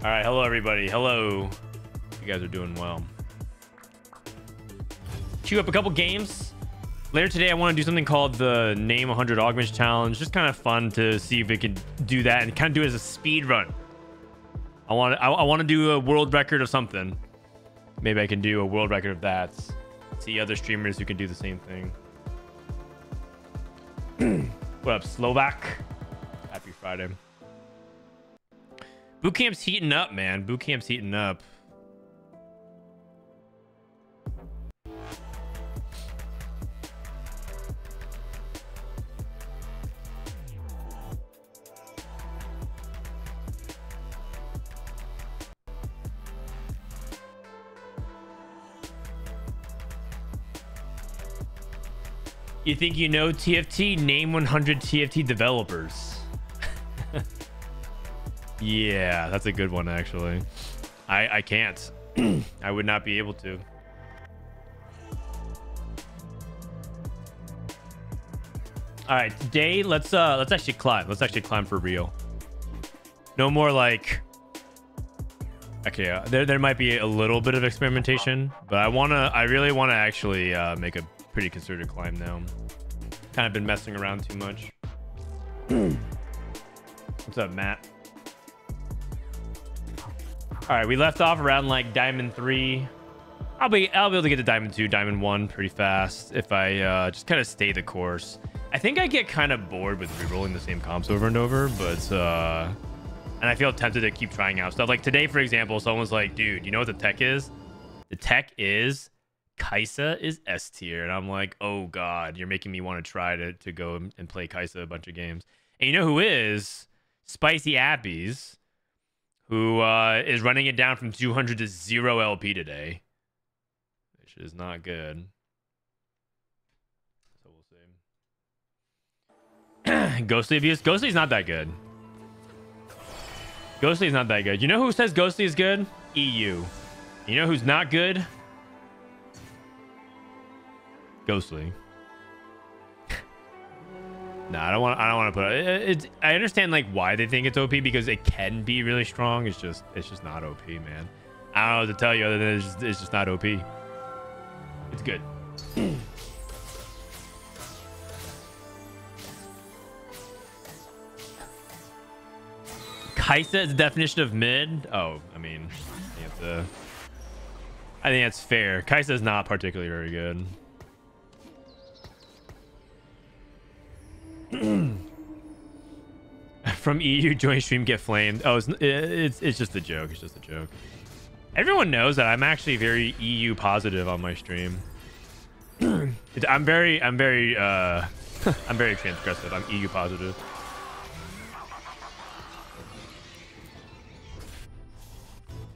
All right, hello everybody. Hello. You guys are doing well. Queue up a couple games. Later today, I want to do something called the Name 100 Augments Challenge. Just kind of fun to see if we can do that and kind of do it as a speed run. I want to, I, I want to do a world record of something. Maybe I can do a world record of that. See other streamers who can do the same thing. what up, Slovak? Happy Friday. Boot camp's heating up, man. Boot camp's heating up. You think you know TFT? Name 100 TFT developers. Yeah, that's a good one, actually. I, I can't. I would not be able to. All right, today let's uh let's actually climb. Let's actually climb for real. No more like Okay, uh, there there might be a little bit of experimentation, but I want to I really want to actually uh make a pretty concerted climb now. Kind of been messing around too much. What's up, Matt? All right, we left off around like diamond three. I'll be I'll be able to get to diamond two, diamond one pretty fast if I uh, just kind of stay the course. I think I get kind of bored with rerolling the same comps over and over, but uh, and I feel tempted to keep trying out stuff. Like today, for example, someone's like, "Dude, you know what the tech is? The tech is Kai'Sa is S tier," and I'm like, "Oh God, you're making me want to try to to go and play Kai'Sa a bunch of games." And you know who is Spicy Appies, who uh, is running it down from 200 to zero LP today, which is not good. So we'll see. Ghostly abuse. Ghostly's not that good. Ghostly's not that good. You know who says Ghostly is good? EU. You know who's not good? Ghostly. No, I don't want. I don't want to put it. It's. I understand like why they think it's OP because it can be really strong. It's just. It's just not OP, man. I don't know what to tell you other than it's just, it's just not OP. It's good. Kai'Sa is the definition of mid. Oh, I mean, I think, a, uh, I think that's fair. Kai'Sa is not particularly very good. From EU, join stream, get flamed. Oh, it's, it's it's just a joke. It's just a joke. Everyone knows that I'm actually very EU positive on my stream. I'm very, I'm very, uh, I'm very transgressive. I'm EU positive.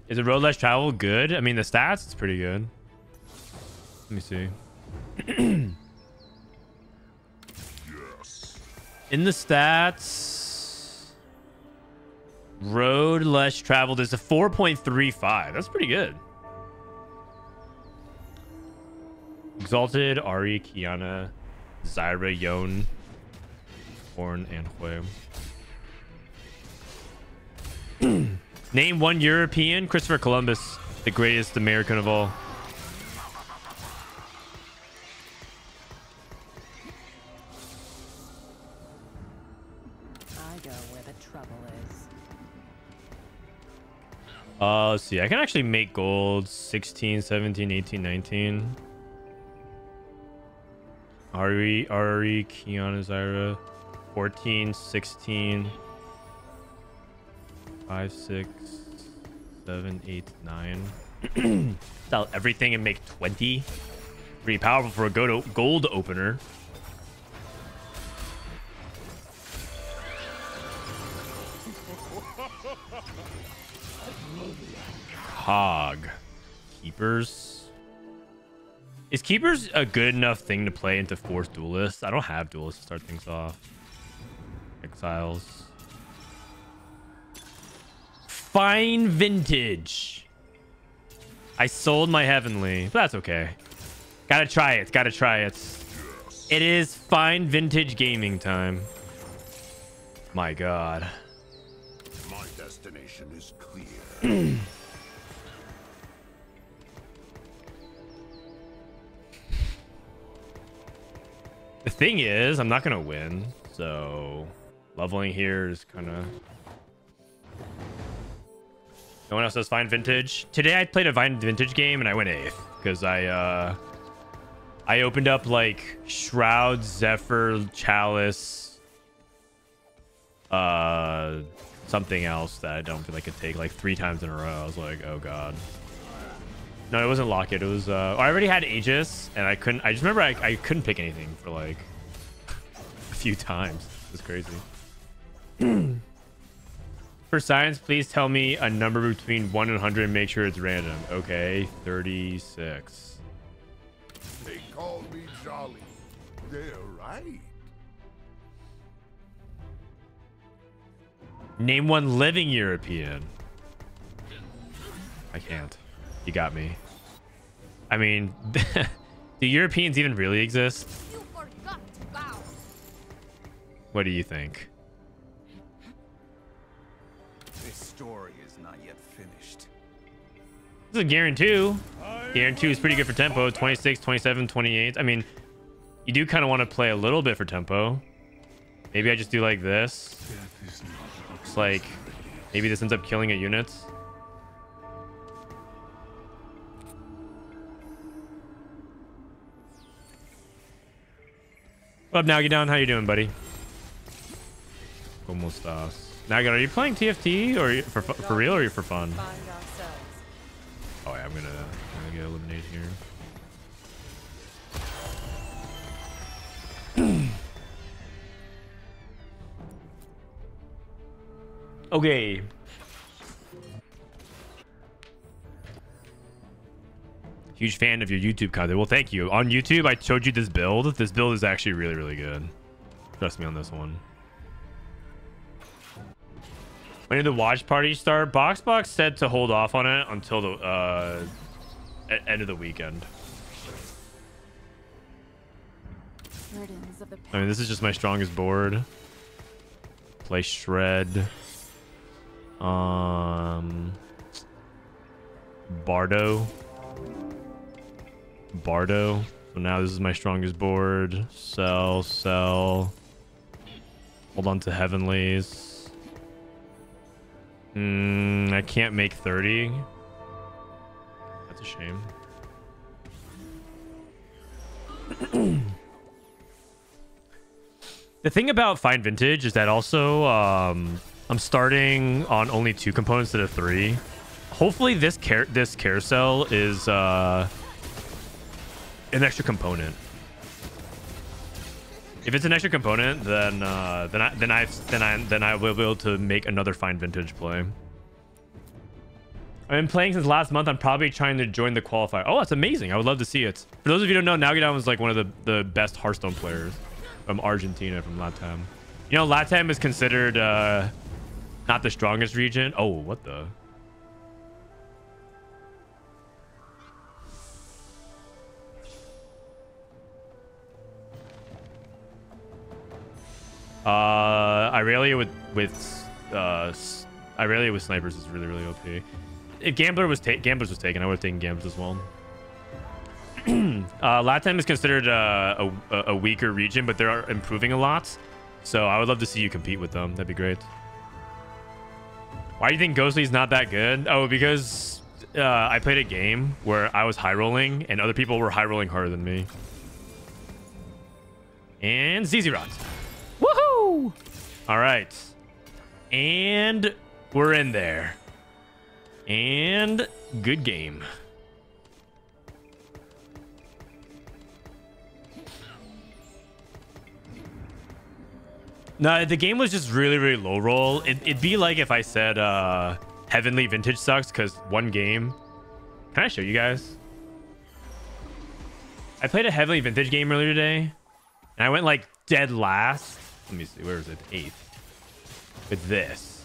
Is the road less travel good? I mean, the stats, it's pretty good. Let me see. In the stats, road less traveled is a 4.35. That's pretty good. Exalted, Ahri, Qiyana, Zyra, Yon, Horn, and Hue. Name one European. Christopher Columbus, the greatest American of all. Uh, let's see. I can actually make gold 16, 17, 18, 19. Ahri, Ahri, Qiyana, Zyra. 14, 16. Five, six, seven, eight, nine. Sell everything and make 20. Pretty powerful for a gold opener. Hog. Keepers. Is Keepers a good enough thing to play into Force Duelists? I don't have Duelists to start things off. Exiles. Fine vintage. I sold my heavenly, but that's okay. Gotta try it. Gotta try it. It is fine vintage gaming time. My god. My destination is clear. The thing is, I'm not gonna win, so leveling here is kind of. No one else does Fine Vintage. Today I played a Fine Vintage game and I went eighth because I uh I opened up like Shroud, Zephyr, Chalice, uh something else that I don't feel like I could take like three times in a row. I was like, oh god. No, it wasn't Locket. It was uh I already had Aegis and I couldn't I just remember I, I couldn't pick anything for like a few times. It was crazy. For science, please tell me a number between 1 and 100 and make sure it's random. Okay, 36. They call me Jolly. They're right. Name one living European. I can't. You got me. I mean, do Europeans even really exist? You forgot to bow. What do you think? This story is not yet finished. This is Garen 2. Garen 2 is pretty good for tempo. 26, 27, 28. I mean, you do kind of want to play a little bit for tempo. Maybe I just do like this. It's like, maybe this ends up killing a unit. What up, Nagadon? How you doing, buddy? Como estás? Nagadon, are you playing TFT or you- for for real or are you for fun? Oh yeah, I'm gonna, I'm gonna get eliminated here. okay. Huge fan of your YouTube content. Well, thank you. On YouTube, I showed you this build. This build is actually really, really good. Trust me on this one. When did the watch party start? Boxbox said to hold off on it until the uh, end of the weekend. I mean, this is just my strongest board. Play shred. Um, Bardo. Bardo. So now this is my strongest board. Sell, sell. Hold on to Heavenlies. Hmm, I can't make 30. That's a shame. The thing about Fine Vintage is that also um, I'm starting on only two components instead of three. Hopefully this car- this carousel is uh, an extra component. If it's an extra component, then uh, then I then I then I then I will be able to make another Fine Vintage play. I've been playing since last month. I'm probably trying to join the qualifier. Oh, that's amazing. I would love to see it. For those of you who don't know, Nalgadon was like one of the, the best Hearthstone players from Argentina, from Latam. You know, Latam is considered uh, not the strongest region. Oh, what the? Uh, Irelia with with uh, Irelia with snipers is really really OP. If Gambler was Gamblers was taken, I would have taken Gamblers as well. uh, Latam is considered uh, a, a weaker region, but they're improving a lot. So I would love to see you compete with them. That'd be great. Why do you think Ghostly's not that good? Oh, because uh, I played a game where I was high rolling and other people were high rolling harder than me. And Zz'Rots. Woohoo! All right. And we're in there. And good game. No, the game was just really, really low roll. It, it'd be like if I said uh, Heavenly Vintage sucks because one game. Can I show you guys? I played a Heavenly Vintage game earlier today, and I went like dead last. Let me see, where is it? Eighth. With this.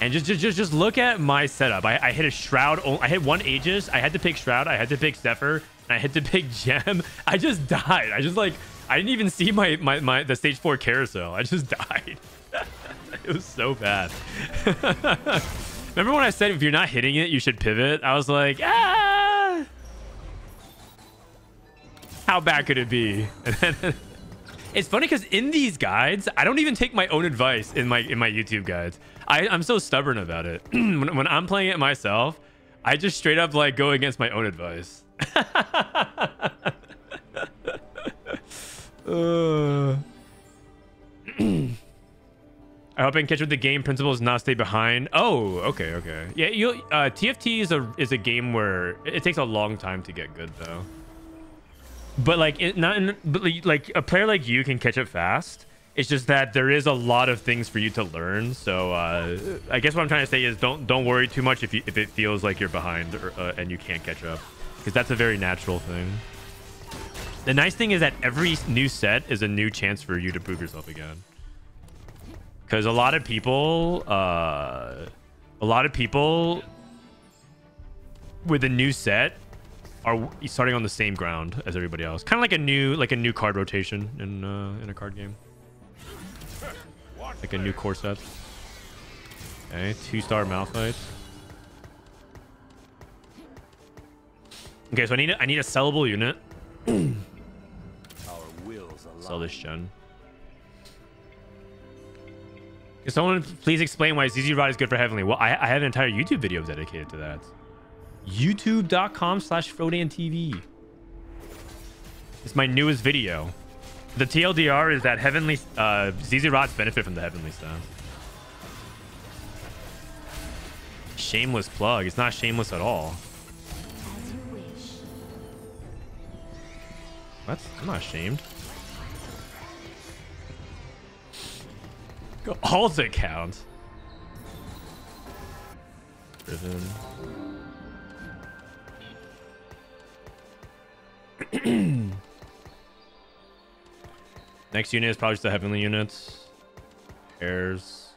And just, just, just, just look at my setup. I, I hit a Shroud. I hit one Aegis. I had to pick Shroud. I had to pick Zephyr. And I had to pick Gem. I just died. I just like, I didn't even see my, my, my the stage four carousel. I just died. it was so bad. Remember when I said if you're not hitting it, you should pivot? I was like, ah. How bad could it be? It's funny because in these guides, I don't even take my own advice in my in my YouTube guides. I, I'm so stubborn about it. when, when I'm playing it myself, I just straight up like go against my own advice. uh. I hope I can catch with the game principles, not stay behind. Oh, okay, okay. Yeah, you. Uh, TFT is a is a game where it takes a long time to get good though. But like, it, not in, but like, a player like you can catch up fast. It's just that there is a lot of things for you to learn. So uh, I guess what I'm trying to say is don't don't worry too much if you if it feels like you're behind or, uh, and you can't catch up, because that's a very natural thing. The nice thing is that every new set is a new chance for you to prove yourself again because a lot of people uh a lot of people with a new set are starting on the same ground as everybody else. Kind of like a new like a new card rotation in uh in a card game. Like a new core set. Okay two star malphite okay so i need a, i need a sellable unit. Our wills sell this gen. Can someone please explain why Zz'Rot is good for Heavenly? Well, I, I have an entire YouTube video dedicated to that. YouTube.com slash TV. It's my newest video. The TLDR is that Heavenly uh, Zz'Rots benefit from the Heavenly stuff. Shameless plug. It's not shameless at all. What? I'm not ashamed. Alt account. Driven. Next unit is probably just the heavenly units. Pairs.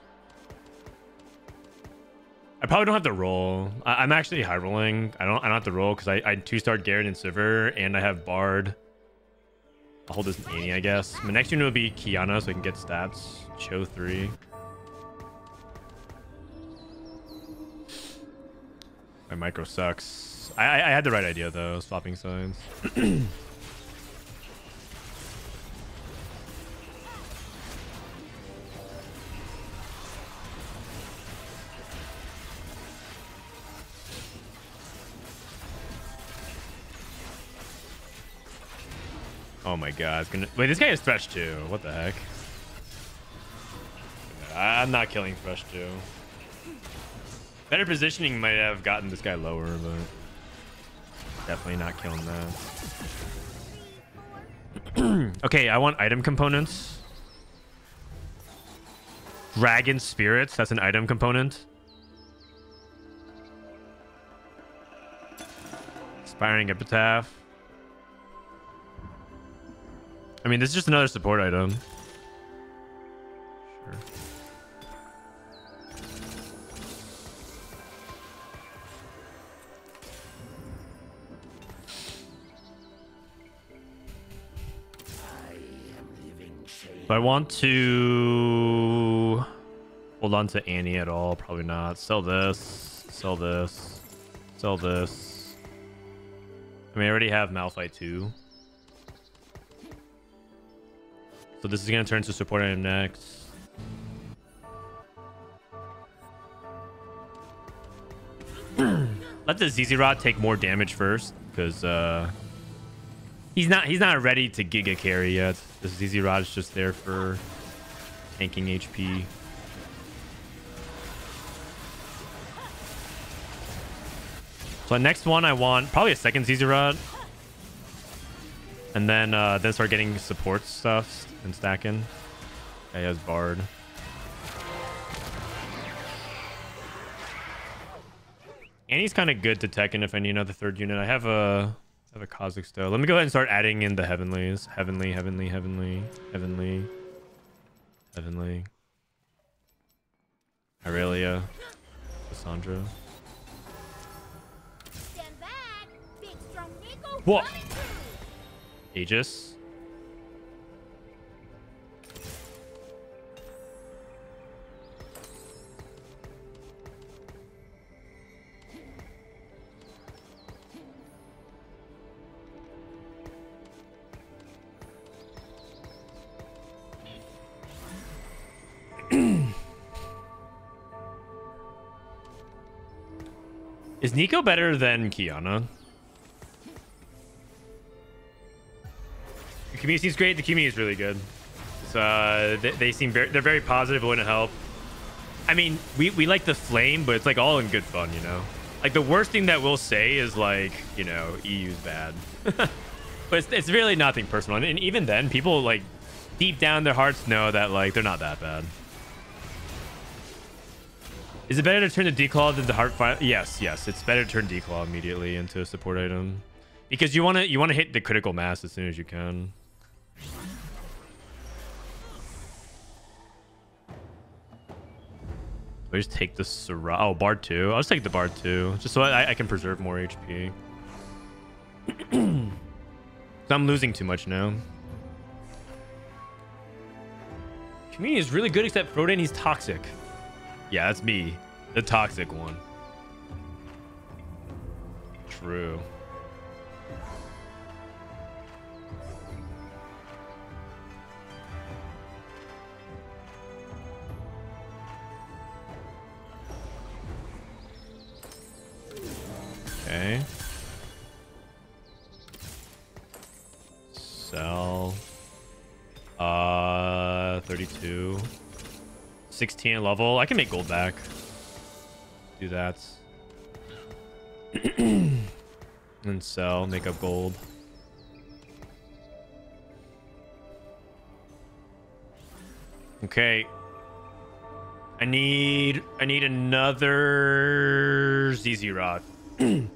I probably don't have to roll. I- am actually high rolling. I don't. I don't have to roll because I, I two star Garen and Sivir, and I have Bard. I'll hold this Annie, I guess. My next unit will be Qiyana, so I can get stats. Cho three. My micro sucks. I, I, had the right idea though, swapping signs. oh my god, gonna wait. This guy is Thresh too. What the heck? I'm not killing Thresh too. Better positioning might have gotten this guy lower, but definitely not killing that. okay, I want item components. Dragon spirits, that's an item component. Inspiring epitaph. I mean, this is just another support item. Do I want to hold on to Annie at all? Probably not. Sell this. Sell this. Sell this. I mean, I already have Malphite too. So this is going to turn to support item next. Let the Zz'Rot take more damage first, because uh, he's not he's not ready to Giga carry yet. The Zz'Rot is just there for tanking HP. So next one, I want probably a second Zz'Rot, and then uh, then start getting support stuff and stacking. Yeah, he has Bard. And he's kind of good to Tekken if I need another third unit. I have a I have a still. Let me go ahead and start adding in the heavenlies. Heavenly, heavenly, heavenly, heavenly, heavenly. Irelia, Lissandra. Stand back. Big strong What? Aegis. Is Neeko better than Qiyana? The community seems great. The community is really good. So, uh, they, they seem very, they're very positive. It wouldn't help. I mean, we, we like the flame, but it's like all in good fun, you know? Like the worst thing that we'll say is like, you know, EU's bad. but it's, it's really nothing personal. And, even then, people like deep down their hearts know that like they're not that bad. Is it better to turn the declaw than the heart fire? Yes, yes. It's better to turn declaw immediately into a support item. Because you want to you want to hit the critical mass as soon as you can. I just take the Syrah. Oh, Bard 2. I'll just take the Bard 2. Just so I, I can preserve more HP. I'm losing too much now. Community is really good except Frodan, he's toxic. Yeah, that's me. The toxic one. True. Okay. Sell. Uh, 32. 16 level. I can make gold back. Do that. and sell. Make up gold. Okay. I need I need another Zz'Rot. I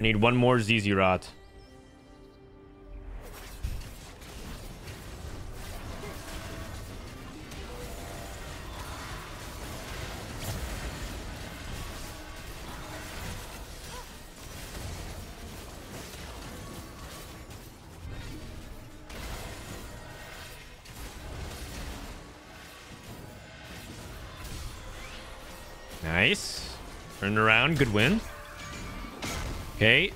need one more Zz'Rot. Nice. Turned around. Good win. Okay.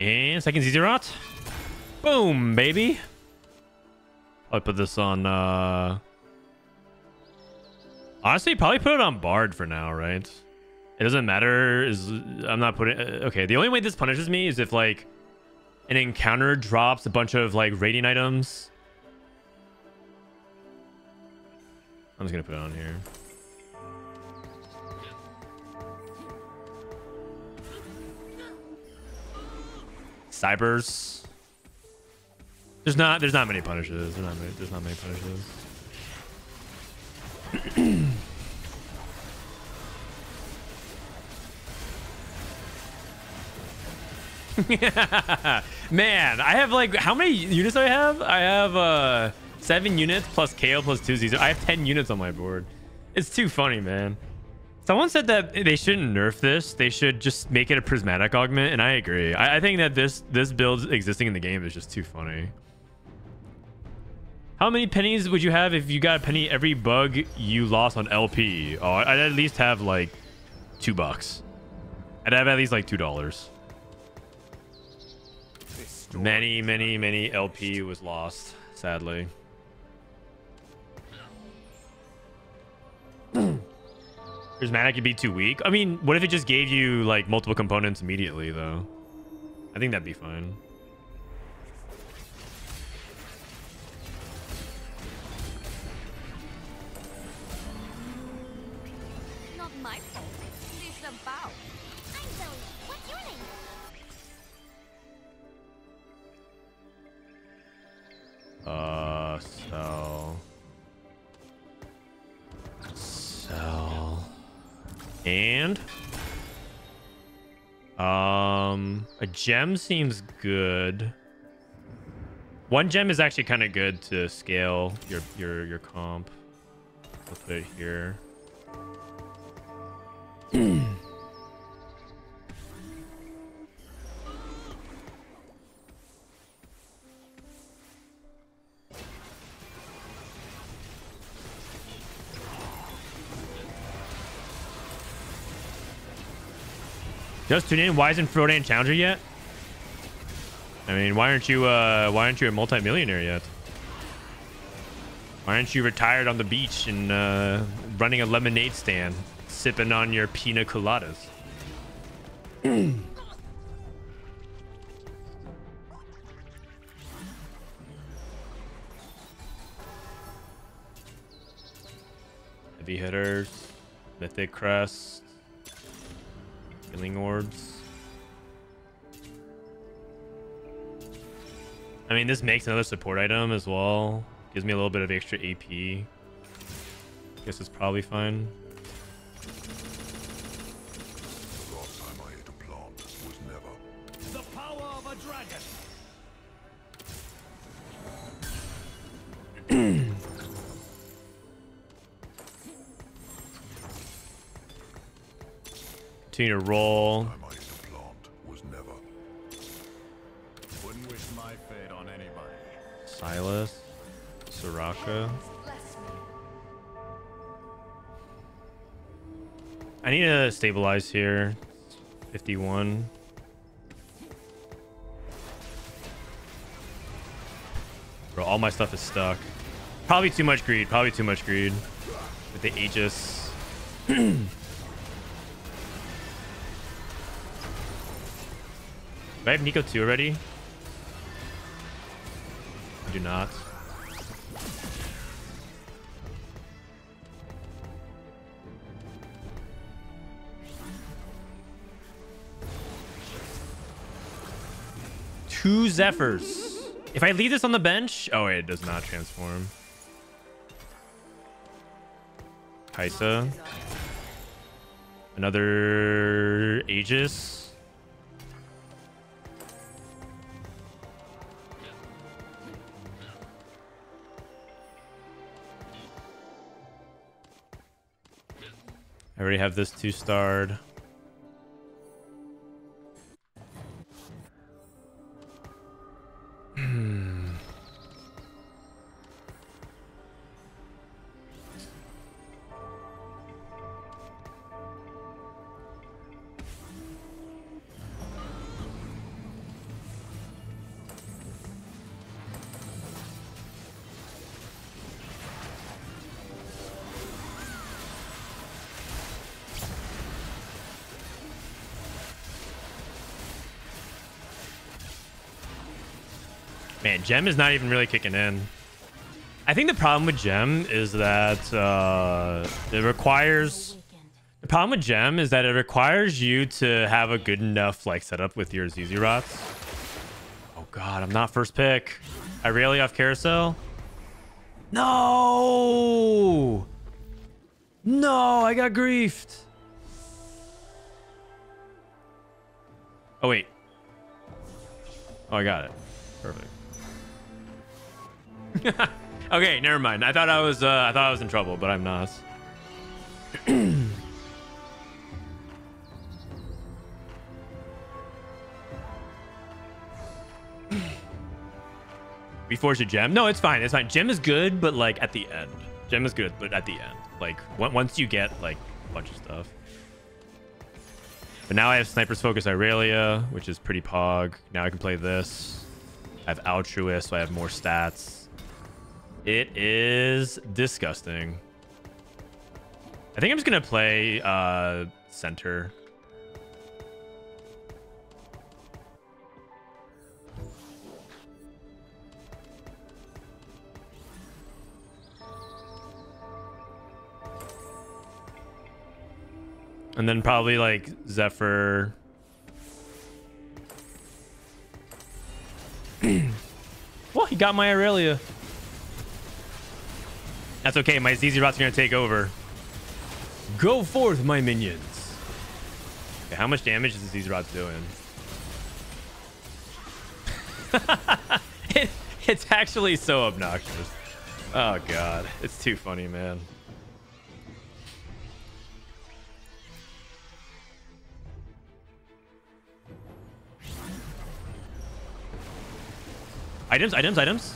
And second Zz'Rot. Boom, baby. I'll put this on, uh... Honestly, probably put it on Bard for now, right? It doesn't matter. Is I'm not putting... uh, Okay, the only way this punishes me is if, like, an encounter drops a bunch of, like, rating items. I'm just gonna put it on here. Cybers. There's not there's not many punishes. There's not many, there's not many punishes. Man, I have like how many units do I have? I have uh seven units plus KO plus two Z's. I have ten units on my board. It's too funny, man. Someone said that they shouldn't nerf this. They should just make it a prismatic augment, and I agree. I, I think that this this build existing in the game is just too funny. How many pennies would you have if you got a penny every bug you lost on LP? Oh, I'd at least have like two bucks. I'd have at least like two dollars. Many, many, many LP was lost, sadly. Prismatic could be too weak. I mean, what if it just gave you like multiple components immediately, though? I think that'd be fine. Uh, sell. Sell. And? Um, a gem seems good. One gem is actually kind of good to scale your your your comp. I'll put it here. Just tune in. Why isn't Frodan Challenger yet? I mean, why aren't you uh why aren't you a multimillionaire yet? Why aren't you retired on the beach and uh, running a lemonade stand, sipping on your pina coladas? Heavy hitters, mythic crest, healing orbs. I mean, this makes another support item as well. Gives me a little bit of extra AP. Guess it's probably fine. Fate on anybody. Sylas. Soraka. I need to stabilize here. 51. Bro, all my stuff is stuck. Probably too much greed. Probably too much greed. With the Aegis. Do I have Neeko 2 already? I do not. Two Zephyrs. If I leave this on the bench... Oh, it does not transform. Kai'Sa. Another Aegis. I already have this two starred. Man, hmm. Gem is not even really kicking in. I think the problem with Gem is that uh, it requires. The problem with Gem is that it requires you to have a good enough like setup with your Zz'Rots. Oh god, I'm not first pick. Irelia off carousel. No! No, I got griefed. Oh wait. Oh, I got it. Perfect. okay, never mind. I thought I was uh, I thought I was in trouble, but I'm not. we forced a gem. No, it's fine. It's fine. Gem is good, but like at the end. Gem is good, but at the end. Like on- once you get like a bunch of stuff. But now I have Sniper's Focus Irelia, which is pretty pog. Now I can play this. I have Altruist, so I have more stats. It is disgusting. I think I'm just going to play uh, center. And then probably like Zephyr. well, he got my Irelia. That's okay. My Zz'Rot's are gonna take over. Go forth, my minions. Okay, how much damage is the Zz'Rot doing? it, it's actually so obnoxious. Oh god, it's too funny, man. Items, items, items.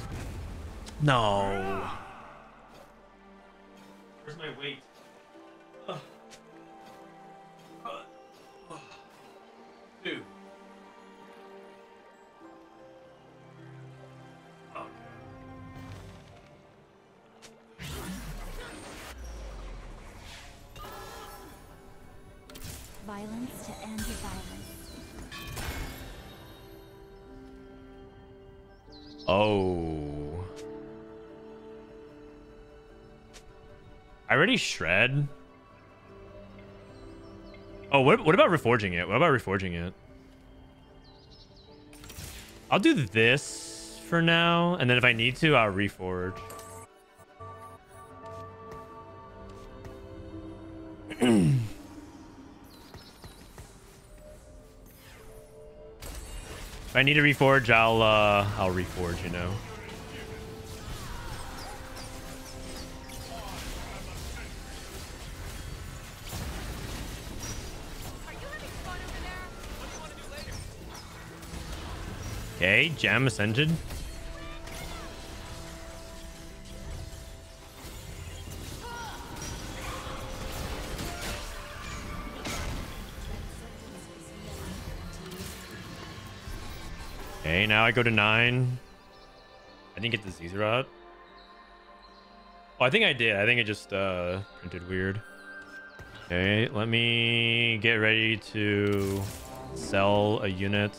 No. Already shred. Oh, what, what about reforging it? What about reforging it? I'll do this for now, and then if I need to, I'll reforge. if I need to reforge, I'll uh, I'll reforge. You know. Okay, Jam Ascended. Okay, now I go to nine. I didn't get the Zz'Rot. Oh, I think I did. I think it just uh, printed weird. Okay, let me get ready to sell a unit.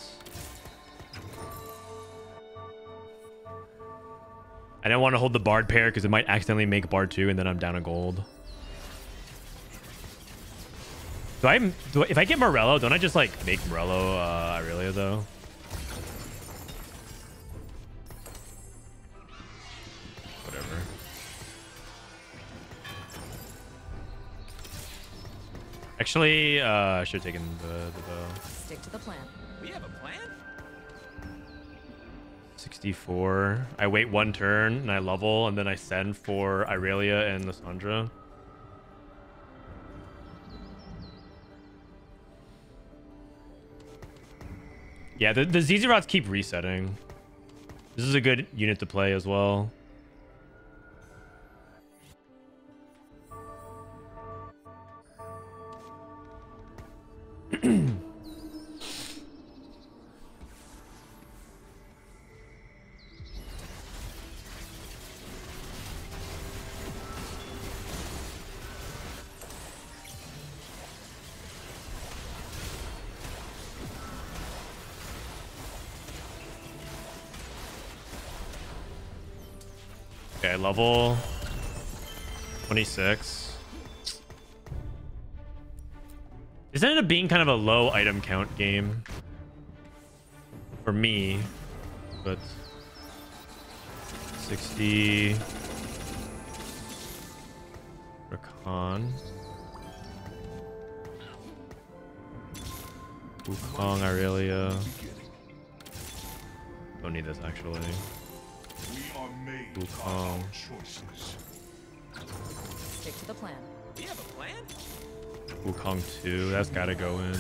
I don't want to hold the Bard pair because it might accidentally make Bard 2 and then I'm down a gold. Do I, do I if I get Morello, don't I just like make Morello uh, Irelia though? Whatever. Actually, uh, I should have taken the, the bow. Stick to the plan. We have a plan? 64. I wait one turn and I level and then I send for Irelia and Lissandra. Yeah, the, the Zz'Rots keep resetting. This is a good unit to play as well. 26. This ended up being kind of a low item count game for me, but 60 Rakan. Wukong, Irelia. Don't need this actually. We are made by Wukong. Our choices. Stick to the plan. We have a plan? Wukong 2, that's gotta go in.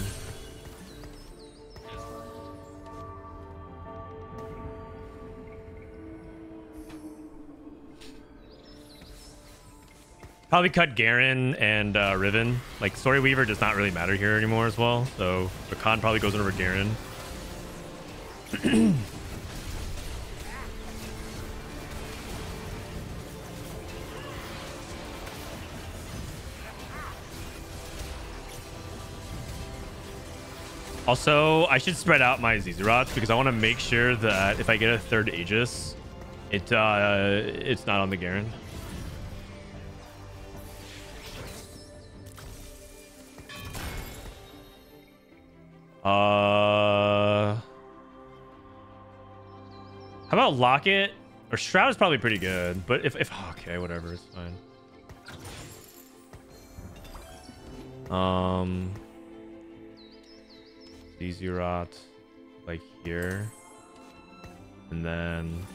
Probably cut Garen and uh, Riven. Like, Story Weaver does not really matter here anymore as well. So, Rakan probably goes over Garen. Also, I should spread out my Zz'Rots because I want to make sure that if I get a third Aegis, it uh, it's not on the Garen. Uh, how about Locket or Shroud is probably pretty good, but if if okay, whatever, it's fine. Um, Zz'Rot, like here, and then.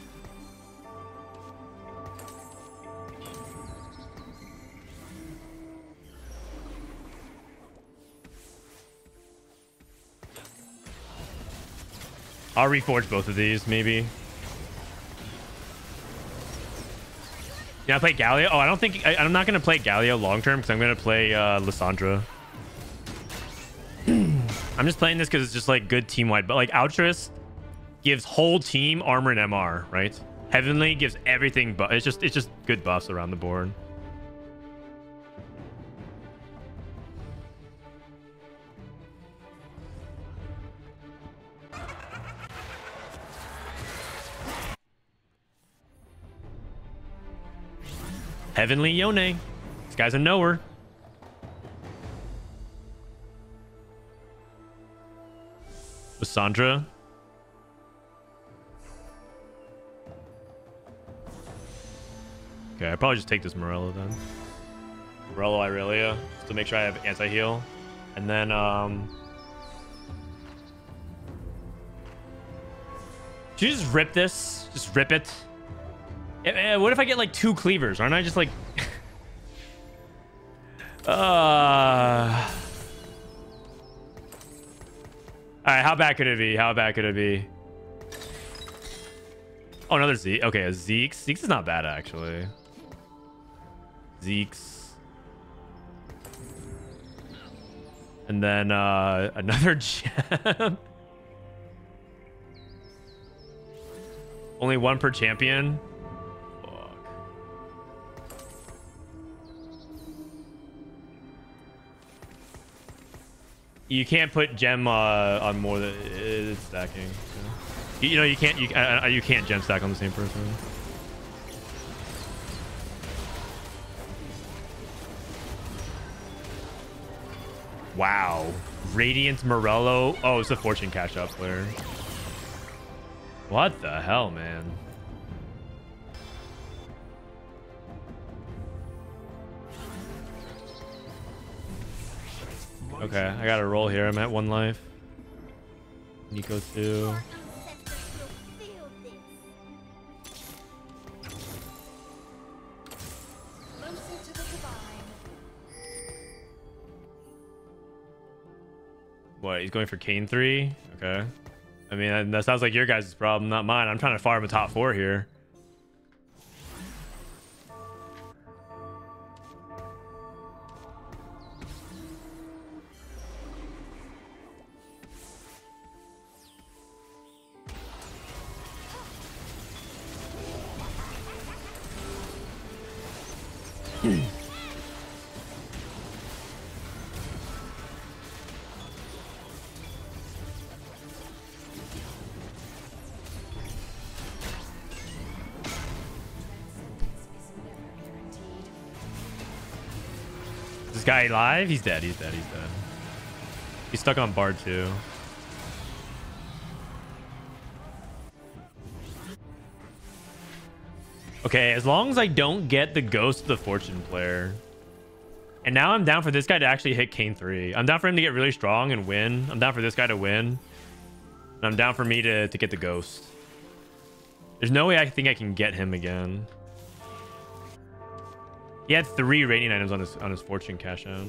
I'll reforge both of these, maybe. Yeah, I play Galio. Oh, I don't think I, I'm not gonna play Galio long term because I'm gonna play uh, Lissandra. I'm just playing this because it's just like good team wide, but like Altruist gives whole team armor and MR, right? Heavenly gives everything, but it's just it's just good buffs around the board. Heavenly Yone. This guy's a knower. Sandra. Okay, I probably just take this Morello then. Morello Irelia, just to make sure I have anti-heal. And then, um... Should you just rip this? Just rip it? Eh, eh, What if I get like two cleavers? Aren't I just like... uh... Alright, how bad could it be? How bad could it be? Oh, another Zeke. Okay, a Zeke's. Zeke's is not bad, actually. Zeke's. And then uh, another gem. Only one per champion? You can't put gem uh, on more than it's stacking. so. You, you know you can't you uh, you can't gem stack on the same person. Wow, Radiant Morello. Oh, it's a Fortune Cash up player. What the hell, man? Okay, I got to roll here. I'm at one life. Neeko two. Our ancestors will feel this. Closer to the divine. What? He's going for Kayn three. Okay. I mean, that- that sounds like your guys' problem, not mine. I'm trying to farm a top four here. Guy alive? He's dead. He's dead. He's dead. He's stuck on bar two. Okay, as long as I don't get the ghost of the fortune player. And now I'm down for this guy to actually hit Kayn 3. I'm down for him to get really strong and win. I'm down for this guy to win. And I'm down for me to, to get the ghost. There's no way I think I can get him again. He had three rating items on his on his fortune cash out.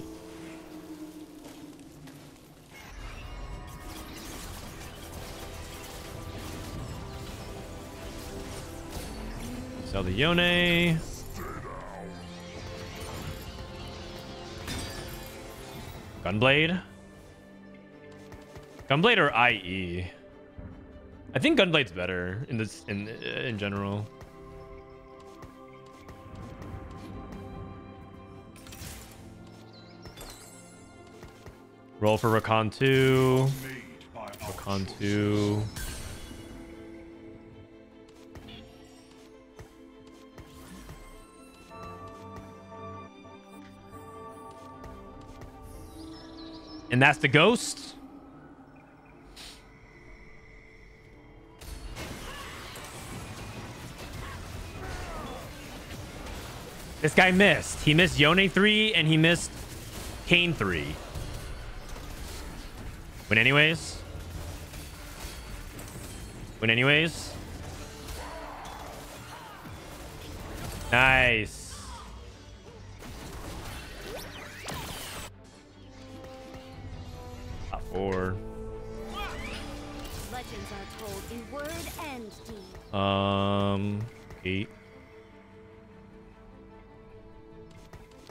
Sell the Yone. Gunblade. Gunblade or IE? I think Gunblade's better in this in in general. Roll for Rakan 2. Made Rakan 2. And that's the ghost. This guy missed. He missed Yone 3 and he missed Kayn 3. Win anyways. Win anyways. Nice. Top four. Legends are told in word and deed. Um, eight.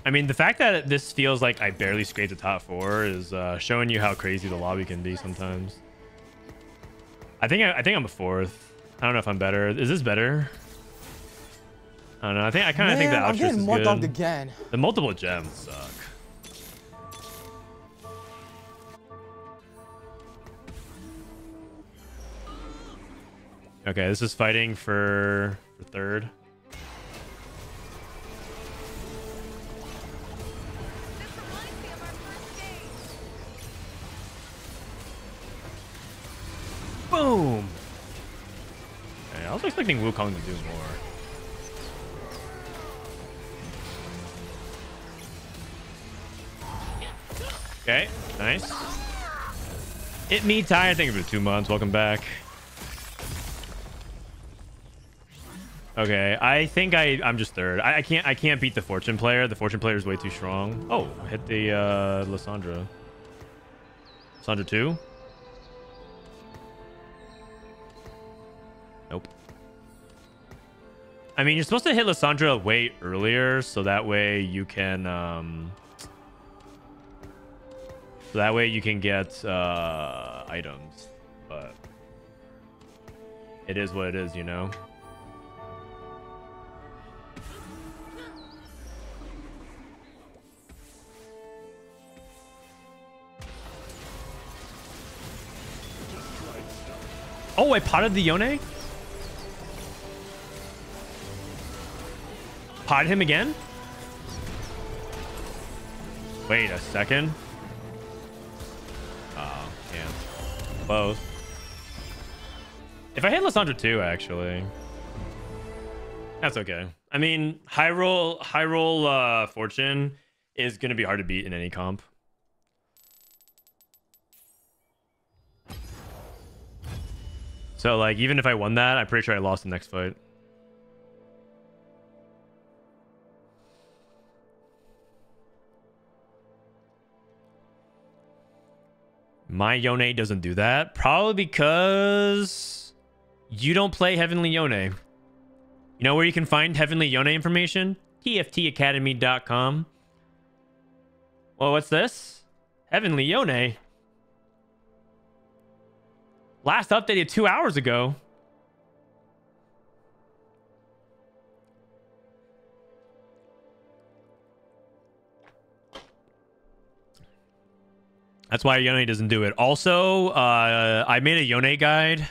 I mean, the fact that this feels like I barely scraped the top four is uh, showing you how crazy the lobby can be sometimes. I think I, I think I'm a fourth. I don't know if I'm better. Is this better? I don't know. I think I kind of think the I'm getting is good. again. The multiple gems suck. Okay, this is fighting for, for third. Was expecting Wukong to do more. Okay, nice. It me Ty, thank you for two months. Welcome back. Okay, I think I I'm just third. I, I can't I can't beat the fortune player. The fortune player is way too strong. Oh, hit the uh Lissandra. Lissandra two. Nope. I mean, you're supposed to hit Lissandra way earlier, so that way you can um. So that way you can get uh items, but it is what it is, you know. Oh, I potted the Yone? Potted him again? Wait a second. Oh, yeah. Both. If I hit Lissandra too, actually. That's okay. I mean, high roll, high roll uh, fortune is going to be hard to beat in any comp. So, like, even if I won that, I'm pretty sure I lost the next fight. My Yone doesn't do that. Probably because you don't play Heavenly Yone. You know where you can find Heavenly Yone information? TFTacademy.com. Well, what's this? Heavenly Yone. Last updated two hours ago. That's why Yone doesn't do it. Also, uh, I made a Yone guide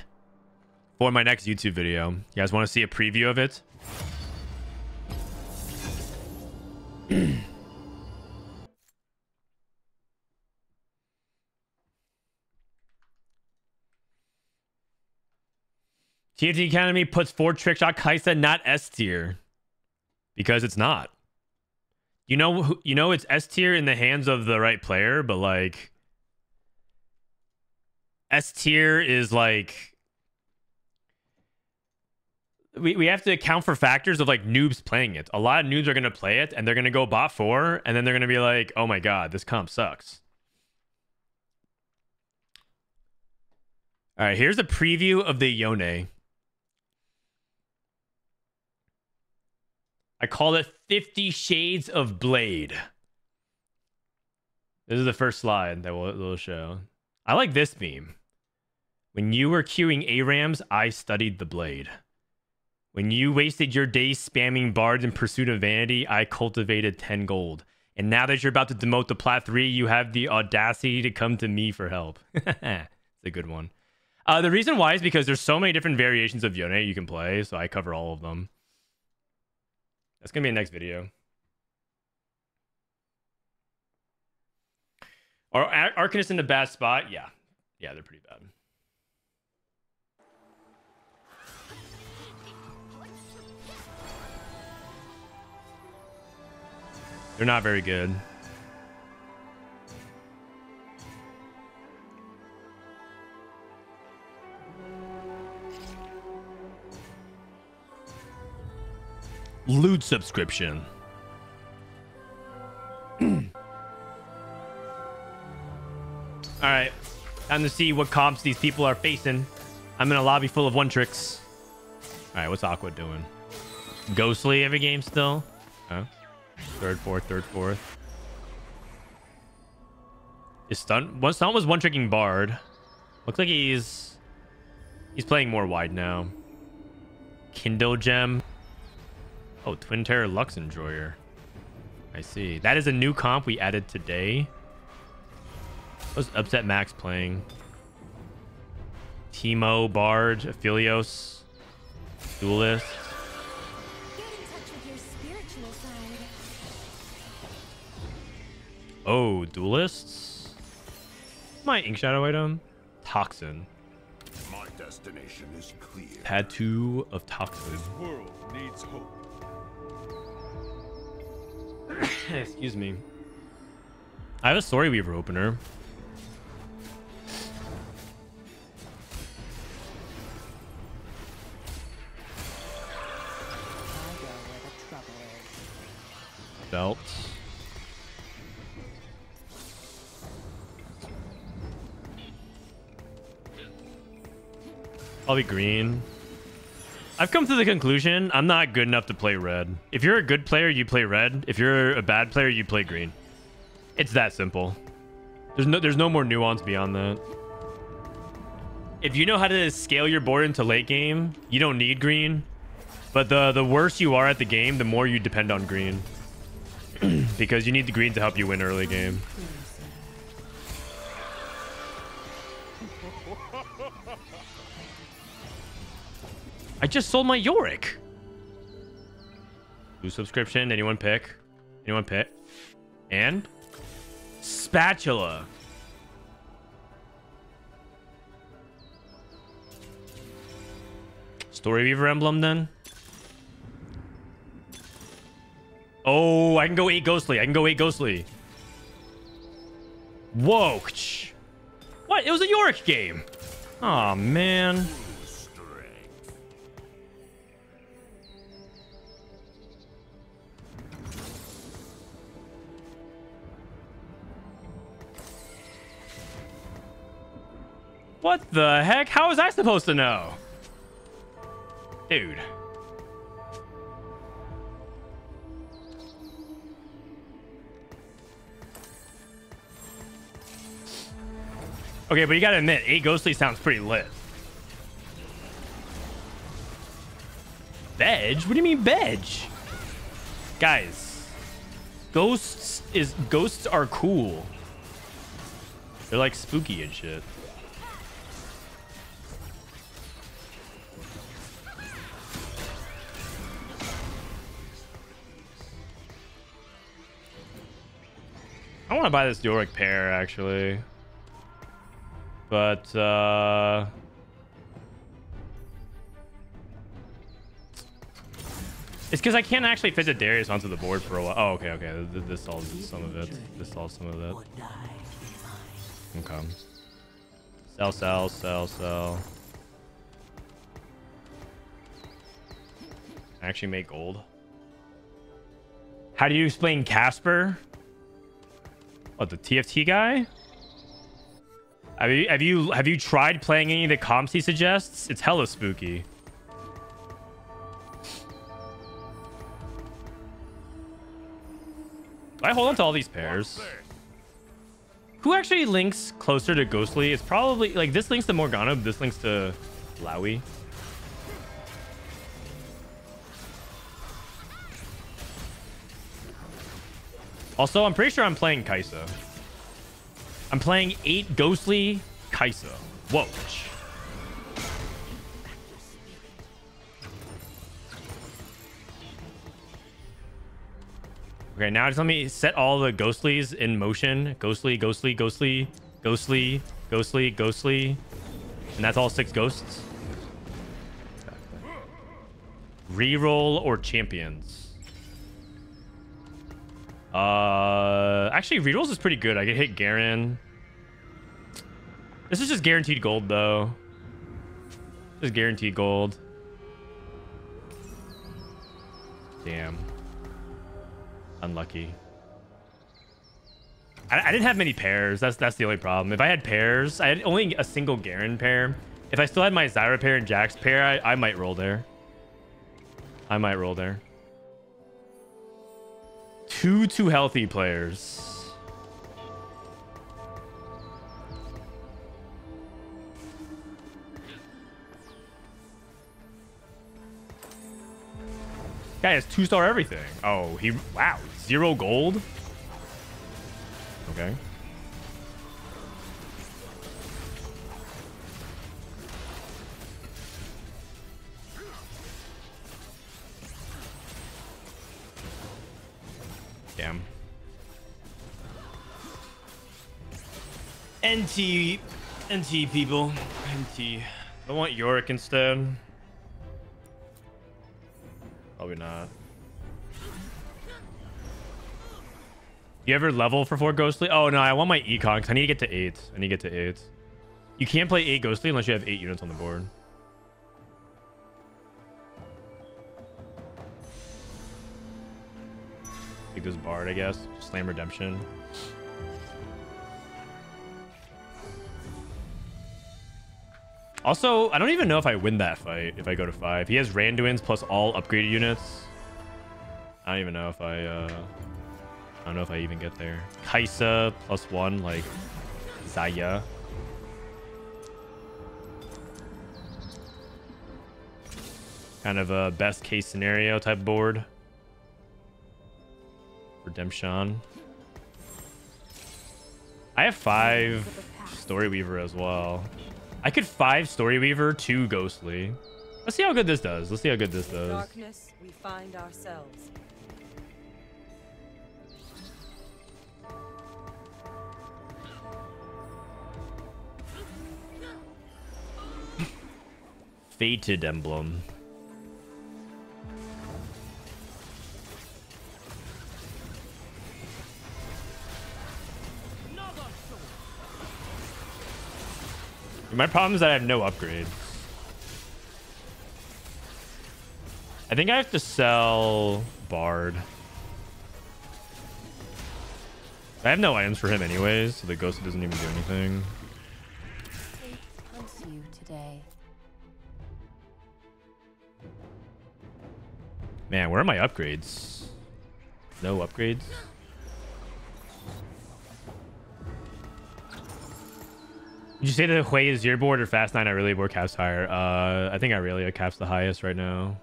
for my next YouTube video. You guys want to see a preview of it? TFT Academy puts four trick shot Kai'Sa not S tier because it's not. You know, you know, it's S tier in the hands of the right player, but like S tier is like we, we have to account for factors of like noobs playing it. A lot of noobs are gonna play it and they're gonna go bot four and then they're gonna be like, oh my god, this comp sucks. All right, here's a preview of the Yone. I call it 50 Shades of Blade. This is the first slide that we'll, we'll show. I like this meme. When you were queuing ARAMs, I studied the blade. When you wasted your days spamming bards in pursuit of vanity, I cultivated 10 gold. And now that you're about to demote the plat 3, you have the audacity to come to me for help. it's a good one. Uh, the reason why is because there's so many different variations of Yone you can play, so I cover all of them. That's gonna be the next video. Are Ar- Arcanist in the bad spot? Yeah, yeah, they're pretty bad. They're not very good. Loot subscription. All right, time to see what comps these people are facing. I'm in a lobby full of one tricks. All right, what's Aqua doing? Ghostly every game still? Huh? Third, fourth, third, fourth. His stun. One stun was one tricking Bard. Looks like he's he's playing more wide now. Kindle Gem. Oh, Twin Terror Lux Enjoyer. I see. That is a new comp we added today. What's Upset Max playing? Teemo, Bard, Aphelios, Duelist. Oh, Duelists. My Ink Shadow item? Toxin. My destination is clear. Tattoo of toxin. World needs hope. Excuse me. I have a story weaver opener. I go where the trouble is. Belt. I'll be green. I've come to the conclusion I'm not good enough to play red. If you're a good player, you play red. If you're a bad player, you play green. It's that simple. There's no there's no more nuance beyond that. If you know how to scale your board into late game, you don't need green. But the the worse you are at the game, the more you depend on green. because you need the green to help you win early game. I just sold my Yorick. Blue subscription. Anyone pick? Anyone pick? And spatula. Story Weaver emblem then. Oh, I can go eight ghostly. I can go eight ghostly. Whoa. What? It was a Yorick game. Oh man. What the heck? How was I supposed to know? Dude. Okay, but you gotta admit, 8 Ghostly sounds pretty lit. Veg? What do you mean veg? Guys, ghosts is ghosts are cool. They're like spooky and shit. I want to buy this Yorick pair actually. But uh It's because I can't actually fit the Darius onto the board for a while. Oh, okay, okay. Th- th- This solves some of it. This solves some of it. Okay. Sell, sell, sell, sell. Actually make gold. How do you explain Casper? What, the TFT guy? Have you have you have you tried playing any of the comps he suggests? It's hella spooky. I hold on to all these pairs? Who actually links closer to Ghostly? It's probably like this links to Morgana, this links to Lowy. Also, I'm pretty sure I'm playing Kai'Sa. I'm playing eight Ghostly Kai'Sa. Whoa. Okay, now just let me set all the ghostlies in motion. Ghostly, ghostly, ghostly, ghostly, ghostly, ghostly. And that's all six ghosts. Reroll or champions? Uh, actually, rerolls is pretty good. I can hit Garen. This is just guaranteed gold, though. Just guaranteed gold. Damn. Unlucky. I, I didn't have many pairs. That's that's the only problem. If I had pairs, I had only a single Garen pair. If I still had my Zyra pair and Jax pair, I, I might roll there. I might roll there. Two too healthy players. Guy has two star everything. Oh, he wow, zero gold. Okay. Damn. NT, NT people, NT. I want Yorick instead. Probably not. You ever level for four ghostly? Oh no, I want my econ because I need to get to eight. I need to get to eight. You can't play eight ghostly unless you have eight units on the board. Take this bard, I guess. Slam redemption. Also, I don't even know if I win that fight if I go to five. He has Randuin's plus all upgraded units. I don't even know if I, uh... I don't know if I even get there. Kai'Sa plus one, like Xayah. Kind of a best case scenario type board. Redemption. I have five Story Weaver as well. I could five Story Weaver, two Ghostly. Let's see how good this does. Let's see how good this does. Darkness, we find ourselves. Fated Emblem. My problem is that I have no upgrades. I think I have to sell Bard. I have no items for him anyways, so the ghost doesn't even do anything. Fate comes to you today. Man, where are my upgrades? No upgrades? Would you say that Hwei is your board or Fast 9 Irelia board caps higher? Uh, I think Irelia caps the highest right now.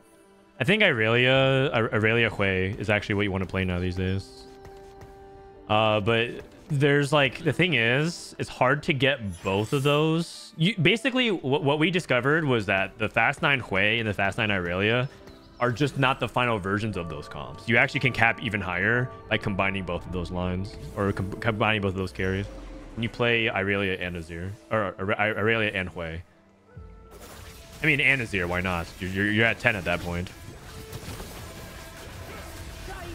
I think Irelia, Irelia Hwei is actually what you want to play now these days. Uh, but there's like, the thing is, it's hard to get both of those. You Basically, what, what we discovered was that the Fast 9 Hwei and the Fast 9 Irelia are just not the final versions of those comps. You actually can cap even higher by combining both of those lines or com- combining both of those carries. You play Irelia and Azir, or Irelia and Hwei. I mean, and Azir, why not? You're, you're, at 10 at that point.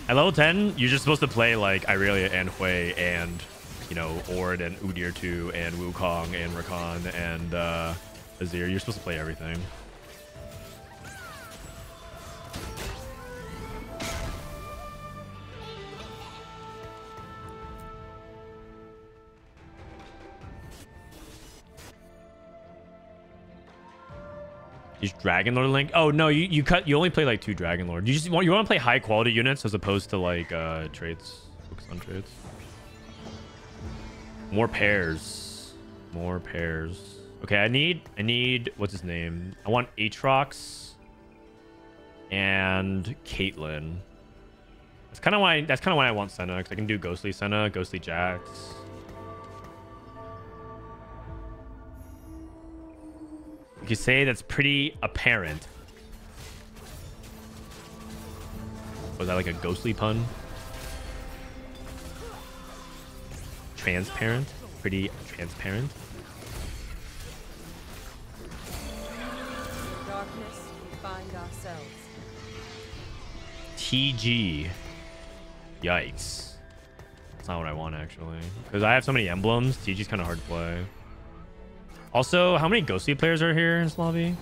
At level 10, you're just supposed to play like Irelia and Hwei and, you know, Ornn and Udyr 2 and Wukong and Rakan and uh, Azir. You're supposed to play everything. Use Dragon Lord Link. Oh no, you, you cut. You only play like two Dragon Lord. You just want you want to play high quality units as opposed to like uh traits. Focus on traits. More pairs. More pairs. Okay, I need I need what's his name? I want Aatrox and Caitlyn. That's kind of why that's kind of why I want Senna because I can do Ghostly Senna, Ghostly Jax. You could say that's pretty apparent. Was that like a ghostly pun? Transparent? Pretty transparent? Darkness, we find ourselves. TG. Yikes. That's not what I want, actually. Because I have so many emblems, TG's kind of hard to play. Also, how many ghostly players are here in this lobby?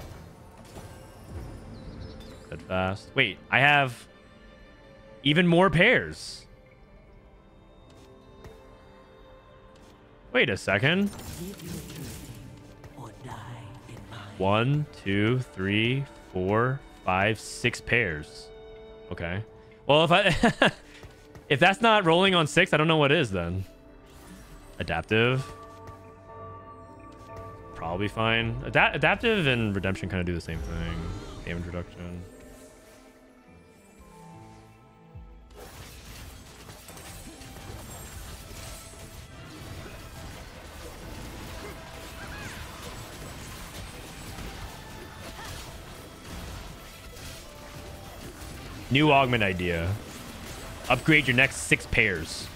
Dead fast. Wait, I have even more pairs. Wait a second. One, two, three, four, five, six pairs. Okay. Well, if I if that's not rolling on six, I don't know what is then. Adaptive. Probably fine. Ada- adaptive and redemption kind of do the same thing. Damage reduction. New augment idea. Upgrade your next six pairs.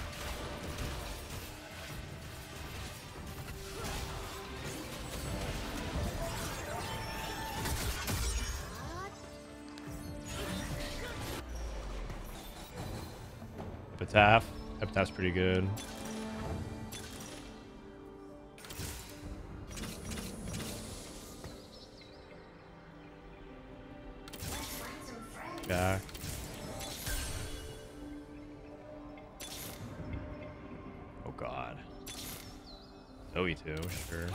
Epitaph. Epitaph's pretty good. Jack. Oh god. Zoe too, sure.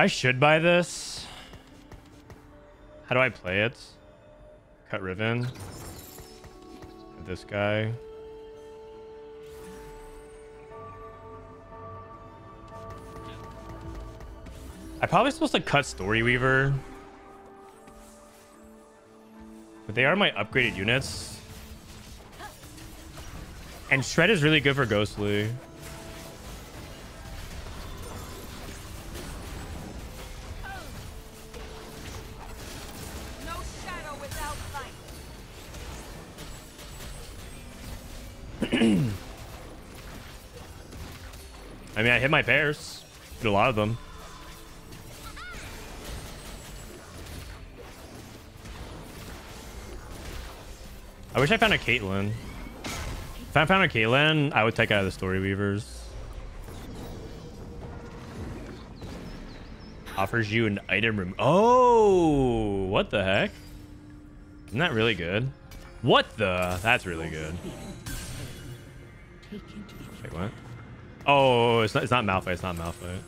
I should buy this. How do I play it? Cut Riven. This guy. I'm probably supposed to cut Story Weaver. But they are my upgraded units. And Shred is really good for Ghostly. Hit my pairs. Hit a lot of them. I wish I found a Caitlyn. If I found a Caitlyn, I would take out of the Story Weavers. Offers you an item room. Oh, what the heck? Isn't that really good? What the? That's really good. Wait, what? Oh, it's not. It's not Malphite. It's not Malphite.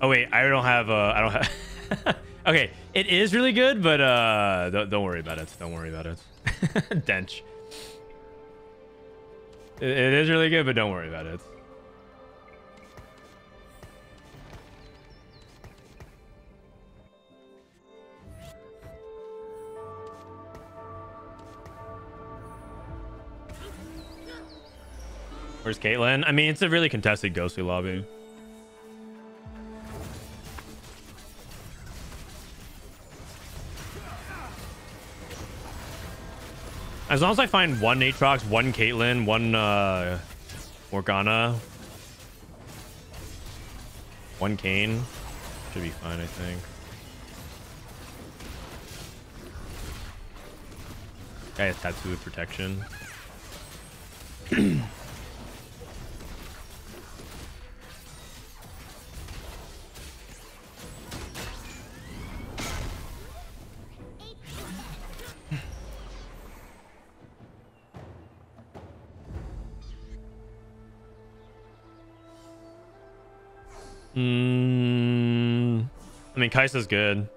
Oh wait, I don't have. Uh, I don't have. okay, it is really good, but uh, don't, don't worry about it. Don't worry about it. Dench. It, it is really good, but don't worry about it. Where's Caitlyn? I mean, it's a really contested ghostly lobby. As long as I find one Aatrox, one Caitlyn, one uh, Morgana, one Kayn, should be fine, I think. Guy has tattoo protection. Kai'Sa's good.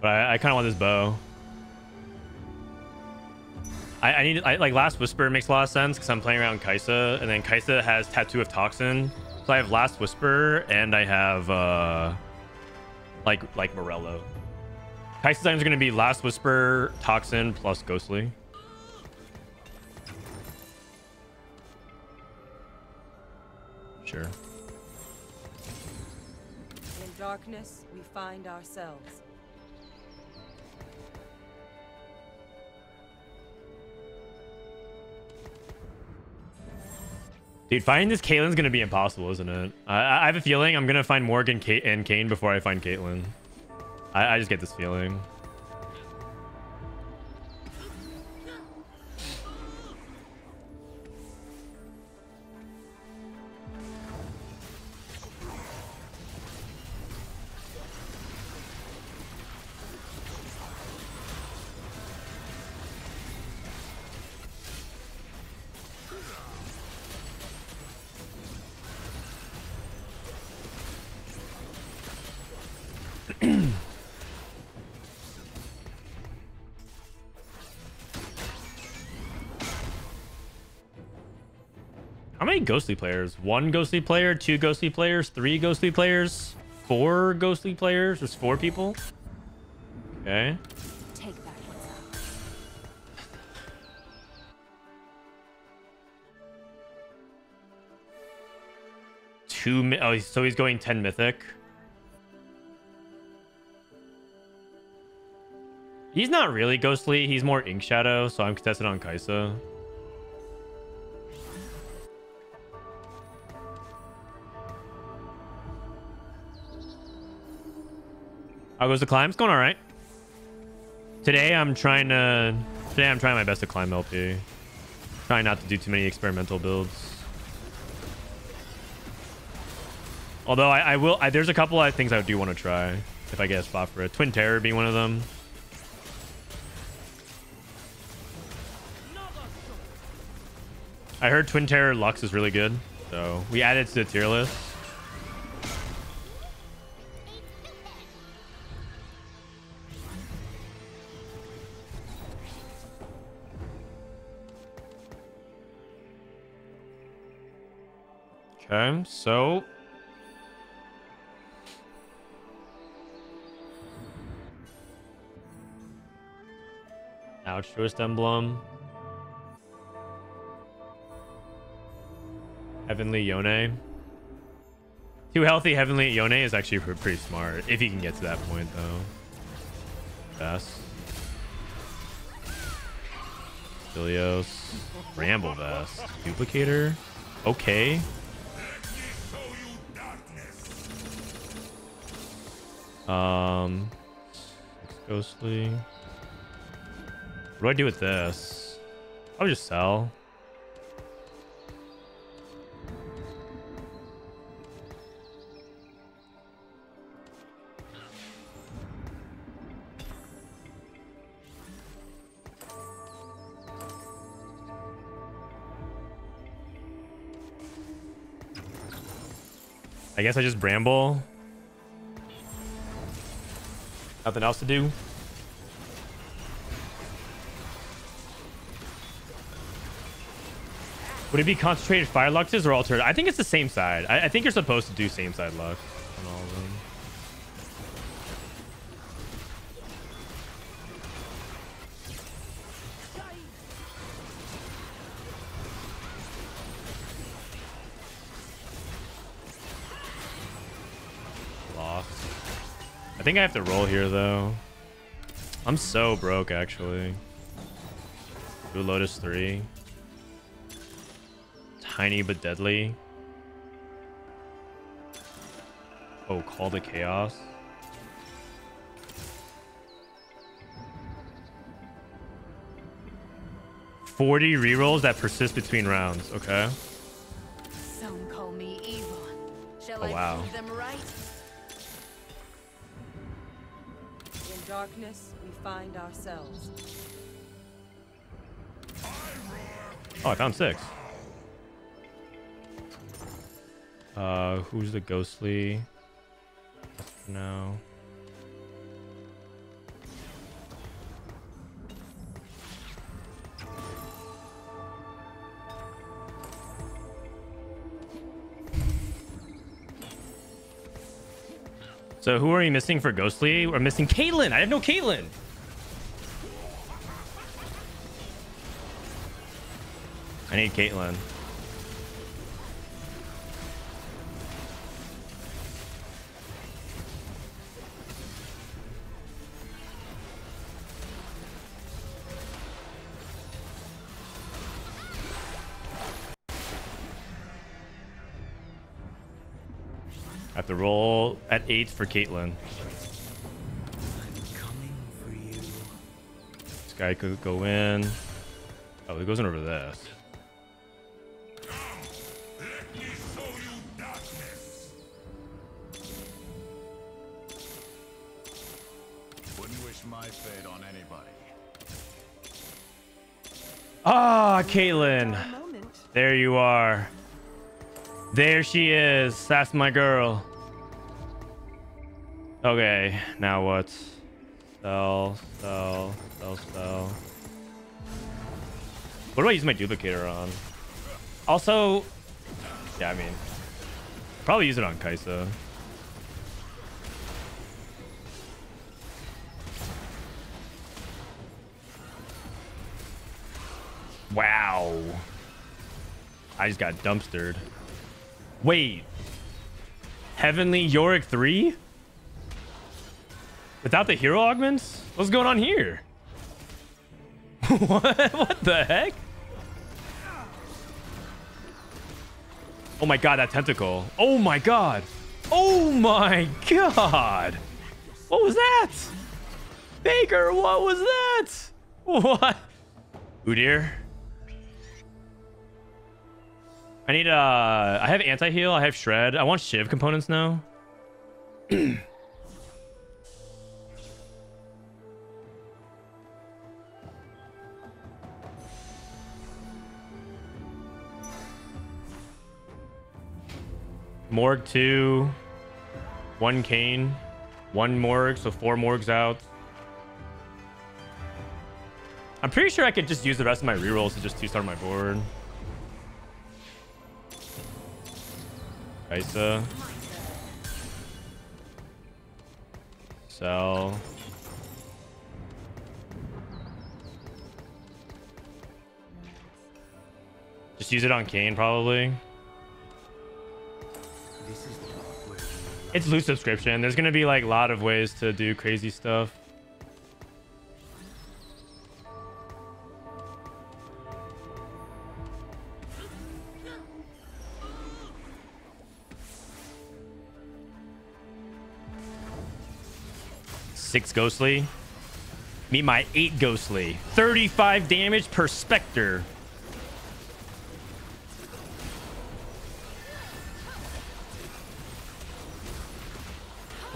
But I, I kind of want this bow. I, I need I, like Last Whisper makes a lot of sense because I'm playing around Kai'Sa, and then Kai'Sa has Tattoo of Toxin, so I have Last Whisper and I have uh like like Morello. Kai'Sa's items are gonna be Last Whisper, Toxin plus Ghostly. Sure. In darkness, we find ourselves. Dude, finding this Caitlyn's gonna be impossible, isn't it? I, I have a feeling I'm gonna find Morgan and Kayn before I find Caitlyn. I, I just get this feeling. Ghostly players? One ghostly player, two ghostly players, three ghostly players, four ghostly players? There's four people? Okay. Take back what's ours. Two oh, so he's going 10 mythic. He's not really ghostly. He's more ink shadow, so I'm contested on Kai'Sa. How goes the climb? It's going all right. Today I'm trying to. Today I'm trying my best to climb LP. Trying not to do too many experimental builds. Although I, I will, I, there's a couple of things I do want to try if I get a spot for it. Twin Terror being one of them. I heard Twin Terror Lux is really good, so we added to the tier list. Okay, so Altruist Emblem. Heavenly Yone. Too healthy Heavenly Yone is actually pretty smart. If you can get to that point, though. Vest. Philios. Ramble Vest. Duplicator. Okay. Um, ghostly. What do I do with this? I'll just sell. I guess I just bramble. Nothing else to do. Would it be concentrated fire luxes or altered? I think it's the same side. I, I think you're supposed to do same side lux on all of them. Think I have to roll here though. I'm so broke actually. Do Lotus 3 tiny but deadly. Oh, call the chaos. Forty rerolls that persist between rounds. Okay. Some call me evil. Shall Oh, I wow. prove them right? Darkness, we find ourselves. Oh, I found six. Uh, who's the ghostly? No. So who are you missing for ghostly? We're missing Caitlyn. I have no Caitlyn. I need Caitlyn. I have to roll at eight for Caitlyn. For. This guy could go in. Oh, he goes in over this. Wouldn't wish my fate on anybody. Ah, Caitlyn. There you are. There she is. That's my girl. Okay, now what? Sell, sell, sell, sell. What do I use my duplicator on? Also, yeah, I mean, probably use it on Kai'Sa. Wow. I just got dumpstered. Wait. Heavenly Yorick 3? Without the hero augments? What's going on here? what? What the heck? Oh my god, that tentacle. Oh my god. Oh my god. What was that? Baker, what was that? What? Udyr? I need, uh, I have anti-heal, I have shred. I want shiv components now. Morg 2, one Kayn, one Morg, so four Morgs out. I'm pretty sure I could just use the rest of my rerolls to just two-star my board. Kai'Sa. Sell. Just use it on Kayn, probably. It's Loot Subscription. There's gonna be like a lot of ways to do crazy stuff. Six ghostly. Meet my eight ghostly. 35 damage per specter.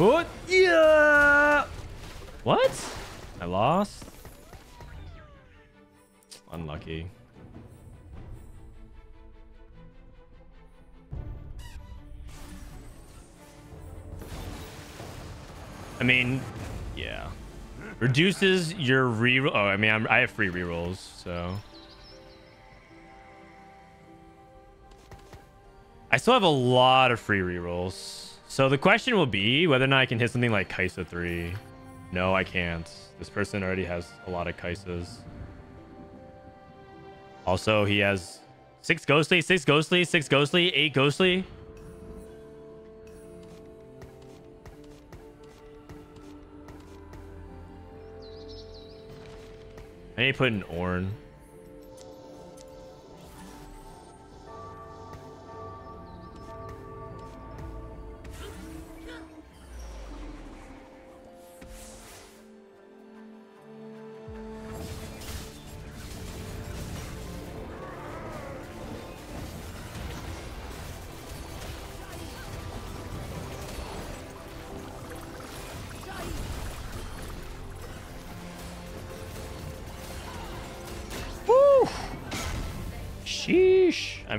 What? Yeah. What? I lost. Unlucky. I mean, yeah. Reduces your reroll. Oh, I mean, I'm, I have free rerolls, so. I still have a lot of free rerolls. So the question will be whether or not I can hit something like Kai'Sa 3. No, I can't. This person already has a lot of Kai'Sas. Also, he has six ghostly, six ghostly, six ghostly, eight ghostly. I need to put an Ornn.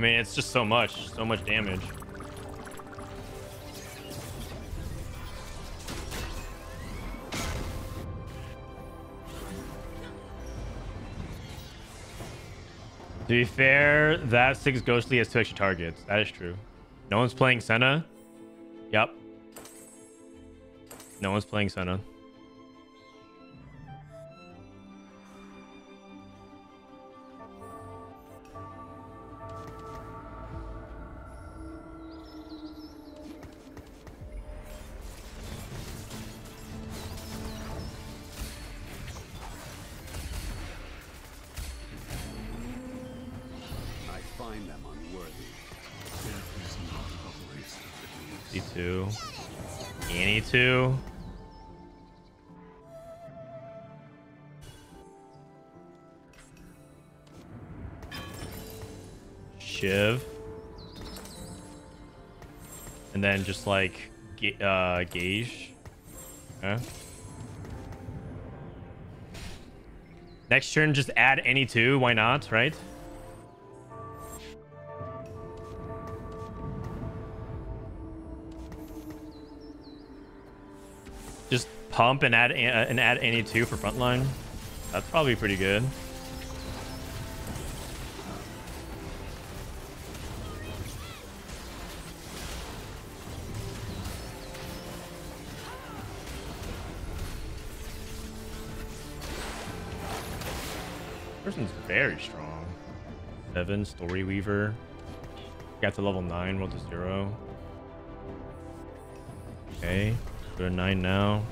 Mean, it's just so much, so much damage. To be fair, that six ghostly has two extra targets. That is true. No one's playing Senna. Yep. No one's playing Senna. D2. Shiv. And then just like uh, gauge. Next turn, just add any two. Why not? Right? Pump and add a- uh, and add any two for frontline. That's probably pretty good. Person's very strong. Seven, Storyweaver. Got to level nine, roll to zero. Okay, go to nine now.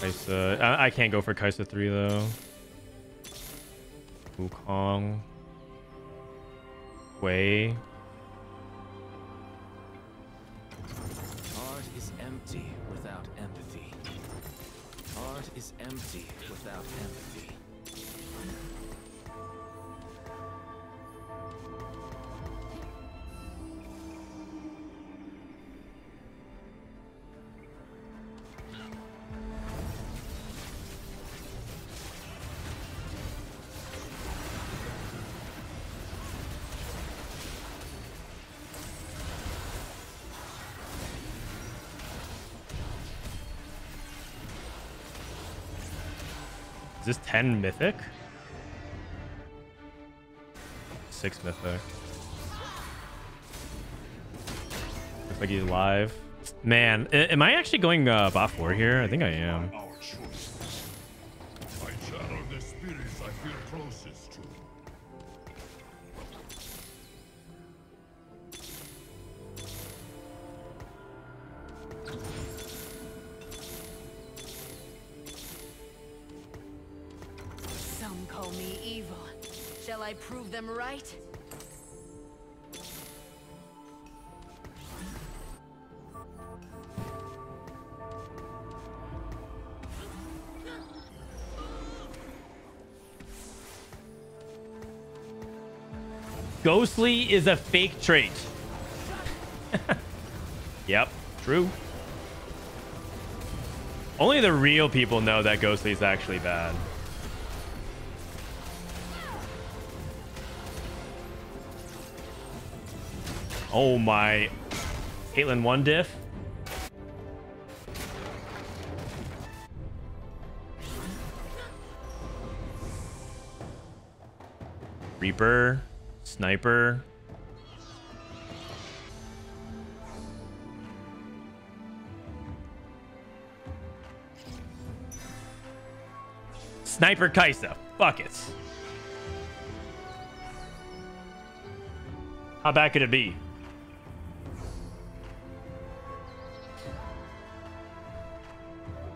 Kai'Sa. Uh, I, I can't go for Kai'Sa 3 though. Wukong. Hwei. 10 mythic? 6 mythic. Looks like he's alive. Man, am I actually going uh, bot 4 here? I think I am. Is a fake trait. yep, true. Only the real people know that Ghostly is actually bad. Oh my. Caitlyn one diff. Reaper. Sniper. Sniper Kai'Sa. Fuck it. How bad could it be?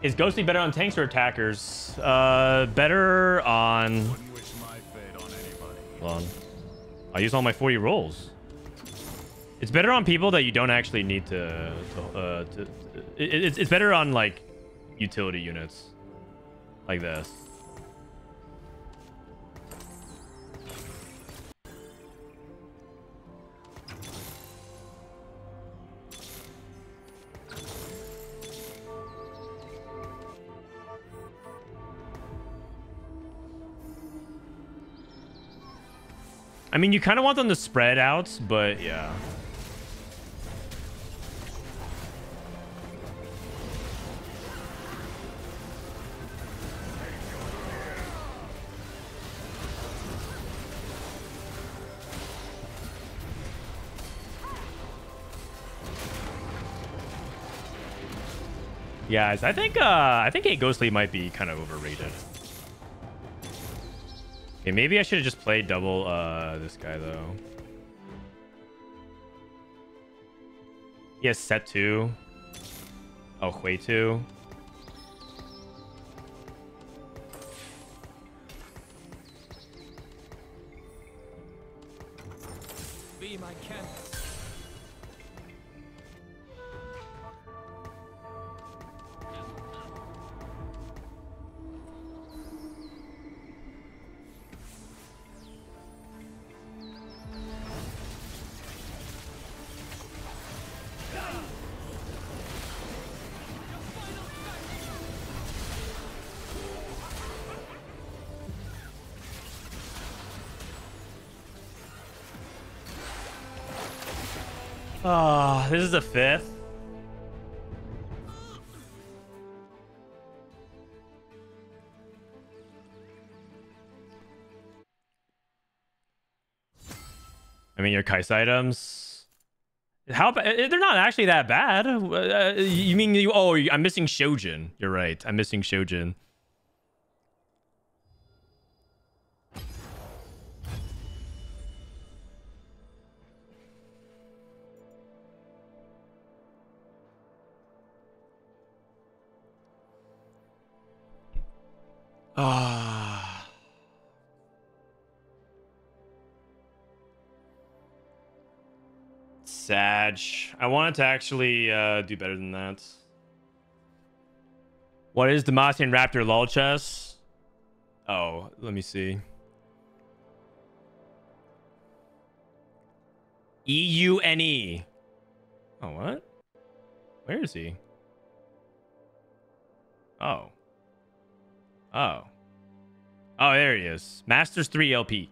Is Ghostly better on tanks or attackers? Uh, better on. I use all my 40 rolls. It's better on people that you don't actually need to. to, uh, to it, it's, it's better on like utility units, like this. I mean, you kind of want them to spread out, but yeah. Guys, I think uh I think a Ghostly might be kind of overrated. Maybe I should have just played double uh this guy though. He has set two. Oh, Hwei two. Your Kai'Sa items. How eh, They're not actually that bad. Uh, you mean you? Oh, I'm missing Shojin. You're right. I'm missing Shojin. Sag. I wanted to actually uh, do better than that. What is Demacian Raptor lol chess? Oh, let me see. E U N E. Oh, what? Where is he? Oh. Oh. Oh, there he is. Masters 3 LP.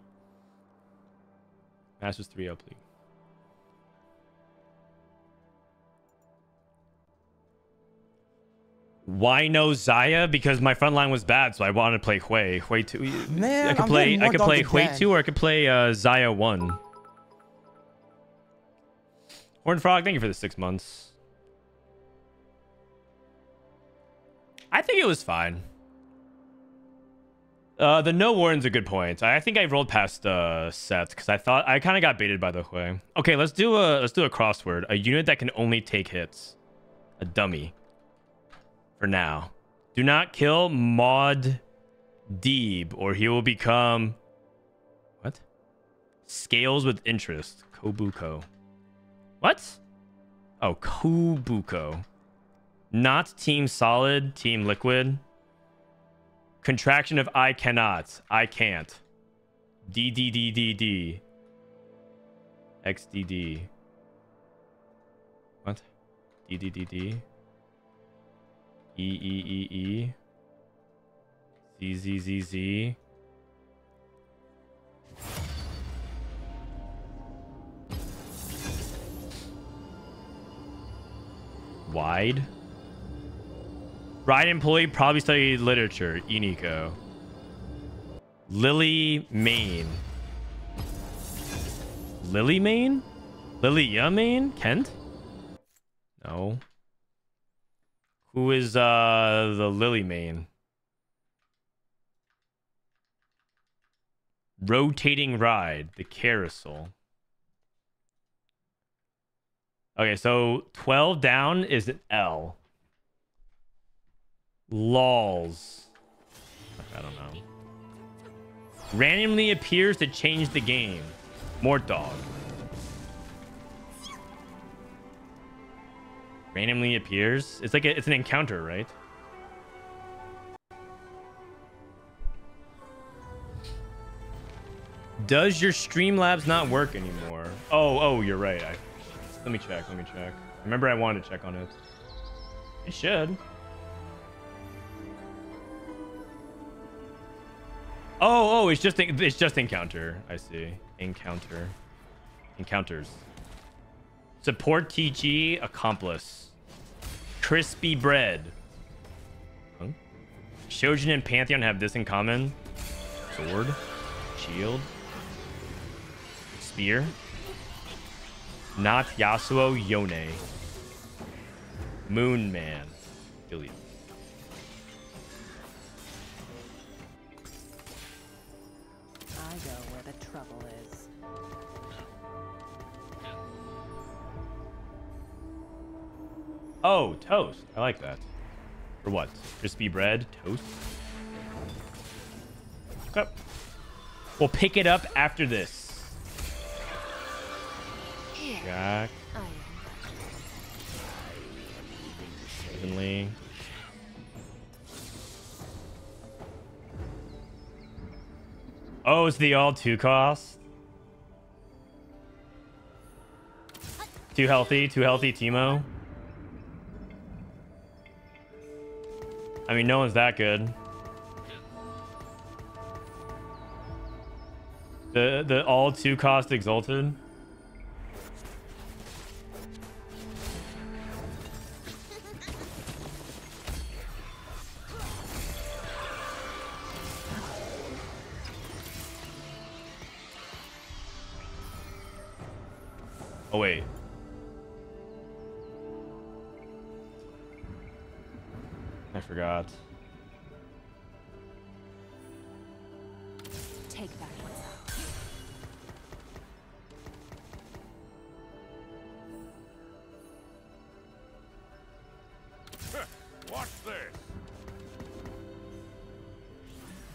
Masters 3 LP. Why no Xayah? Because my front line was bad, so I wanted to play Hwei. Hwei two. Man, I could I'm play. I could play Hwei two, or I could play uh, Xayah one. Horn Frog, thank you for the six months. I think it was fine. Uh, the no warden's a good point. I think I rolled past uh, Sett because I thought I kind of got baited by the Hwei. Okay, let's do a let's do a crossword. A unit that can only take hits. A dummy. For now, do not kill Maud Deeb, or he will become what? Scales with interest. Kobuko. What? Oh, Kobuko. Not Team Solid, Team Liquid. Contraction of I cannot. I can't. D D D D D. XDD. What? D D D D. E E E E. Z Z Z Z. Wide. Ride employee probably studied literature. Eniko. Lily Main. Lily Main? Lillia Main? Kent? No. Who is uh the Lily Main? Rotating ride, the carousel. Okay, so 12 down is an L. Lols. I don't know. Randomly appears to change the game. Mortdog. Randomly appears. It's like a, it's an encounter, right? Does your Streamlabs not work anymore? Oh, oh, you're right. I, let me check. Let me check. Remember, I wanted to check on it. It should. Oh, oh, it's just it's just encounter. I see. Encounter. Encounters. Support TG accomplice. Crispy bread. Huh? Shojin and Pantheon have this in common. Sword. Shield. Spear. Not Yasuo Yone. Moon Man. Delete. Oh, toast. I like that. For what? Crispy bread? Toast? Okay. We'll pick it up after this. Jack. Evenly. Oh, it's the all two cost. Too healthy, too healthy, Teemo. I mean, no one's that good. The the all two cost exalted.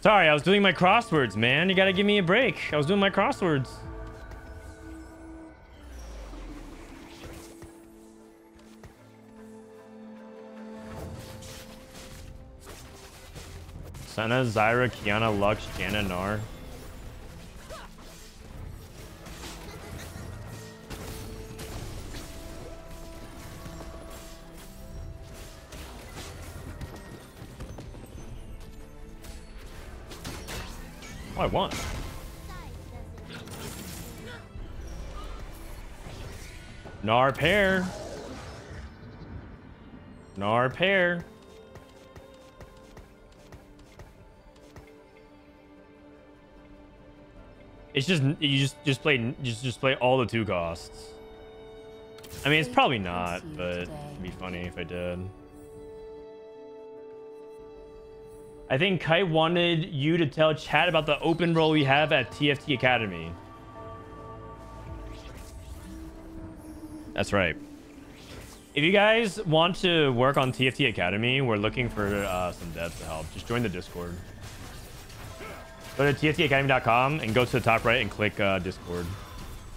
Sorry, I was doing my crosswords, man. You gotta give me a break. I was doing my crosswords. Senna, Zyra, Qiyana, Lux, Janna. I won. Gnar pair. Gnar pair. It's just you just just play just just play all the two costs. I mean, it's probably not, but it'd be funny if I did. I think Kai wanted you to tell Chad about the open role we have at TFT Academy. That's right. If you guys want to work on TFT Academy, we're looking for uh, some devs to help. Just join the Discord. Go to tftacademy.com and go to the top right and click uh, Discord.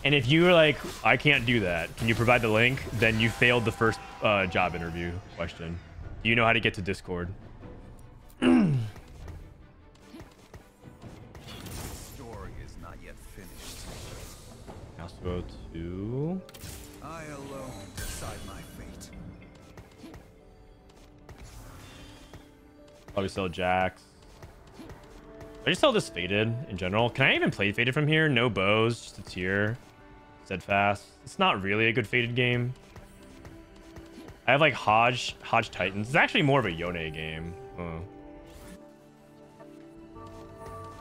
And if you're like, I can't do that, can you provide the link? Then you failed the first uh, job interview question. Do you know how to get to Discord? Go to... I alone decide my fate. Probably sell Jax. I just sell this Faded in general. Can I even play Faded from here? No bows, just a tier. Steadfast. It's not really a good Faded game. I have like Hodge, Hodge Titans. It's actually more of a Yone game. Huh.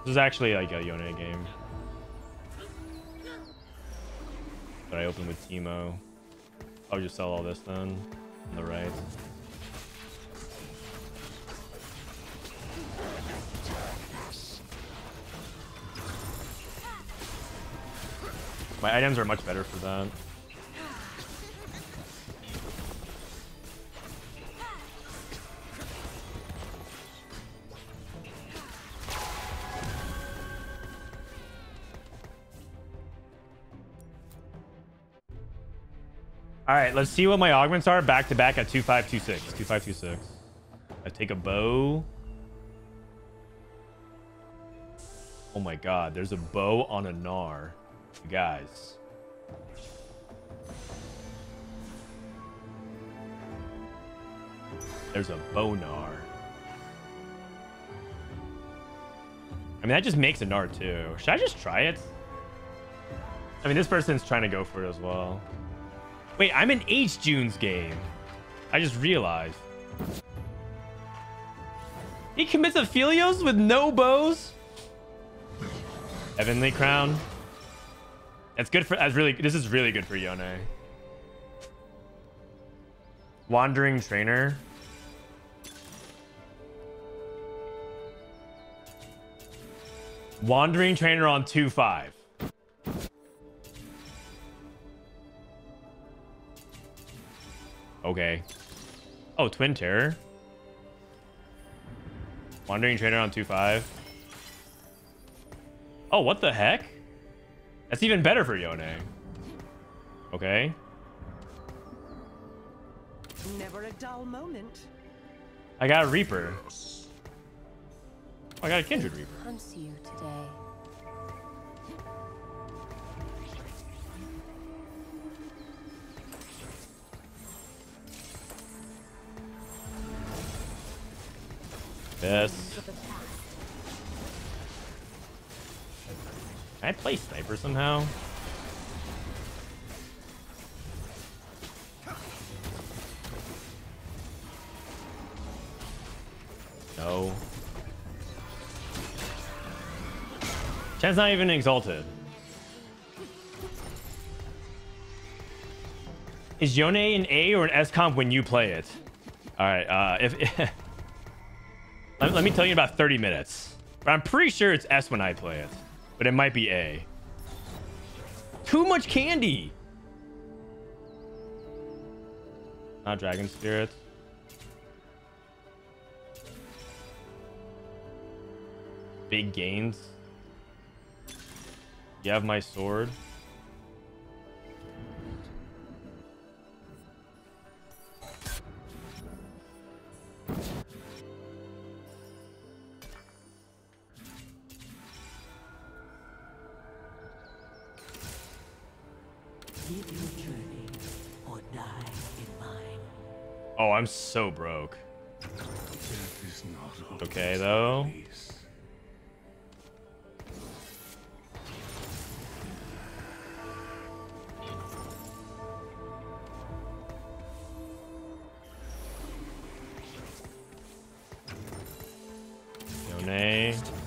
This is actually like a Yone game. But I open with Teemo. I'll just sell all this then. On the right. My items are much better for that. All right, let's see what my augments are back to back at 2526. 2526. I take a bow. Oh my god, there's a bow on a Gnar. You guys. There's a bonar. I mean, that just makes a Gnar too. Should I just try it? I mean, this person's trying to go for it as well. Wait, I'm in H June's game. I just realized. He commits Aphelios with no bows? Heavenly Crown. That's good for. That's really. This is really good for Yone. Wandering Trainer. Wandering Trainer on 2-5. Okay. Oh, Twin Terror. Wandering Trainer on 2-5. Oh, what the heck? That's even better for Yone. Okay. Never a dull moment. I got a Reaper. Oh, I got a Kindred Reaper. Yes. Can I play Sniper somehow? No. Chan's not even exalted. Is Yone an A or an S comp when you play it? All right. Uh, if let, let me tell you about 30 minutes. But I'm pretty sure it's S when I play it. But it might be A. Too much candy. Not Dragon Spirit. big gains. You have my sword. Oh, I'm so broke. Okay, though. Yone.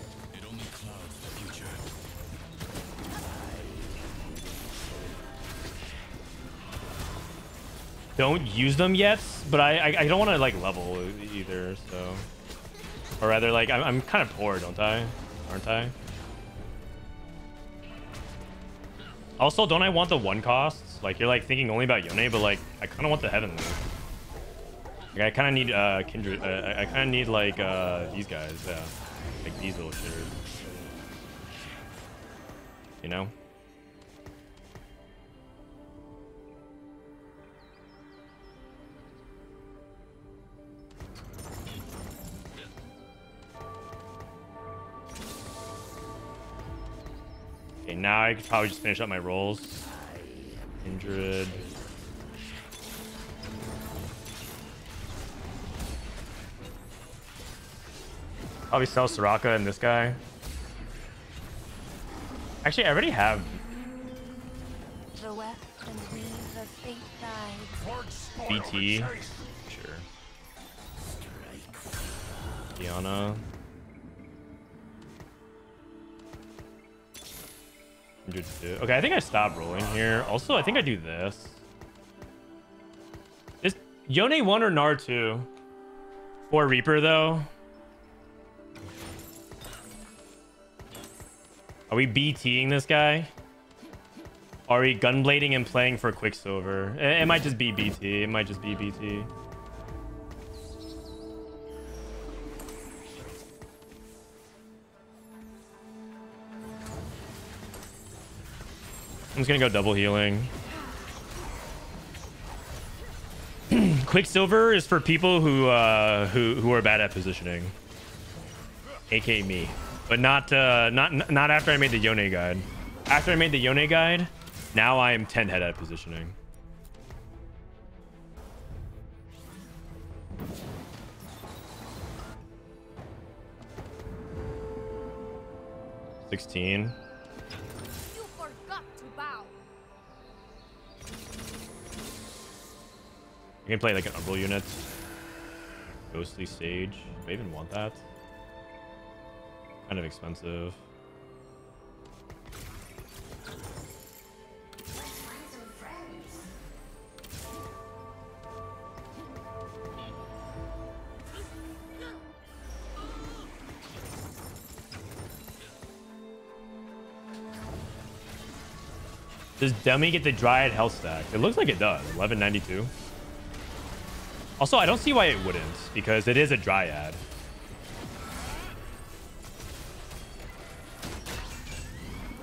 Don't use them yet, but I I, I don't want to like level either. So, or rather, like I'm I'm kind of poor, don't I? Aren't I? Also, don't I want the one costs? Like you're like thinking only about Yone, but like I kind of want the heavenly. Like I kind of need uh kindred. Uh, I, I kind of need like uh these guys. Yeah, like these little shitters. You know. Okay, now I could probably just finish up my rolls. Kindred. Probably sell Soraka and this guy. Actually, I already have. The weft and weave the fate guides. Hard BT. Sure. Diana. Okay, I think I stopped rolling here. Also, I think I do this. Is Yone 1 or Gnar 2? Or Reaper, though? Are we BTing this guy? Are we gunblading and playing for Quicksilver? It, it might just be BT. It might just be BT. I'm just gonna go double healing. Quicksilver is for people who uh, who who are bad at positioning, aka me. But not uh, not not after I made the Yone guide. After I made the Yone guide, now I am 10 head at positioning. Sixteen. Can play like an Umbral unit. Ghostly Sage. Do I even want that? Kind of expensive. Does Dummy get the Dryad health stack? It looks like it does. 1192. Also, I don't see why it wouldn't, because it is a Dryad.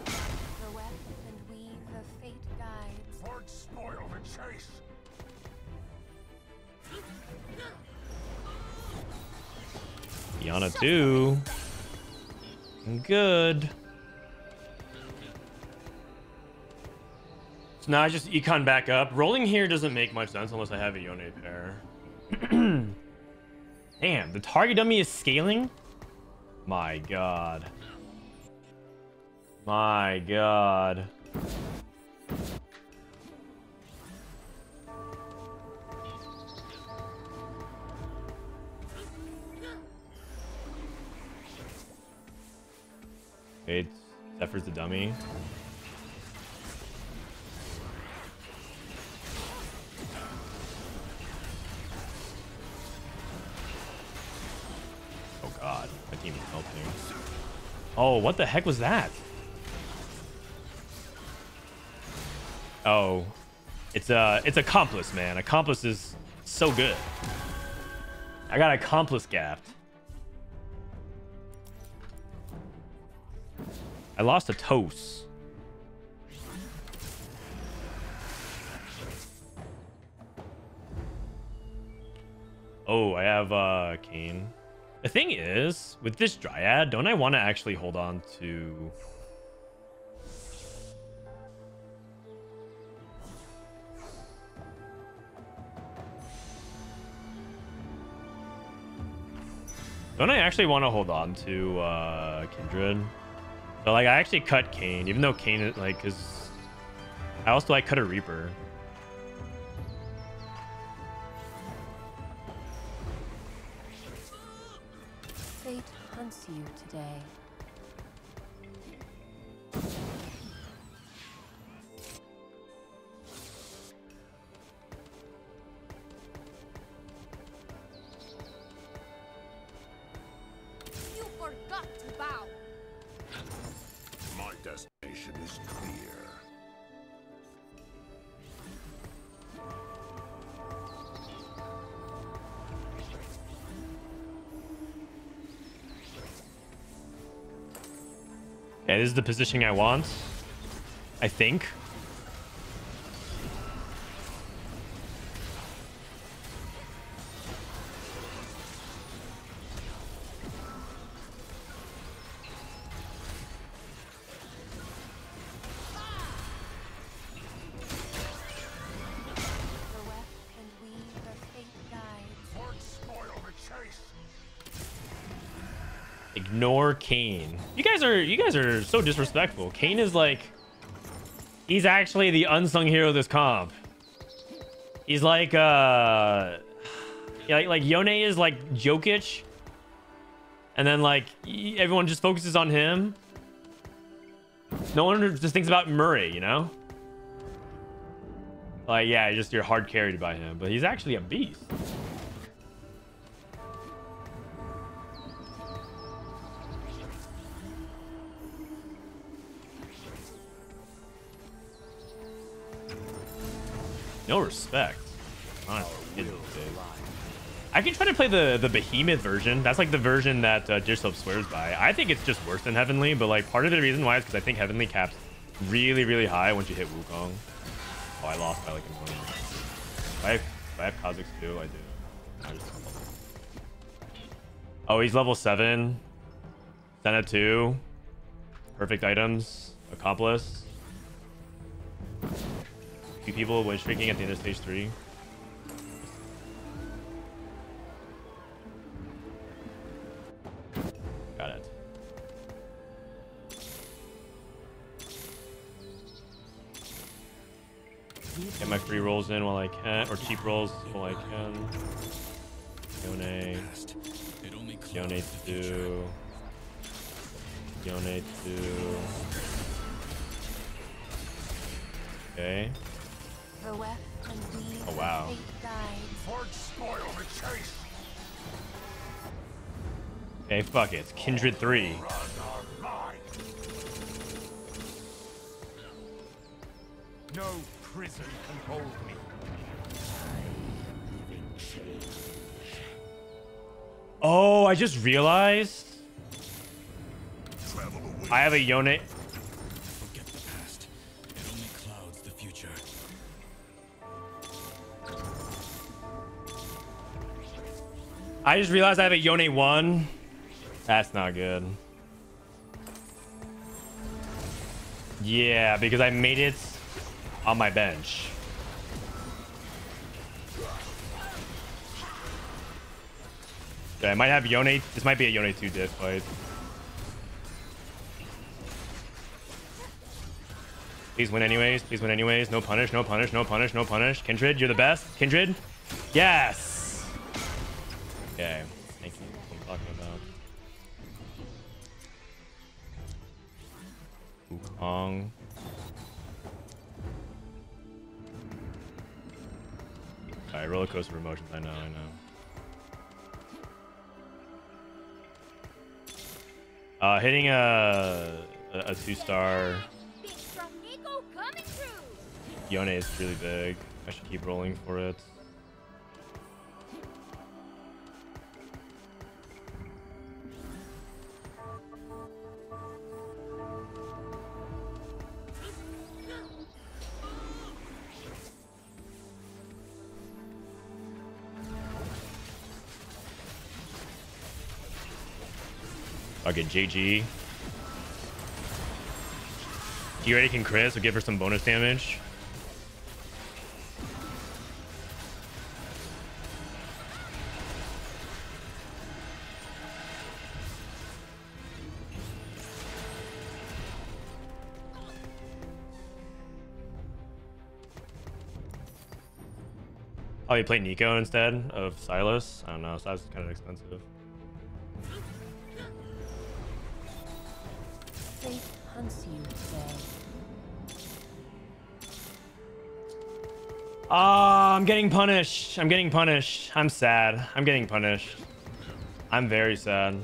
The weft and weave the fate guides. Hard spoil and chase. Yana too. Good. So now I just econ back up. Rolling here doesn't make much sense unless I have a Yone pair. Damn, the target dummy is scaling? My god. My god. Okay, Zephyr's the dummy. Oh god, my team is melting. Oh, what the heck was that? Oh, it's a it's accomplice, man. Accomplice is so good. I got accomplice gapped. I lost a toast. Oh, I have uh Kayn. The thing is, with this Dryad, don't I want to actually hold on to... Don't I actually want to hold on to uh, Kindred? So like I actually cut Kayn, even though Kayn is like because I also like cut a Reaper. Fate you today. You forgot to bow. My destination is clear. Okay, this is the positioning I want. I think. Guys are so disrespectful. Kayn is like he's actually the unsung hero of this comp. He's like uh like like Yone is like Jokic. And then like everyone just focuses on him. No one just thinks about Murray, you know? Like yeah, just you're hard carried by him, but he's actually a beast. No respect. I can try to play the the behemoth version. That's like the version that uh, Dishsoap swears by. I think it's just worse than Heavenly, but like part of the reason why is because I think Heavenly caps really really high once you hit Wukong. Oh, I lost by like a million. I have, I have Kha'Zix too? I do. Oh, he's level seven. Senna two. Perfect items. Accomplice. Few people win streaking at the end of stage three. Got it. Get my free rolls in while I can, or cheap rolls while I can. Yone. Yone 2. Yone 2. Okay. Oh, wow. the fate guides. Spoil the chase. Okay, fuck it. Kindred 3. Run are mine. No prison can hold me. Oh, I just realized I have a Yone. I just realized I have a Yone 1. That's not good. Yeah, because I made it on my bench. Yeah, I might have Yone. This might be a Yone 2 diff fight. Please win anyways. Please win anyways. No punish, no punish, no punish, no punish. Kindred, you're the best. Kindred. Yes. Okay. Thank you. What I'm talking about. Wukong. Alright, roller coaster of emotions. I know, I know. Uh, hitting a a, a two star Big from Neeko coming through. Yone is really big. I should keep rolling for it. Okay, JG. You already can crit, so give her some bonus damage. Oh, you play Neeko instead of Sylas? I don't know. Sylas is kind of expensive. Today. Oh, I'm getting punished. I'm getting punished. I'm sad. I'm getting punished. I'm very sad.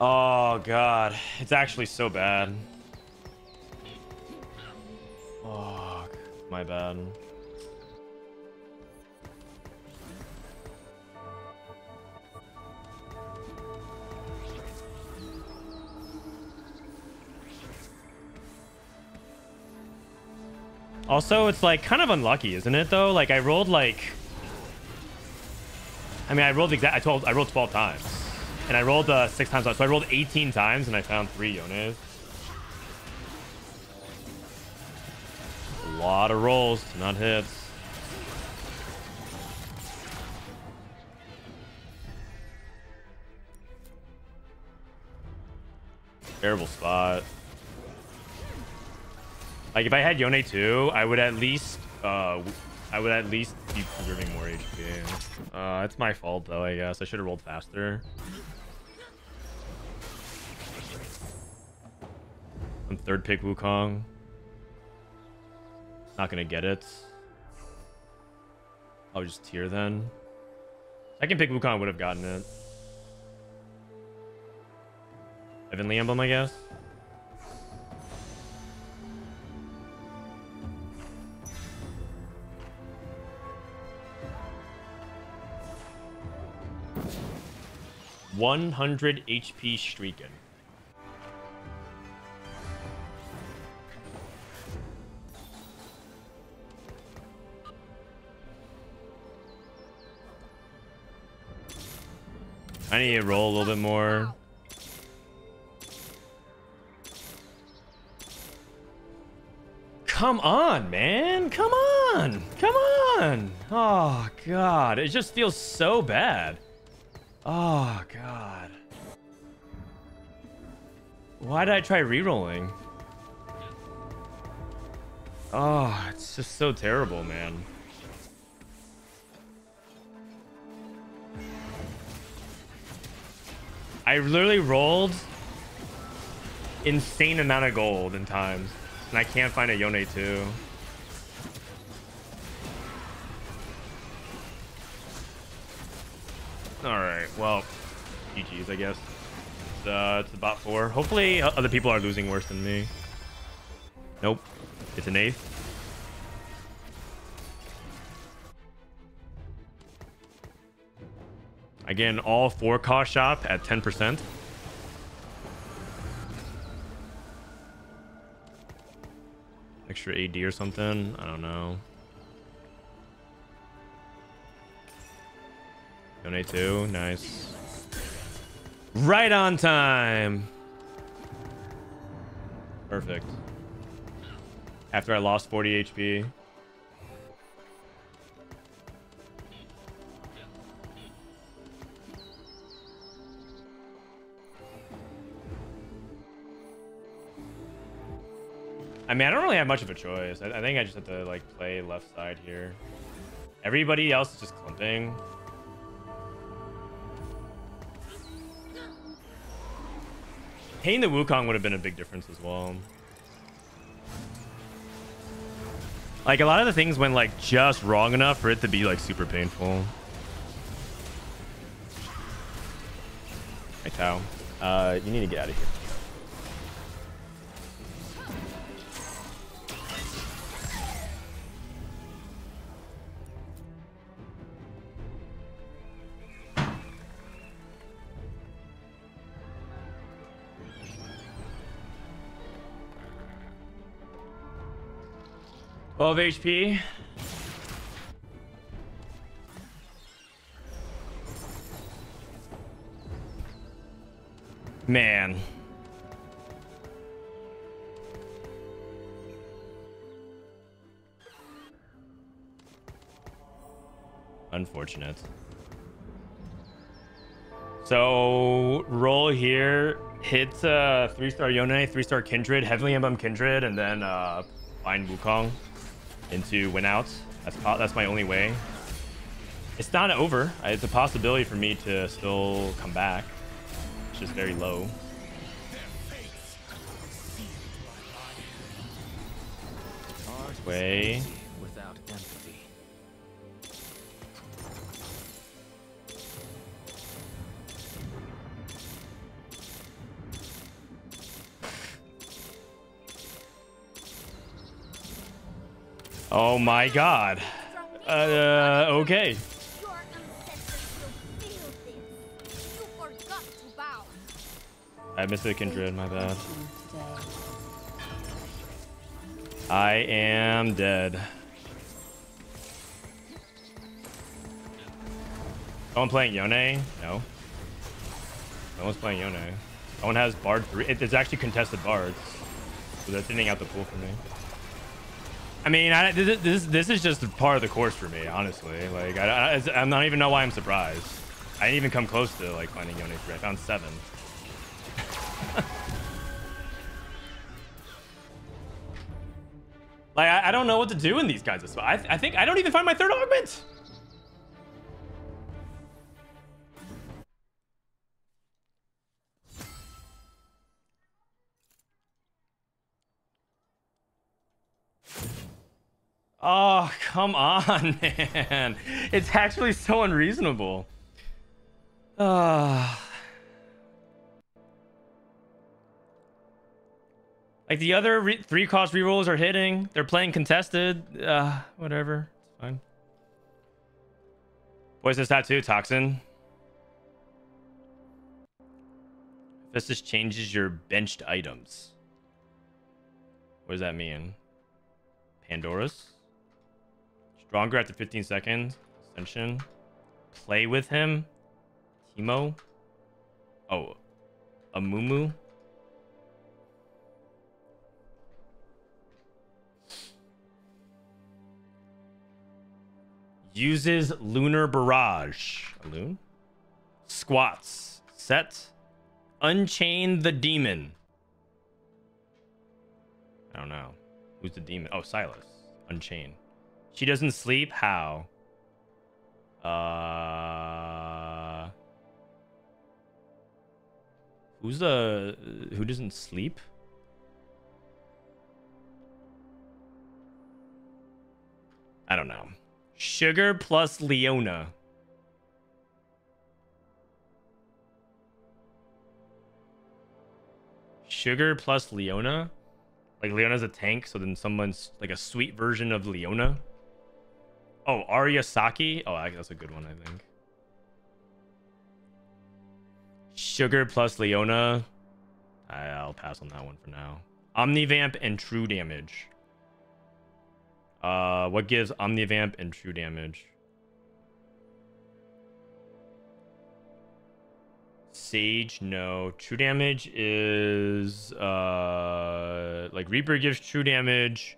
Oh, God. It's actually so bad. Oh, my bad. Also, it's like kind of unlucky, isn't it? Though, like I rolled like, I mean, I rolled exact. I told I rolled 12 times, and I rolled uh, six times. So I rolled 18 times, and I found three Yones. A lot of rolls, not hits. Terrible spot. Like if I had Yone too, I would at least uh I would at least be preserving more HP. Uh it's my fault though, I guess. I should have rolled faster. I'm third pick Wukong. Not gonna get it. I'll just tier then. Second pick Wukong would have gotten it. Heavenly Emblem, I guess. One hundred HP streaking. I need to roll a little bit more. Come on, man. Come on. Come on. Oh, God. It just feels so bad. Oh, God. Why did I try re-rolling? Oh, it's just so terrible, man. I literally rolled insane amount of gold in times. And I can't find a Yone too. Alright, well, GG's, I guess. It's, uh, it's about four. Hopefully, other people are losing worse than me. Nope. It's an eighth. Again, all four cost shop at 10%. Extra AD or something. I don't know. Donate two. Nice. Right on time. Perfect. After I lost 40 HP. I mean, I don't really have much of a choice. I, I think I just have to like play left side here. Everybody else is just clumping. Hitting the Wukong would have been a big difference as well. Like a lot of the things went like just wrong enough for it to be like super painful. Hey Tao, uh, you need to get out of here. Twelve HP. Man. Unfortunate. So roll here, hit uh, three star Yone, three star Kindred, Heavenly emblem Kindred, and then uh, find Wukong into win out. That's that's my only way. It's not over. It's a possibility for me to still come back. It's just very low. Way. Oh my god. Uh, okay. To bow. I missed the Kindred, my bad. I am dead. Someone playing Yone? No. No one's playing Yone. No one has Bard 3. It's actually contested Bards. So they're thinning out the pool for me. I mean, I, this, this, this is just part of the course for me, honestly. Like, I, I, I'm not even know why I'm surprised. I didn't even come close to, like, finding Yone 3. I found 7. Like, I, I don't know what to do in these kinds of spots. I, I think I don't even find my third augment. Oh, come on, man. It's actually so unreasonable. Ah. Like the other re- three cost rerolls are hitting. They're playing contested. Uh, whatever. It's fine. Poisonous tattoo, toxin. This just changes your benched items. What does that mean? Pandora's? Stronger after 15 seconds. Ascension. Play with him. Teemo. Oh. Amumu. Uses Lunar Barrage. Alune? Squats. Sett. Unchain the Demon. I don't know. Who's the demon? Oh, Sylas. Unchain. She doesn't sleep? How? Uh. Who's the. Who doesn't sleep? I don't know. Sugar plus Leona. Sugar plus Leona? Like Leona's a tank, so then someone's like a sweet version of Leona. Oh, Arya Saki. Oh, that's a good one, I think. Sugar plus Leona. I'll pass on that one for now. Omnivamp and True Damage. Uh, what gives Omnivamp and True Damage? Sage, no. True damage is uh like Reaper gives true damage.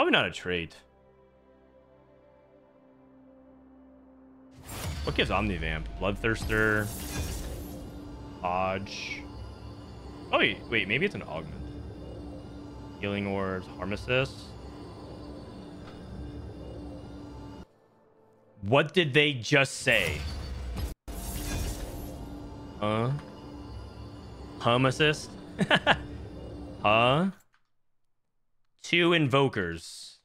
Probably not a trait. What gives Omnivamp? Bloodthirster. Hodge. Oh wait, wait, maybe it's an augment. Healing orbs, harm assist. What did they just say? Huh? Hum assist? huh? Two invokers.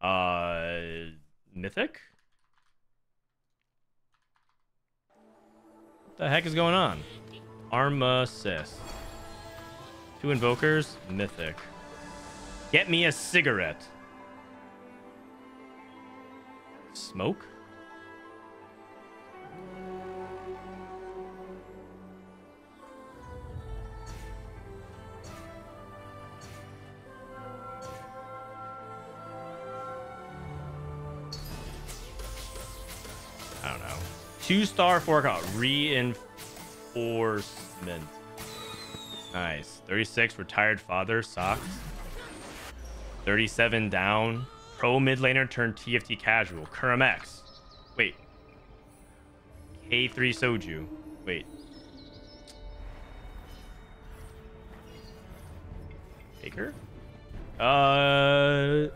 Uh, mythic? What the heck is going on? Arm assist. Two invokers, mythic. Get me a cigarette. Smoke? I don't know. two star four count reinforcement. Nice. 36 retired father socks. 37 down. Pro mid laner turned TFT casual. Kurum X. Wait. K3 Soju. Wait. Baker? Uh.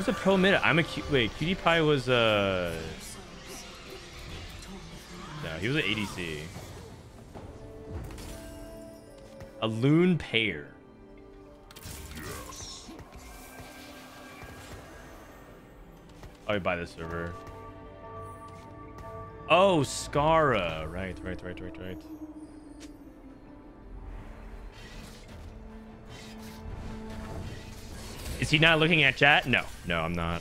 Who's a pro mid? I'm a cu- wait. Cutie Pie was uh. No, he was an ADC. A loon pair. Oh, you buy the server. Oh, Skara. Right, right, right, right, right. Is he not looking at chat? No, no, I'm not.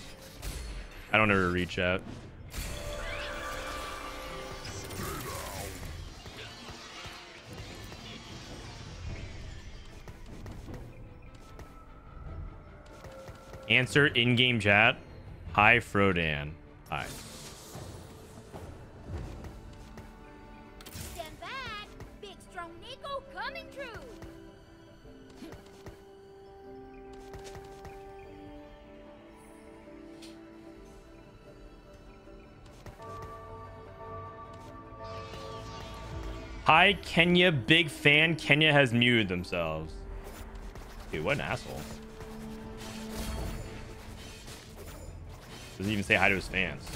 I don't ever read chat. Answer in-game chat. Hi, Frodan. Hi. Hi, Kenya. Big fan. Kenya has muted themselves. Dude, what an asshole. Doesn't even say hi to his fans.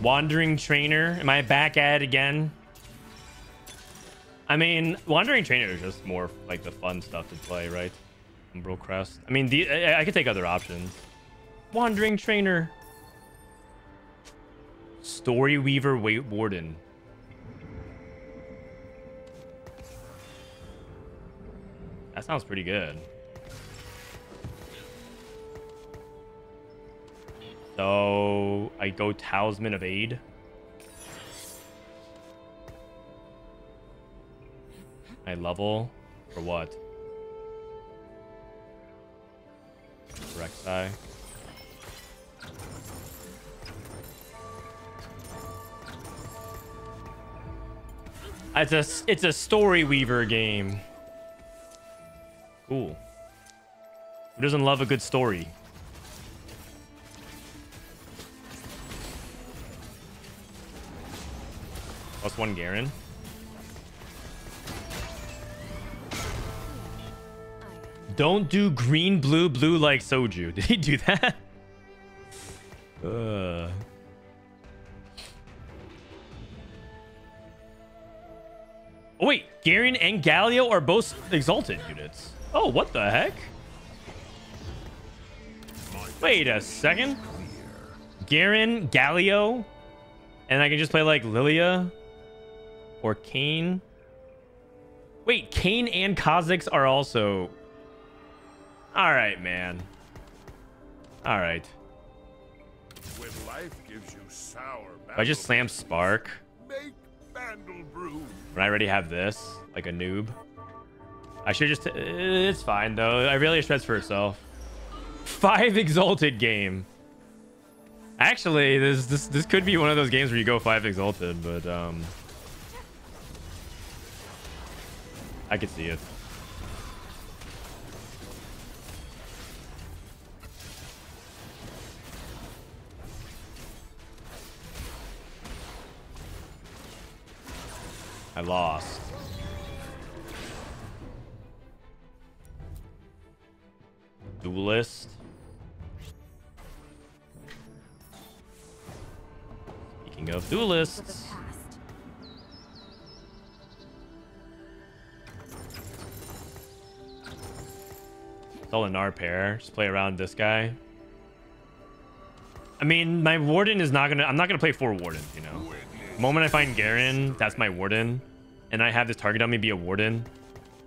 Wandering Trainer. Am I back at it again? I mean, Wandering Trainer is just more like the fun stuff to play, right? Umbral Crest. I mean, the, I, I could take other options. Wandering Trainer. Storyweaver Wait Warden. That sounds pretty good. So I go Talisman of Aid. I level for what? It's a it's a storyweaver game. Cool. Who doesn't love a good story? Plus one Garen. Don't do green, blue, blue like Soju. Did he do that? Uh. Oh, wait. Garen and Galio are both exalted units. Oh, what the heck? Wait a second. Garen, Galio, and I can just play like Lillia or Kayn. Wait, Kayn and Kha'Zix are also. All right, man. All right. When life gives you sour If I just slam Spark when I already have this, like a noob. I should just. It's fine though. I really shreds for itself. Five exalted game. Actually, this this this could be one of those games where you go five exalted, but um, I could see it. I lost. Duelist. Speaking of For duelists, it's all in our pair. Just play around this guy. I mean, my warden is not gonna. I'm not gonna play four wardens. You know, the moment I find Garen, that's my warden, and I have this target on me be a warden,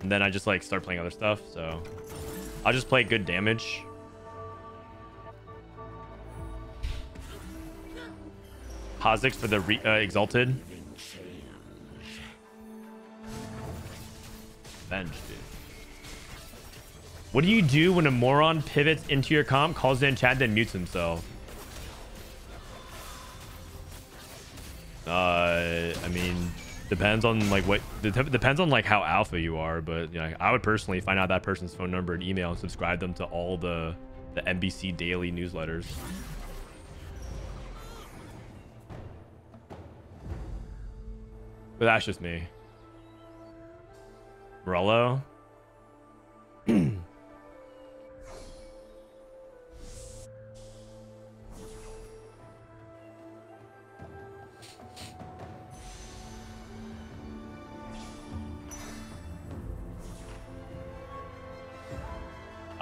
and then I just like start playing other stuff. So I'll just play good damage. Kha'Zix for the re- uh, exalted. bench, dude. What do you do when a moron pivots into your comp, calls in chat, then mutes himself? Uh, I mean, depends on like what dep- depends on like how alpha you are, but you know, I would personally find out that person's phone number and email and subscribe them to all the the NBC daily newsletters. But that's just me. Morello.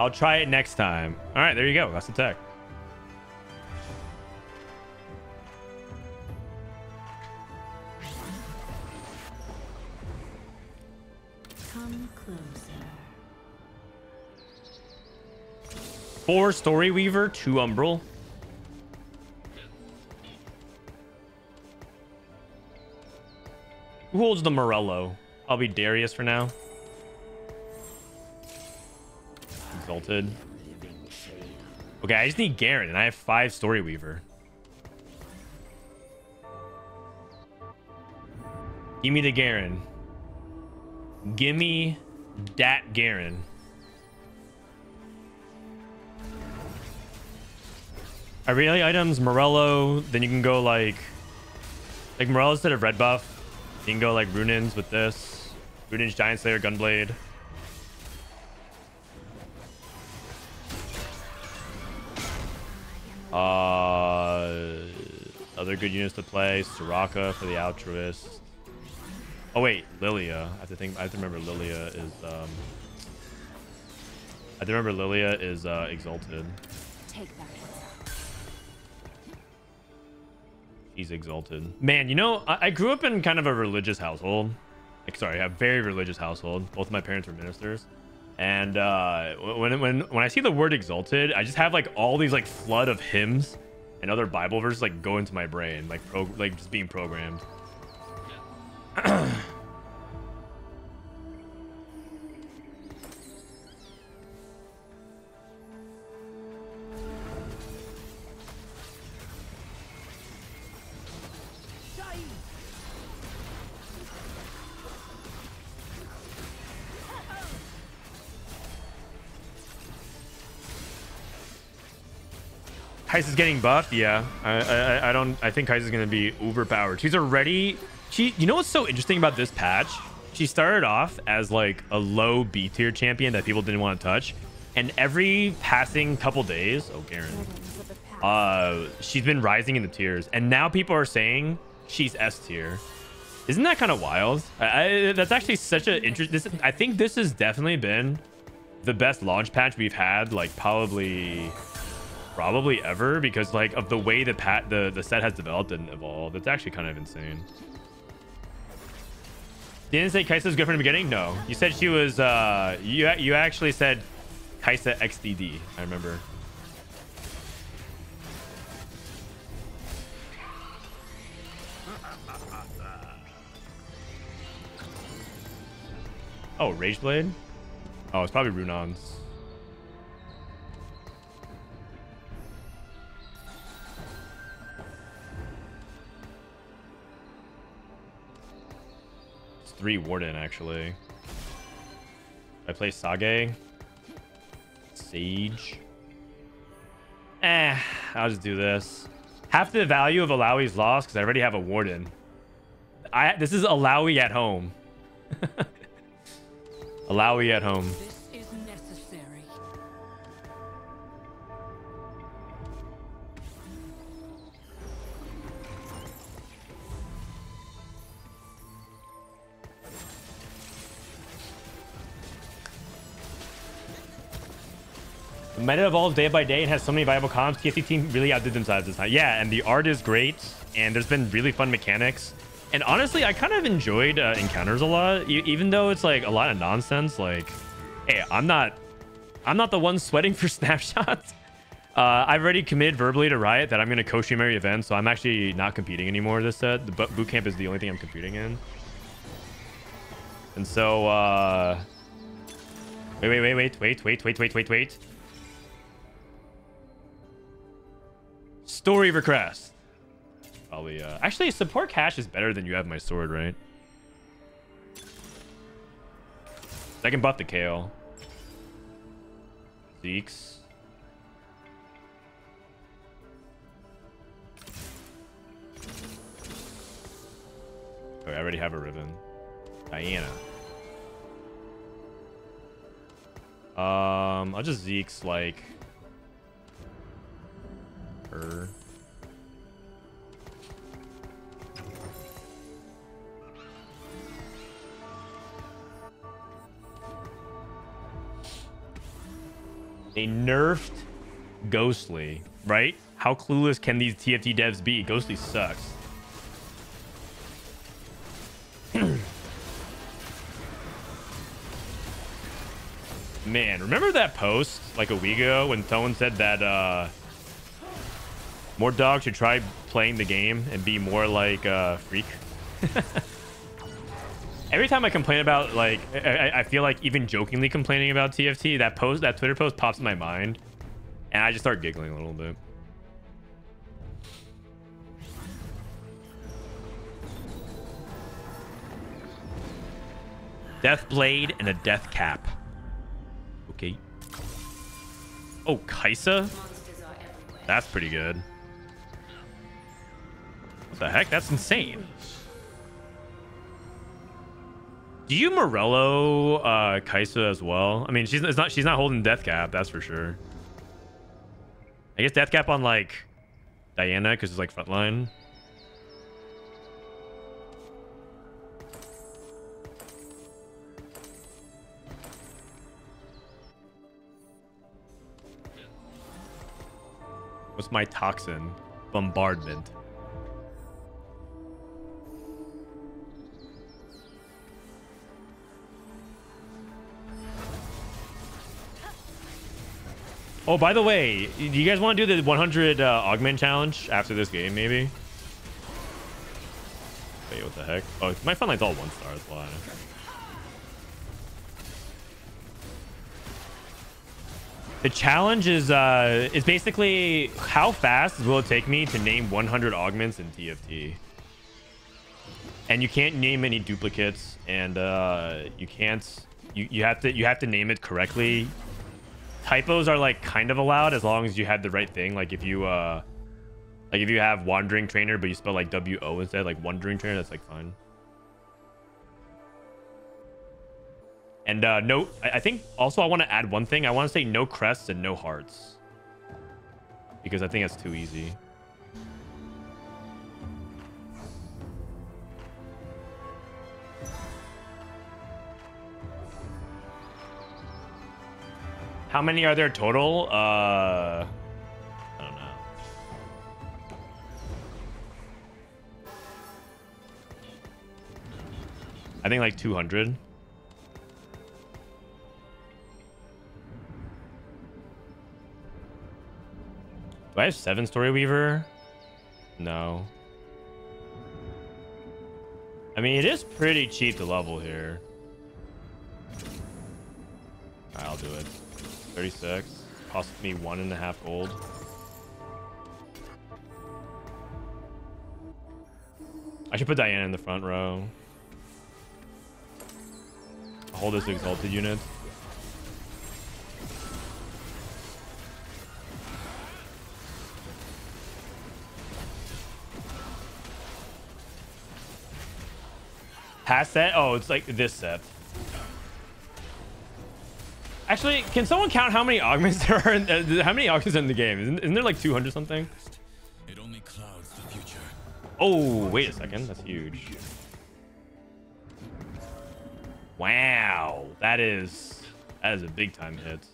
I'll try it next time. All right, there you go. That's the tech. Come closer. Four Storyweaver, two Umbral. Who holds the Morello? I'll be Darius for now. Exalted. Okay, I just need Garen, and I have five Storyweaver. Give me the Garen. Give me that Garen. Irelia items, Morello, then you can go like like Morello instead of red buff. You can go like Runaan's with this. Runaan's, Giant Slayer, Gunblade. Uh other good units to play, Soraka for the altruist. Oh wait, Lillia. I have to think I have to remember Lillia is um I have to remember Lillia is uh exalted. Take that. He's exalted. Man, you know, I, I grew up in kind of a religious household. Like, sorry, a very religious household. Both of my parents were ministers. And uh, when when when I see the word exalted, I just have like all these like flood of hymns and other Bible verses like go into my brain, like pro like just being programmed. Kai'Sa's getting buffed. Yeah, I, I I don't. I think Kai'Sa's gonna be overpowered. She's already. She. You know what's so interesting about this patch? She started off as like a low B tier champion that people didn't want to touch, and every passing couple days, oh Garen, uh, she's been rising in the tiers, and now people are saying she's S tier. Isn't that kind of wild? I, I, that's actually such a interest. This I think this has definitely been the best launch patch we've had, like probably probably ever because like of the way the pat the the set has developed and evolved it's actually kind of insane. Didn't say Kai'Sa's good from the beginning? No. You said she was uh you you actually said Kai'Sa XDD I remember. Oh Rageblade? Oh it's probably Runaan's three Warden, actually. I play Sage. Sage. Eh, I'll just do this. Half the value of Illaoi's lost because I already have a Warden. I This is Illaoi at home. Illaoi at home. Meta evolves day by day and has so many viable comps. TFT team really outdid themselves this time. Yeah, and the art is great, and there's been really fun mechanics. And honestly, I kind of enjoyed uh, encounters a lot, e- even though it's like a lot of nonsense. Like, hey, I'm not, I'm not the one sweating for snapshots. Uh, I've already committed verbally to Riot that I'm going to co-stream every event, so I'm actually not competing anymore this set. The boot boot camp is the only thing I'm competing in. And so, uh, Wait, wait, wait, wait, wait, wait, wait, wait, wait, wait. Story request. Probably, uh... Actually, support cache is better than you have my sword, right? I can buff the Kale. Zeeks. Oh, I already have a ribbon. Diana. Um, I'll just Zeke's like her. They nerfed Ghostly, right? How clueless can these TFT devs be? Ghostly sucks. Man, remember that post like a week ago when someone said that uh, Mortdog should try playing the game and be more like uh, Freak? Every time I complain about like, I, I feel like even jokingly complaining about TFT, that post, that Twitter post pops in my mind, and I just start giggling a little bit. Death Blade and a Death Cap. Okay. Oh, Kai'Sa? That's pretty good. What the heck? That's insane. Do you Morello uh, Kai'Sa as well? I mean, she's not she's not holding Death Cap, that's for sure. I guess Death Cap on like Diana because it's like frontline. What's my toxin? Bombardment. Oh, by the way, do you guys want to do the 100 uh, augment challenge after this game, maybe? Wait, what the heck? Oh, my fun line's all one star, that's why. The challenge is uh is basically how fast will it take me to name 100 augments in TFT? And you can't name any duplicates and uh you can't you, you have to you have to name it correctly. Typos are like kind of allowed as long as you have the right thing. Like if you uh like if you have wandering trainer but you spell like W O instead, like wandering trainer, that's like fine. And uh, no, I, I think also I want to add one thing. I want to say no crests and no hearts. Because I think that's too easy. How many are there total? Uh, I don't know. I think like 200. Do I have seven Storyweaver? No. I mean, it is pretty cheap to level here. I'll do it. 36. Cost me one and a half gold. I should put Diana in the front row. Hold this exalted unit. Past set? Oh, it's like this set. Actually, can someone count how many augments there are? In, uh, how many augments are in the game? Isn't, isn't there like 200 something? It only clouds the future. Oh, wait a second. That's huge. Wow. That is... That is a big time hit.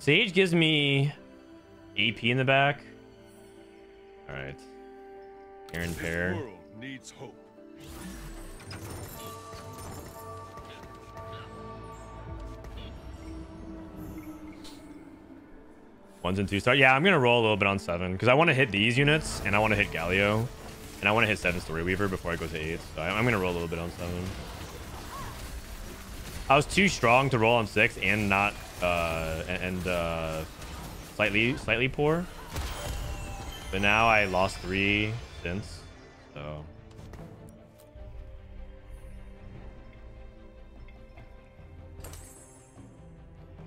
Sage gives me AP in the back. All right. Aaron. World needs hope. Ones and two star. Yeah, I'm gonna roll a little bit on seven because I want to hit these units and I want to hit Galio. And I want to hit 7 Storyweaver before I go to 8. So I'm going to roll a little bit on 7. I was too strong to roll on 6 and not... Uh, and uh, slightly slightly poor. But now I lost 3 since. So...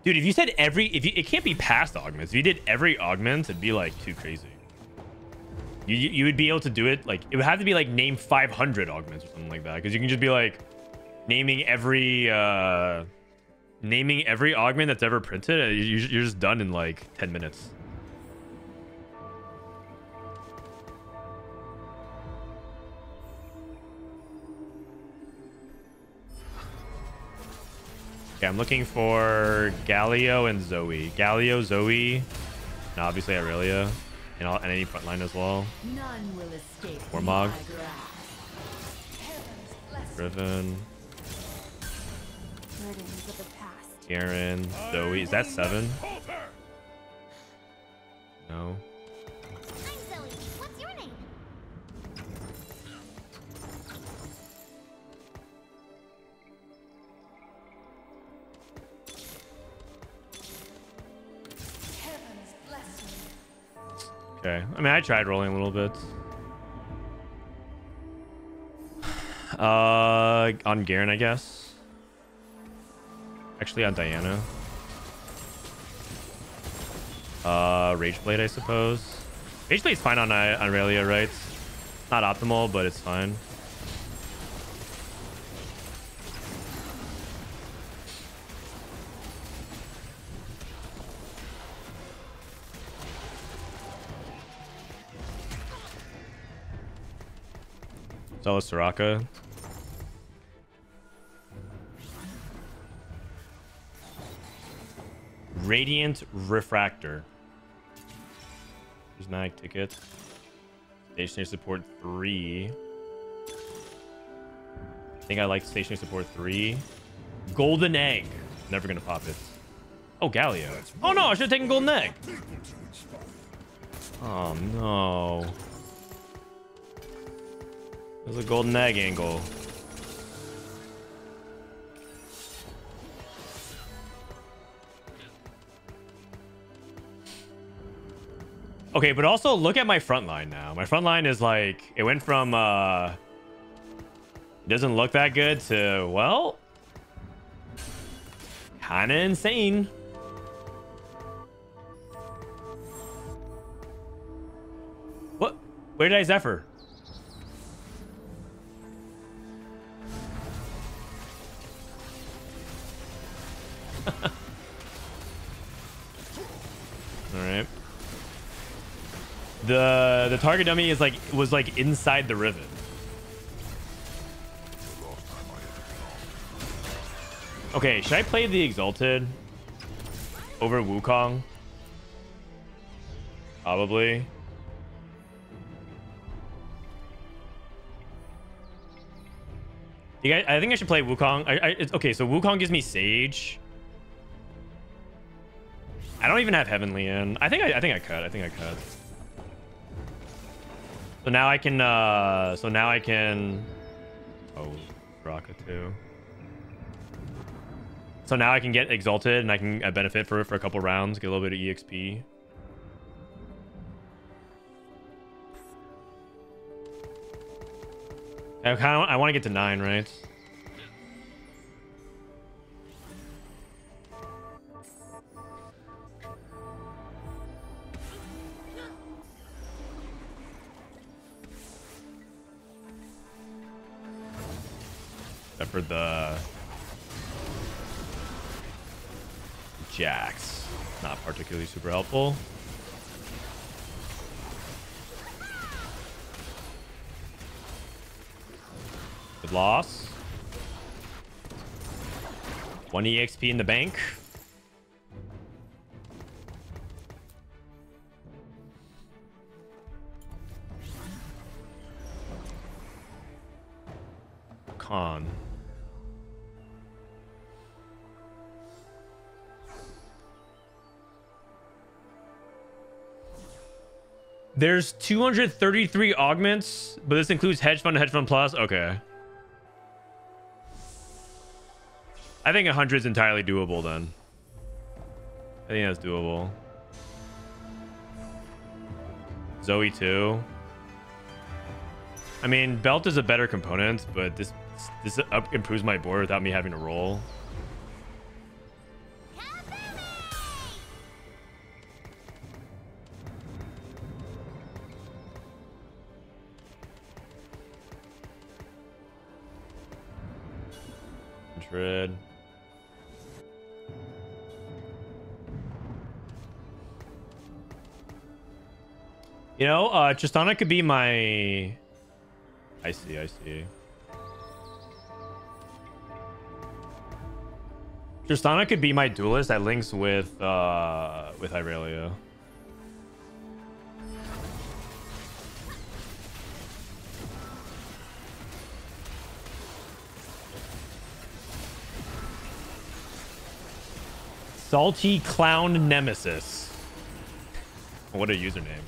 Dude, if you said every, if you, it can't be past augments. If you did every augment, it'd be like too crazy. You, you you would be able to do it like it would have to be like name 500 augments or something like that because you can just be like naming every uh naming every augment that's ever printed. uh, you- You're just done in like 10 minutes. Okay, I'm looking for Galio and Zoe. Galio, Zoe, and obviously Irelia, and, all, and any front line as well. None will escape Warmog. Riven, Burdens of the past. Garen, Zoe. Is that seven? No. Okay. I mean, I tried rolling a little bit. Uh, on Garen, I guess. Actually, on Diana. Uh, Rageblade, I suppose. Rageblade's fine on uh, Irelia, right? Not optimal, but it's fine. So is Soraka. Radiant Refractor. There's Nike ticket. Stationary support three. I think I like stationary support three. Golden egg. Never gonna pop it. Oh, Galio. Oh no, I should have taken golden egg. Oh no. There's a golden egg angle. Okay, but also look at my front line now. My front line is like it went from uh doesn't look that good to well kind of insane. What? Where did I Zephyr? All right. The the target dummy is like was like inside the rivet. Okay, should I play the exalted over Wukong? Probably. You guys, I think I should play Wukong. I, I, okay, so Wukong gives me Sage. I don't even have Heavenly in. I think I, I think I cut. I think I could. So now I can. uh So now I can. Oh, Raka too. So now I can get exalted and I can uh, benefit for it for a couple rounds, get a little bit of exp. I kind of I want to get to nine, right? Except for the Jax. Not particularly super helpful. Good loss. One EXP in the bank. Con. There's 233 augments, but this includes hedge fund, hedge fund plus. Okay. I think 100 is entirely doable then. I think that's doable. Zoe too. I mean, belt is a better component, but this this up improves my board without me having to roll. Madrid. You know, uh, Tristana could be my. I see, I see. Tristana could be my duelist that links with uh with Irelia. Salty Clown Nemesis. What a username.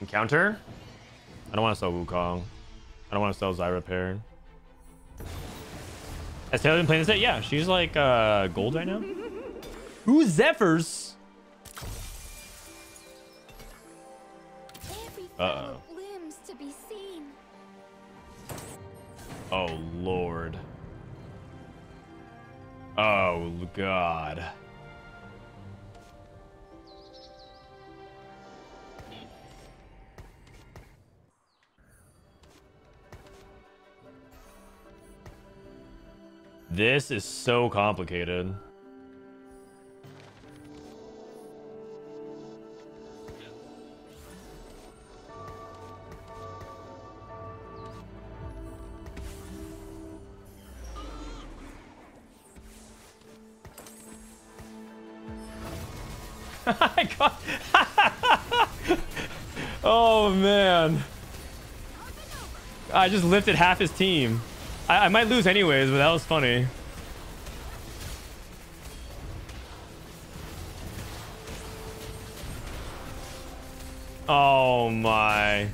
Encounter? I don't want to sell Wukong. I don't want to sell Zyra Pair. Has Taylor been playing this set? Yeah, she's like uh, gold right now. Who's Zephyrs? Uh-oh. limbs to be seen. Oh, Lord. Oh, God. This is so complicated. Oh, man. I just lifted half his team. I, I might lose anyways, but that was funny. Oh my.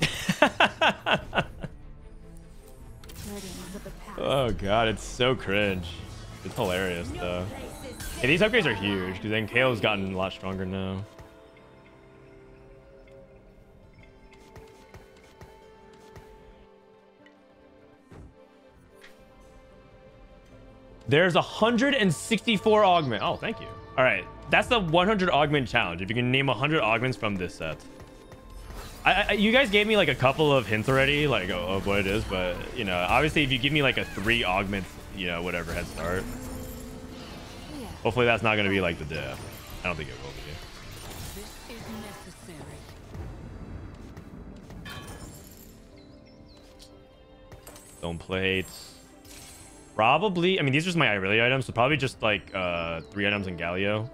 Legends of the past. Oh god, it's so cringe. It's hilarious though. Hey, these upgrades are huge because then Kale's gotten a lot stronger now. There's 164 augment. Oh, thank you. All right, that's the 100 augment challenge. If you can name 100 augments from this set. I, I, you guys gave me like a couple of hints already, like of of what it is, but you know, obviously, if you give me like a three augment, you know, whatever head start, hopefully that's not gonna be like the diff. I don't think it will be. Stone plates. Probably, I mean, these are just my Irelia items, so probably just like uh, three items in Galio.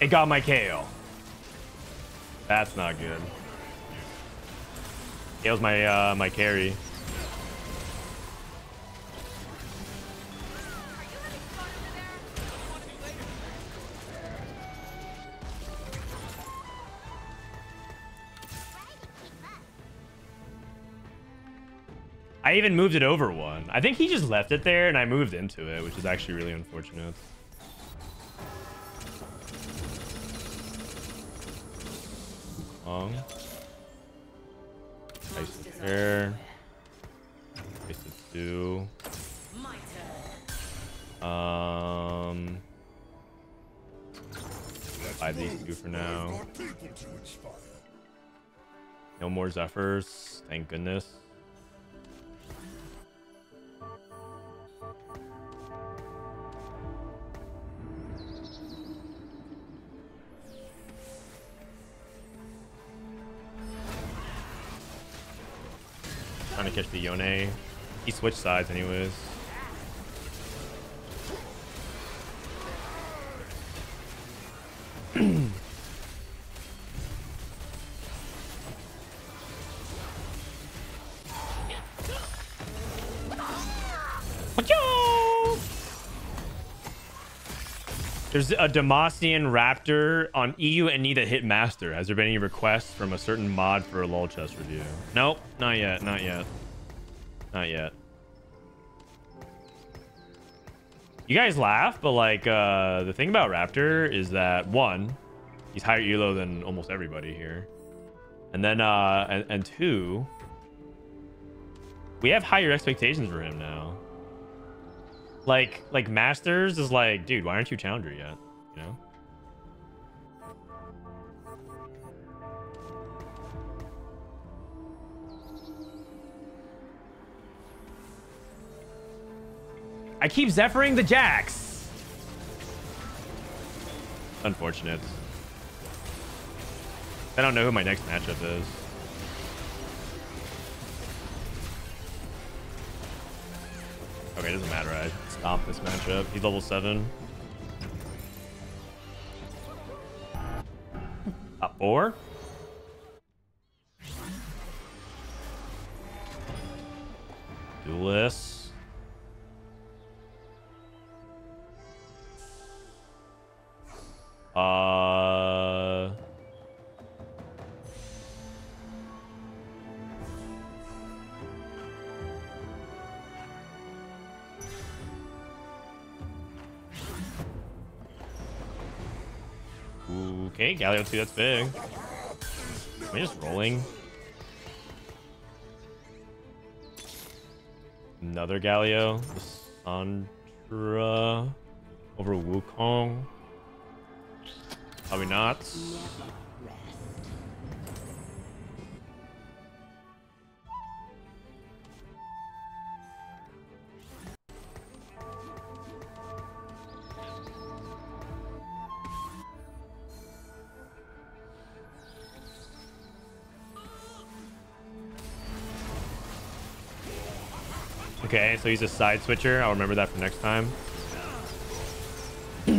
It got my KO. That's not good. Kale's my uh my carry. I even moved it over one. I think he just left it there and I moved into it, which is actually really unfortunate. Long. Ice hair. Ice two. My turn. Um. Buy these two for now. Our people to inspire. No more Zephyrs. Thank goodness. Trying to catch the Yone. He switched sides anyways. There's a Demacian Raptor on EU and need a hit master. Has there been any requests from a certain mod for a lol chest review? Nope, not yet, not yet. Not yet. You guys laugh, but like uh the thing about Raptor is that one, he's higher elo than almost everybody here. And then uh and, and two, we have higher expectations for him now. Like, like Masters is like, dude, why aren't you Challenger yet? You know? I keep Zephyring the Jax. Unfortunate. I don't know who my next matchup is. Okay, it doesn't matter. I stomp this matchup. He's level 7. Top 4. Duelist. Uh... Okay, Galio 2, that's big. Am I just rolling? Another Galio. Sandra over Wukong. Probably not. Okay, so he's a side switcher. I'll remember that for next time. I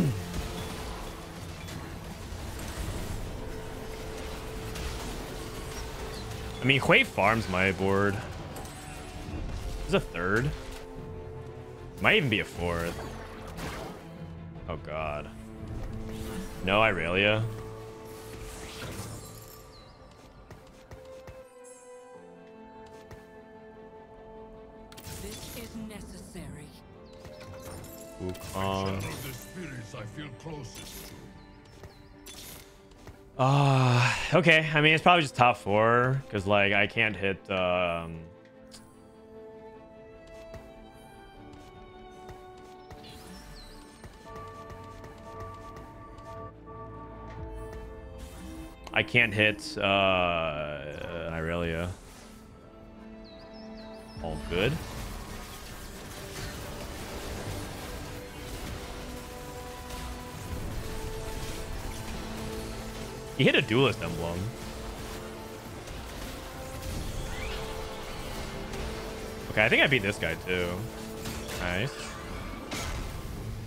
mean, Hwei farms my board. This is a third. Might even be a fourth. Oh, God. No Irelia. To. Uh, okay. I mean, it's probably just top four because, like, I can't hit. Um, I can't hit uh, Irelia. All good. He hit a duelist emblem. Okay, I think I beat this guy too. Nice.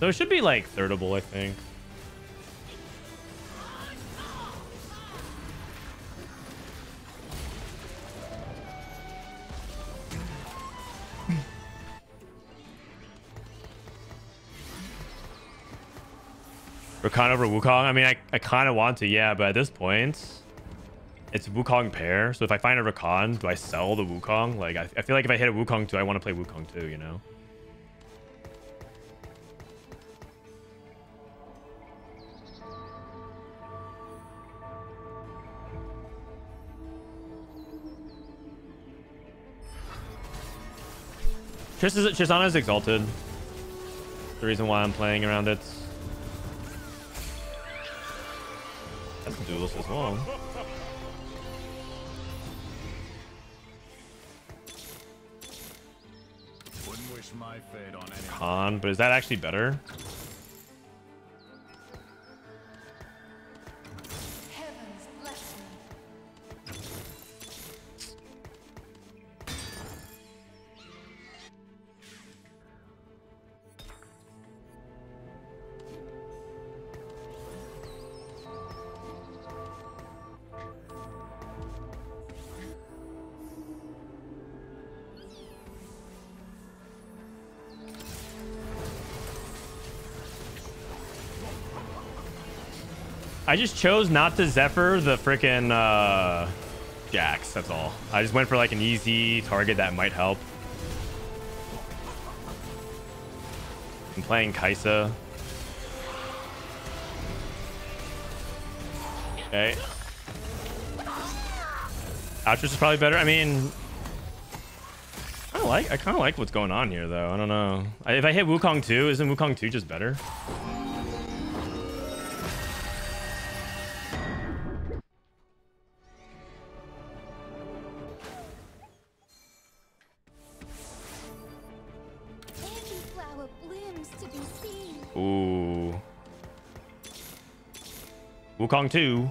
So it should be like thirdable, I think. Rakan over Wukong? I mean, I, I kind of want to, yeah, but at this point, it's Wukong pair. So if I find a Rakan, do I sell the Wukong? Like, I, I feel like if I hit a Wukong too, I want to play Wukong too, you know? Tris is, Tristana is exalted. The reason why I'm playing around it. Duelist as well. Wouldn't wish my fate on any. Khan, but is that actually better? I just chose not to Zephyr the freaking uh, Jax. That's all. I just went for like an easy target that might help. I'm playing Kai'Sa. Okay. Aatrox is probably better. I mean, I like. I kind of like what's going on here, though. I don't know. If I hit Wukong 2, isn't Wukong 2 just better? Wukong 2.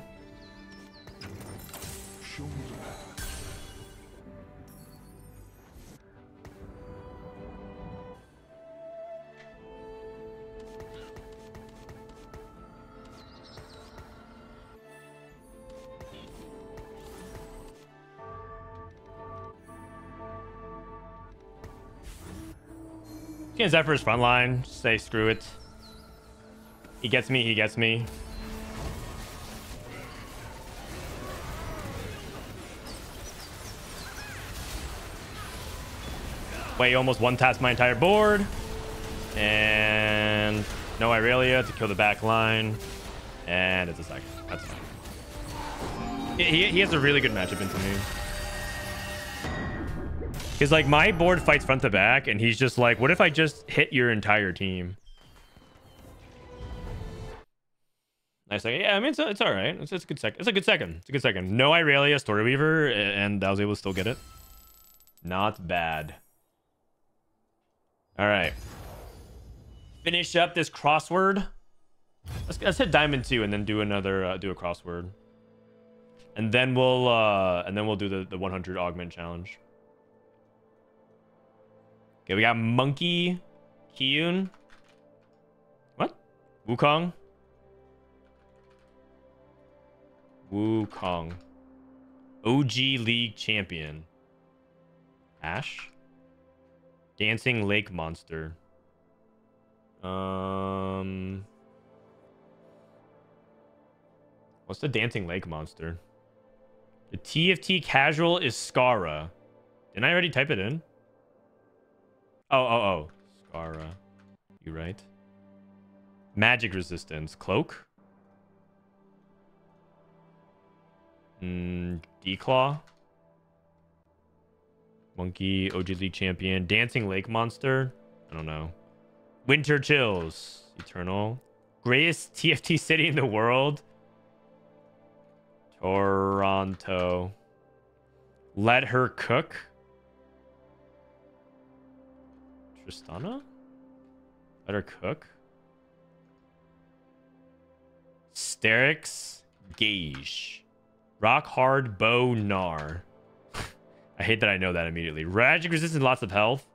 Show me the path. Zephyr's front line. Say screw it. He gets me. He gets me. Wait, almost one taps my entire board. And no Irelia to kill the back line. And it's a second. That's fine. He, he, has a really good matchup into me. Because, like, my board fights front to back, and he's just like, what if I just hit your entire team? I say, yeah, I mean, it's, it's all right. It's, it's a good second. It's a good second. It's a good second. No Irelia, Storyweaver, and I was able to still get it. Not bad. All right. Finish up this crossword. Let's, let's hit diamond two and then do another, uh, do a crossword. And then we'll, uh, and then we'll do the, the 100 augment challenge. Okay, we got Monkey, Kiyun. What? Wukong? Wukong. OG League Champion. Ash? Dancing Lake Monster. Um... What's the Dancing Lake Monster? The TFT Casual is Skara. Didn't I already type it in? Oh, oh, oh. Skara. You right. Magic resistance. Cloak? Mm, Declaw? Monkey, OG League Champion. Dancing Lake Monster? I don't know. Winter Chills. Eternal. Greatest TFT city in the world? Toronto. Let her cook? Tristana? Let her cook? Sterak's Gage. Rock hard bow gnar. I hate that I know that immediately. Magic resistance, lots of health.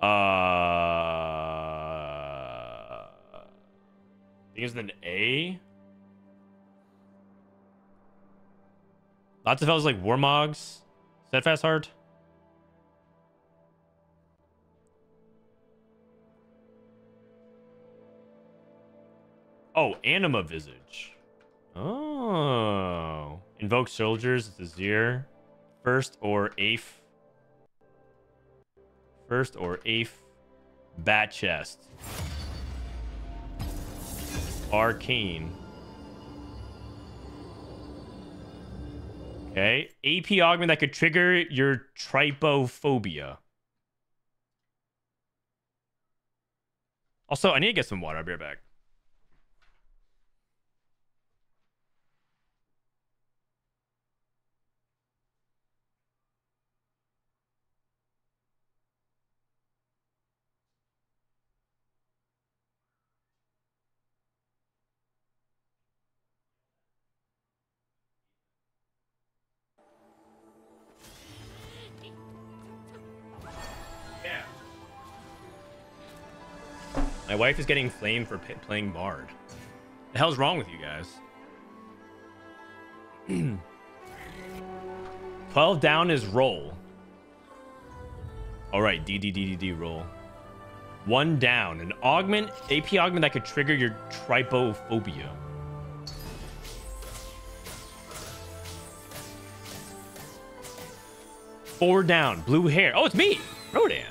Uh, I think it's an A. Lots of health is like Warmog's. Steadfast Heart. Oh, Anima Visage. Oh. Invoke soldiers, it's Azir. First or eighth. First or eighth. Bat chest. Arcane. Okay. AP augment that could trigger your trypophobia. Also, I need to get some water. I'll be right back. Wife is getting flamed for playing Bard. The hell's wrong with you guys? 12 down is roll. All right, D D D D D roll. One down. An augment, AP augment that could trigger your trypophobia. Four down. Blue hair. Oh, it's me. Frodan.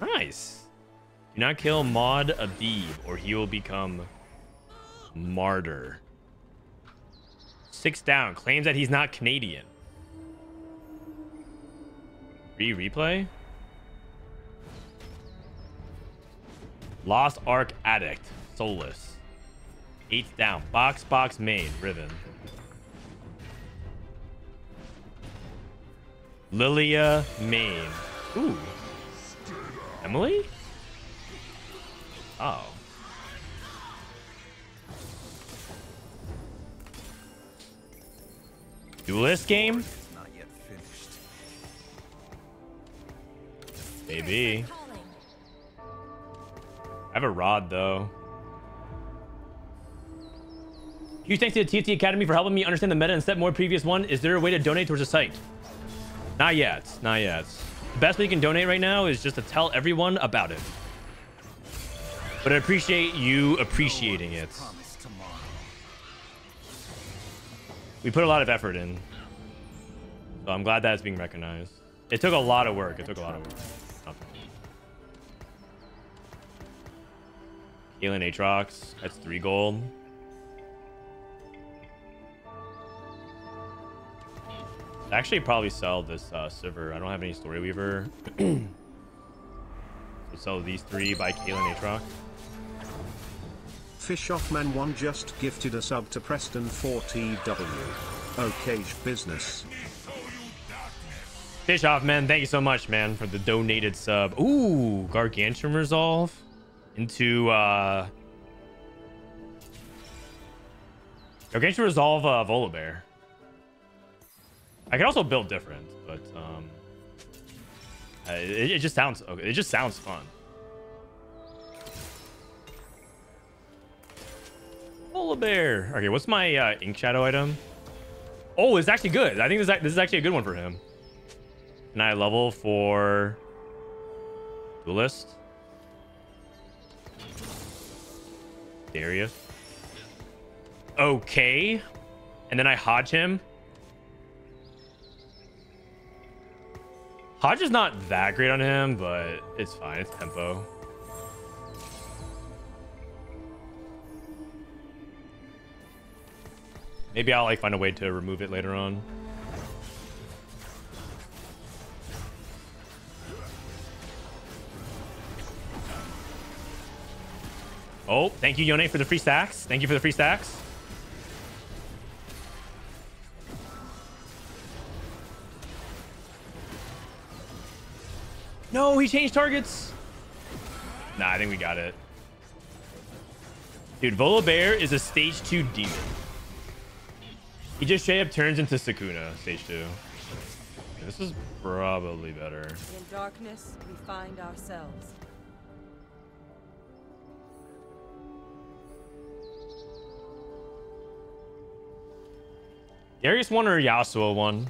Nice. Do not kill Muad'Dib or he will become martyr. Six down. Claims that he's not Canadian. Re replay. Lost Ark Addict. Soulless. Eight down. Box box main. Riven. Lillia Main. Ooh. Emily? Oh. Duelist game? Not yet finished. Maybe. I have a rod though. Huge thanks to the TFT Academy for helping me understand the meta and set more previous one. Is there a way to donate towards the site? Not yet. Not yet. The best way you can donate right now is just to tell everyone about it. But I appreciate you appreciating it. We put a lot of effort in. So I'm glad that it's being recognized. It took a lot of work. It took a lot of work. Garen Aatrox. That's three gold. Actually probably sell this uh, Sivir. I don't have any Storyweaver. so sell these three by Garen Aatrox. Fishoffman 1 just gifted a sub to Preston 4TW. Okay, business. Fish off, man. Thank you so much, man, for the donated sub. Ooh, Gargantuan Resolve into uh Gargantuan Resolve uh Volibear. I can also build different, but um it, it just sounds okay. It just sounds fun. Volibear. Okay, what's my uh, Inkshadow item? Oh, it's actually good. I think this, this is actually a good one for him. Can I level for Duelist? Darius. Okay. And then I Hodge him. Hodge is not that great on him, but it's fine. It's tempo. Maybe I'll like find a way to remove it later on. Oh, thank you, Yone, for the free stacks. Thank you for the free stacks. No, he changed targets. Nah, I think we got it. Dude, Volibear is a stage 2 demon. He just straight up turns into Sukuna, stage 2. This is probably better. In darkness, we find ourselves. Darius 1 or Yasuo 1?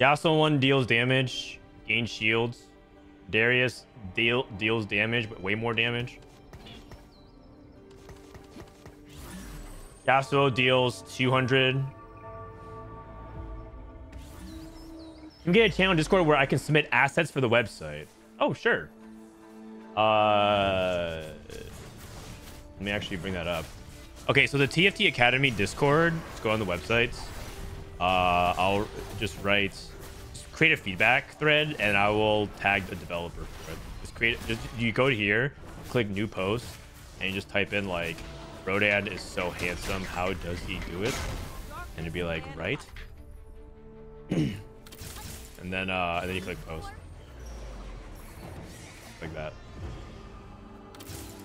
Yasuo 1 deals damage, gains shields. Darius deal deals damage, but way more damage. Yasuo deals 200. You can get a channel Discord where I can submit assets for the website. Oh, sure. Uh, let me actually bring that up. Okay, so the TFT Academy Discord, let's go on the websites. Uh, I'll just write, just create a feedback thread, and I will tag the developer. Just create, just you go to here, click new post, and you just type in like, Frodan is so handsome. How does he do it? And it'd be like, right? and then, uh, and then you click post, like that.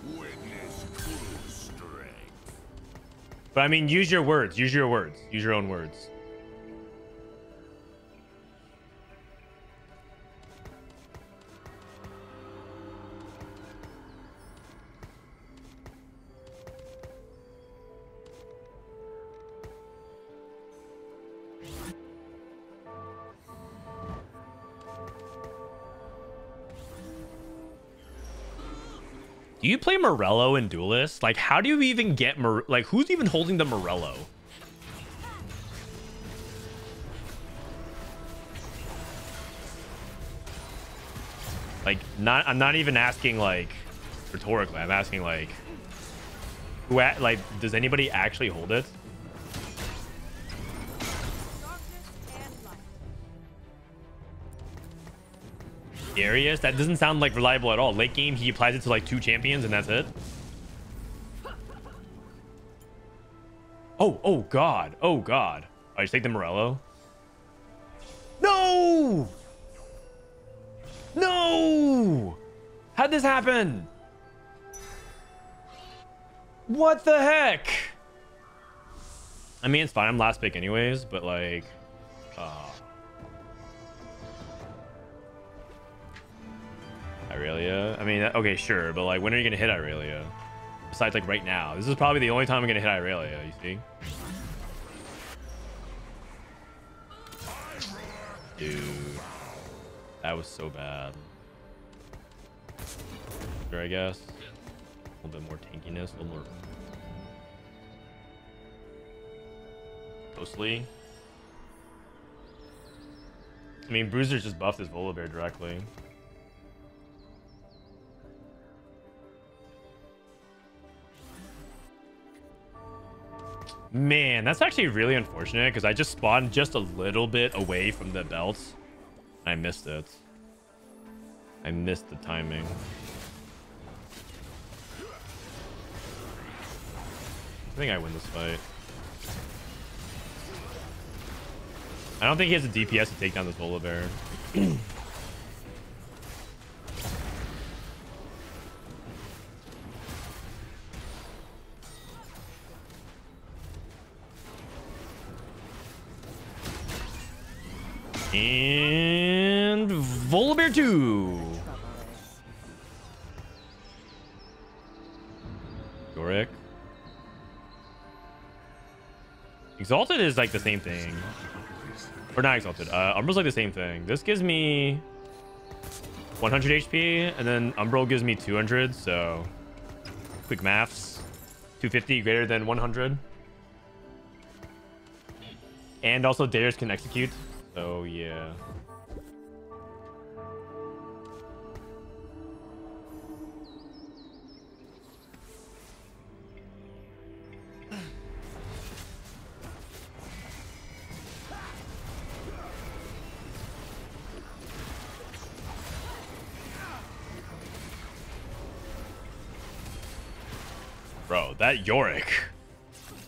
Witness true strength. But I mean, use your words. Use your words. Use your own words. Do you play Morello in Duelist? Like, how do you even get Mor- like who's even holding the Morello? Like, not I'm not even asking like rhetorically. I'm asking like who like does anybody actually hold it? Darius? That doesn't sound like reliable at all. Late game, he applies it to like two champions and that's it. Oh, oh god. Oh god. I just take the Morello. No! No! How'd this happen? What the heck? I mean, it's fine. I'm last pick anyways, but like... Uh... Irelia? I mean, okay, sure, but like, when are you gonna hit Irelia? Besides, like, right now. This is probably the only time I'm gonna hit Irelia, you see? Dude. That was so bad. Sure, I guess. A little bit more tankiness, a little more... Ghostly. I mean, Bruiser just buffed his Volibear directly. Man, that's actually really unfortunate because I just spawned just a little bit away from the belts. I missed it. I missed the timing. I think I win this fight. I don't think he has the DPS to take down this Volibear. And Volibear 2. Yorick. Exalted is like the same thing. Or not Exalted. Uh, Umbral's like the same thing. This gives me 100 HP, and then Umbral gives me 200, so... Quick maths. 250 greater than 100. And also Darius can execute. So yeah. Bro, that Yorick.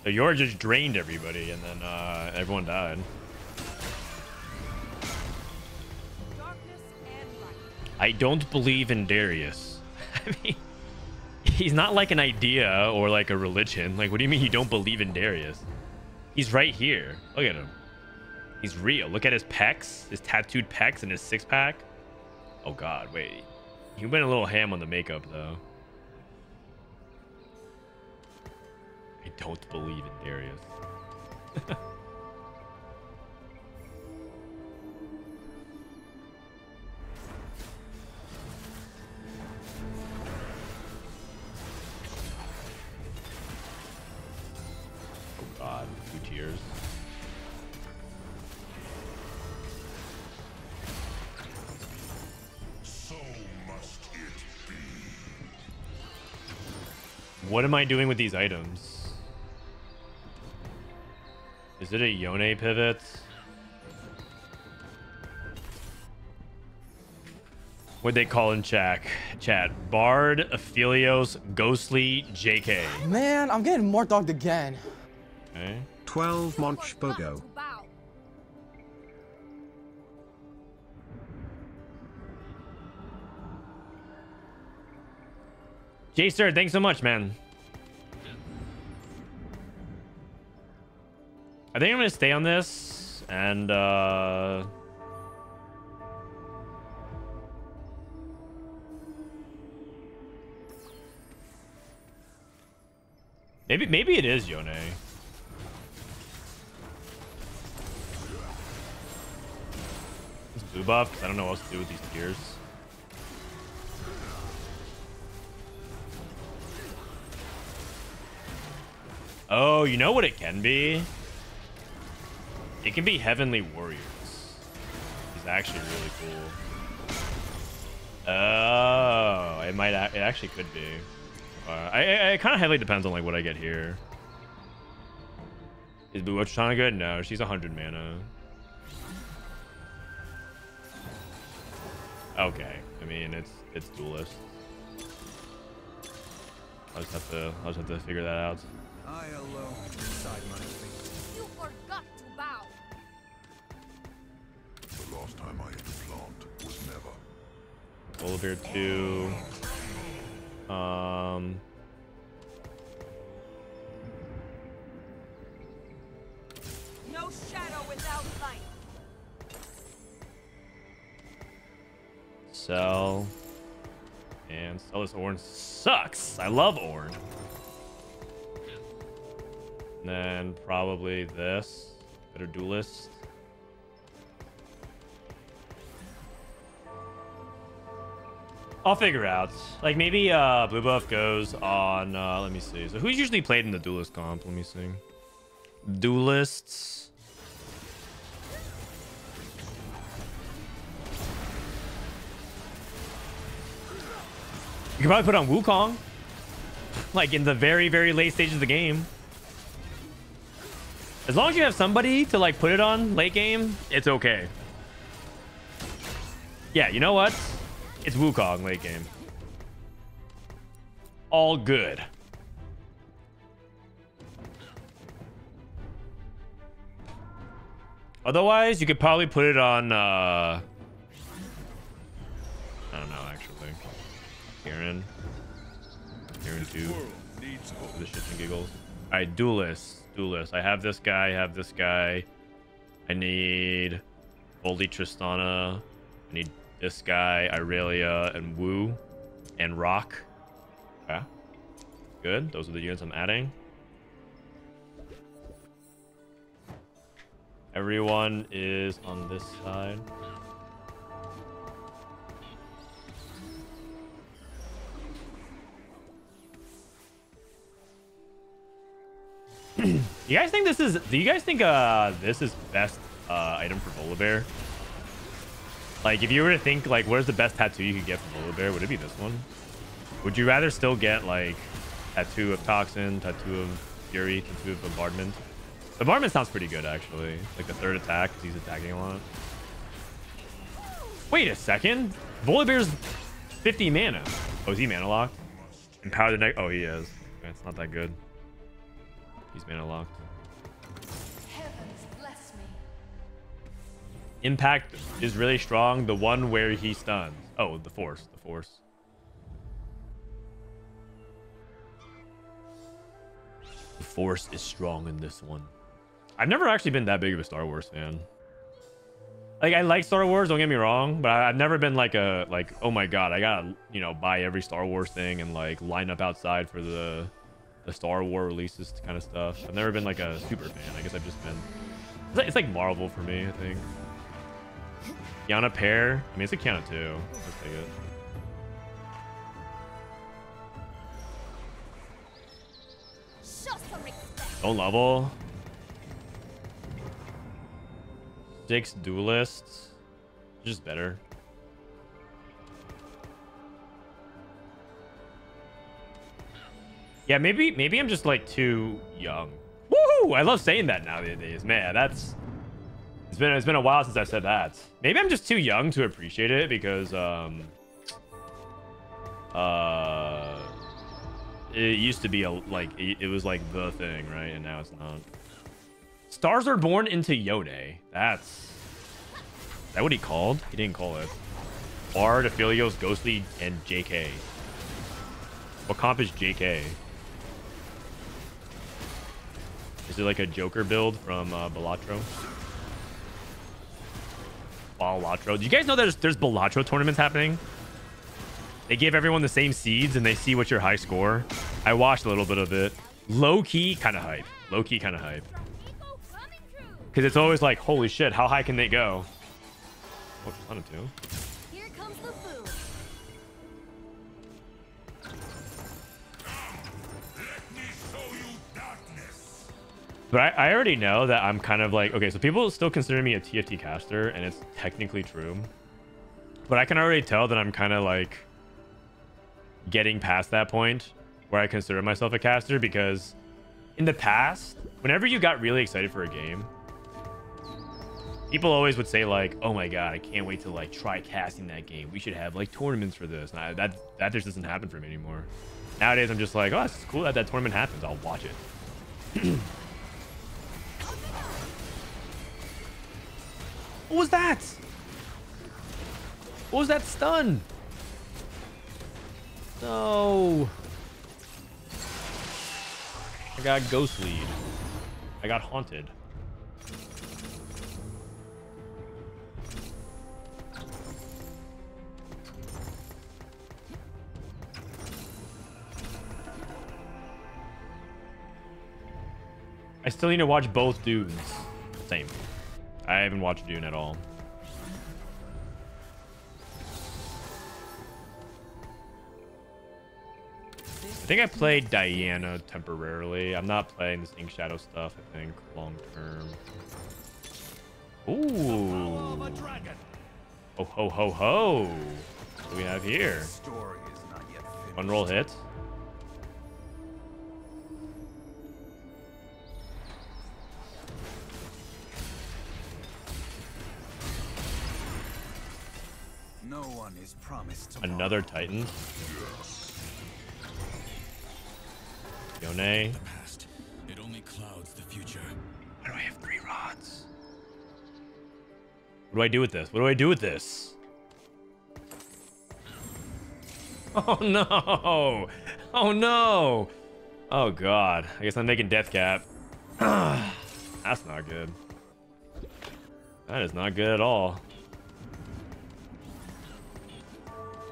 The Yorick just drained everybody and then uh, everyone died. I don't believe in Darius. I mean, he's not like an idea or like a religion. Like, what do you mean you don't believe in Darius? He's right here. Look at him. He's real. Look at his pecs, his tattooed pecs and his six pack. Oh God, wait. He went a little ham on the makeup though. I don't believe in Darius. God, two tears. So must it be. What am I doing with these items? Is it a Yone pivot? What'd they call in chat? Chat. Bard, Aphelios, Ghostly, JK. Man, I'm getting more dogged again. Okay. 12 Monch Bogo. J sir, thanks so much, man. I think I'm gonna stay on this and uh Maybe maybe it is Yone. Zoo because I don't know what else to do with these gears. Oh, you know what it can be? It can be Heavenly Warriors. It's actually really cool. Oh, it might, it actually could be. Uh, I, I, it kind of heavily depends on like what I get here. Is Blue Witch Janna good? No, she's 100 mana. Okay, I mean it's it's duelist. I'll just have to I'll just have to figure that out. I alone decide my fate. You forgot to bow. The last time I hit a plant was never. Polar Bear 2. Um. No shadow without light. Sell. And sell this Ornn sucks. I love Ornn. And then probably this. Better duelist. I'll figure out. Like maybe uh blue buff goes on uh let me see. So who's usually played in the duelist comp? Let me see. Duelists. You could probably put on Wukong. Like in the very, very late stages of the game. As long as you have somebody to like put it on late game, it's okay. Yeah, you know what? It's Wukong late game. All good. Otherwise, you could probably put it on, uh... I don't know, actually. Kieran. Kieran 2. Needs For the shits and giggles. Alright, duelist. Duelist. I have this guy, I have this guy. I need Holy Tristana. I need this guy, Irelia, and Wu, and Rock. Okay. Good. Those are the units I'm adding. Everyone is on this side. you guys think this is do you guys think uh this is best uh item for Volibear? Like if you were to think like where's the best tattoo you could get for Volibear, would it be this one? Would you rather still get like tattoo of toxin, tattoo of fury, tattoo of bombardment? Bombardment sounds pretty good actually. Like the third attack, 'cause he's attacking a lot. Wait a second. Volibear's 50 mana. Oh, is he mana locked? Empower the neck. Oh, he is. It's not that good. He's mana locked. Heavens bless me. Impact is really strong. The one where he stuns. Oh, the force. The force. The force is strong in this one. I've never actually been that big of a Star Wars fan. Like I like Star Wars, don't get me wrong, but I- I've never been like a like oh my god, I gotta you know buy every Star Wars thing and like line up outside for the the Star Wars releases kind of stuff. I've never been like a super fan. I guess I've just been it's like, it's like Marvel for me, I think. Qiyana pair. I mean, it's a Qiyana too. Let's take it. Don't level. Six duelists. Just better. Yeah, maybe maybe I'm just like too young. Woohoo! I love saying that nowadays. Man, that's it's been it's been a while since I said that. Maybe I'm just too young to appreciate it because um uh it used to be a like it, it was like the thing, right? And now it's not. Stars are born into Yone. That's is that what he called? He didn't call it. Bard, Aphelios, Ghostly, and JK. What comp is JK? Is it like a Joker build from uh, Balatro? Balatro. Do you guys know there's there's Balatro tournaments happening? They give everyone the same seeds and they see what's your high score. I watched a little bit of it. Low key, kind of hype. Low key, kind of hype. Eagle coming through. Because it's always like, holy shit, how high can they go? Oh, But I, I already know that I'm kind of like, okay, so people still consider me a TFT caster, and it's technically true. But I can already tell that I'm kind of like getting past that point where I consider myself a caster because in the past, whenever you got really excited for a game, people always would say like, "Oh my god, I can't wait to like try casting that game. We should have like tournaments for this." And I, that that just doesn't happen for me anymore. Nowadays, I'm just like, "Oh, it's cool that that tournament happens. I'll watch it." what was that? What was that stun? No. I got ghost lead. I got haunted. I still need to watch both dudes. Same. I haven't watched Dune at all. I think I played Diana temporarily. I'm not playing this Inkshadow stuff, I think, long term. Ooh. Oh, ho, ho, ho. What do we have here? One roll hit. Another Titan. Yone. Past. It only clouds the future. Why do I have three rods? What do I do with this? What do I do with this? Oh no! Oh no! Oh god. I guess I'm making death cap. That's not good. That is not good at all.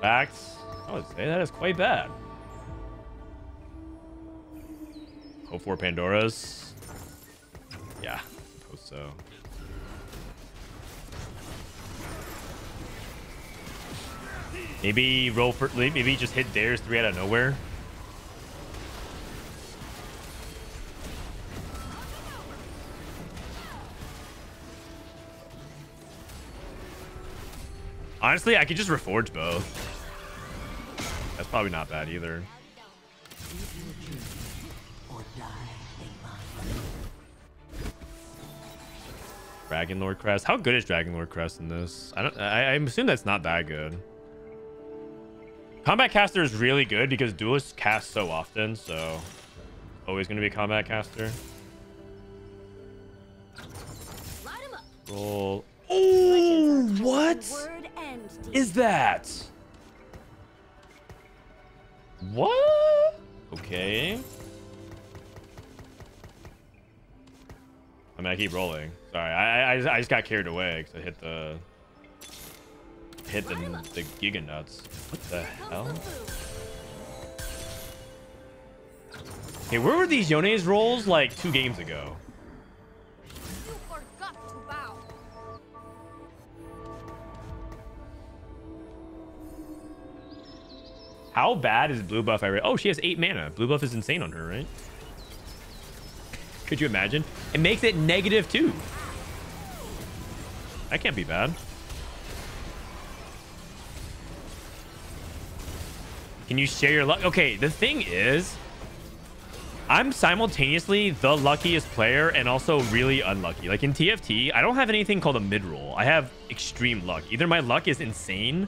Facts. I would say that is quite bad. Hope for Pandora's. Yeah, suppose so. Maybe roll for maybe just hit dares three out of nowhere. Honestly, I could just reforge both. That's probably not bad either. Or die in mine. Dragon Lord Crest. How good is Dragon Lord Crest in this? I don't. I, I assume that's not that good. Combat caster is really good because duelists cast so often, so always going to be combat caster. Roll. Oh, what is that? What? Okay. I mean, I keep rolling. Sorry, I I, I just got carried away because I hit the hit the the giga nuts. What the hell? Hey, where were these Yone's rolls like two games ago? How bad is blue buff? I. Oh, she has eight mana. Blue buff is insane on her, right? Could you imagine? It makes it negative two. That can't be bad. Can you share your luck? Okay, the thing is, I'm simultaneously the luckiest player and also really unlucky. Like in TFT, I don't have anything called a mid roll. I have extreme luck. Either my luck is insane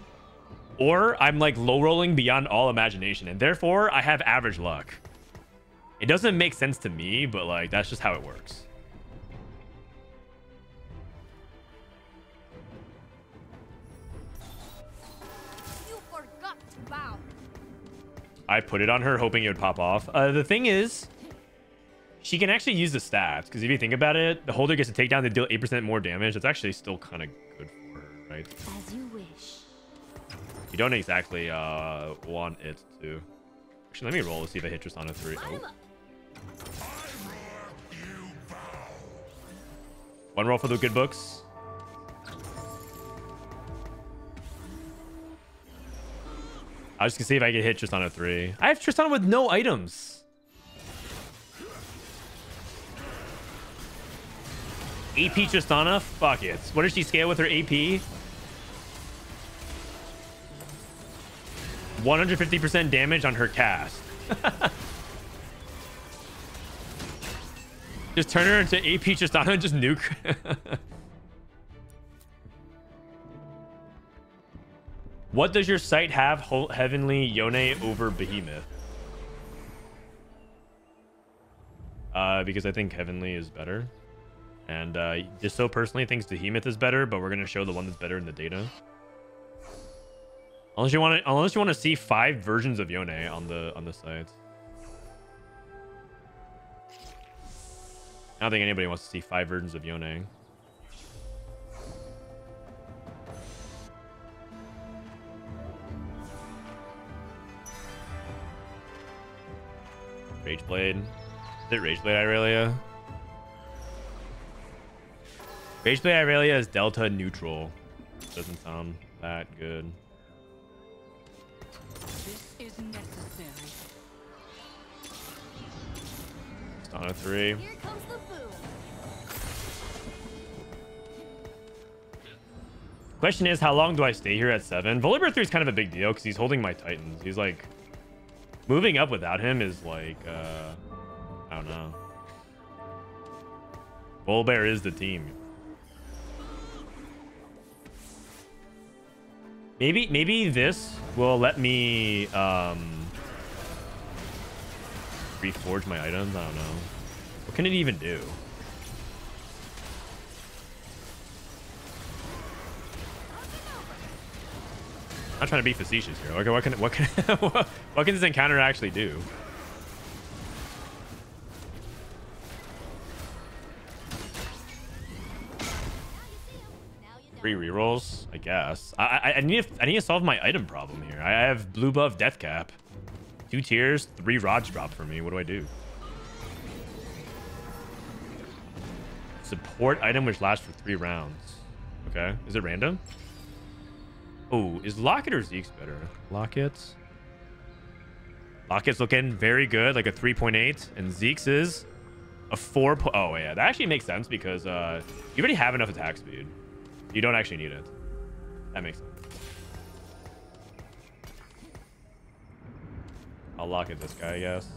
or I'm like low rolling beyond all imagination, and therefore I have average luck. It doesn't make sense to me, but like that's just how it works. You forgot to bow. I put it on her hoping it would pop off. Uh, the thing is, she can actually use the stats because if you think about it, the holder gets to take down, they deal 8% more damage. It's actually still kind of good for her, right? You don't exactly uh, want it to. Actually, let me roll to see if I hit just on a three. Oh. One roll for the good books. I was just gonna see if I could hit just on a three. I have Tristana with no items. AP Tristana? Fuck it. What does she scale with her AP? 150% damage on her cast. just turn her into AP Tristana and just nuke. what does your site have Heavenly Yone over Behemoth? Uh, because I think Heavenly is better. And uh, Dishsoap personally thinks Behemoth is better, but we're gonna show the one that's better in the data. Unless you want to, unless you want to see five versions of Yone on the on the site. I don't think anybody wants to see five versions of Yone. Rageblade. Is it Rageblade Irelia? Rageblade Irelia is Delta neutral. Doesn't sound that good. This is necessary. Stana 3. Here comes the boom. Question is, how long do I stay here at 7? Volibear 3 is kind of a big deal because he's holding my Titans. He's like... Moving up without him is like... Uh, I don't know. Volibear is the team. Maybe maybe this will let me um, reforge my items. I don't know. What can it even do? I'm trying to be facetious here. Okay, what can what can what can this encounter actually do? Three rerolls, I guess. I, I I need to, I need to solve my item problem here. I have blue buff death cap, two tears, three rods drop for me. What do I do? Support item which lasts for three rounds. Okay, is it random? Oh, is Locket or Zeke's better? Locket. Locket's looking very good, like a 3.8, and Zeke's is a 4. Po oh yeah, that actually makes sense because uh, you already have enough attack speed. You don't actually need it. That makes sense. I'll lock at this guy, I guess.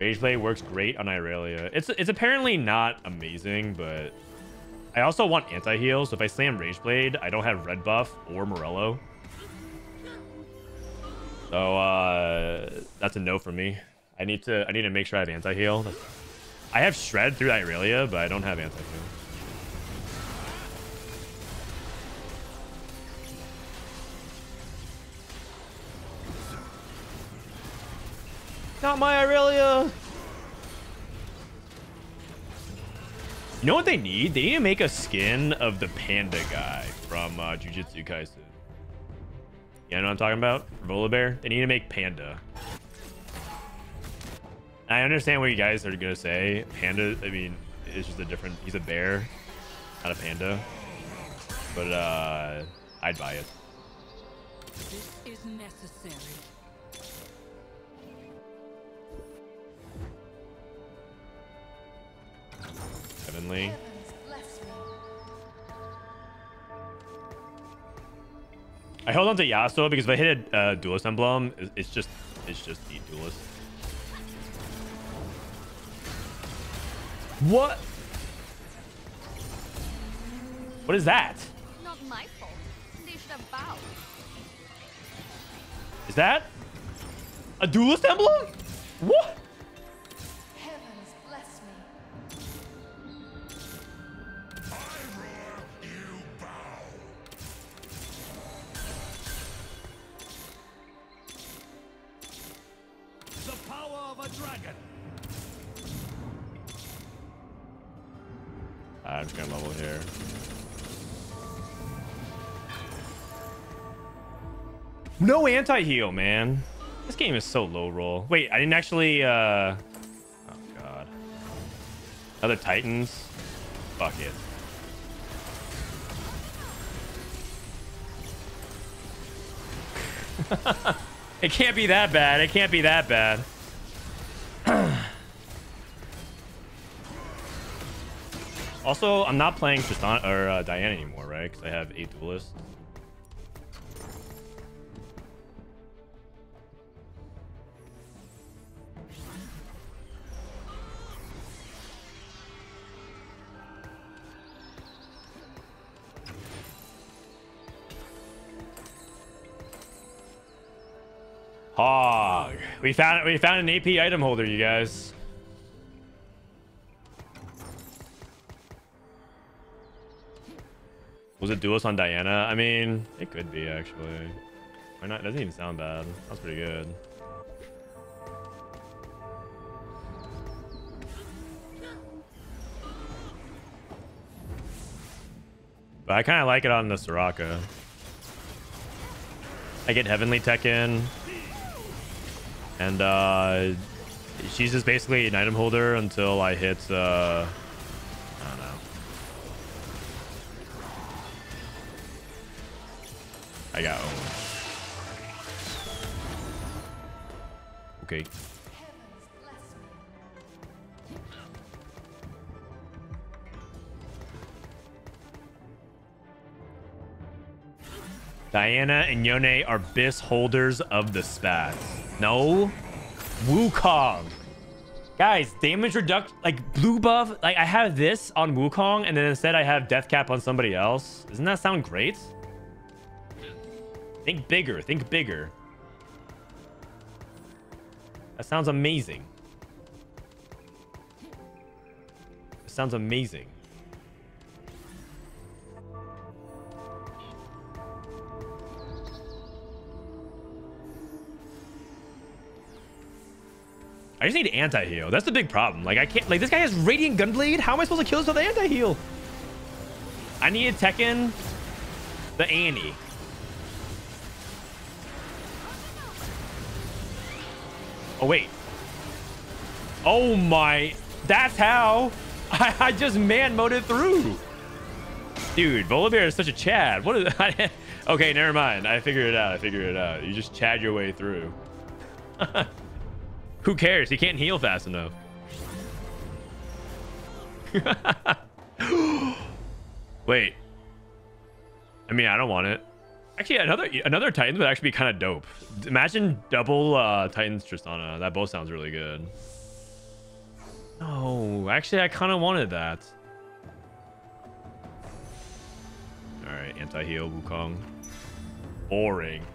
Rageblade works great on Irelia. It's it's apparently not amazing, but I also want anti-heal, so if I slam Rageblade, I don't have red buff or Morello. So uh, that's a no for me. I need to I need to make sure I have anti-heal. I have shred through Irelia, but I don't have anti-heal. Not my Irelia. You know what they need? They need to make a skin of the panda guy from uh, Jujutsu Kaisen. You know what I'm talking about? Volibear? They need to make panda. I understand what you guys are gonna say. Panda, I mean, it's just a different. He's a bear, not a panda. But uh, I'd buy it. This is necessary. Heavenly. I held on to Yasuo because if I hit a uh, duelist emblem, it's- it's just it's just the duelist. What? What is that? Not my fault. They should have bowed. Is that a duelist emblem? What? Heavens bless me. The power of a dragon. I'm just gonna level here. No anti-heal, man. This game is so low roll. Wait, I didn't actually, uh... Oh, God. Other Titans? Fuck it. it can't be that bad. It can't be that bad. Also, I'm not playing Tristan or uh, Diana anymore, right? Because I have eight duelists. Hog. We found we found an AP item holder, you guys. It duelist on Diana? I mean, it could be actually. Why not? It doesn't even sound bad. That's pretty good. But I kind of like it on the Soraka. I get Heavenly Tech in. And uh, she's just basically an item holder until I hit, uh, Okay. Diana and Yone are bis holders of the spat. No. Wukong. Guys, damage reduction, like blue buff. Like I have this on Wukong, and then instead I have death cap on somebody else. Doesn't that sound great? Think bigger. Think bigger. That sounds amazing. That sounds amazing. I just need anti-heal. That's the big problem. Like, I can't... Like, this guy has Radiant Gunblade. How am I supposed to kill this with anti-heal? I need a Tekken the Annie. Oh, wait. Oh, my... That's how... I, I just man-moded through. Dude, Volibear is such a Chad. What is... okay, never mind. I figured it out. I figured it out. You just Chad your way through. Who cares? He can't heal fast enough. Wait. I mean, I don't want it. Actually, another another Titans would actually be kind of dope. Imagine double uh, Titans Tristana. That both sounds really good. No, actually, I kind of wanted that. All right, anti-heal Wukong. Boring.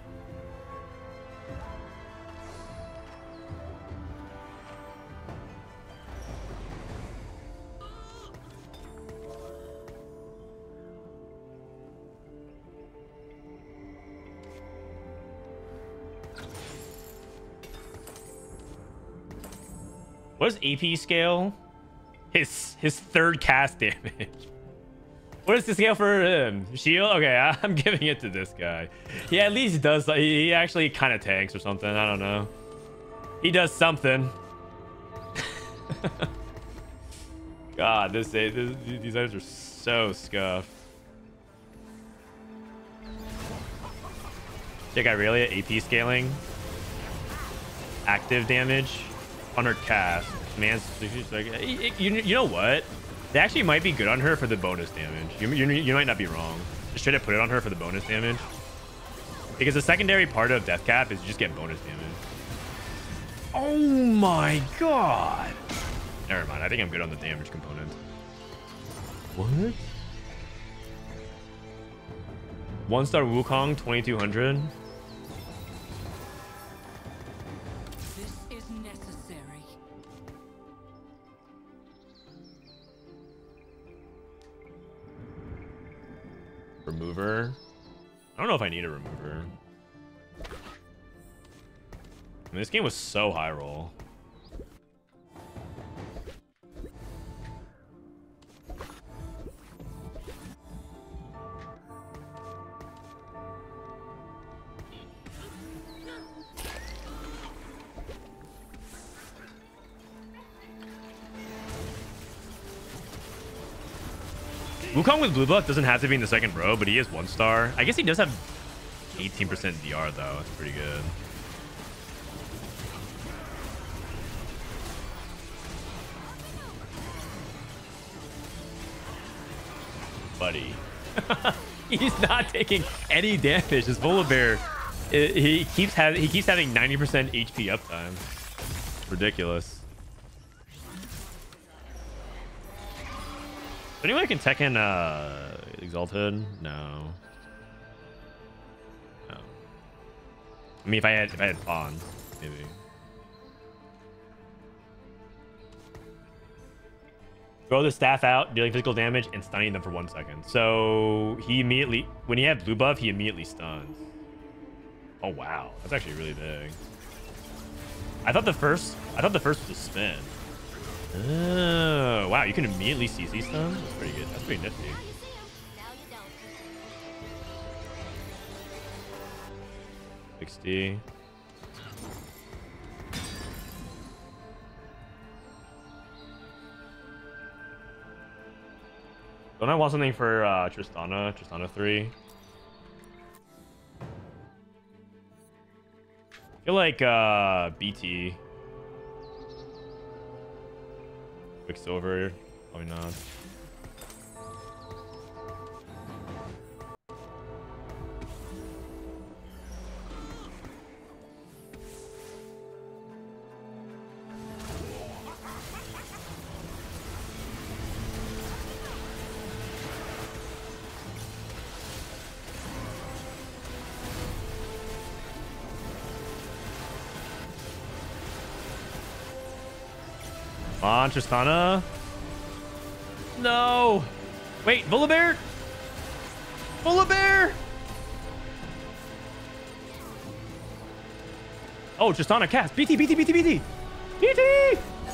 What is AP scale? His his third cast damage. What is the scale for him? Shield? Okay, I'm giving it to this guy. He at least does. He actually kind of tanks or something. I don't know. He does something. God, this, this these items are so scuffed. Check out really AP scaling. Active damage. 100 cast. Man, like, you, you know what? They actually might be good on her for the bonus damage. You, you, you might not be wrong. Should up put it on her for the bonus damage. Because the secondary part of death cap is just get bonus damage. Oh my god. Never mind. I think I'm good on the damage component. What? One star Wukong, 2200. Remover. I don't know if I need a remover. I mean, this game was so high roll. Wukong with blue buff doesn't have to be in the second row, but he is one star. I guess he does have 18% DR though. That's pretty good. buddy. He's not taking any damage. This Volibear, i- uh, he keeps having he keeps having 90% HP uptime. Ridiculous. Anyone can Tekken uh, Exalted? No. No. I mean, if I had if I had Fawn, maybe. Throw the staff out, dealing physical damage and stunning them for one second. So he immediately, when he had blue buff, he immediately stuns. Oh wow, that's actually really big. I thought the first, I thought the first was a spin. Oh wow, you can immediately CC stun. That's pretty good. That's pretty nifty. 60. Don't I want something for uh, Tristana? Tristana 3? I feel like uh, BT. Quicksilver. Probably not. On, Tristana. No. Wait, Volibear? Volibear? Oh, Tristana cast. BT, BT, BT, BT. BT!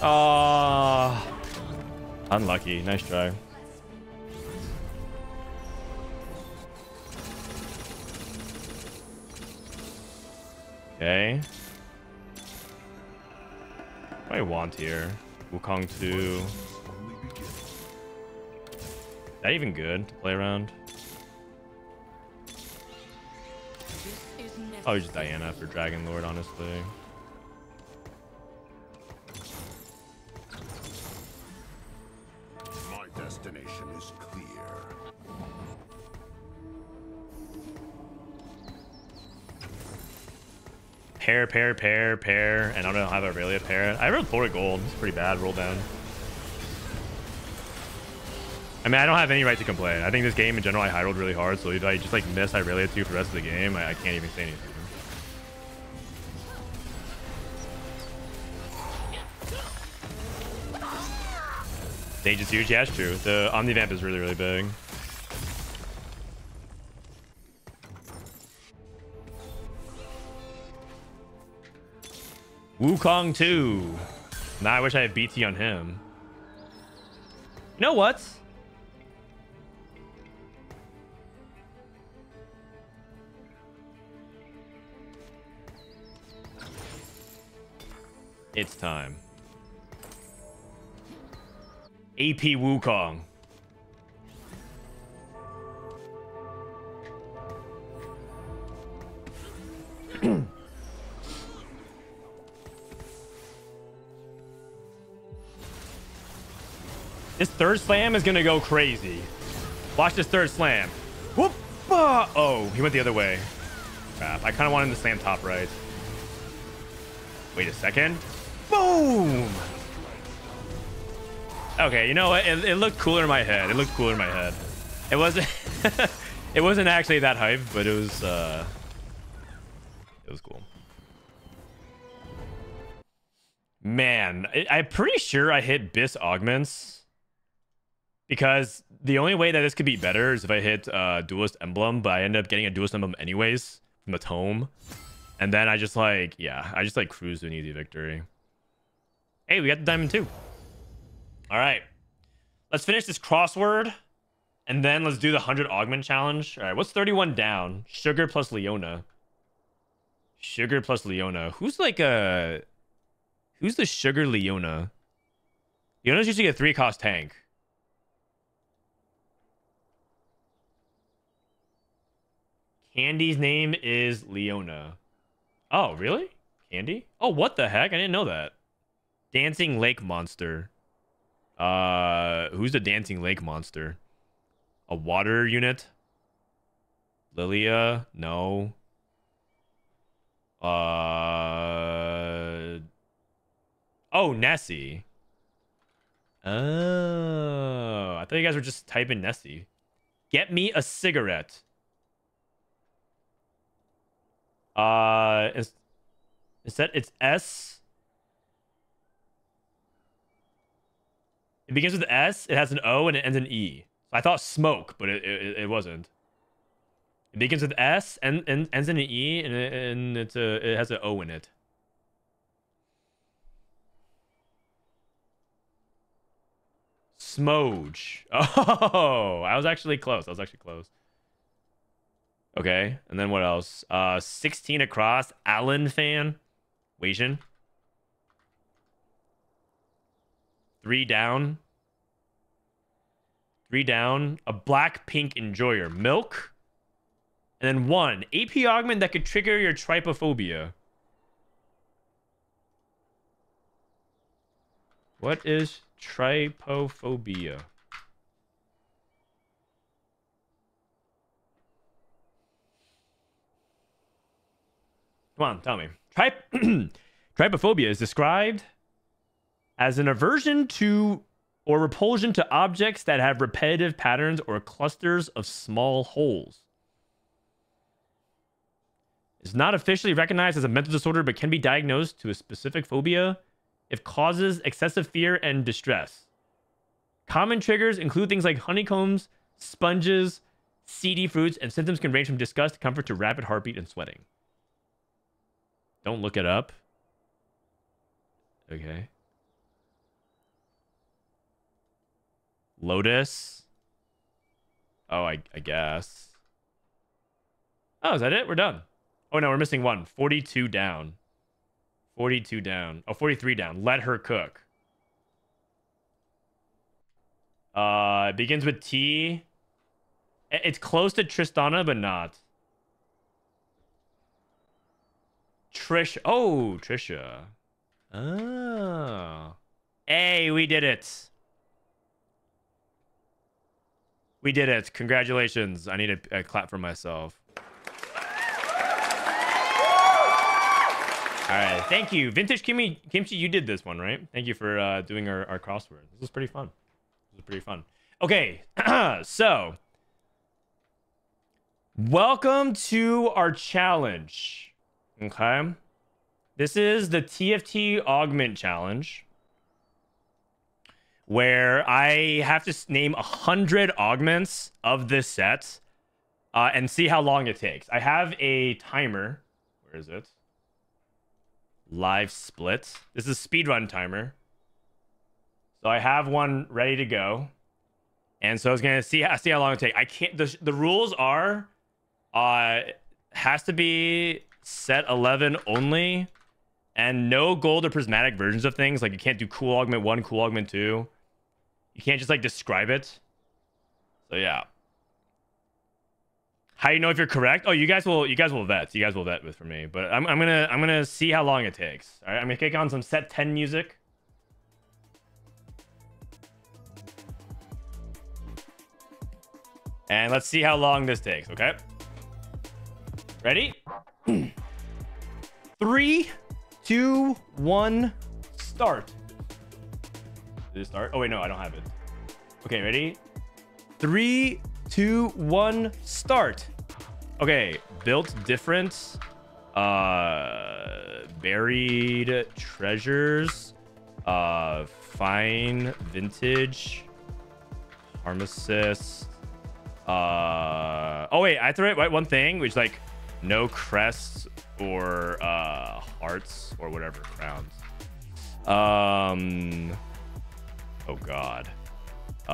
Ah. unlucky. Nice try. Okay. What do I want here? Wukong 2. That even good to play around? Oh, just Diana for Dragon Lord, honestly. Pair, pair, pair, pair, and I don't have Irelia pair. I rolled 4 gold. It's pretty bad. Roll down. I mean, I don't have any right to complain. I think this game in general, I high rolled really hard. So if I just like miss Irelia 2 for the rest of the game, I, I can't even say anything. Stage is huge. Yeah, it's true. The Omnivamp is really, really big. Wukong 2. Now I wish I had BT on him. You know what? It's time. AP Wukong. This third slam is gonna go crazy. Watch this third slam. Whoop! Oh, he went the other way. Crap. I kind of wanted him to slam top right. Wait a second. Boom! Okay, you know what? It, it looked cooler in my head. It looked cooler in my head. It wasn't. it wasn't actually that hype, but it was. uh It was cool. Man, I, I'm pretty sure I hit Bis augments because the only way that this could be better is if I hit uh, Duelist Emblem, but I end up getting a Duelist Emblem anyways from the Tome. And then I just like, yeah, I just like cruise to an easy victory. Hey, we got the Diamond 2. All right. Let's finish this crossword. And then let's do the 100 Augment Challenge. All right, what's 31 down? Sugar plus Leona. Sugar plus Leona. Who's like a... Who's the Sugar Leona? Leona's usually a three-cost tank. Candy's name is Leona. Oh, really? Candy? Oh, what the heck? I didn't know that. Dancing Lake Monster. Uh, who's the Dancing Lake Monster? A water unit. Lillia, no. Uh. Oh, Nessie. Oh, I thought you guys were just typing Nessie. Get me a cigarette. Uh, is, is that it's S? It begins with S. It has an O and it ends in E. I thought smoke, but it it, it wasn't. It begins with S and, and ends in an E, and it, and it's a it has an O in it. Smoge. Oh, I was actually close. I was actually close. Okay, and then what else? Uh, 16 across. Allen fan. Wasian. Three down. Three down. A black pink enjoyer. Milk. And then one. AP augment that could trigger your trypophobia. What is trypophobia? Come on, tell me. Tri- Trypophobia is described as an aversion to or repulsion to objects that have repetitive patterns or clusters of small holes. It's not officially recognized as a mental disorder, but can be diagnosed to a specific phobia if causes excessive fear and distress. Common triggers include things like honeycombs, sponges, seedy fruits, and symptoms can range from disgust, comfort to rapid heartbeat and sweating. Don't look it up. Okay. Lotus. Oh, I, I guess. Oh, is that it? We're done. Oh, no, we're missing one. 42 down. 42 down. Oh, 43 down. Let her cook. Uh, it begins with T. It's close to Tristana, but not. Trish. Oh, Trisha. Oh. Hey, we did it. We did it. Congratulations. I need a, a clap for myself. All right. Thank you. Vintage Kimmy, Kimchi, you did this one, right? Thank you for uh, doing our, our crossword. This was pretty fun. This was pretty fun. Okay. so, welcome to our challenge. Okay. This is the TFT Augment Challenge, where I have to name a hundred augments of this set, uh, and see how long it takes. I have a timer. Where is it? Live split. This is a speedrun timer. So I have one ready to go, and so I was gonna see see how long it takes. I can't. The the rules are, uh, has to be set 11 only and no gold or prismatic versions of things. Like you can't do cool augment 1 cool augment 2 you can't just like describe it. So yeah. How do you know if you're correct? Oh you guys will you guys will vet. You guys will vet with for me. But i'm, I'm gonna i'm gonna see how long it takes. All right i'm gonna kick on some set 10 music. And let's see how long this takes okay? Ready Three, two, one, start. Did it start? Oh, wait, no, I don't have it. Okay, ready? Three, two, one, start. Okay, built different. Uh, buried treasures. Uh, fine vintage. Pharmacist. Uh, oh, wait, I have to write one thing, which like no crests or uh hearts or whatever crowns. Um oh god. Uh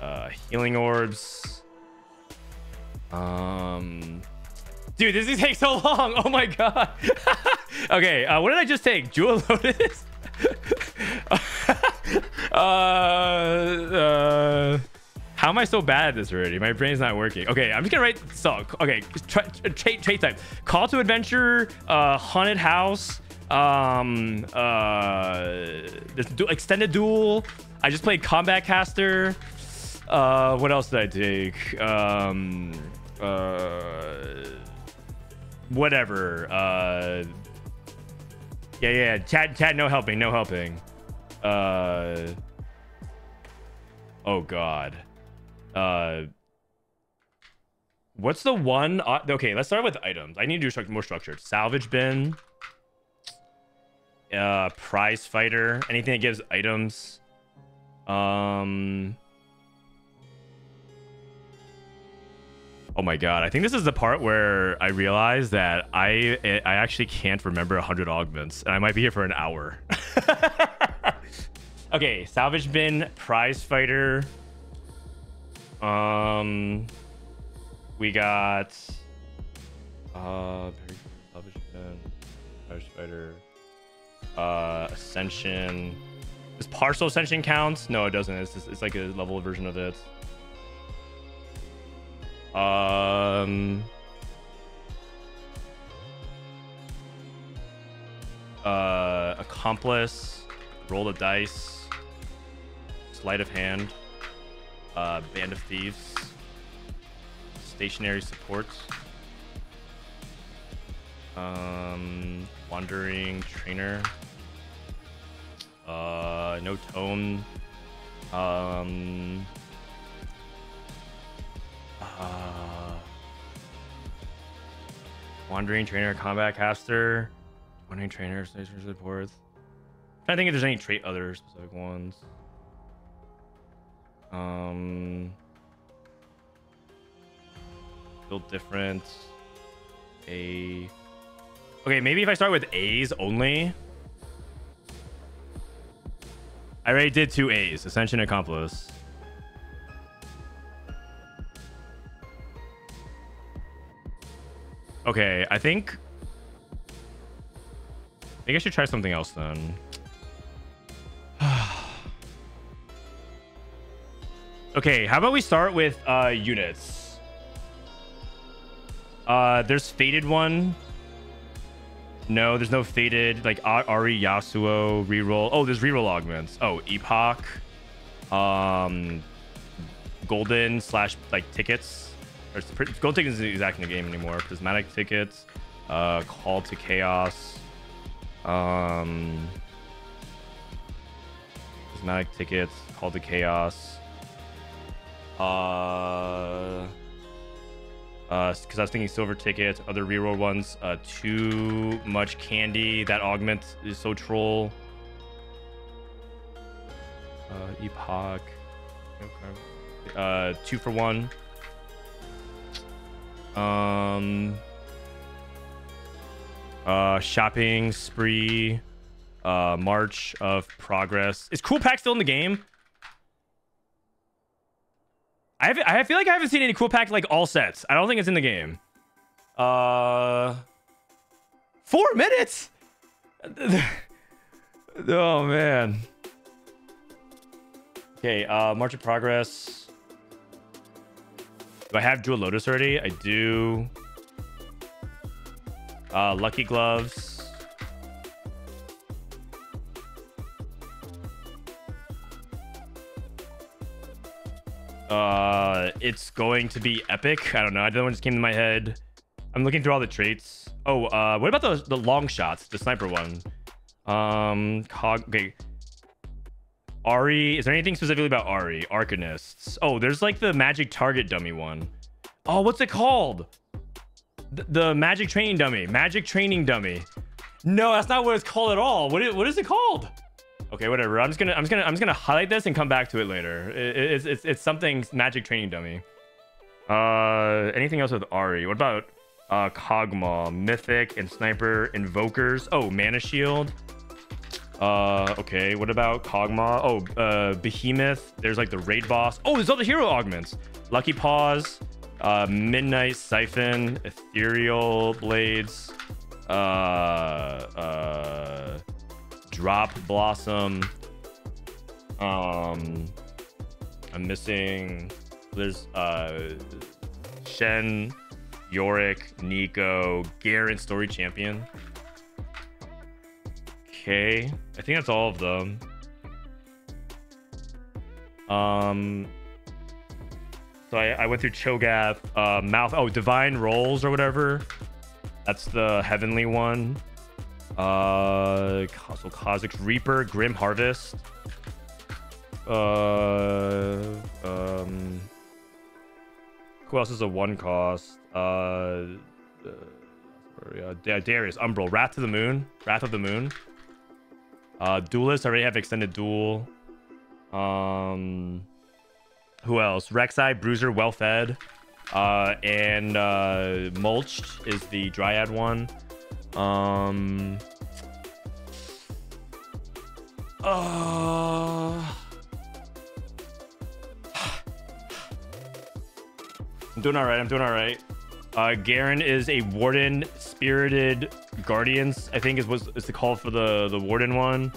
uh healing orbs. Um dude this is take so long. Oh my god. Okay uh what did i just take? Jewel lotus? Uh uh how am I so bad at this already? My brain's not working. Okay, I'm just gonna write so okay. Tra- trait type: Call to Adventure, uh, Haunted House, um, uh, du- extended duel. I just played Combat Caster. Uh, what else did I take? Um, uh, whatever. Uh, yeah, yeah. Chat, chat. No helping. No helping. Uh. Oh God. Uh. What's the one? Uh, okay, let's start with items. I need to do more structured. Salvage bin. Uh, prize fighter. Anything that gives items. Um. Oh my god! I think this is the part where I realize that I I actually can't remember hundred augments, and I might be here for an hour. okay, salvage bin, prize fighter. Um, we got uh prize fighter, uh, ascension. Does partial ascension count? No, it doesn't. It's just, it's like a level version of it. Um. Uh, accomplice, roll the dice, sleight of hand, uh, band of thieves, stationary support, um, wandering trainer, uh, no Tone, um. Uh, wandering trainer, combat caster, wandering trainer, station support. I think if there's any trait other specific ones. Um, build different. A. Okay, maybe if I start with A's only. I already did two A's, Ascension and Accomplice. Okay, I think... I think I should try something else then. Okay, how about we start with uh, units? Uh, there's Faded one. No, there's no Faded. Like Ahri Yasuo, reroll. Oh, there's reroll augments. Oh, Epoch. Um, Golden slash like tickets. Gold tickets isn't exactly in the game anymore. Prismatic tickets, uh, Call to Chaos, um, Prismatic tickets, Call to Chaos, uh, uh, because I was thinking silver tickets, other reroll ones, uh, too much candy. That augment is so troll. Uh, Epoch, Okay. uh, two for one. Um. Uh, shopping spree. Uh, March of Progress. Is Cool Pack still in the game? I have, I feel like I haven't seen any Cool Pack like all sets. I don't think it's in the game. Uh, four minutes. oh man. Okay. Uh, March of Progress. Do I have Jewel Lotus already? I do. Uh, Lucky Gloves. Uh, it's going to be epic. I don't know. I don't know just came to my head. I'm looking through all the traits. Oh, uh, what about the the long shots, the sniper one? Um, cog. Okay, Ahri, is there anything specifically about Ahri? Arcanists. Oh, there's like the magic target dummy one. Oh, what's it called? The, the magic training dummy. Magic training dummy. No, that's not what it's called at all. What is, what is it called? Okay, whatever. I'm just gonna I'm just gonna I'm just gonna highlight this and come back to it later. It, it's it's it's something magic training dummy. Uh, anything else with Ahri? What about uh Kog'Maw, Mythic, and Sniper, Invokers? Oh, Mana Shield. Uh, okay. What about Kog'Maw? Oh, uh, Behemoth. There's like the raid boss. Oh, there's all the hero augments. Lucky Paws, uh, Midnight Siphon, Ethereal Blades, uh, uh, Drop Blossom. Um, I'm missing. There's uh, Shen, Yorick, Neeko, Garen, Story Champion. Okay, I think that's all of them. Um, So I, I went through Cho'Gath, uh, Mouth. Oh, Divine Rolls or whatever. That's the heavenly one. Uh, so Kha'Zix Reaper, Grim Harvest. Uh, um, who else is a one cost? Uh, uh Darius, Umbral, Wrath to the Moon, Wrath of the Moon. Uh, Duelist, I already have extended duel. Um, who else? Rek'Sai, Bruiser, Well Fed. Uh, and uh, Mulched is the Dryad one. Um. Uh. I'm doing all right. I'm doing all right. Uh, Garen is a Warden Spirited Guardians. I think is was is the call for the the Warden one.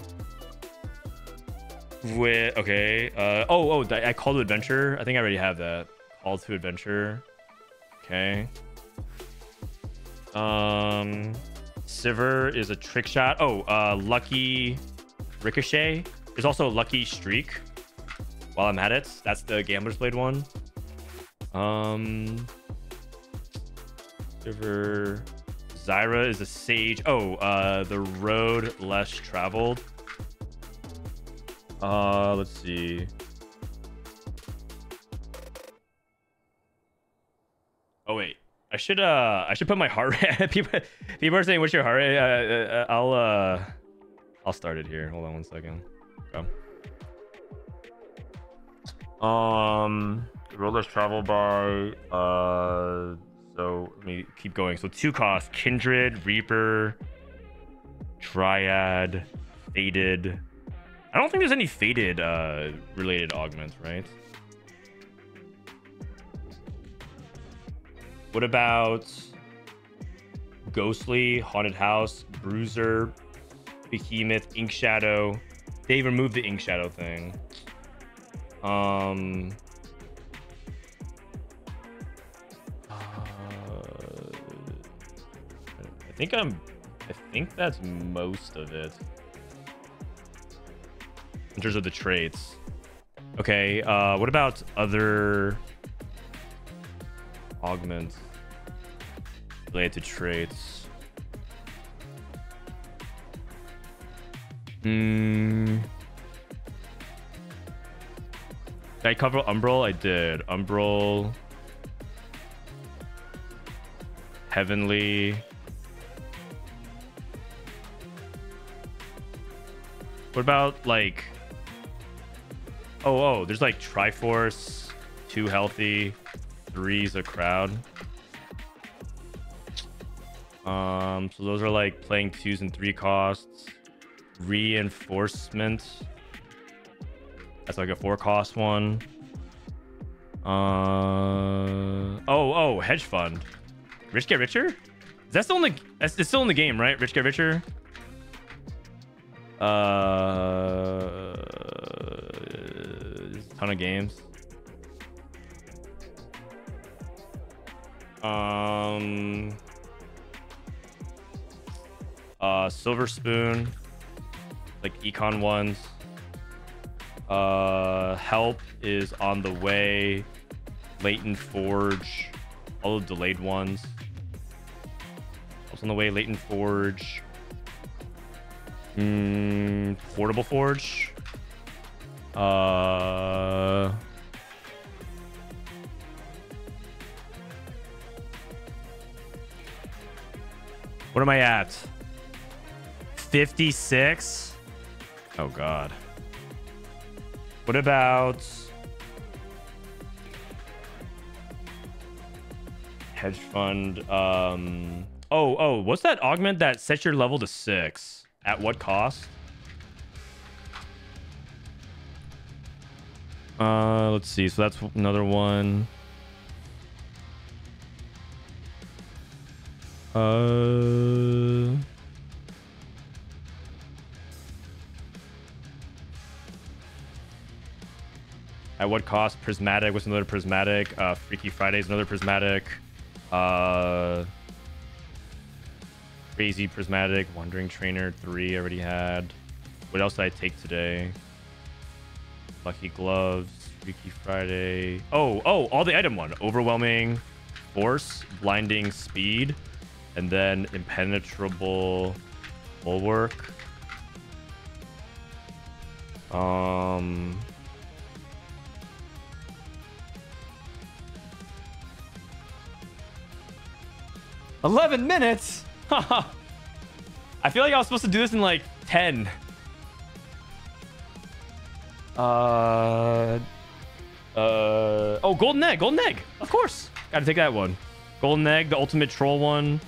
With okay. Uh, oh oh, I call to adventure. I think I already have that. Call to adventure. Okay. Um, Sivir is a trick shot. Oh, uh, Lucky Ricochet. There's also Lucky Streak. While I'm at it, that's the Gambler's Blade one. Um, Sivir. Zyra is a Sage. Oh, uh, the Road Less Traveled. Uh, let's see. Oh wait, I should uh, I should put my heart rate. people, people are saying, "What's your heart rate?" Uh, uh, I'll uh, I'll start it here. Hold on one second. Okay. Um, rollers travel by. Uh, so let me keep going. So two costs: Kindred, Reaper, Dryad, Faded. I don't think there's any Faded uh related augments, right? What about Ghostly, Haunted House, Bruiser, Behemoth, Inkshadow? They removed the Inkshadow thing. Um. uh, I think I'm. I think that's most of it. In terms of the traits. Okay. Uh, what about other augments related to traits? Hmm. Did I cover Umbral? I did. Umbral. Heavenly. What about like Oh oh, there's like Triforce, Too healthy, three's a crowd. Um, so those are like playing twos and three costs. Reinforcement. That's like a four cost one. Uh oh oh hedge fund. Rich get richer? Is that still in the that's it's still in the game, right? Rich get richer? Uh ton of games. Um uh Silver Spoon, like econ ones. Uh, help is on the way. Latent Forge, all the delayed ones. Help's on the way. Latent Forge. Mm, Portable Forge. Uh. What am I at? 56? Oh, God. What about hedge fund? Um. Oh, oh, what's that augment that sets your level to six? At what cost? Uh, let's see. So that's another one. Uh. At what cost? Prismatic was another prismatic. Uh, Freaky Friday is another prismatic. Uh, crazy prismatic. Wandering Trainer three already had. What else did I take today? Lucky gloves. Freaky Friday. Oh, oh, all the item one. Overwhelming force, blinding speed, and then impenetrable bulwark. Um. Eleven minutes. Haha. I feel like I was supposed to do this in like ten. Uh. Uh. Oh, golden egg. Golden egg. Of course. Got to take that one. Golden egg, the ultimate troll one.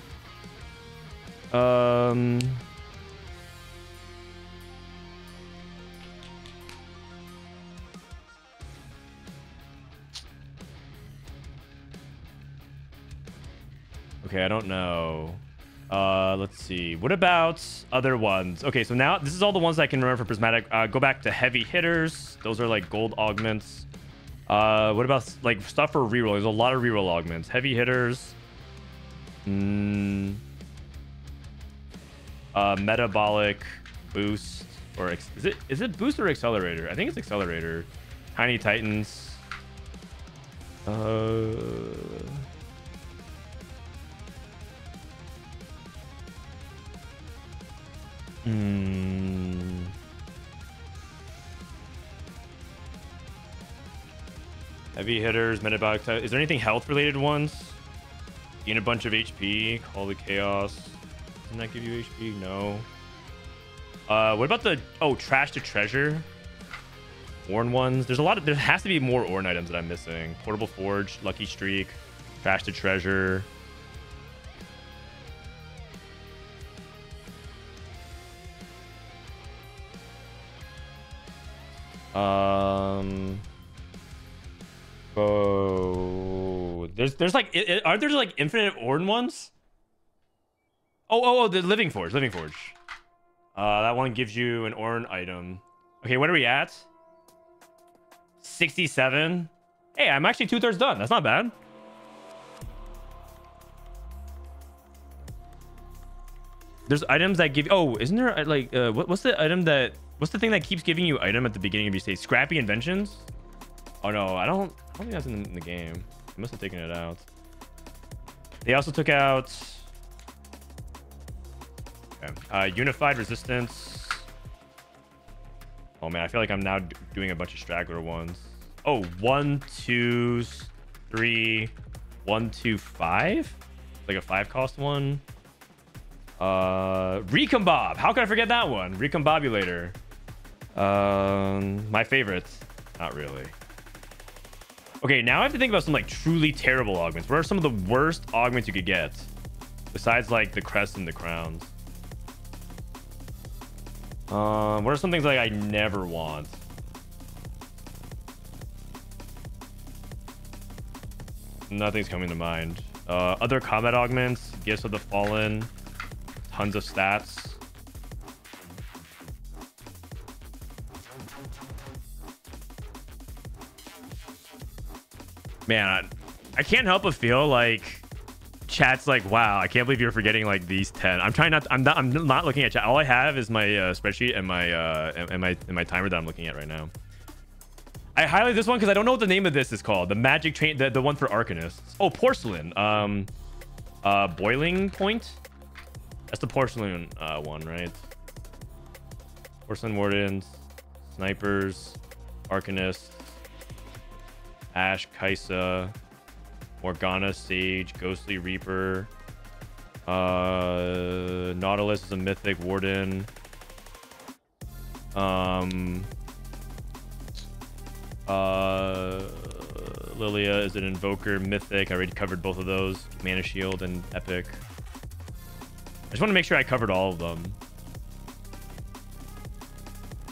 Um. Okay, I don't know. Uh, let's see. What about other ones? Okay, so now this is all the ones I can remember for prismatic. Uh, go back to heavy hitters. Those are like gold augments. Uh, what about like stuff for reroll? There's a lot of reroll augments. Heavy hitters. Mm, uh, metabolic boost or is it is it boost or accelerator? I think it's accelerator. Tiny Titans. Uh. Hmm. Heavy hitters, metabolic. type- Is there anything health related ones? Gain a bunch of HP. Call the chaos. Doesn't that give you HP? No. Uh, what about the oh trash to treasure? Ornn ones. There's a lot of. There has to be more Ornn items that I'm missing. Portable forge, lucky streak, trash to treasure. Um. Oh, there's there's like i- i- aren't there like infinite Ornn ones? Oh oh oh, the living forge, living forge. Uh, that one gives you an Ornn item. Okay, what are we at? Sixty-seven. Hey, I'm actually two thirds done. That's not bad. There's items that give. Oh, isn't there uh, like uh, what, what's the item that? What's the thing that keeps giving you item at the beginning of your stage? Scrappy inventions. Oh no, I don't. I don't think that's in, the game. They must have taken it out. They also took out. Okay. Uh, unified resistance. Oh man, I feel like I'm now doing a bunch of straggler ones. Oh, one, two, three, one, two, five. Like a five cost one. Uh, Recombob. How could I forget that one? Recombobulator. Um, my favorites? Not really. Okay, now I have to think about some like truly terrible augments. What are some of the worst augments you could get? Besides like the crest and the crowns. Um, what are some things like I never want? Nothing's coming to mind. Uh, other combat augments, gifts of the fallen, tons of stats. Man, I, can't help but feel like chat's like, wow, I can't believe you're forgetting like these 10. I'm trying not, I'm not, I'm not looking at chat. All I have is my uh, spreadsheet and my, uh, and, and my, and my timer that I'm looking at right now. I highlight this one because I don't know what the name of this is called. The magic train, the, the one for arcanists. Oh, porcelain. Um, uh, boiling point. That's the porcelain uh, one, right? Porcelain wardens, snipers, arcanists, Ashe, Kai'Sa, Morgana, Sage, Ghostly Reaper. Uh, Nautilus is a mythic warden. Um, uh, Lillia is an invoker, mythic. I already covered both of those. Mana shield and epic. I just want to make sure I covered all of them.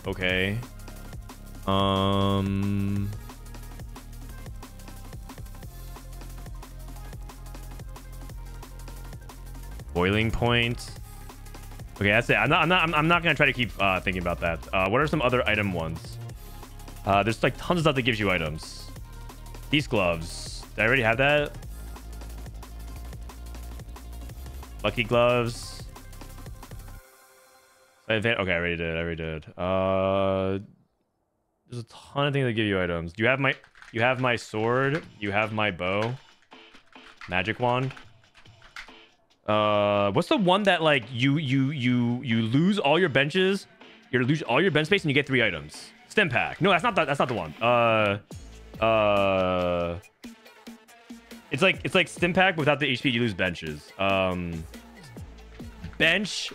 Okay. Um. Boiling point. Okay, that's it. I'm not. I'm not. I'm, not gonna try to keep uh, thinking about that. Uh, what are some other item ones? Uh, there's like tons of stuff that gives you items. These gloves. Did I already have that? Lucky gloves. Okay, I already did. I already did. Uh, There's a ton of things that give you items. Do you have my you have my sword, you have my bow. Magic wand. Uh what's the one that like you you you you lose all your benches, you lose all your bench space and you get three items. Stim pack. No, that's not the, that's not the one. Uh uh It's like it's like stim pack without the HP you lose benches. Um bench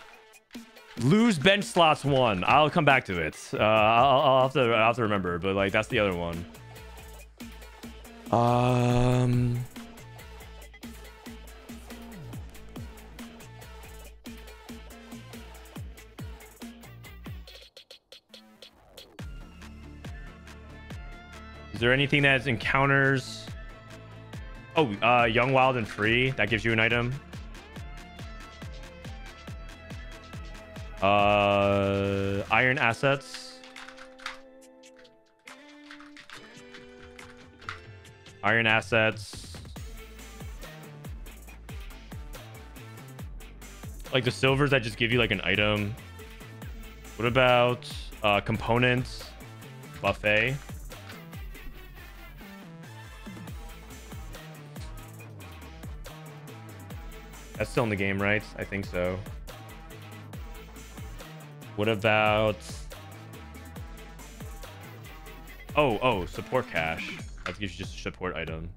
lose bench slots one. I'll come back to it. Uh, I'll, I'll have to I'll have to remember, but like that's the other one. Um. There anything that encounters? Oh, uh, young, wild, and free. That gives you an item. Uh, iron assets. Iron assets. Like the silvers that just give you like an item. What about uh, components? Buffet. That's still in the game, right? I think so. What about... Oh, oh, support cache. That gives you just a support item.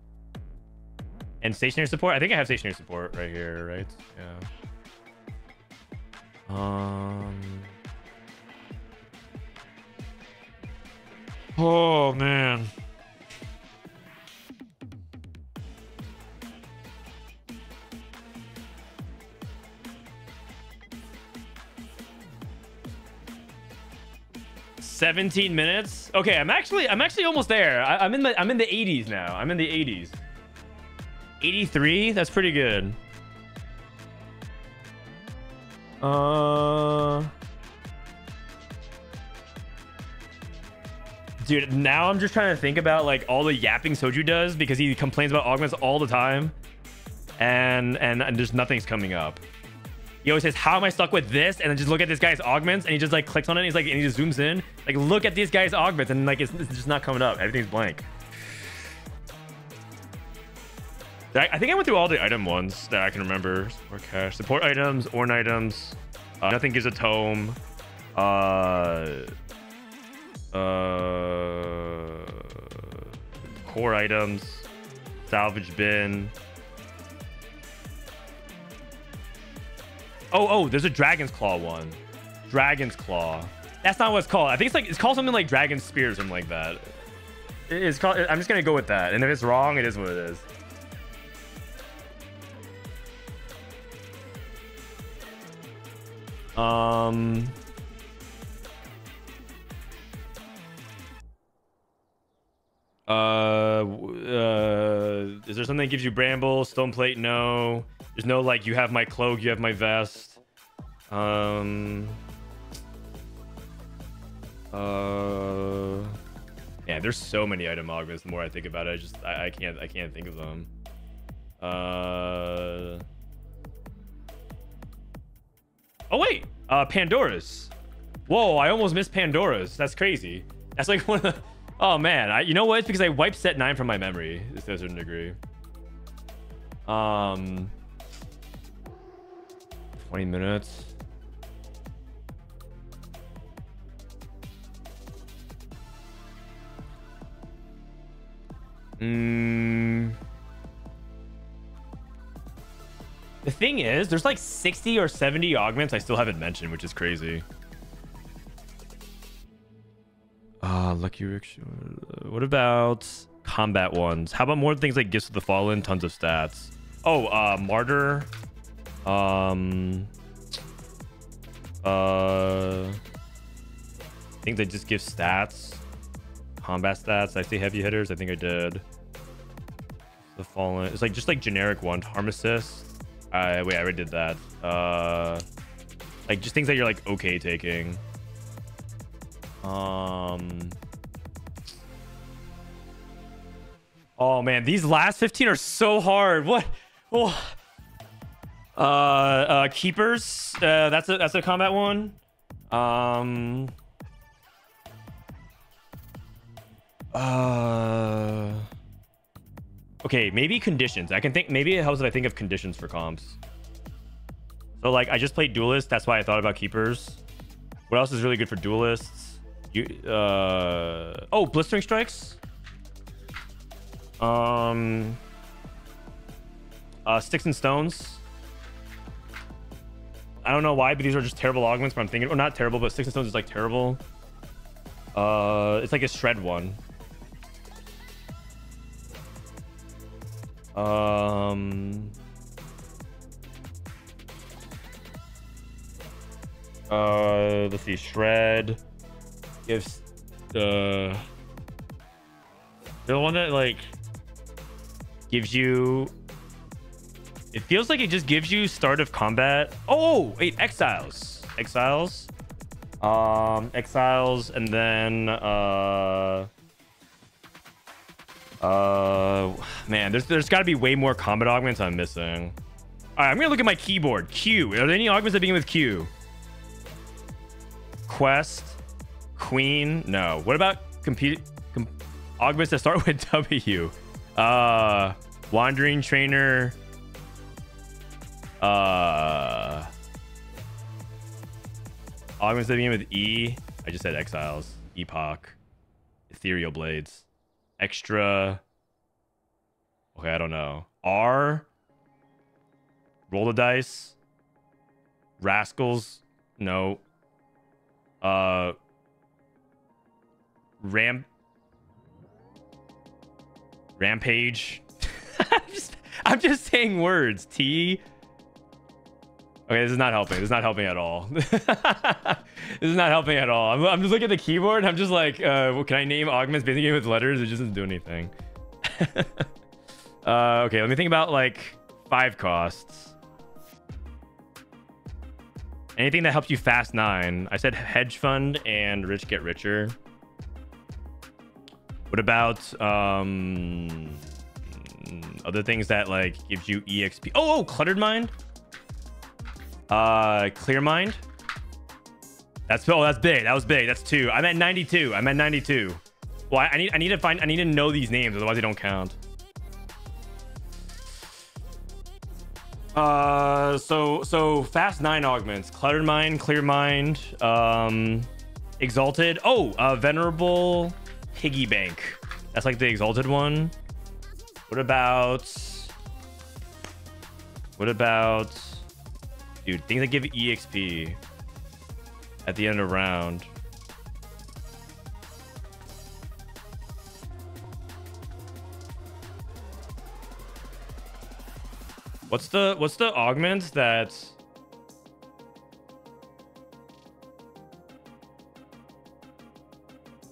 And stationary support? I think I have stationary support right here, right? Yeah. Um... Oh, man. Seventeen minutes. Okay, I'm actually I'm actually almost there. I, I'm in the I'm in the 80s now. I'm in the 80s. 83. That's pretty good. Uh. Dude, now I'm just trying to think about like all the yapping Soju does because he complains about augments all the time. And and, and just nothing's coming up. He always says, "How am I stuck with this?" And then just look at this guy's augments, and he just like clicks on it. And he's like, and he just zooms in, like, look at these guy's augments, and like it's, it's just not coming up. Everything's blank. I, I think I went through all the item ones that I can remember. Support cache, support items, Ornn items. Uh, nothing gives a tome. Uh, uh, core items, salvage bin. Oh, oh, there's a Dragon's Claw one. Dragon's Claw. That's not what it's called. I think it's like it's called something like Dragon Spear or something like that. It's called. I'm just gonna go with that. And if it's wrong, it is what it is. Um. Uh, uh, is there something that gives you bramble, stone plate? No. There's no like you have my cloak, you have my vest. Um. Uh. Yeah, there's so many item augments. The more I think about it, I just I, I can't I can't think of them. Uh. Oh wait, uh, Pandora's. Whoa, I almost missed Pandora's. That's crazy. That's like one of the. Oh man, I, you know what? It's because I wiped set nine from my memory to a certain degree. Um, 20 minutes. Mm. The thing is, there's like 60 or 70 augments I still haven't mentioned, which is crazy. Uh, Lucky Rickshaw. What about combat ones? How about more things like Gifts of the Fallen? Tons of stats. Oh, uh, Martyr. Um. Uh. I think they just give stats. Combat stats. I see heavy hitters. I think I did. The Fallen. It's like just like generic one. Harm assist. I wait. I already did that. Uh. Like just things that you're like okay taking. Um. Oh man, these last 15 are so hard. What? Oh. Uh, uh, keepers. Uh, that's a that's a combat one. Um. Uh. Okay, maybe conditions. I can think. Maybe it helps if I think of conditions for comps. So like, I just played duelist. That's why I thought about keepers. What else is really good for duelists? You. Uh. Oh, blistering strikes. Um. Uh, sticks and stones. I don't know why, but these are just terrible augments. But I'm thinking, or not terrible, but sticks and stones is like terrible. Uh, it's like a shred one. Um. Uh, let's see. Shred gives the the one that like gives you. It feels like it just gives you start of combat. Oh wait, exiles, exiles, um, exiles, and then uh. Uh, man, there's there's got to be way more combat augments I'm missing. All right, I'm gonna look at my keyboard. Q. Are there any augments that begin with Q? Quest, Queen. No. What about compete com augments that start with W? Uh, Wandering Trainer. Uh, augments that begin with E. I just said Exiles, Epoch, Ethereal Blades extra. Okay i don't know. R roll the dice rascals no. Uh ram rampage. I'm, just, I'm just saying words. T Okay, this is not helping. This is not helping at all. this is not helping at all. I'm, I'm just looking at the keyboard I'm just like, uh, well, can I name augments basically with letters? It just doesn't do anything. uh, okay, let me think about like five costs. Anything that helps you fast nine. I said hedge fund and rich get richer. What about um other things that like gives you exp? Oh, oh cluttered mind. Uh, clear mind. That's oh, that's big. That was big. That's two. I'm at 92. I'm at 92. Well, I, I need I need to find I need to know these names, otherwise they don't count. Uh, so so fast nine augments: cluttered mind, clear mind, um, exalted. Oh, uh, venerable piggy bank. That's like the exalted one. What about? What about? Dude, things that give EXP at the end of round. What's the what's the augment that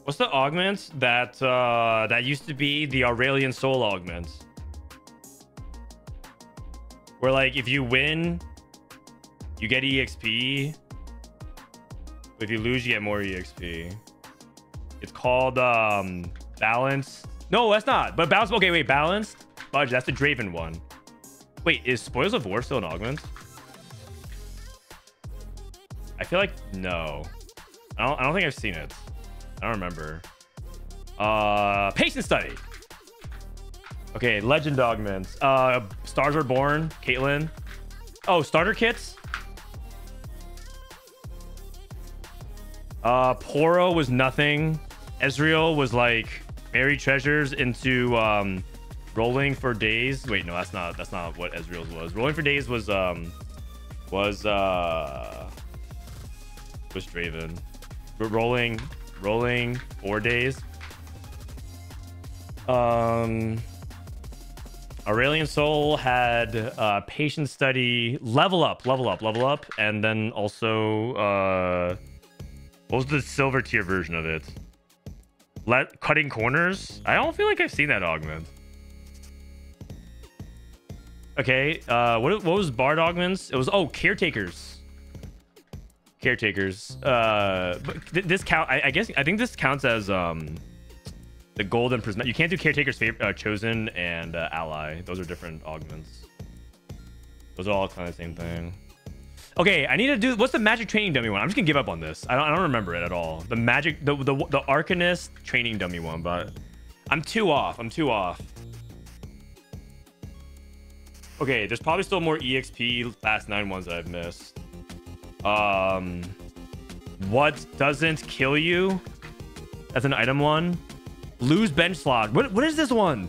What's the augment that uh that used to be the Aurelion Sol augment? Where like if you win you get EXP. If you lose, you get more EXP. It's called um balance. No, that's not. But balance. Okay, wait, balanced. Budge. That's the Draven one. Wait, is Spoils of War still an augment? I feel like no. I don't. I don't think I've seen it. I don't remember. Uh, patient study. Okay, legend augments. Uh, stars are born. Caitlyn. Oh, starter kits. Uh, Poro was nothing. Ezreal was like buried treasures into um, rolling for days. Wait, no, that's not that's not what Ezreal's was. Rolling for days was um was uh was Draven. But rolling rolling four days. Um Aurelion Sol had uh patient study level up, level up, level up, and then also uh what was the silver tier version of it? Let cutting corners? I don't feel like I've seen that augment. Okay, uh, what, what was Bard augments? It was, oh, caretakers. Caretakers. Uh, th this count, I, I, guess, I think this counts as, um, the golden prism. You can't do caretakers, uh, chosen, and uh, ally. Those are different augments. Those are all kind of the same thing. Okay, I need to do. What's the magic training dummy one? I'm just gonna give up on this. I don't. I don't remember it at all. The magic, the the the Arcanist training dummy one, but I'm two off. I'm two off. Okay, there's probably still more EXP last nine ones that I've missed. Um, what doesn't kill you? That's an item one. Lose bench slot. What, what is this one?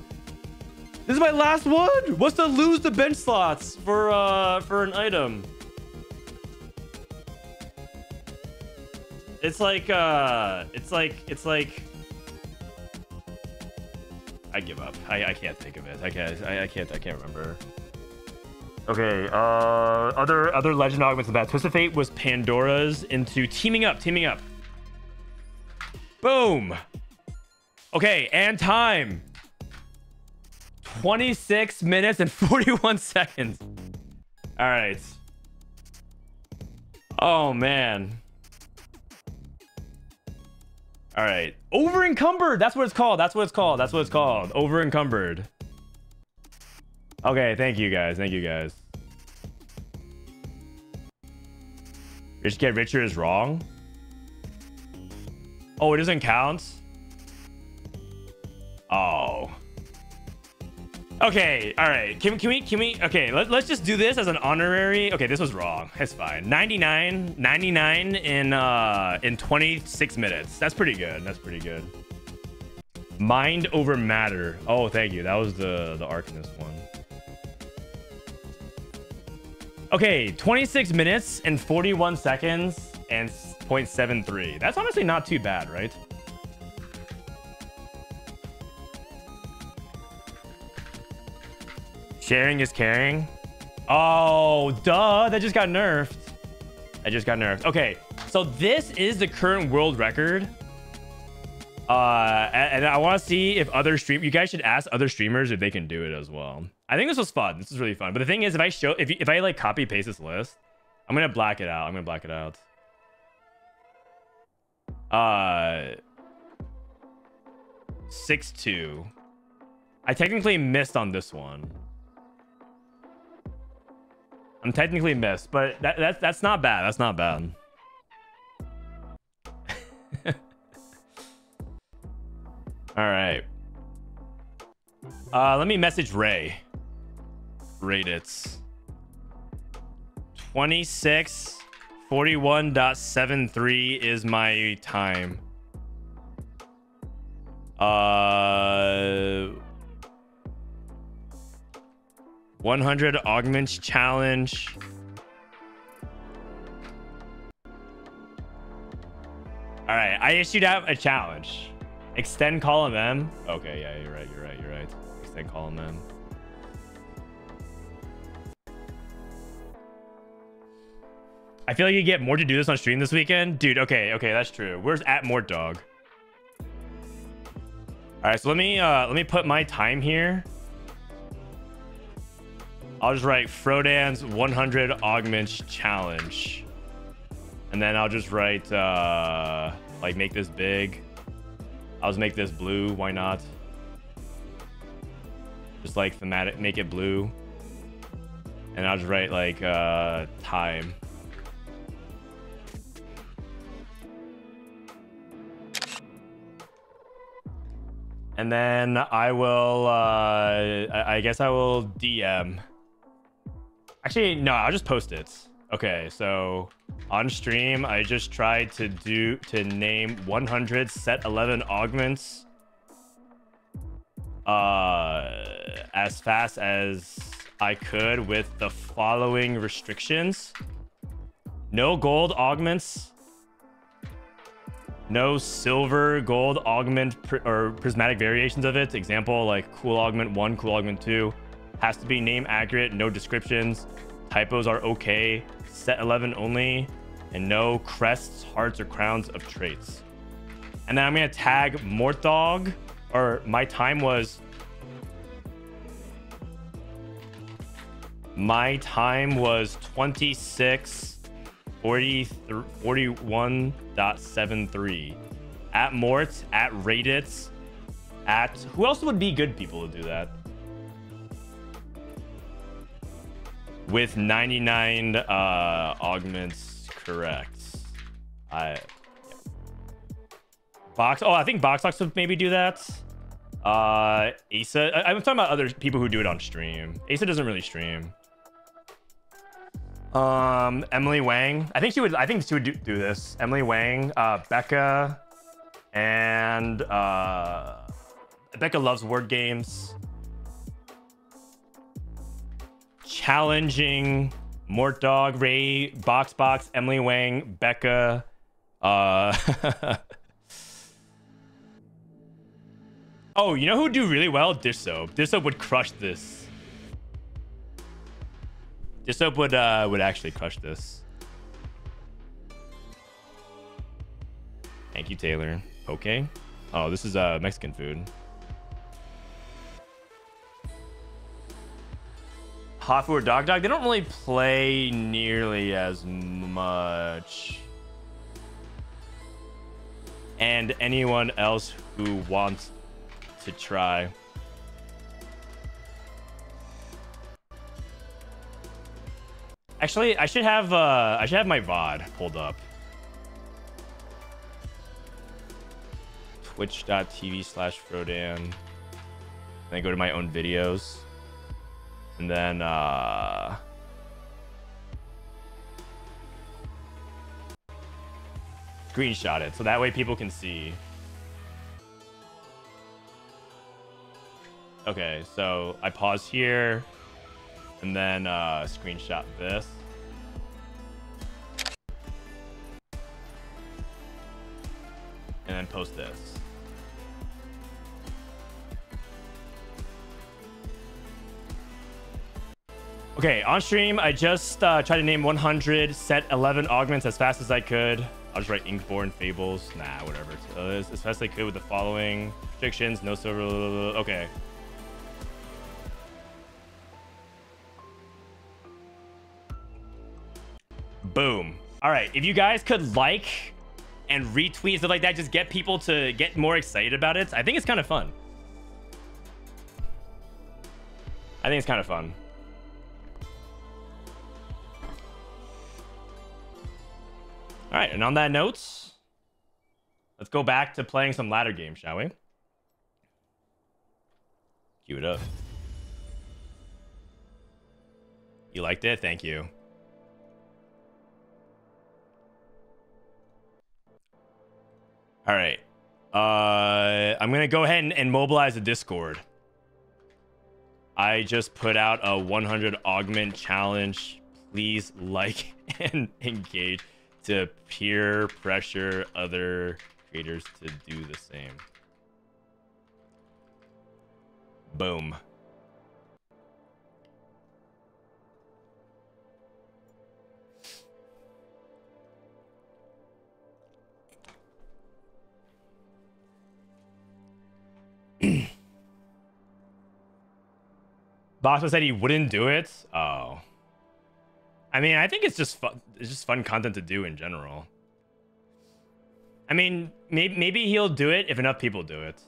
This is my last one. What's the lose the bench slots for uh for an item? It's like uh it's like it's like I give up. I, I can't think of it. I can't I, I can't I can't remember. Okay, uh other other legend augments of that. Twisted Fate was Pandora's into teaming up, teaming up. Boom. Okay, and time. 26 minutes and 41 seconds. All right. Oh man. All right. Over encumbered. That's what it's called. That's what it's called. That's what it's called. Over encumbered. Okay, thank you guys. Thank you guys. Rich get richer is wrong. Oh, it doesn't count. Oh. Okay, all right. Can, can we, can we, okay, let, let's just do this as an honorary. Okay, this was wrong. It's fine. 99, 99 in, uh, in 26 minutes. That's pretty good. That's pretty good. Mind over matter. Oh, thank you. That was the, the Arcanist one. Okay, 26 minutes and 41 seconds and 0.73. That's honestly not too bad, right? Sharing is caring. Oh, duh. That just got nerfed. That just got nerfed. Okay, so this is the current world record. Uh, and, and I want to see if other stream. You guys should ask other streamers if they can do it as well. I think this was fun. This is really fun. But the thing is, if I show, if if I like copy paste this list, I'm gonna black it out. I'm gonna black it out. Uh, six two. I technically missed on this one. I'm technically missed, but that, that that's not bad. That's not bad. All right. Uh, let me message Ray. Rate it. 26 41.73 is my time. Uh 100 augments challenge. All right, I issued out a challenge. Extend column M. Okay, yeah, you're right, you're right, you're right. Extend column M. I feel like you get more to do this on stream this weekend. Dude, okay, okay, that's true. Where's at Mortdog? All right, so let me uh let me put my time here. I'll just write Frodan's 100 augments challenge. And then I'll just write uh like make this big. I'll just make this blue, why not? Just like thematic make it blue. And I'll just write like uh time. And then I will, uh, I, I guess I will DM. Actually, no, I'll just post it. Okay, so on stream, I just tried to do, to name 100 set 11 augments uh, as fast as I could with the following restrictions. No gold augments no silver gold augment pr or prismatic variations of it example like cool augment 1 cool augment 2 has to be name accurate no descriptions typos are okay set 11 only and no crests hearts or crowns of traits and then i'm gonna tag Mortdog or my time was my time was 26 40, 41.73. At Mort, at Raditz, at... Who else would be good people to do that? With 99 uh, augments correct. I... Yeah. Box... Oh, I think Boxbox would maybe do that. Uh, Asa. I, I'm talking about other people who do it on stream. Asa doesn't really stream. Um, Emily Wang. I think she would. I think she would do, do this. Emily Wang, uh, Becca, and uh, Becca loves word games. Challenging Mortdog, Ray, Box Box, Emily Wang, Becca. Uh, oh, you know who do really well? Dishsoap. Dish Soap would crush this. Dishsoap would uh would actually crush this. Thank you, Taylor. Okay. Oh, this is uh Mexican food. Hafu or Dog Dog, they don't really play nearly as much. And anyone else who wants to try. Actually, I should have uh I should have my VOD pulled up. Twitch.tv slash Frodan. Then go to my own videos. And then uh screenshot it so that way people can see. Okay, so I pause here and then uh, screenshot this. And then post this. Okay, on stream, I just uh, tried to name 100, set 11 augments as fast as I could. I'll just write Inkborn Fables. Nah, whatever. Uh, as, as fast as I could with the following predictions. No silver. Okay. Boom. All right. If you guys could like and retweet stuff like that, just get people to get more excited about it. I think it's kind of fun. I think it's kind of fun. All right. And on that note, let's go back to playing some ladder games, shall we? Cue it up. You liked it? Thank you. All right. Uh, I'm gonna go ahead and, and mobilize the Discord. I just put out a 100 augment challenge. Please like and engage to peer pressure other creators to do the same. Boom. Boxer said he wouldn't do it. Oh. I mean, I think it's just fun. It's just fun content to do in general. I mean, maybe maybe he'll do it if enough people do it.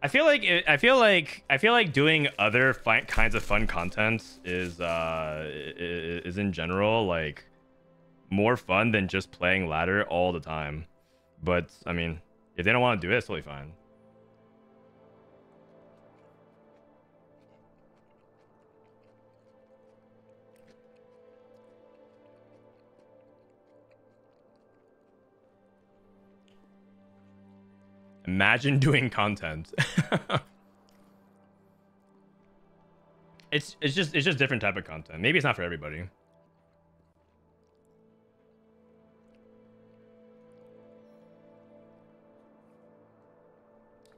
I feel like it, I feel like I feel like doing other kinds of fun content is uh is in general like more fun than just playing ladder all the time. But I mean, if they don't want to do it, it's totally fine. Imagine doing content. it's it's just it's just different type of content. Maybe it's not for everybody.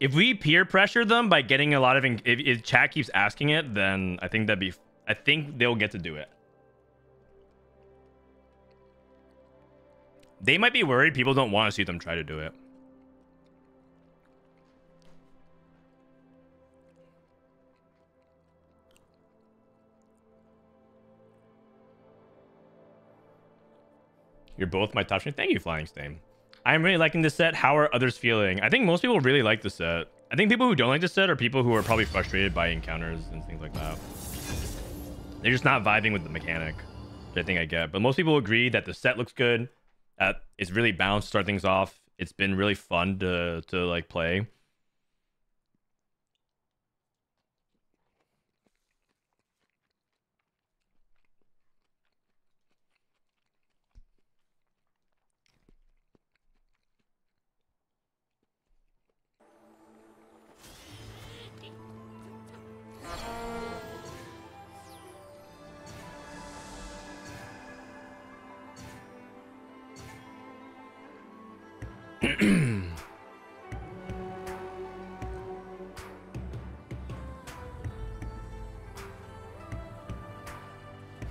If we peer pressure them by getting a lot of if, if chat keeps asking it, then I think that'd be I think they'll get to do it. They might be worried people don't want to see them try to do it. You're both my top. Thank you, Flying Stain. I'm really liking this set. How are others feeling? I think most people really like the set. I think people who don't like the set are people who are probably frustrated by encounters and things like that. They're just not vibing with the mechanic. I think I get. But most people agree that the set looks good. That it's really balanced to start things off. It's been really fun to to like play.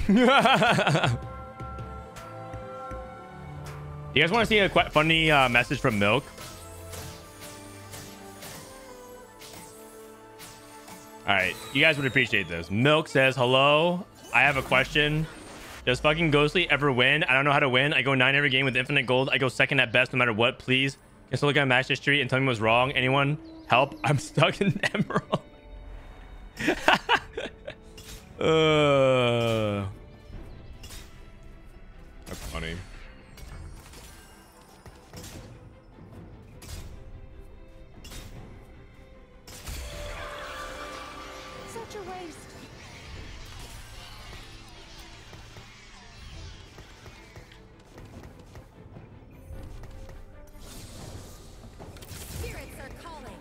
you guys want to see a funny uh, message from Milk? All right, you guys would appreciate this. Milk says, "Hello, I have a question. Does fucking Ghostly ever win? I don't know how to win. I go nine every game with infinite gold. I go second at best, no matter what. Please, can someone look at match history and tell me what's wrong? Anyone help? I'm stuck in Emerald. uh, that's funny. Such a waste. Spirits are calling.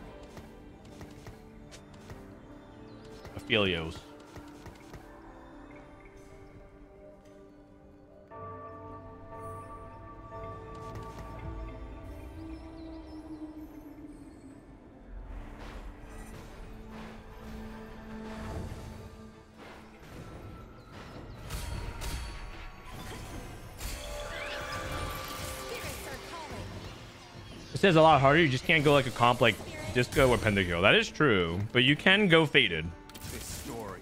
Aphelios. It says a lot harder. You just can't go like a comp like Disco or Pentakill. That is true, but you can go Faded.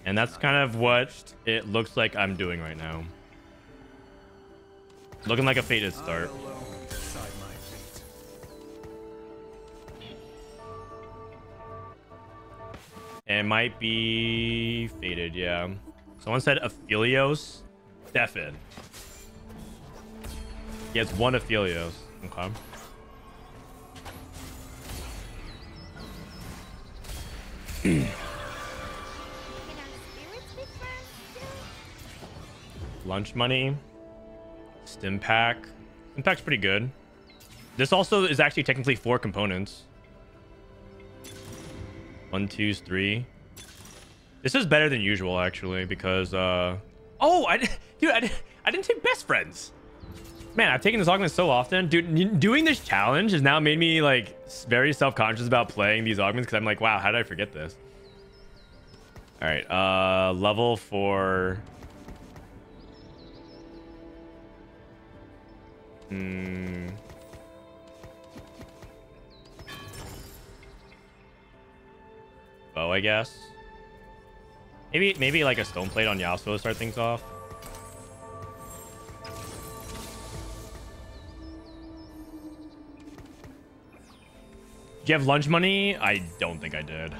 And that's kind of what it looks like I'm doing right now. Looking like a Faded start. It might be Faded, yeah. Someone said Aphelios. Stefan. He has one Aphelios. Okay. Lunch money. Stim pack. Stim pack's pretty good. This also is actually technically four components. One, two, three. This is better than usual actually because uh oh I dude I, I didn't take best friends. Man, I've taken this augment so often. Dude, doing this challenge has now made me like very self-conscious about playing these augments because I'm like, wow, how did I forget this? All right, uh level for Hmm. Bow, I guess. Maybe maybe like a stone plate on Yasuo to start things off. Do you have lunch money? I don't think I did.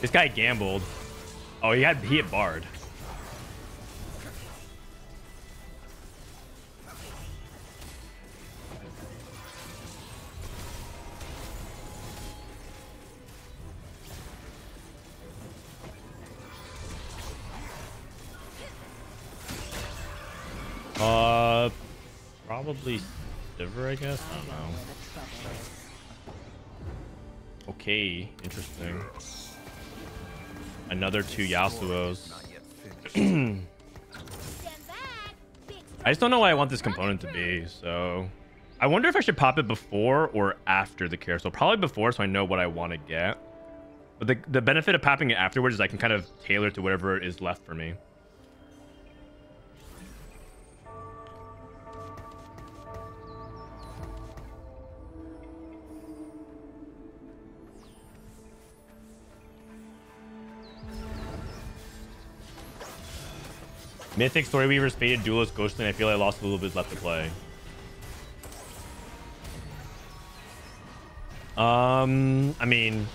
This guy gambled. Oh, he had he had Bard. Uh, probably Sivir, I guess. I don't know. Okay, interesting. Another two Yasuos. I just don't know what I want this component to be, so... I wonder if I should pop it before or after the carousel. Probably before, so I know what I want to get. But the, the benefit of popping it afterwards is I can kind of tailor to whatever is left for me. Mythic Story Faded Duelist, Ghostly, and I feel I lost a little bit left to play. Um, I mean,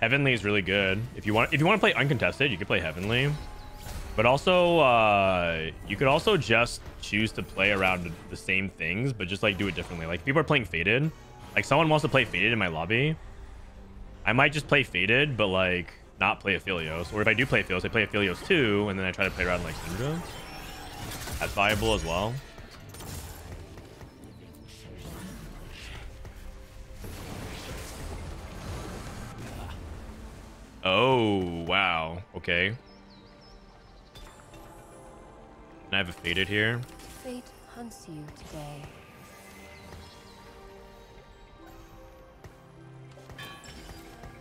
Heavenly is really good. If you want if you want to play uncontested, you could play Heavenly. But also, uh, you could also just choose to play around the same things, but just like do it differently. Like if people are playing Faded, like someone wants to play Faded in my lobby, I might just play Faded, but like not play Aphelios. Or if I do play Aphelios, I play Aphelios too, and then I try to play around like Syndra. That's viable as well. Oh, wow. Okay. And I have a faded here. Fate hunts you today.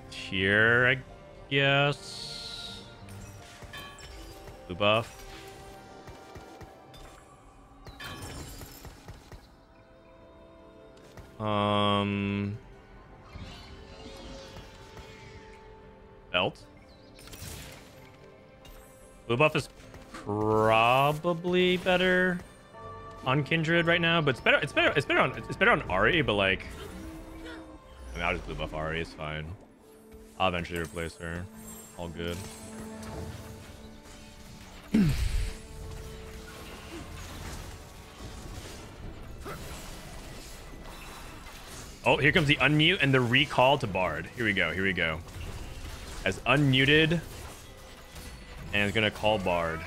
Here, I guess. Blue buff. Um. Belt. Blue buff is probably better on Kindred right now, but it's better. It's better. It's better on. It's better on Ahri, but like, I mean, I'll just blue buff Ahri. It's fine. I'll eventually replace her. All good. oh, here comes the unmute and the recall to Bard. Here we go. Here we go. As unmuted and is gonna call Bard.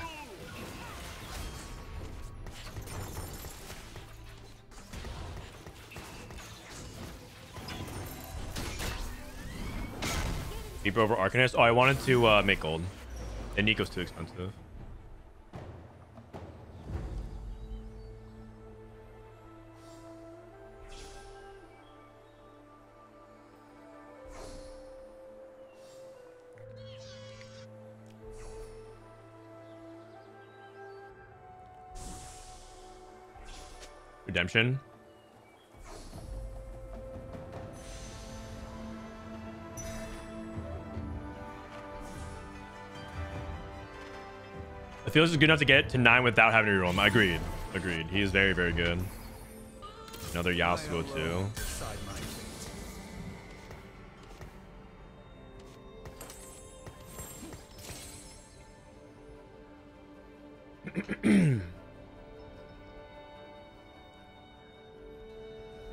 Deeper over Arcanist. Oh, I wanted to uh, make gold. And Neeko's too expensive. Redemption. Feels is good enough to get to nine without having to reroll him. Agreed. Agreed. He is very, very good. Another Yasuo too.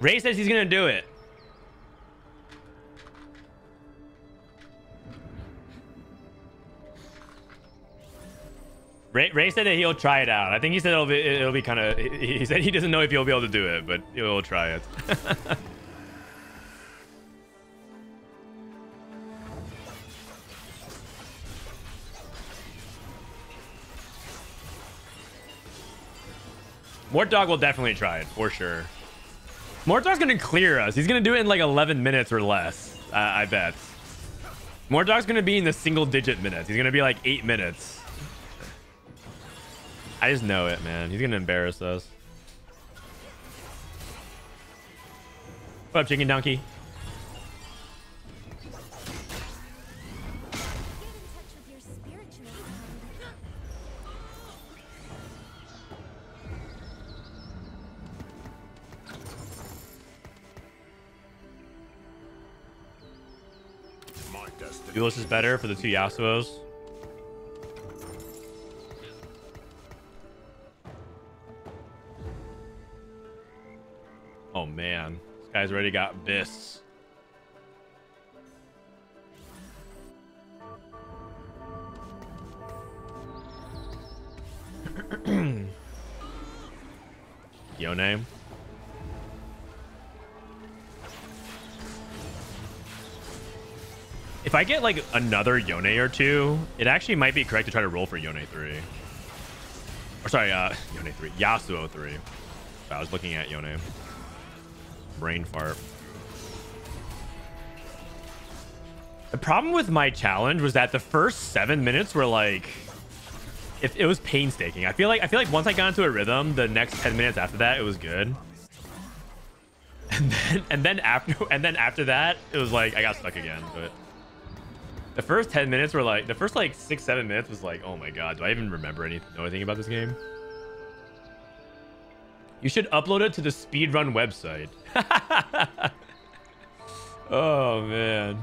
Ray says he's gonna do it. Ray, Ray said that he'll try it out. I think he said it'll be it'll be kind of. He, said he doesn't know if he'll be able to do it, but he'll try it. Mortdog will definitely try it for sure. Mortdog's gonna clear us. He's gonna do it in like 11 minutes or less. I bet. Mortdog's gonna be in the single digit minutes. He's gonna be like eight minutes. I just know it, man. He's gonna embarrass us. What up, chicken donkey? Duelist is better for the two Yasuos. Oh man, this guy's already got Biss. Yone. If I get like another Yone or two, it actually might be correct to try to roll for Yone 3. Or sorry, uh, Yone 3. Yasuo 3. I was looking at Yone. Brain fart. The problem with my challenge was that the first seven minutes were like, if it was painstaking. I feel like I feel like once I got into a rhythm, the next ten minutes after that, it was good. And then and then after and then after that, it was like I got stuck again. But the first ten minutes were like the first like six seven minutes was like, oh my god, do I even remember anything know anything about this game? You should upload it to the speedrun website. oh man.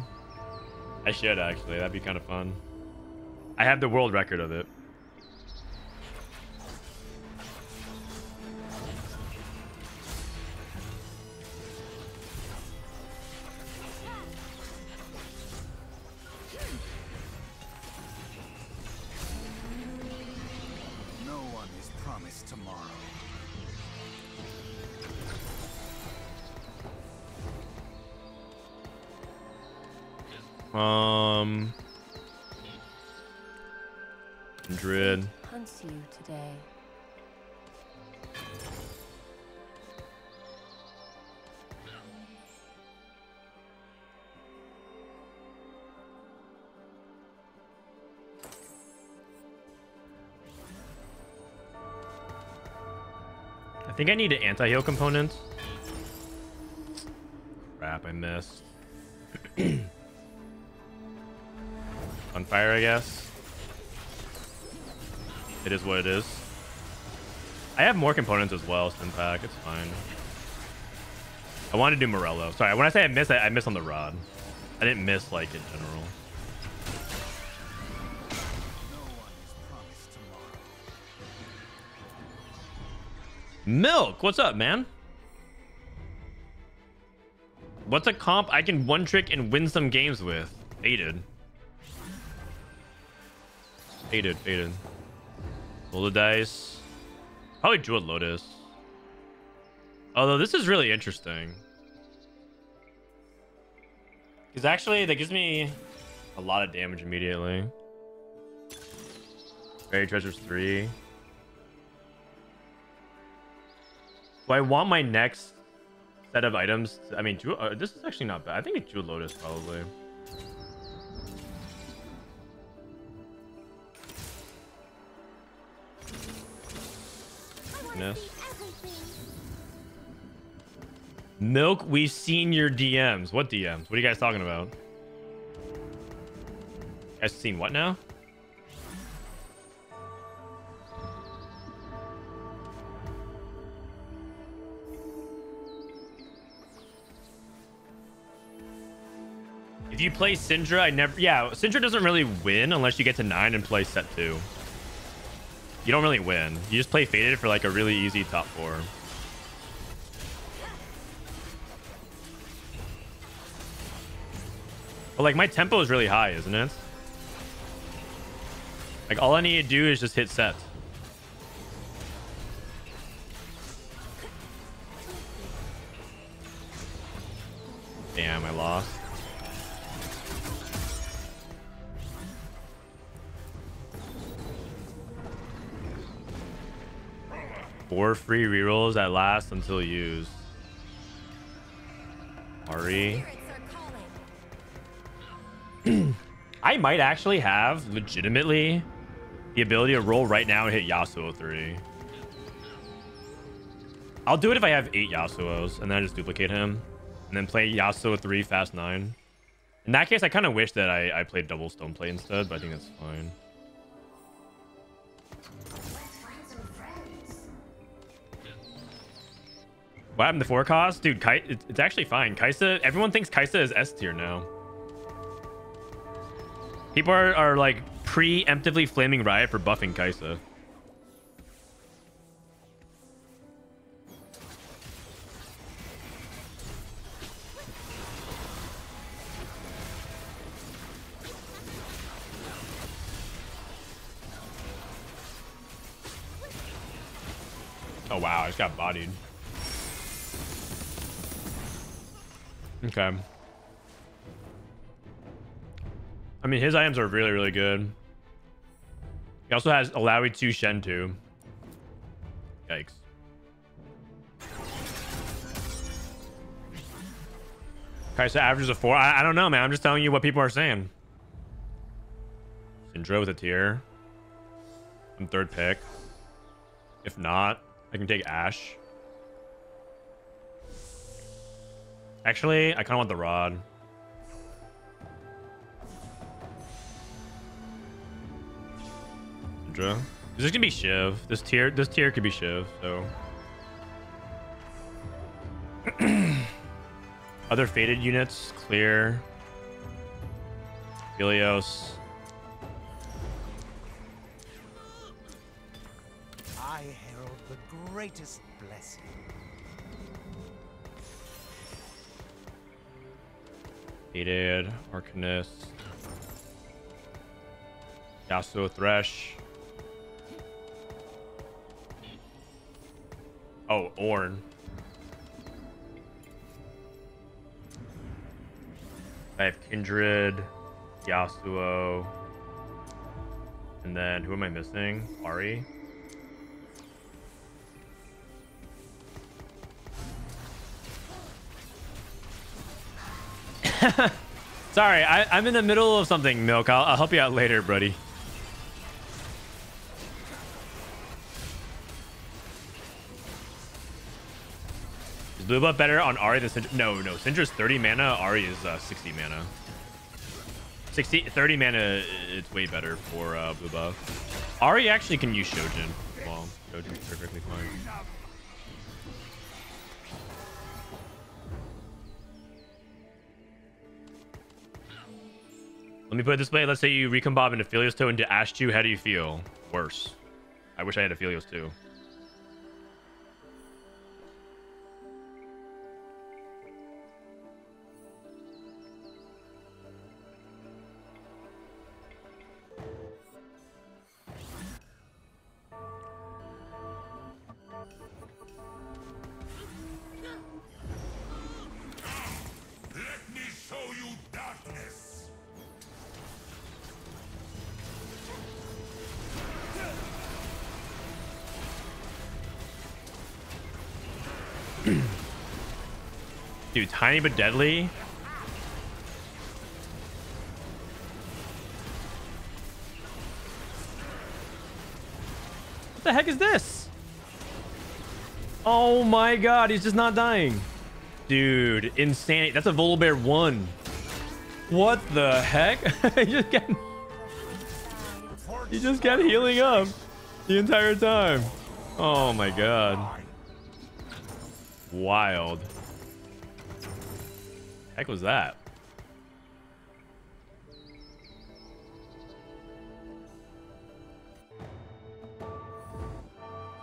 I should actually. That'd be kind of fun. I have the world record of it. Um, hundred. Hunts you today. I think I need an anti-heal component. Crap, I missed. On fire, I guess. It is what it is. I have more components as well, Stimpak. It's fine. I want to do Morello. Sorry, when I say I miss, I, I miss on the rod. I didn't miss, like, in general. Milk, what's up, man? What's a comp I can one trick and win some games with? Faded. Faded, faded. Roll the dice. Probably Jeweled Lotus. Although this is really interesting. Because actually, that gives me a lot of damage immediately. Fairy Treasures 3. Do I want my next set of items? I mean, uh, this is actually not bad. I think it's Jewel Lotus probably. Goodness. Milk, we've seen your DMs. What DMs? What are you guys talking about? You guys seen what now? If you play Syndra, I never... Yeah, Syndra doesn't really win unless you get to 9 and play set 2. You don't really win. You just play Faded for like a really easy top 4. But like my tempo is really high, isn't it? Like all I need to do is just hit set. Damn, I lost. Four free rerolls that last until used. Ahri. I might actually have legitimately the ability to roll right now and hit Yasuo 3. I'll do it if I have eight Yasuos and then I just duplicate him and then play Yasuo 3 fast 9. In that case, I kind of wish that I, I played double stone play instead, but I think that's fine. What happened to forecast? Dude, Kai it's, it's actually fine. Kai'Sa, everyone thinks Kai'Sa is S tier now. People are, are like preemptively flaming Riot for buffing Kai'Sa. Oh wow, I just got bodied. Okay. I mean, his items are really, really good. He also has Illaoi 2 Shen 2. Yikes. Kai'Sa so averages a 4. I, I don't know, man. I'm just telling you what people are saying. Syndra with a tier. I'm third pick. If not, I can take Ashe. Actually, I kind of want the rod. Syndra. Is this gonna be Shiv? This tier, this tier could be Shiv. So, other faded units clear. Helios. I herald the greatest Hated, Arcanist. Yasuo Thresh. Oh, Ornn. I have Kindred, Yasuo, and then who am I missing? Ahri. Sorry, I, I'm in the middle of something, Milk. I'll, I'll help you out later, buddy. Is blue buff better on Ahri than Syndra? No, no. Syndra's 30 mana. Ahri is uh, 60 mana. 60, 30 mana, it's way better for uh, blue buff. Ahri actually can use Shojin. Well, Shojin's perfectly fine. Let me put it this way. Let's say you recombob into Philios 2 into Ashtu. How do you feel? Worse. I wish I had a Philios 2. Dude, tiny but deadly. What the heck is this? Oh my god, he's just not dying. Dude, insanity. That's a Volibear 1. What the heck? he just got He just got healing up the entire time. Oh my god. Wild. Heck was that?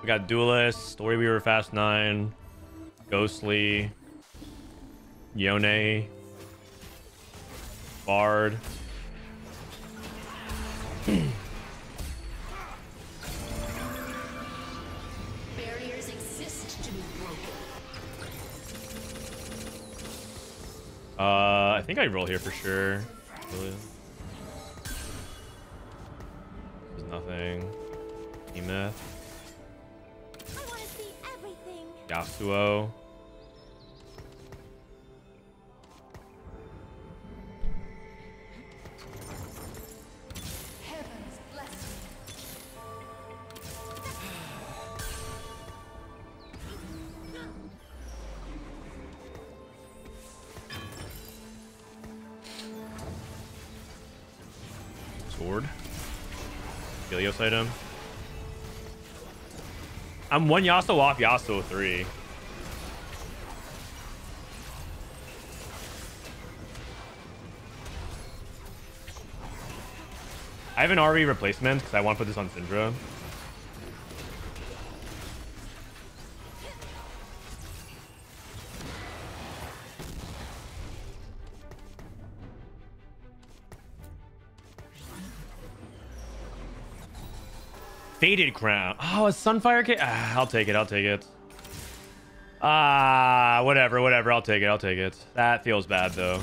We got Duelist, Storyweaver Fast 9, Ghostly, Yone, Bard. Uh, I think I roll here for sure. Really? There's nothing. Emeth. I want to see everything. Yasuo. Item. I'm one Yasuo off Yasuo 3. I have an RE replacement because I want to put this on Syndra. Faded crown. Oh, a Sunfire kit. Ah, I'll take it. I'll take it. Ah, whatever, whatever. I'll take it. I'll take it. That feels bad though.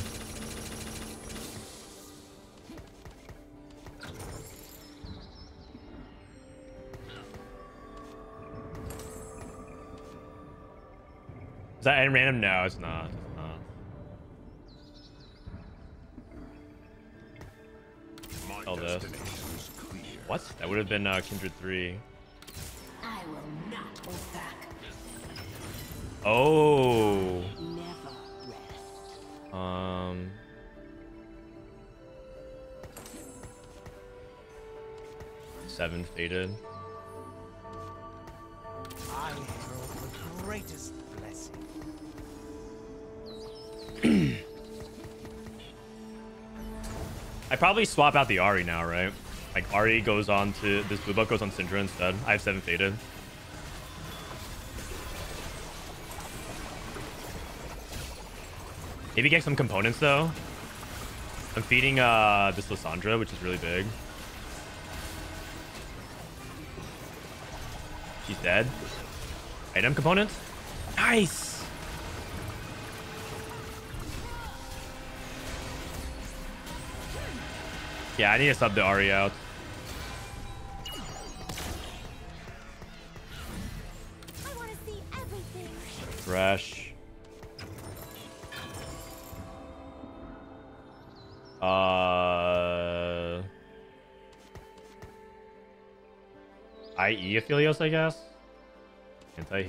Is that in random? No, it's not. It's not. All this. What? That would have been uh, Kindred 3. I will not hold back. Oh. Never rest. Um. Seven faded. I herald the greatest blessing. I probably swap out the Ahri now, right? Like Ahri goes on to this blue buff goes on Syndra instead. I have seven faded. Maybe get some components though. I'm feeding uh this Lissandra, which is really big. She's dead. Item components. Nice. Yeah, I need to sub the Ahri out. I want to see everything. Fresh. Uh. IE Aphelios, I guess. Anti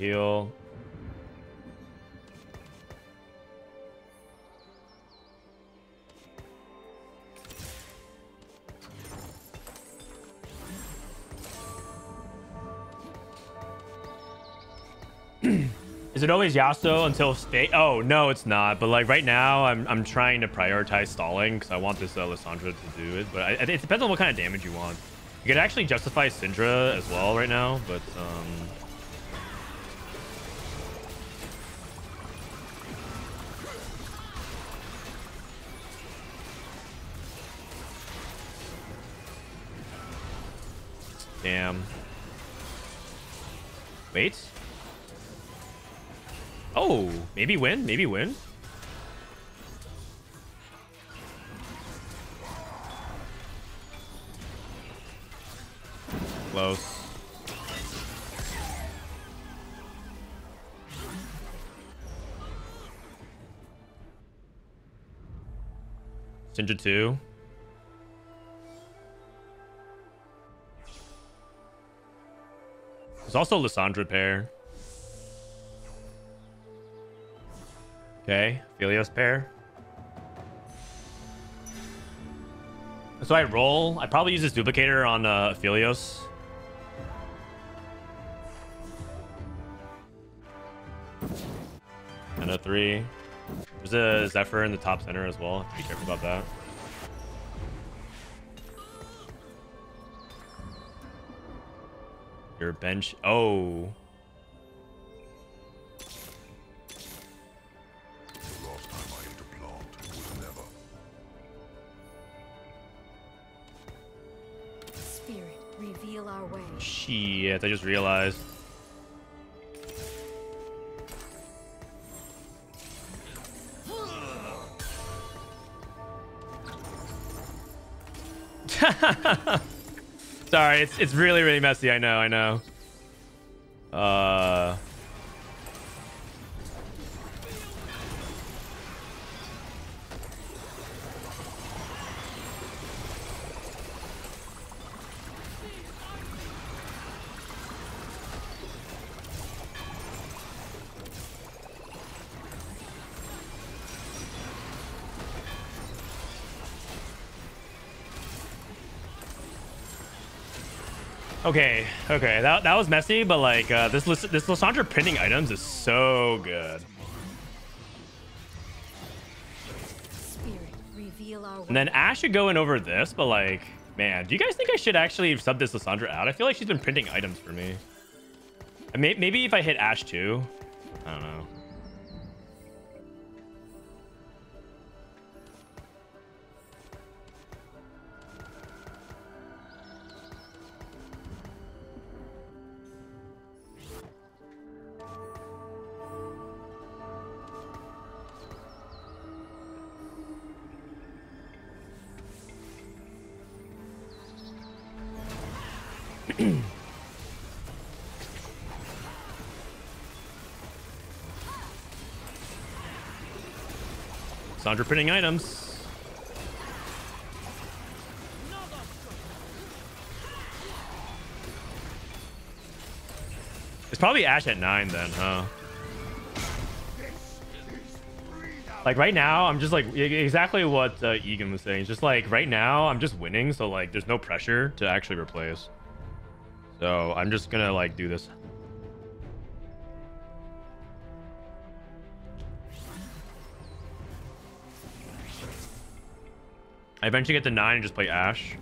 Is it always Yasuo until state? Oh no, it's not. But like right now, I'm I'm trying to prioritize stalling because I want this uh, Lissandra to do it. But I, it depends on what kind of damage you want. You could actually justify Syndra as well right now, but um. Damn. Wait. Maybe win, maybe win. Close. Syndra 2. There's also Lissandra pair. Okay, Philios pair. So I roll. I probably use this duplicator on uh, Philios. And a three. There's a Zephyr in the top center as well. Be careful about that. Your bench. Oh. Shit, I just realized. Sorry, it's it's really really messy. I know, I know. Uh. Okay, okay, that, that was messy, but like uh, this this Lissandra printing items is so good. Spirit, reveal our. And then Ashe should go in over this, but like, man, do you guys think I should actually sub this Lissandra out? I feel like she's been printing items for me. May- maybe if I hit Ashe too, I don't know. Sandra printing items. It's probably Ashe at nine then, huh? Like right now, I'm just like exactly what uh, Egan was saying. It's just like right now, I'm just winning, so like there's no pressure to actually replace. So I'm just gonna like do this. I eventually get to nine and just play Ashe.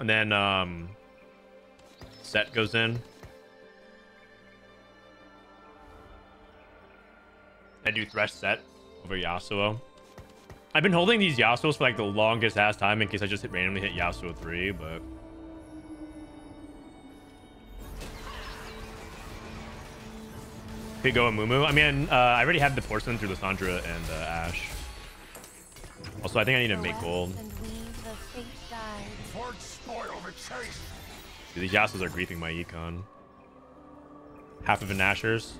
And then um set goes in. I do Thresh set over Yasuo. I've been holding these Yasuos for like the longest ass time in case I just hit, randomly hit Yasuo 3, but... Could go Mumu. I mean, uh, I already have the porcelain through Lissandra and uh, Ashe. Also, I think I need to make gold. Dude, these Yasuos are griefing my econ. Half of a Nashor's.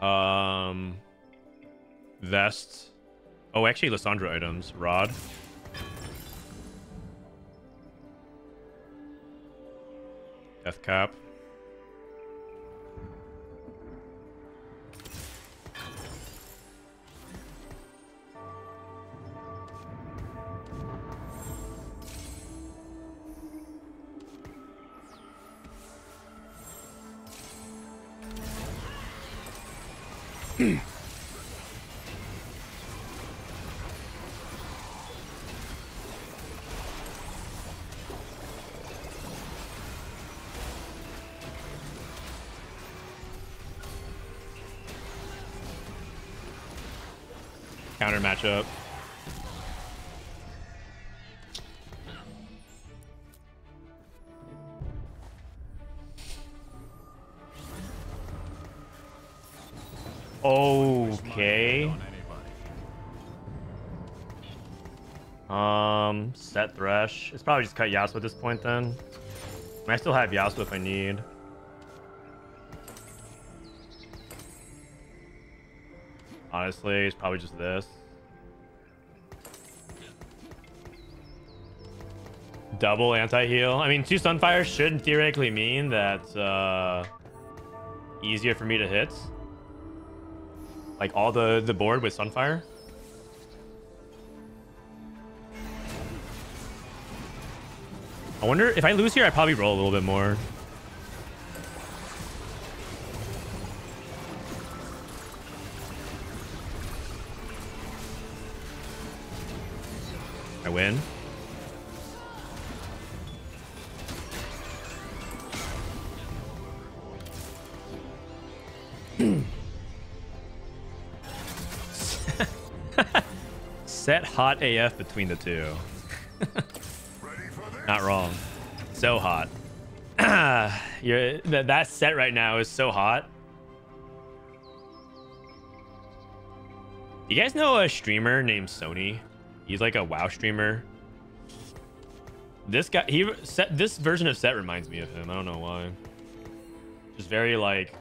Um, vest. Oh, actually, Lissandra items. Rod. Death cap. Hmm. Probably just cut Yasuo at this point then. I, mean, I still have Yasuo if I need. Honestly, it's probably just this. Double anti-heal. I mean, two Sunfires should theoretically mean that uh, easier for me to hit. Like all the, the board with Sunfire. I wonder if I lose here, I probably roll a little bit more. I win. Set hot AF between the two. Not wrong. So hot. You're, that, that set right now is so hot. You guys know a streamer named Sony? He's like a WoW streamer. This guy, he set this version of set reminds me of him. I don't know why. Just very like,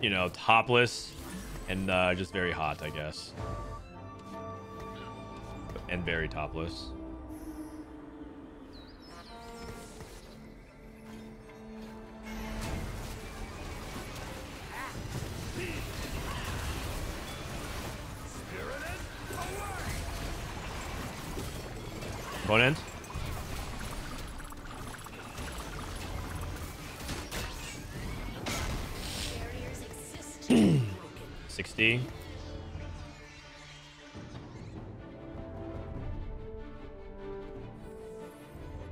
you know, topless and uh, just very hot, I guess. And very topless. Opponent. Sixty.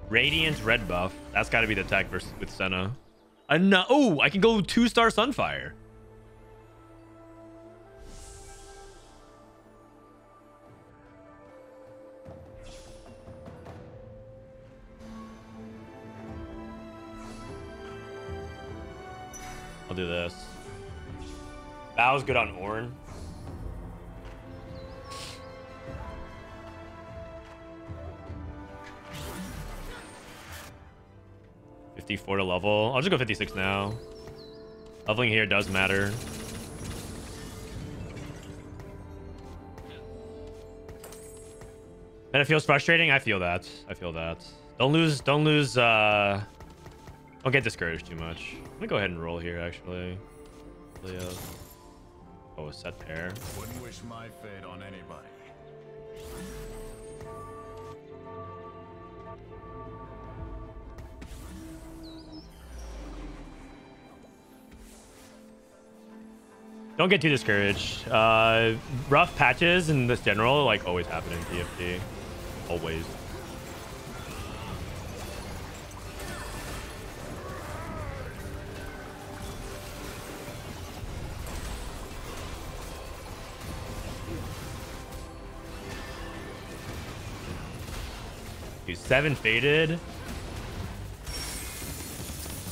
Radiant red buff. That's got to be the tech versus with Senna. Oh, I can go two star Sunfire. I'll do this. Was good on Ornn. Fifty-four to level. I'll just go fifty-six now. Leveling here does matter. And it feels frustrating. I feel that. I feel that. Don't lose. Don't lose. uh Don't get discouraged too much. I'm gonna go ahead and roll here. Actually. Leo. Oh, a Sett pair. Wouldn't wish my fate on anybody. Don't get too discouraged. Uh, rough patches in this general like always happen in TFT. Always. Seven fated.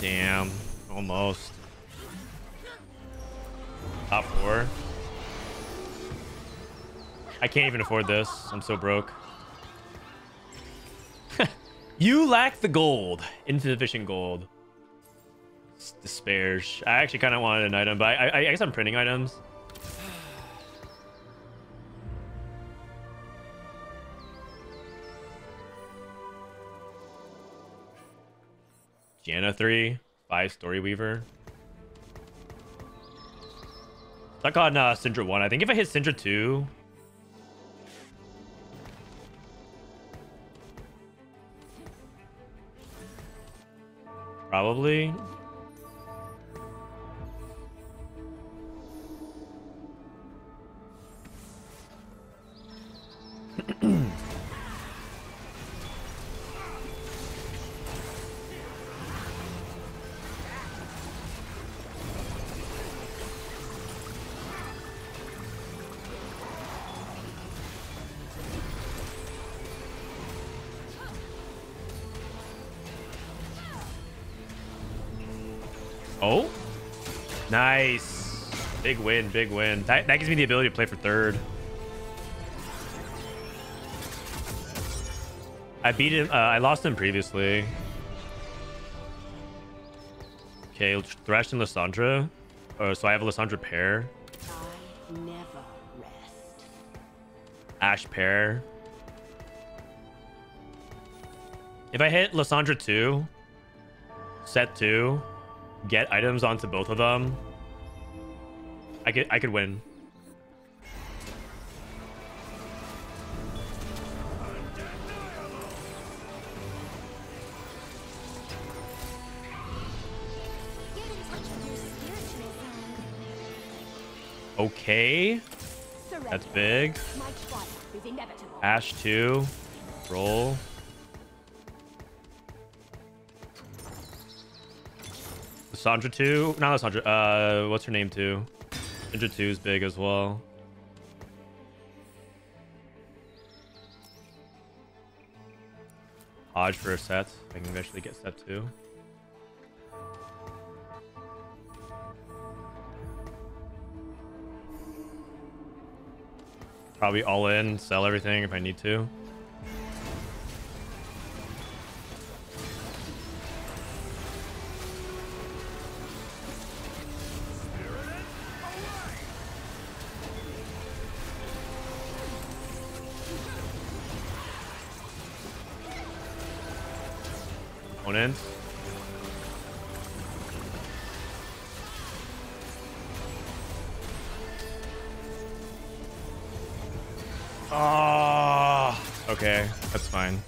Damn, almost. Top four. I can't even afford this. I'm so broke. you lack the gold. Insufficient gold. Despairs. I actually kind of wanted an item, but I, I, I guess I'm printing items. Janna 3, 5 Storyweaver. Stuck on uh, Syndra 1. I think if I hit Syndra 2... Probably. nice. Big win, big win. That, that gives me the ability to play for third. I beat him. Uh, I lost him previously. Okay, Thresh and Lissandra. Oh, so I have a Lissandra pair. I never rest. Ashe pair. If I hit Lissandra 2, Sett 2, get items onto both of them, I could I could win. Get in touch with your spiritual side. Okay, that's big. My triumph is inevitable. Ashe 2, roll. Lissandra 2, not Lissandra, uh, what's her name 2? Syndra 2 is big as well. Hodge for a Sett. I can eventually get Sett 2. Probably all in, sell everything if I need to. Opponent. Oh, okay, that's fine.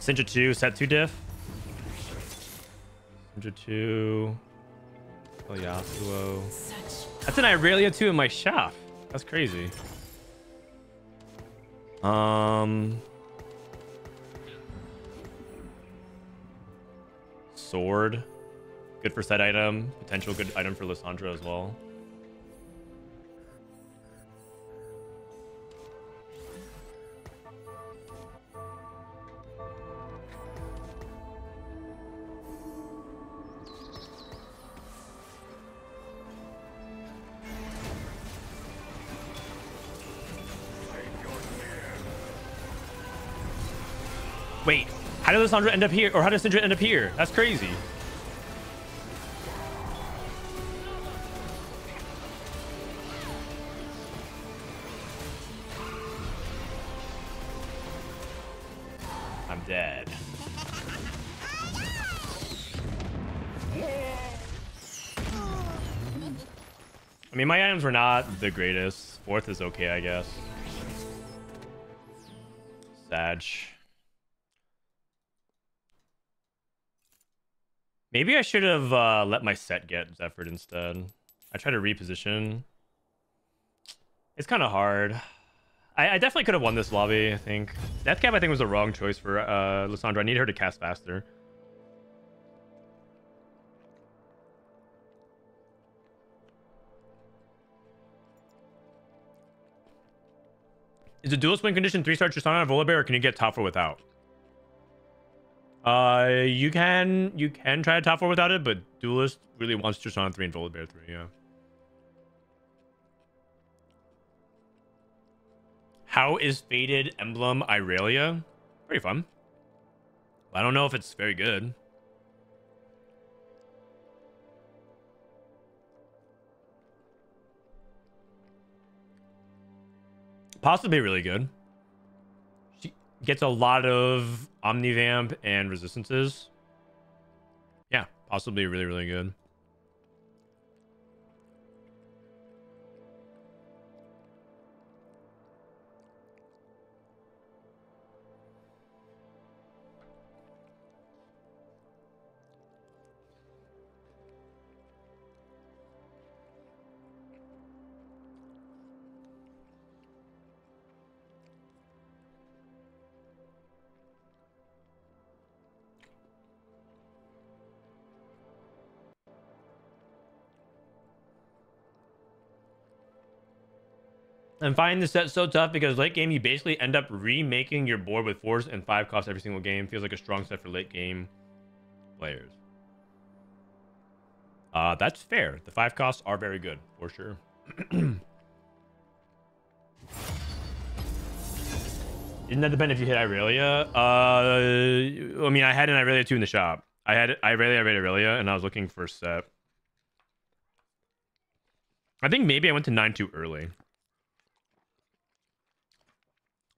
Syndra 2, Sett 2 diff. Syndra 2. Oh, Yasuo. That's an Irelia 2 in my shop. That's crazy. Um. Sword. Good for Sett item. Potential good item for Lissandra as well. How did Lissandra end up here? Or how does Syndra end up here? That's crazy. I'm dead. I mean, my items were not the greatest. Fourth is okay, I guess. Sag. Maybe I should have uh, let my Sett get Zephyr instead. I try to reposition. It's kind of hard. I, I definitely could have won this lobby, I think. Deathcap, I think, was the wrong choice for uh, Lissandra. I need her to cast faster. Is a dual win condition three star Tristana and Volibear, or can you get top without? Uh, you can you can try to top four without it, but duelist really wants Tristana three and Volibear three. Yeah. How is Fated Emblem Irelia? Pretty fun. I don't know if it's very good. Possibly really good. Gets a lot of Omnivamp and resistances. Yeah, possibly really, really good. I'm finding this set so tough because late game you basically end up remaking your board with fours and five costs every single game. Feels like a strong set for late game players. Uh, that's fair. The five costs are very good for sure. Didn't that depend if you hit Irelia? Uh, I mean, I had an Irelia 2 in the shop. I had Irelia, Irelia, Irelia, and I was looking for Sett. I think maybe I went to 9 too early.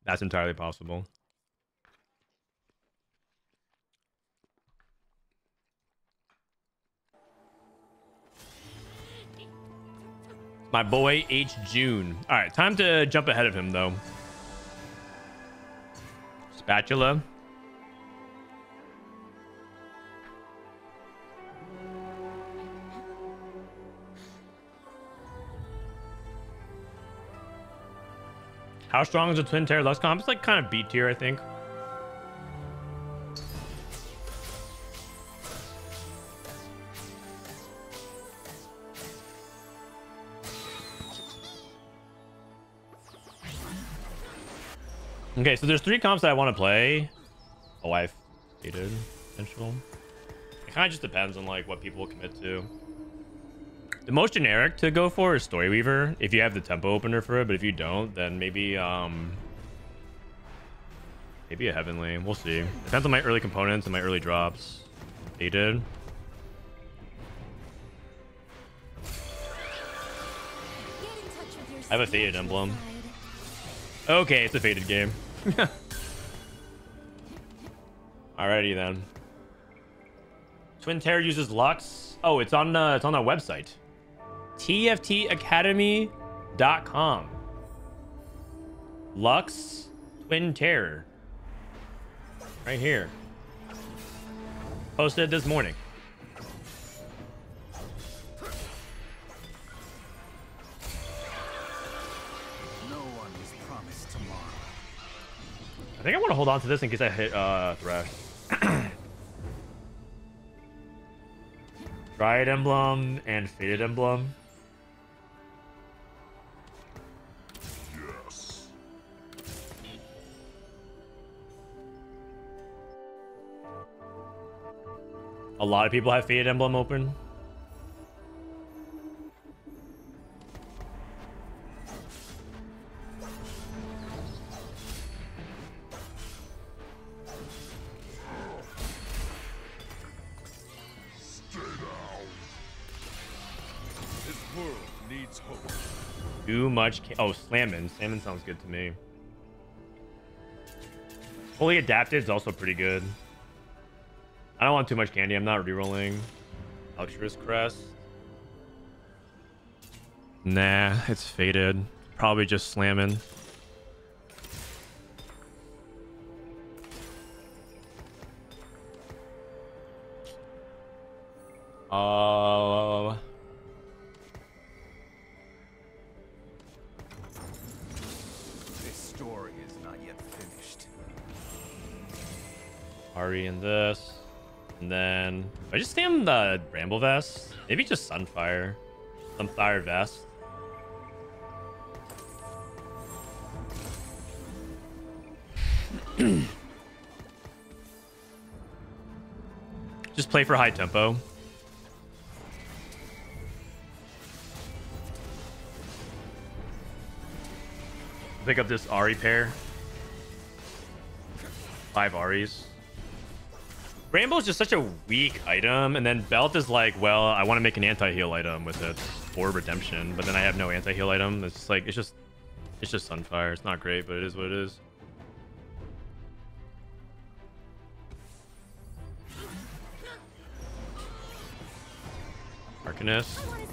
That's entirely possible. My boy H June. All right, time to jump ahead of him though. Spatula. How strong is a Twin Terror Lux comp? It's like kind of B tier, I think. Okay, so there's three comps that I want to play. A wife, dated, potential. It kind of just depends on like what people will commit to. The most generic to go for is Storyweaver if you have the tempo opener for it, but if you don't, then maybe um maybe a Heavenly. We'll see. Depends on my early components and my early drops. They did. I have a fated emblem. Okay, it's a fated game. Alrighty then. Twin Terror uses Lux. Oh, it's on uh, it's on our website tftacademy.com. Lux Twin Terror. Right here. Posted this morning. No one was promised tomorrow. I think I want to hold on to this in case I hit uh, Thresh. Riot Emblem and Fated Emblem. A lot of people have Fated Emblem open. Too much. oh, Slammin. Salmon sounds good to me. Fully adapted is also pretty good. I don't want too much candy. I'm not rerolling. Altruist Crest. Nah, it's fated. Probably just slamming. Uh, this story is not yet finished. Ahri in this. And then I just stay on the Bramble Vest. Maybe just Sunfire. Sunfire Vest. just play for high tempo. Pick up this Ahri pair. Five Ahris. Rainbow is just such a weak item, and then Belt is like, well, I want to make an anti-heal item with it for redemption, but then I have no anti-heal item. It's just like it's just it's just Sunfire. It's not great, but it is what it is. Arcanist.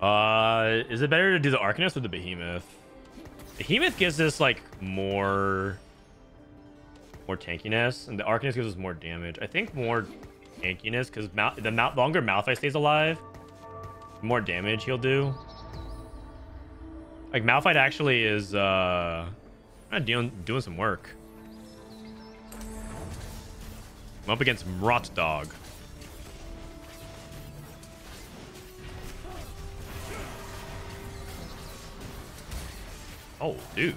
Uh, is it better to do the Arcanist or the Behemoth? Behemoth gives us like more, more tankiness, and the Arcanist gives us more damage. I think more tankiness because the Mal longer Malphite stays alive, the more damage he'll do. Like Malphite actually is uh, doing doing some work. I'm up against Rot Dog. Oh, dude.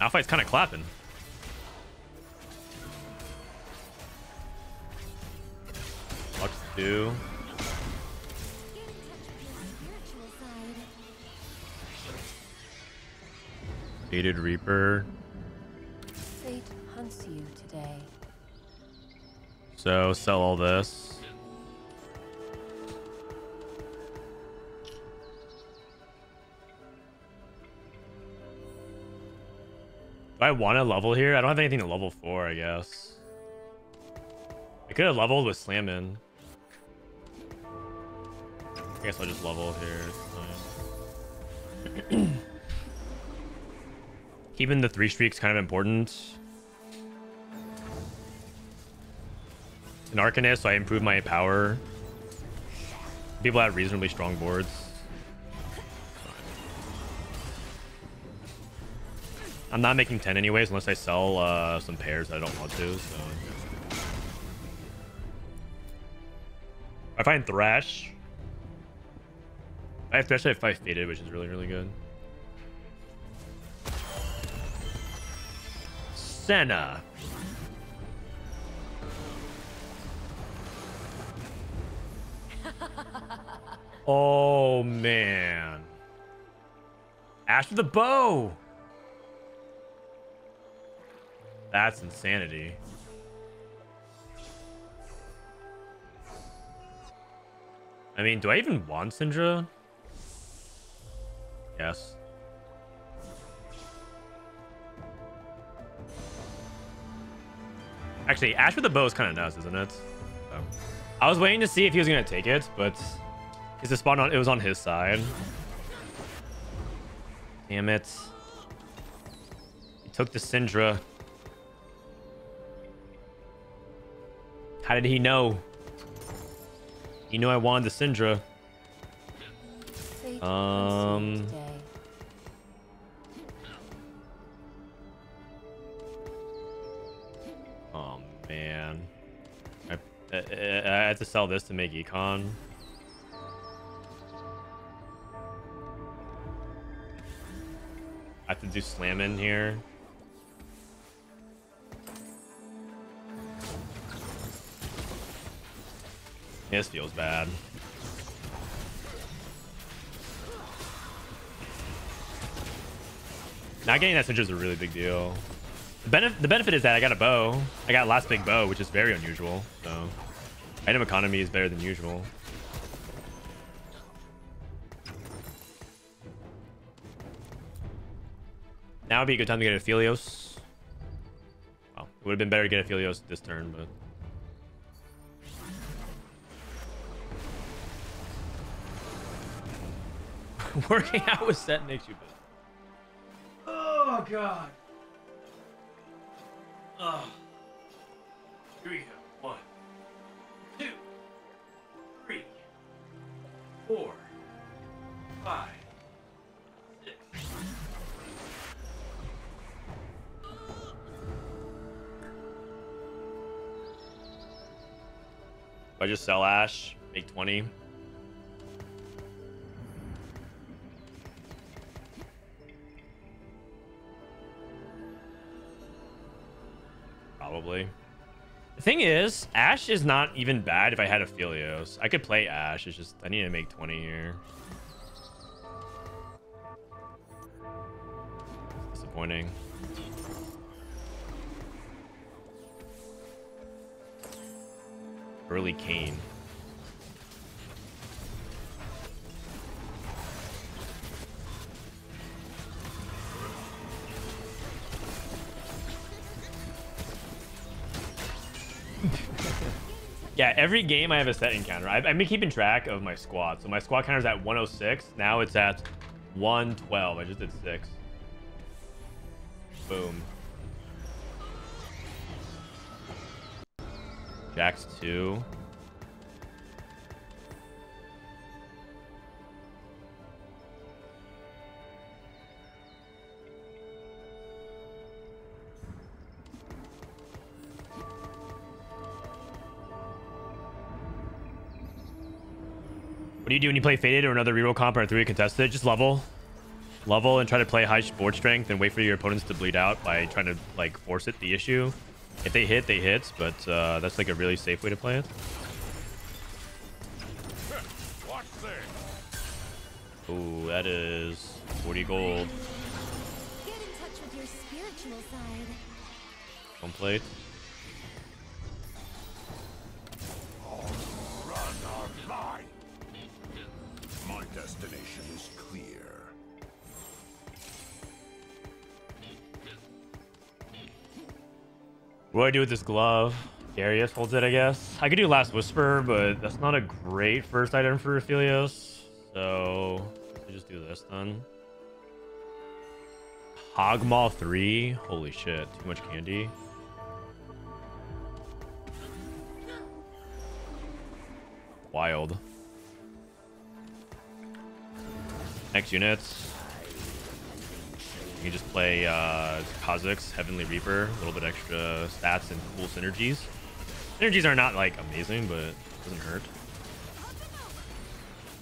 Malphite's kind of clapping. Lux 2. Fated Reaper. Fate hunts you today. So, sell all this. Do I want to level here? I don't have anything to level for, I guess. I could have leveled with slamming. I guess I'll just level here. Keeping the three streaks kind of important. An Arcanist, so I improve my power. People have reasonably strong boards. I'm not making 10 anyways, unless I sell uh, some pairs that I don't want to, so... I find Thresh. I have Thresh, I have 5 Fated, which is really, really good. Senna. Oh, man. With the bow. That's insanity. I mean, do I even want Syndra? Yes. Actually, Ashe with the bow is kind of nuts, isn't it? So, I was waiting to see if he was going to take it, but his spawn on it was on his side. Damn it. He took the Syndra. How did he know? He knew I wanted the Syndra. Um, hunts you today. Oh man, I, I, I had to sell this to make econ. I have to do slam in here. This feels bad. Not getting that Syndra is a really big deal. The, benef the benefit is that I got a bow. I got last big bow, which is very unusual. So, item economy is better than usual. Now would be a good time to get Aphelios. Well, it would have been better to get Aphelios this turn, but. Working out with Sett makes you better. Oh, God. Oh. Here we go. I just sell Ashe, make 20. Probably. The thing is, Ashe is not even bad if I had Aphelios. I could play Ashe. It's just I need to make 20 here. Disappointing. Early Kayn. Yeah, every game I have a Sett encounter. I've, I've been keeping track of my squad. So my squad counter is at 106. Now it's at 112. I just did six. Boom. Jax two. What do you do when you play Fated or another reroll comp or three contested? Just level. Level and try to play high board strength and wait for your opponents to bleed out by trying to like force it the issue. If they hit, they hit, but uh, that's like a really safe way to play it. Watch this. Ooh, that is 40 gold. Get in touch What do I do with this glove? Darius holds it, I guess. I could do Last Whisper, but that's not a great first item for Aphelios. So, I just do this then. Kog'Maw 3? Holy shit, too much candy. Wild. Next units. You can just play uh, Kha'Zix, Heavenly Reaper, a little bit extra stats and cool synergies. Synergies are not like amazing, but it doesn't hurt.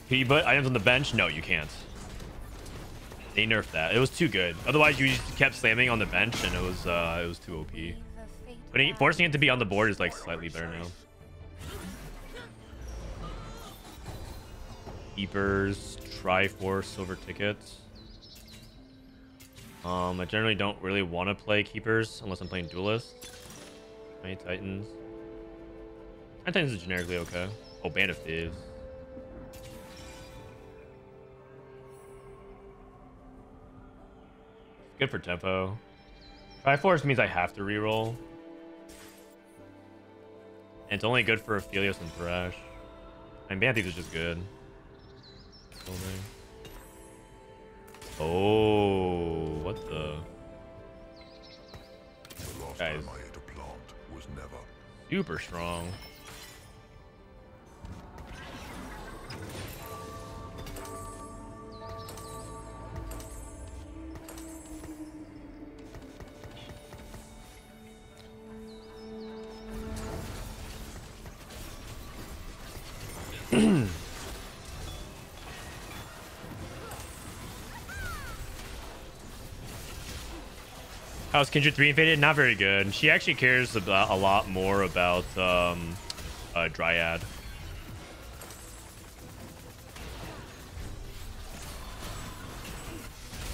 Can you put items on the bench? No, you can't. They nerfed that. It was too good. Otherwise, you just kept slamming on the bench, and it was uh, it was too OP. But forcing it to be on the board is like slightly better now. Keepers, Triforce, silver tickets. Um, I generally don't really want to play keepers unless I'm playing duelist. Titans. Titans is generically okay. Oh, Band of Thieves. Good for tempo. Triforce means I have to reroll. And it's only good for Aphelios and Thresh. And Band of Thieves is just good. Only. Oh, what the? The last Guys. time I ate a plant was never. Super strong. How's Kindred 3 invaded? Not very good. She actually cares about a lot more about um, uh, Dryad.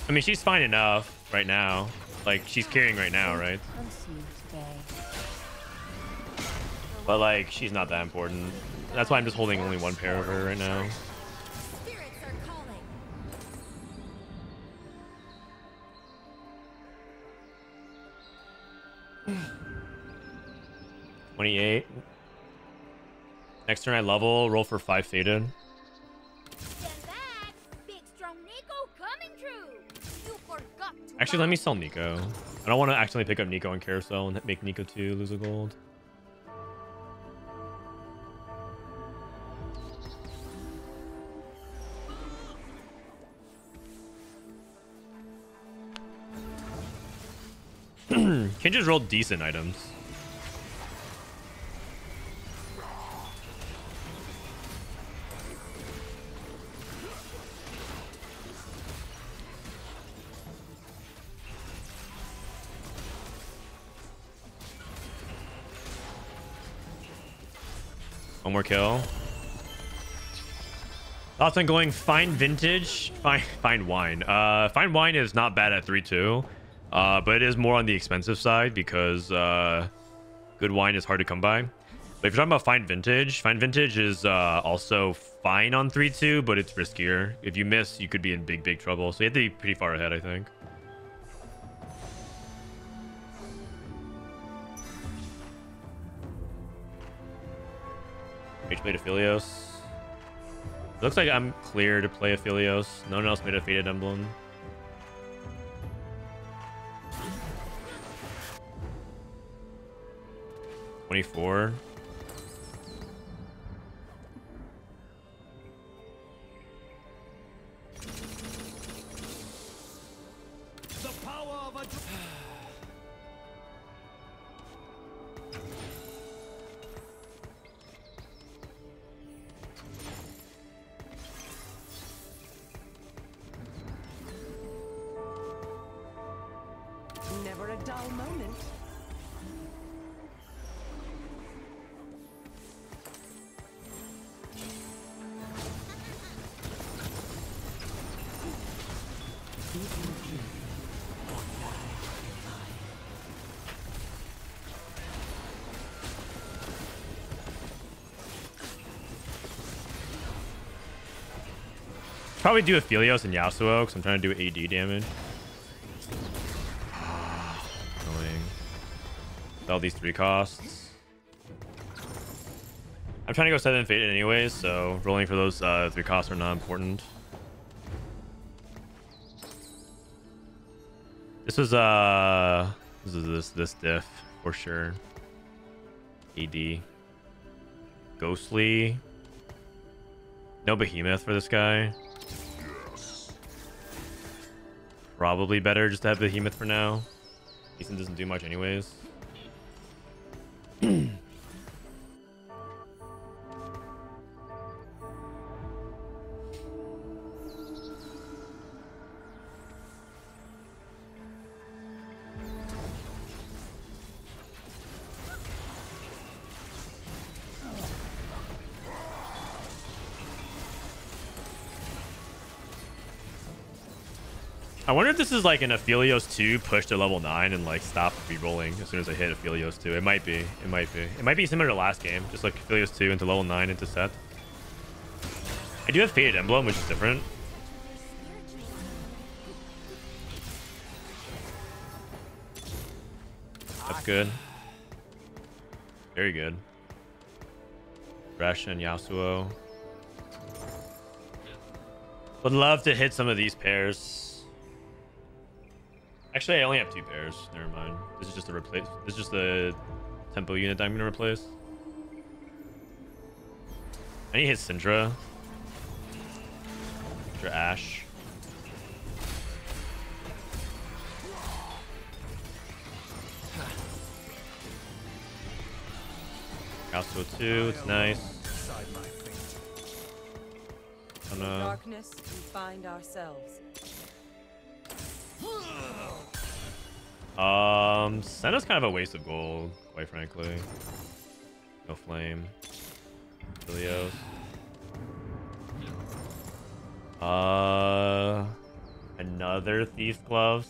I mean, she's fine enough right now. Like, she's carrying right now, right? But, like, she's not that important. That's why I'm just holding only one pair of her right now. 28. Next turn I level, roll for 5 fated. Actually, let me sell Neeko. I don't want to accidentally pick up Neeko on Carousel and make Neeko 2 lose a gold. Can just roll decent items. One more kill. Thoughts on going fine vintage, fine fine wine. Uh, fine wine is not bad at three two, uh, but it is more on the expensive side because uh, good wine is hard to come by. But if you're talking about fine vintage, fine vintage is uh, also fine on three two, but it's riskier. If you miss, you could be in big big trouble. So you have to be pretty far ahead, I think. Rage made Aphelios. Looks like I'm clear to play Aphelios. No one else made a Fated Emblem. Twenty-four. Probably do Aphelios and Yasuo because I'm trying to do AD damage. Annoying. With all these three costs. I'm trying to go seven fated anyways, so rolling for those uh, three costs are not important. This was uh, this is this this diff for sure. AD. Ghostly. No behemoth for this guy. Probably better just to have behemoth for now. Ethan doesn't do much anyways. This is like an Aphelios 2 push to level 9 and like stop re-rolling as soon as I hit Aphelios 2. It might be. It might be. It might be similar to last game. Just like Aphelios 2 into level 9 into Sett. I do have Fated Emblem, which is different. That's good. Very good. Thresh and Yasuo. Would love to hit some of these pairs. Actually, I only have two pairs. Never mind. This is just a replace. This is just a tempo unit that I'm gonna replace. I need to hit Syndra. Syndra Ashe. Yasuo 2, it's nice. Fate. In darkness, we find ourselves. Um, Senna's kind of a waste of gold, quite frankly. No flame. Helios. Uh, another thief's gloves.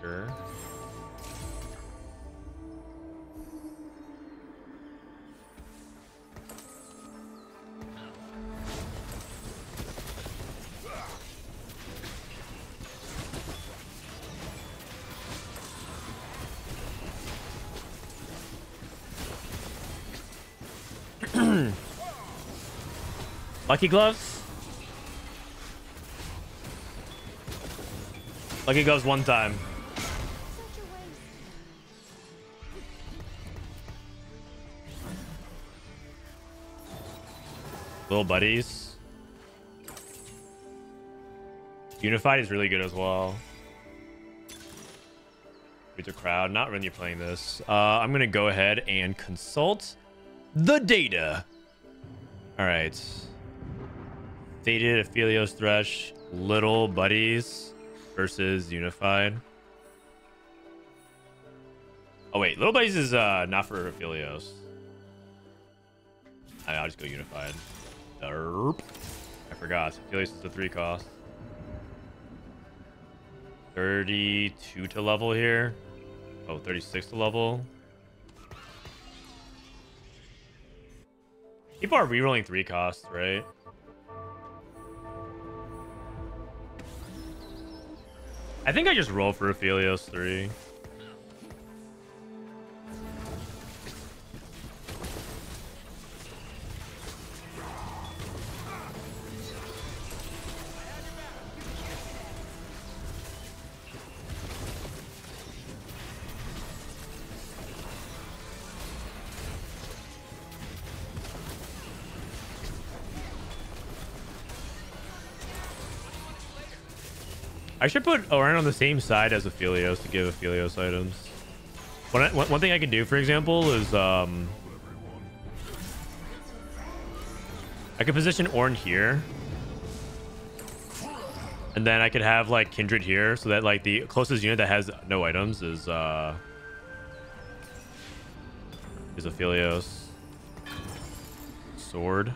Sure. Lucky gloves. Lucky gloves one time. Little buddies. Unified is really good as well. Reach the crowd. Not when you're playing this. Uh, I'm gonna go ahead and consult the data. All right. Fated, Aphelios, Thresh, Little Buddies versus Unified. Oh wait, Little Buddies is uh not for Aphelios. I- I'll just go unified. Derp. I forgot. Helios is a three cost. 32 to level here. Oh, 36 to level. People are rerolling three costs, right? I think I just roll for Aphelios 3. I should put Ornn on the same side as Aphelios to give Aphelios items. One, one, thing I could do, for example, is um, I could position Ornn here. And then I could have like Kindred here so that like the closest unit that has no items is uh is Aphelios. Sword.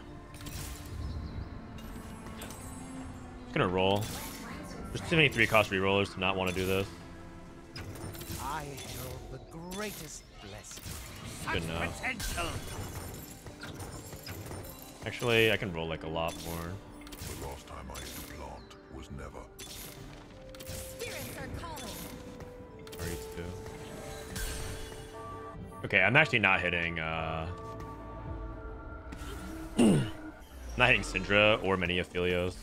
Just gonna roll. There's too many three cost rerollers to not want to do this. I herald the greatest blessing. Good Such enough. potential. Actually, I can roll like a lot more. The last time I ate a plant was never. Spirits are calling. RE2. Okay, I'm actually not hitting uh not hitting Syndra or many Aphelios.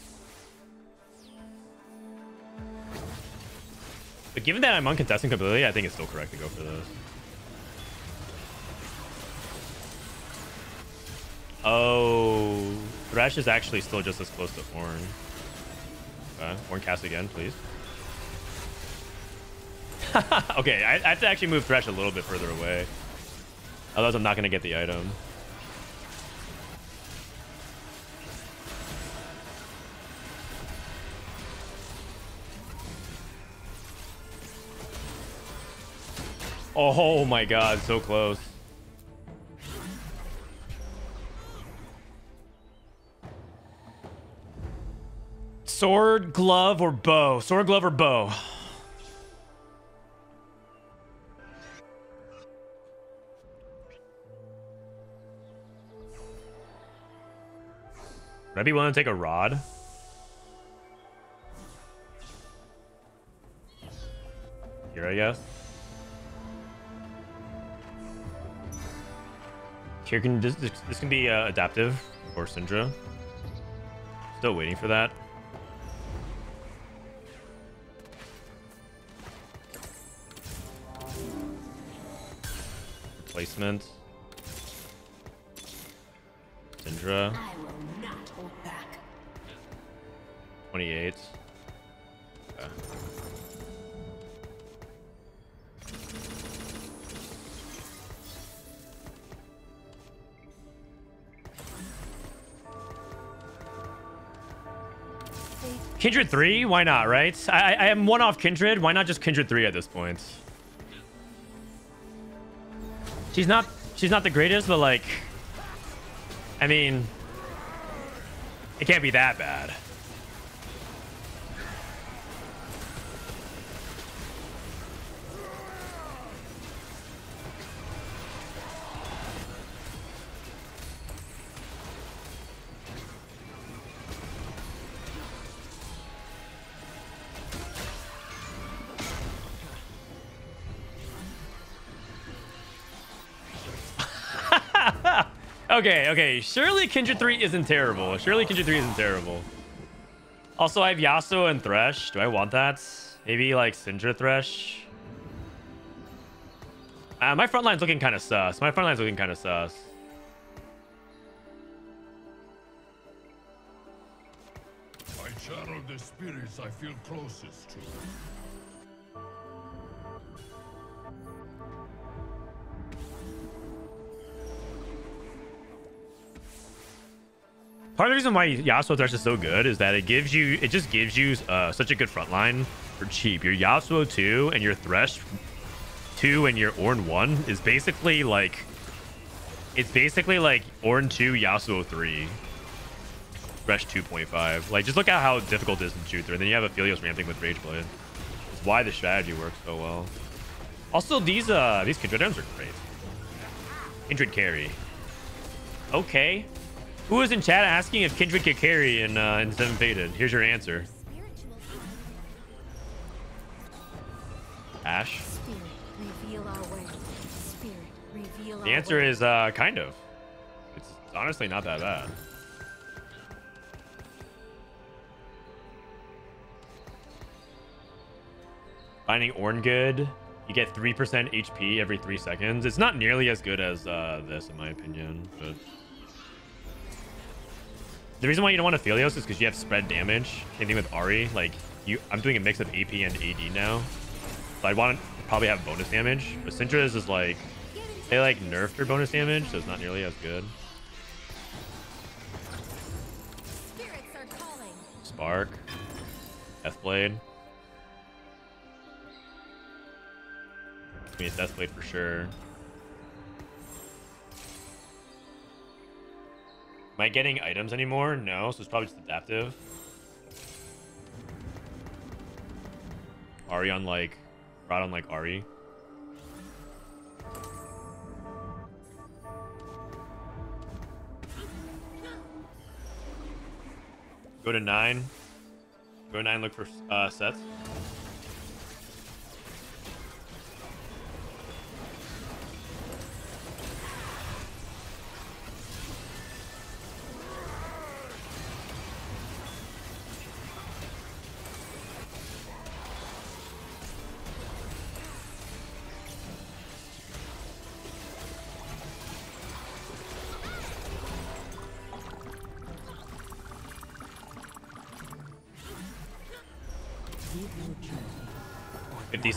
But given that I'm uncontested completely, I think it's still correct to go for this. Oh, Thresh is actually still just as close to Ornn. Okay, uh, Ornn cast again, please. okay, I, I have to actually move Thresh a little bit further away. Otherwise, I'm not going to get the item. Oh my god, so close. Sword, glove, or bow? Sword, glove, or bow? Would I be willing to take a rod? Here, I guess. Here can this, this, this can be uh, adaptive or Syndra. Still waiting for that. Replacement. Syndra. I will not hold back. 28. Okay. Kindred 3? Why not, right? I, I am one off Kindred. Why not just Kindred 3 at this point? She's not she's not the greatest, but like I mean it can't be that bad. Okay, okay. Surely Kindred 3 isn't terrible. Surely Kindred 3 isn't terrible. Also, I have Yasuo and Thresh. Do I want that? Maybe like Syndra Thresh? Uh, my front line's looking kind of sus. My front line's looking kind of sus. I channel the spirits I feel closest to. Part of the reason why Yasuo Thresh is so good is that it gives you, it just gives you uh, such a good front line for cheap. Your Yasuo 2 and your Thresh 2 and your Ornn 1 is basically like It's basically like Ornn 2, Yasuo 3. Thresh 2.5. Like, just look at how difficult it is in Juther. And then you have Aphelios ramping with Rageblade. It's why the strategy works so well. Also, these uh these Kindred items are great. Kindred carry. Okay. Who was in chat asking if Kindred could carry in, uh, in 7 Fated? Here's your answer. Ash? The answer is uh, kind of. It's honestly not that bad. Finding Ornn good, you get 3% HP every 3 seconds. It's not nearly as good as uh, this, in my opinion, but... The reason why you don't want Aphelios is because you have spread damage. Same thing with Ahri. Like, you, I'm doing a mix of AP and AD now. So I want to probably have bonus damage. But Syndra's is like... They like nerfed her bonus damage, so it's not nearly as good. Spirits are calling. Spark. Deathblade. I mean, it's Deathblade for sure. Am I getting items anymore? No, so it's probably just adaptive. Ahri on like... Rod on like Ahri. Go to nine. Go to nine, look for uh, sets.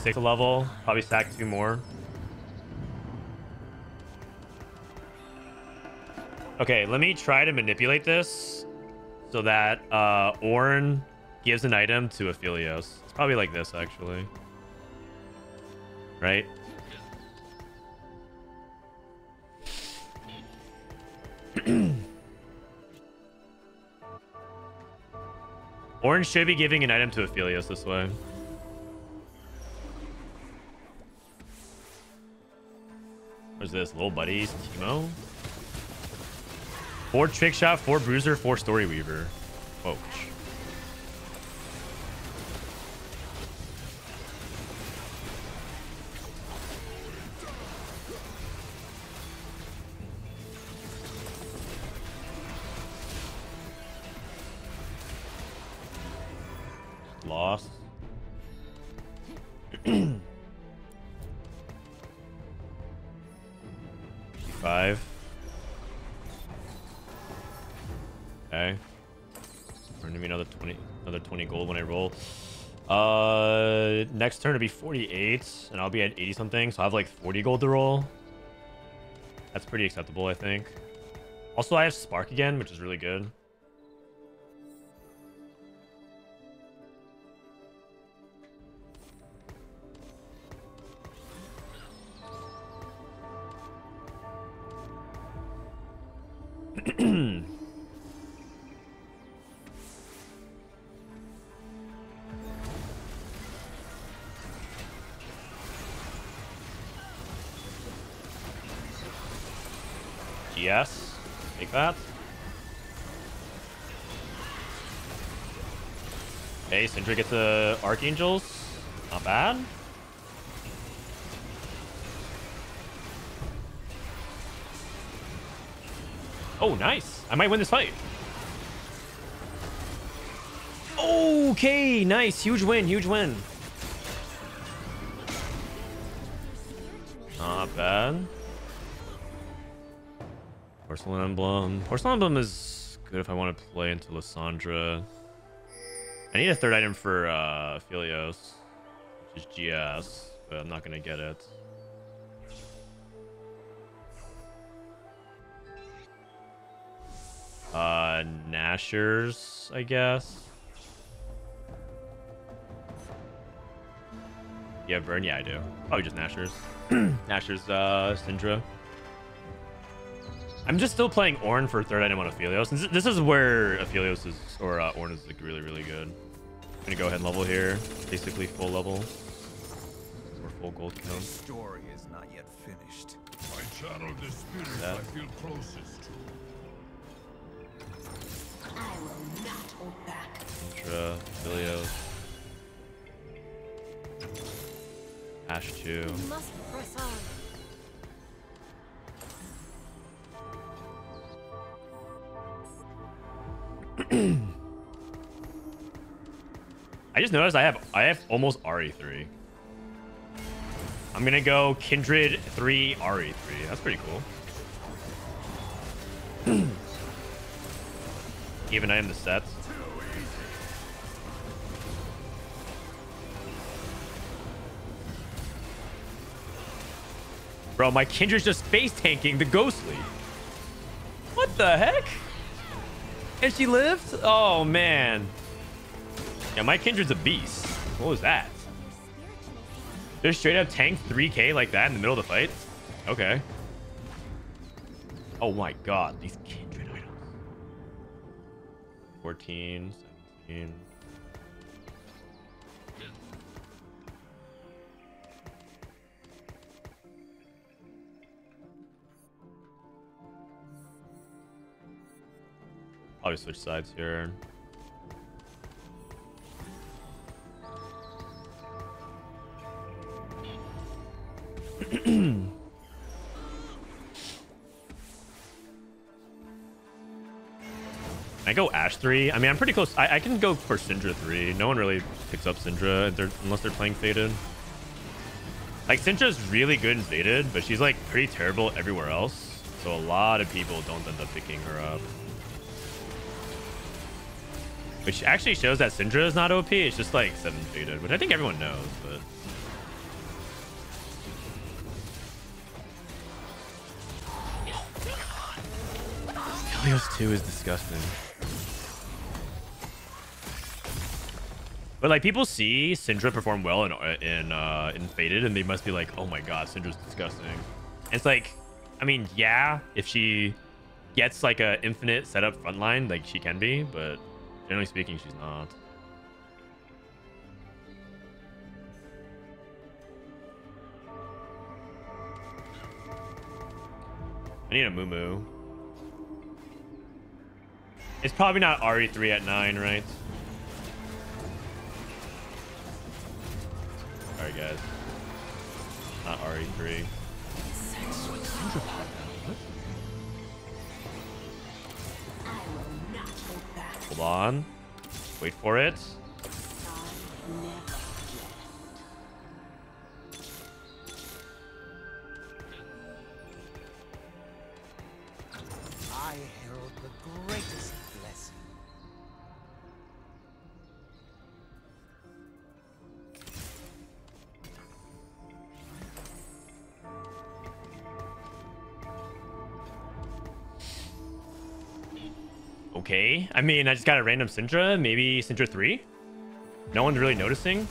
Fifty-six level. Probably stack two more. Okay, let me try to manipulate this so that uh, Ornn gives an item to Aphelios. It's probably like this, actually. Right? Ornn should be giving an item to Aphelios this way. What's this? Little buddies? Teemo? Four trick shot, four bruiser, four storyweaver. Whoa. To be 48 and I'll be at 80 something, so I have like 40 gold to roll. That's pretty acceptable, I think. Also, I have Spark again, which is really good. Syndra gets the Archangels. Not bad. Oh, nice. I might win this fight. Okay, nice. Huge win, huge win. Not bad. Porcelain Emblem. Porcelain Emblem is good if I want to play into Lissandra. I need a third item for uh, Philios, which is GS, but I'm not going to get it. Uh, Nashor's, I guess. Yeah, Burn, yeah, I do. Probably just Nashor's. Nashor's, uh, Syndra. I'm just still playing Ornn for third item on Aphelios. This is where Aphelios is, or uh, Ornn is like really, really good. I'm gonna go ahead and level here. Basically full level. Or full gold The count. story is not yet finished. I channel the spirits That. I feel closest to. I will not hold back. Ultra, Aphelios. Ashe 2. Just noticed I have I have almost Ahri 3. I'm gonna go Kindred 3 Ahri 3. That's pretty cool. Even I am the sets. Bro, my Kindred's just face tanking the Ghostly. What the heck? And she lived? Oh man. Yeah, my Kindred's a beast. What was that? Just straight up tank 3k like that in the middle of the fight? Okay. Oh my god, these Kindred items. 14, 17. Probably switch sides here. Hmm. I go Ashe 3. I mean, I'm pretty close. I, I can go for Syndra 3. No one really picks up Syndra they're, unless they're playing Fated. Like, Syndra's really good in Fated, but she's, like, pretty terrible everywhere else. So a lot of people don't end up picking her up. Which actually shows that Syndra is not OP. It's just, like, 7 Fated, which I think everyone knows, but... Helios 2 is disgusting. But like people see Syndra perform well in in uh, in Fated, and they must be like, "Oh my God, Syndra's disgusting." And it's like, I mean, yeah, if she gets like a infinite setup frontline, like she can be, but generally speaking, she's not. I need a moo Moo It's probably not Ahri 3 at 9, right? Alright, guys. Not Ahri 3. Hold on. Wait for it. I Okay. I mean, I just got a random Syndra. Maybe Syndra 3? No one's really noticing.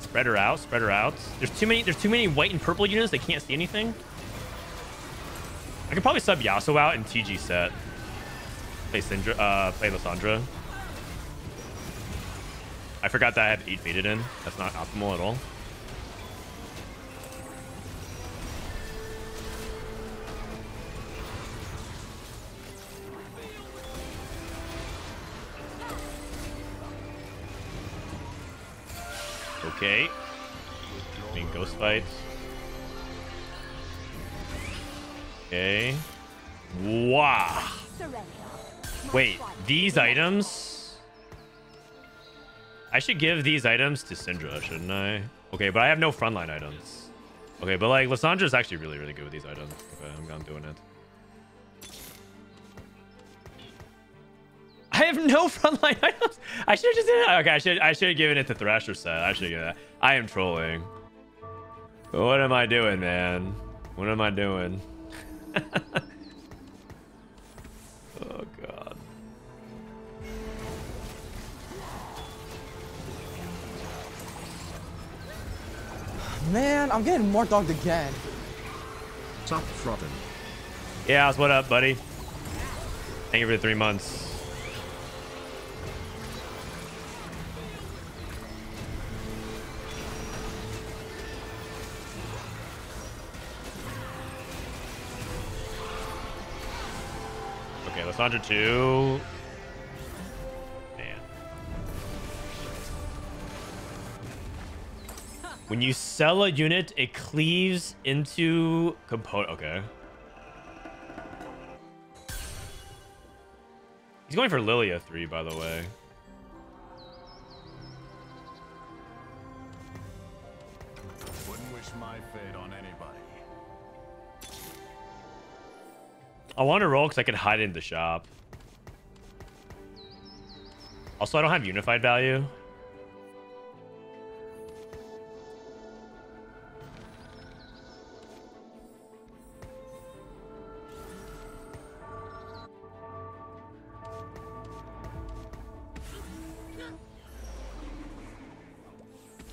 Spread her out. Spread her out. There's too many. There's too many white and purple units. They can't see anything. I could probably sub Yasuo out in TG set. Play Syndra. Uh, play Lissandra. I forgot that I have eight fated in. That's not optimal at all. Okay. Mean, ghost fights. Okay. Wow. Wait, these items? I should give these items to Syndra, shouldn't I? Okay, but I have no frontline items. Okay, but like Lissandra's actually really, really good with these items. Okay, I'm, I'm doing it. I have no frontline items. I should have just did it. Okay, I should I should have given it to Thrasher set. I should have that. I am trolling. What am I doing, man? What am I doing? oh god. Man, I'm getting Mortdogged again. Sup Frodan. Yeah, what up, buddy? Thank you for the three months. Lissandra 2. Man. When you sell a unit, it cleaves into component. Okay. He's going for Lillia 3, by the way. I want to roll because I can hide in the shop. Also, I don't have unified value.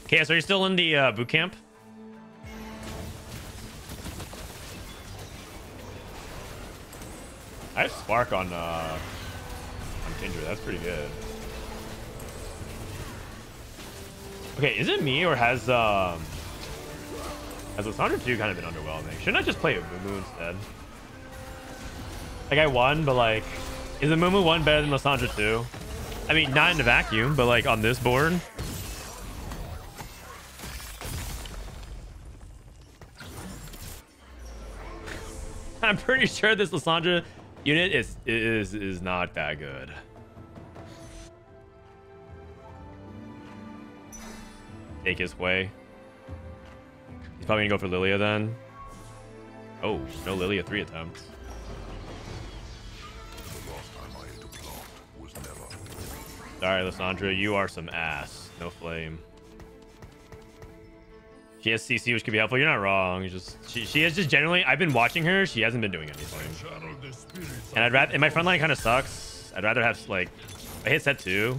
Okay, so you're still in the uh, boot camp? I have Spark on uh, on Kindred. That's pretty good. Okay, is it me or has um has Lissandra 2 kind of been underwhelming? Shouldn't I just play a Mumu instead? Like I won, but like, is the Mumu 1 better than Lissandra 2? I mean, not in a vacuum, but like on this board. I'm pretty sure this Lissandra unit is is is not that good. Take his way. He's probably gonna go for Lillia then. Oh, no Lillia three attempts. Sorry, Lissandra, you are some ass. No flame. She has CC, which could be helpful. You're not wrong. Just she, she is just generally. I've been watching her. She hasn't been doing anything. And I'd rather. And my front line kind of sucks. I'd rather have like. I hit set two.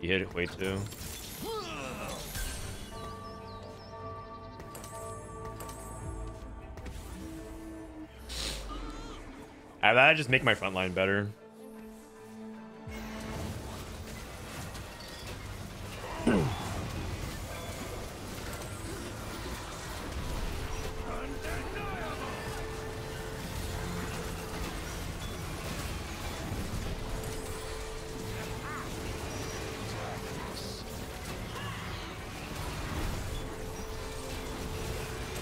You hit it way too. I'd rather just make my front line better.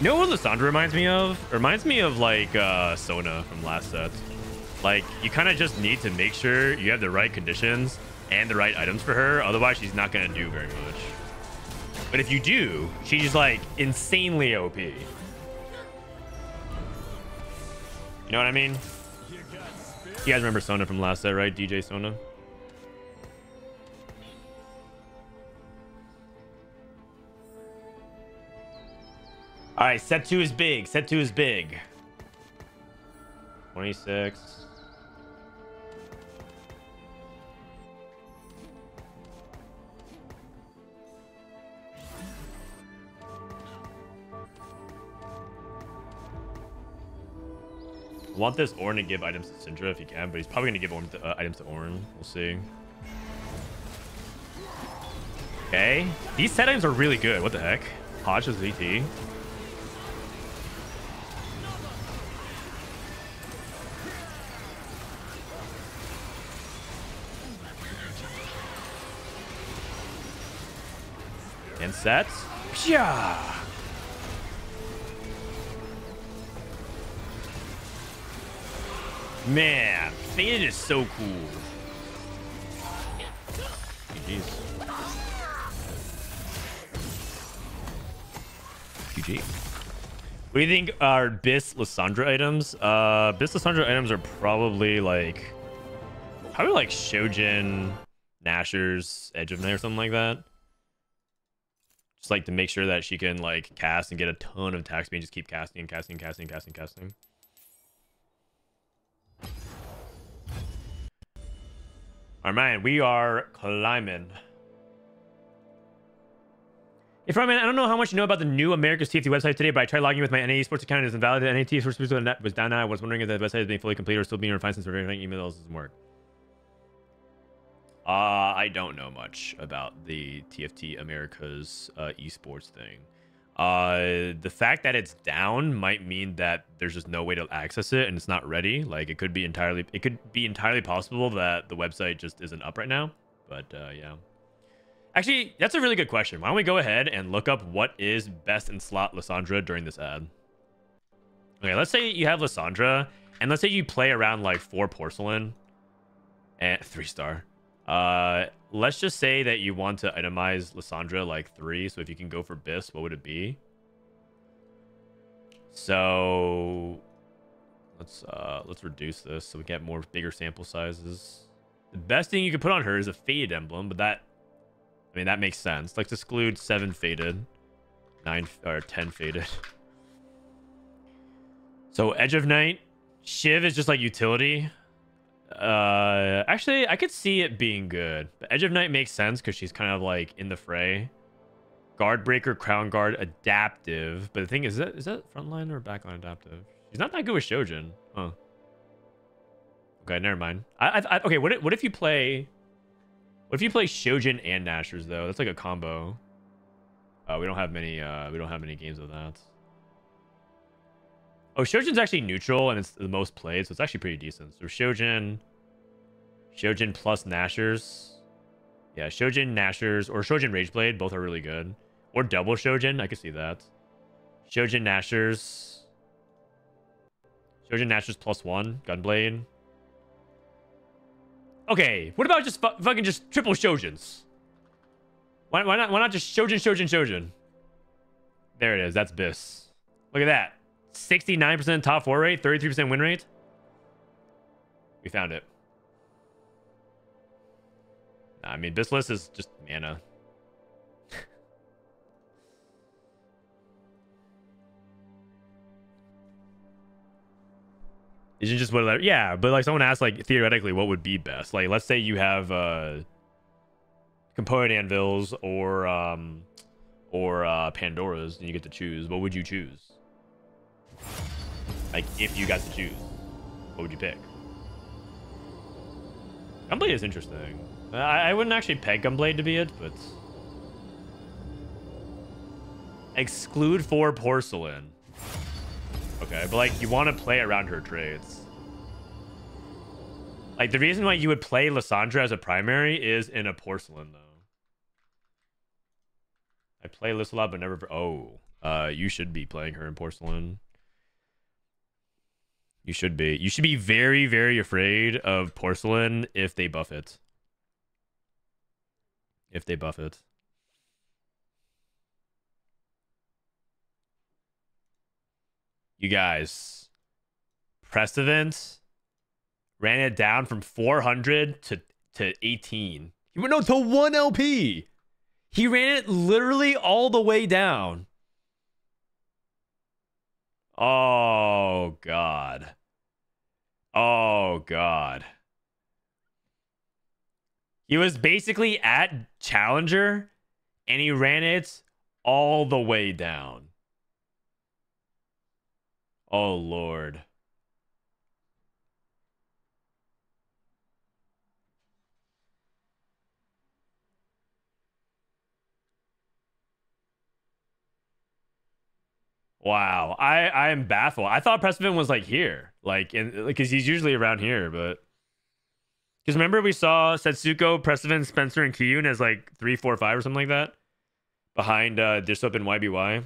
You know what Lissandra reminds me of? Reminds me of like uh, Sona from last set. Like you kind of just need to make sure you have the right conditions and the right items for her. Otherwise, she's not gonna do very much. But if you do, she's like insanely OP. You know what I mean? You guys remember Sona from last set, right? DJ Sona. All right, set two is big. Set two is big. 26. want this Ornn to give items to Syndra if he can, but he's probably going to give uh, items to Ornn. We'll see. Okay. These set items are really good. What the heck? Hodge is VT. Sets. Yeah. Man, Fated is so cool. GG's. GG. What do you think are Bis Lissandra items? Uh, Bis Lissandra items are probably like, probably like Shojin, Nashor's Edge of Night or something like that. Just like to make sure that she can like cast and get a ton of attack speed just keep casting and casting, casting, casting, casting. All right, man, we are climbing. If I mean, I don't know how much you know about the new America's TFT website today, but I tried logging in with my NA Sports account. It is invalid. The NA Sports net was down. I was wondering if the website is being fully completed or still being refined since everything emails doesn't work. Uh, I don't know much about the TFT America's uh, esports thing. Uh, the fact that it's down might mean that there's just no way to access it and it's not ready. Like it could be entirely, it could be entirely possible that the website just isn't up right now. But uh, yeah. Actually, that's a really good question. Why don't we go ahead and look up what is best in slot Lissandra during this ad? Okay, let's say you have Lissandra, and let's say you play around like four porcelain and three star. Uh, let's just say that you want to itemize Lissandra like three. So if you can go for Bis, what would it be? So let's uh let's reduce this so we get more bigger sample sizes. The best thing you could put on her is a fated emblem, but that I mean, that makes sense. Let's exclude seven fated, nine or ten fated. So Edge of Night, Shiv is just like utility. Uh, actually, I could see it being good. But Edge of Night makes sense because she's kind of like in the fray. Guard Breaker, Crown Guard, adaptive. But the thing is, is that is that frontline or backline adaptive? She's not that good with Shojin, huh? Okay, never mind. I, I, I okay. What if, what if you play what if you play Shojin and Nashor's though? That's like a combo. Uh, we don't have many. Uh, we don't have many games of that. Oh, Shojin's actually neutral and it's the most played, so it's actually pretty decent. So Shojin, Shojin plus Nashor's. Yeah, Shojin, Nashor's, or Shojin Rageblade, both are really good. Or double Shojin, I could see that. Shojin Nashor's. Shojin Nashor's plus one, Gunblade. Okay, what about just fu fucking just triple Shojins? Why, why not? Why not just Shojin, Shojin, Shojin? There it is. That's Bis. Look at that. 69% top four rate, 33% win rate. We found it. I mean, Bislis is just mana. Isn't just what? Yeah, but like someone asked, like theoretically, what would be best? Like, let's say you have uh, component anvils or um, or uh, Pandoras, and you get to choose. What would you choose? Like, if you got to choose, what would you pick? Gunblade is interesting. I, I wouldn't actually peg Gunblade to be it, but exclude four porcelain. Okay, but like you want to play around her trades. Like the reason why you would play Lissandra as a primary is in a porcelain though. I play Liss a lot, but never. Oh, uh, you should be playing her in porcelain. You should be. You should be very, very afraid of porcelain if they buff it. If they buff it. You guys, Prestivent ran it down from 400 to, to 18. He went no to 1 LP. He ran it literally all the way down. Oh, God. Oh, God. He was basically at Challenger and he ran it all the way down. Oh, Lord. Wow, I I am baffled. I thought Prestivent was like here, like in because he's usually around here, but because remember we saw Setsuko, Prestivent, Spencer, and Kyun as like three, four, five or something like that behind uh Dishsoap and YBY.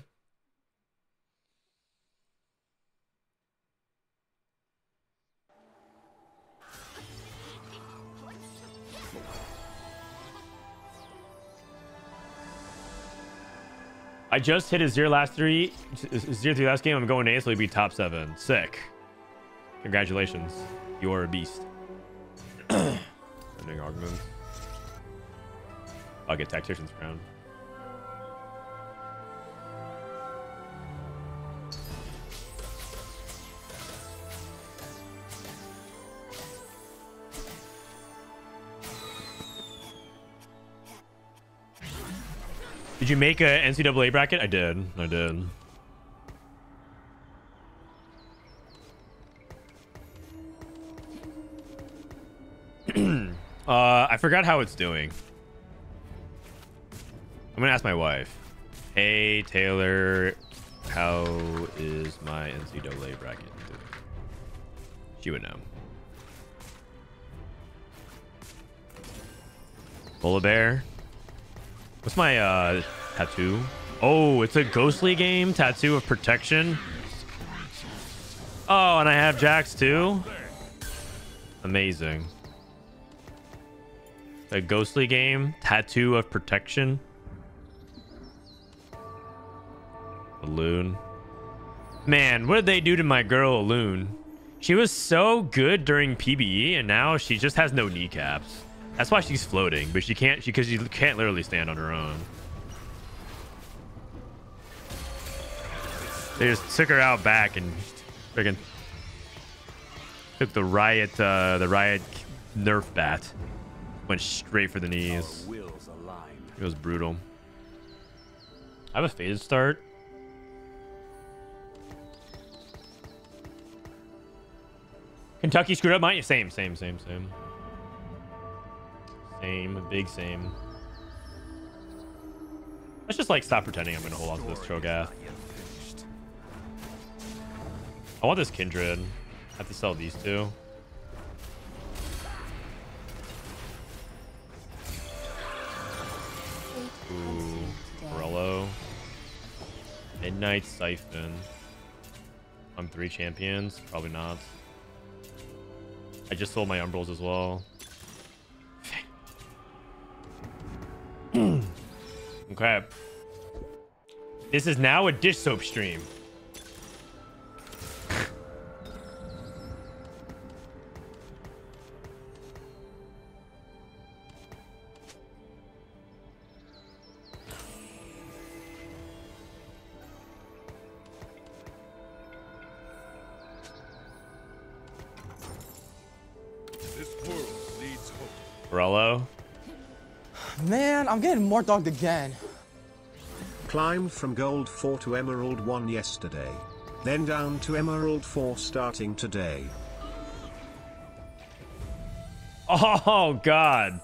I just hit a zero last three, zero three last game. I'm going to instantly be top seven. Sick. Congratulations. You're a beast. Ending arguments. I'll get Tactician's Crown. Did you make a NCAA bracket? I did. I did. Uh, I forgot how it's doing. I'm gonna ask my wife. Hey Taylor, how is my NCAA bracket doing? She would know. Polar bear. What's my uh tattoo? Oh, it's a ghostly game. Tattoo of protection. Oh, and I have Jax too. Amazing. A ghostly game. Tattoo of protection. Loon. Man, what did they do to my girl Loon? She was so good during PBE, and now she just has no kneecaps. That's why she's floating, but she can't she because she, she can't literally stand on her own. They just took her out back and freaking took the riot uh, the riot nerf bat. Went straight for the knees. It was brutal. I have a fated start. Kentucky screwed up mine. Same, same, same, same. Same, big same. Let's just like stop pretending I'm gonna hold on to this Cho'Gath. I want this Kindred. I have to sell these two. Ooh, Morello. Midnight Siphon. I'm three champions. Probably not. I just sold my Umbrals as well. okay. This is now a Dishsoap stream. I'm getting Mortdogged again. Climbed from Gold 4 to Emerald 1 yesterday. Then down to Emerald 4 starting today. Oh, God.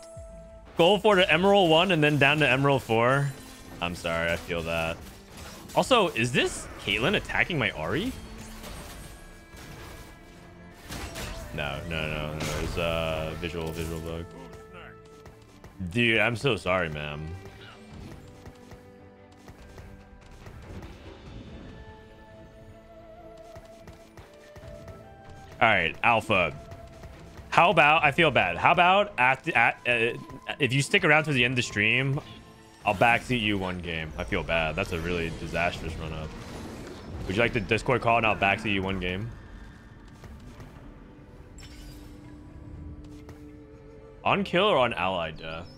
Gold 4 to Emerald 1 and then down to Emerald 4. I'm sorry, I feel that. Also, is this Caitlyn attacking my Ahri? No, no, no, no. It's uh visual visual bug. Dude, I'm so sorry, ma'am. All right, Alpha. How about I feel bad? How about at, the, at uh, if you stick around to the end of the stream, I'll backseat you one game. I feel bad. That's a really disastrous run up. Would you like the Discord call and I'll backseat you one game? On kill or on allied death?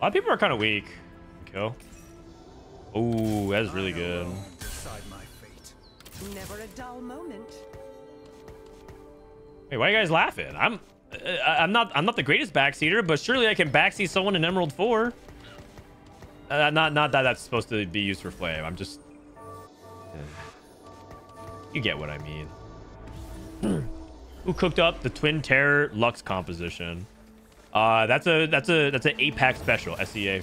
A lot of people are kind of weak. Kill. Oh, that's really good. Decide my fate. Never a dull moment. Hey, why are you guys laughing? I'm, uh, I'm not, I'm not the greatest backseater, but surely I can backseat someone in Emerald Four. Uh, not, not that that's supposed to be used for flame. I'm just, you get what I mean. Who cooked up the Twin Terror Lux composition? Uh, that's a, that's a, that's an pack special SEA.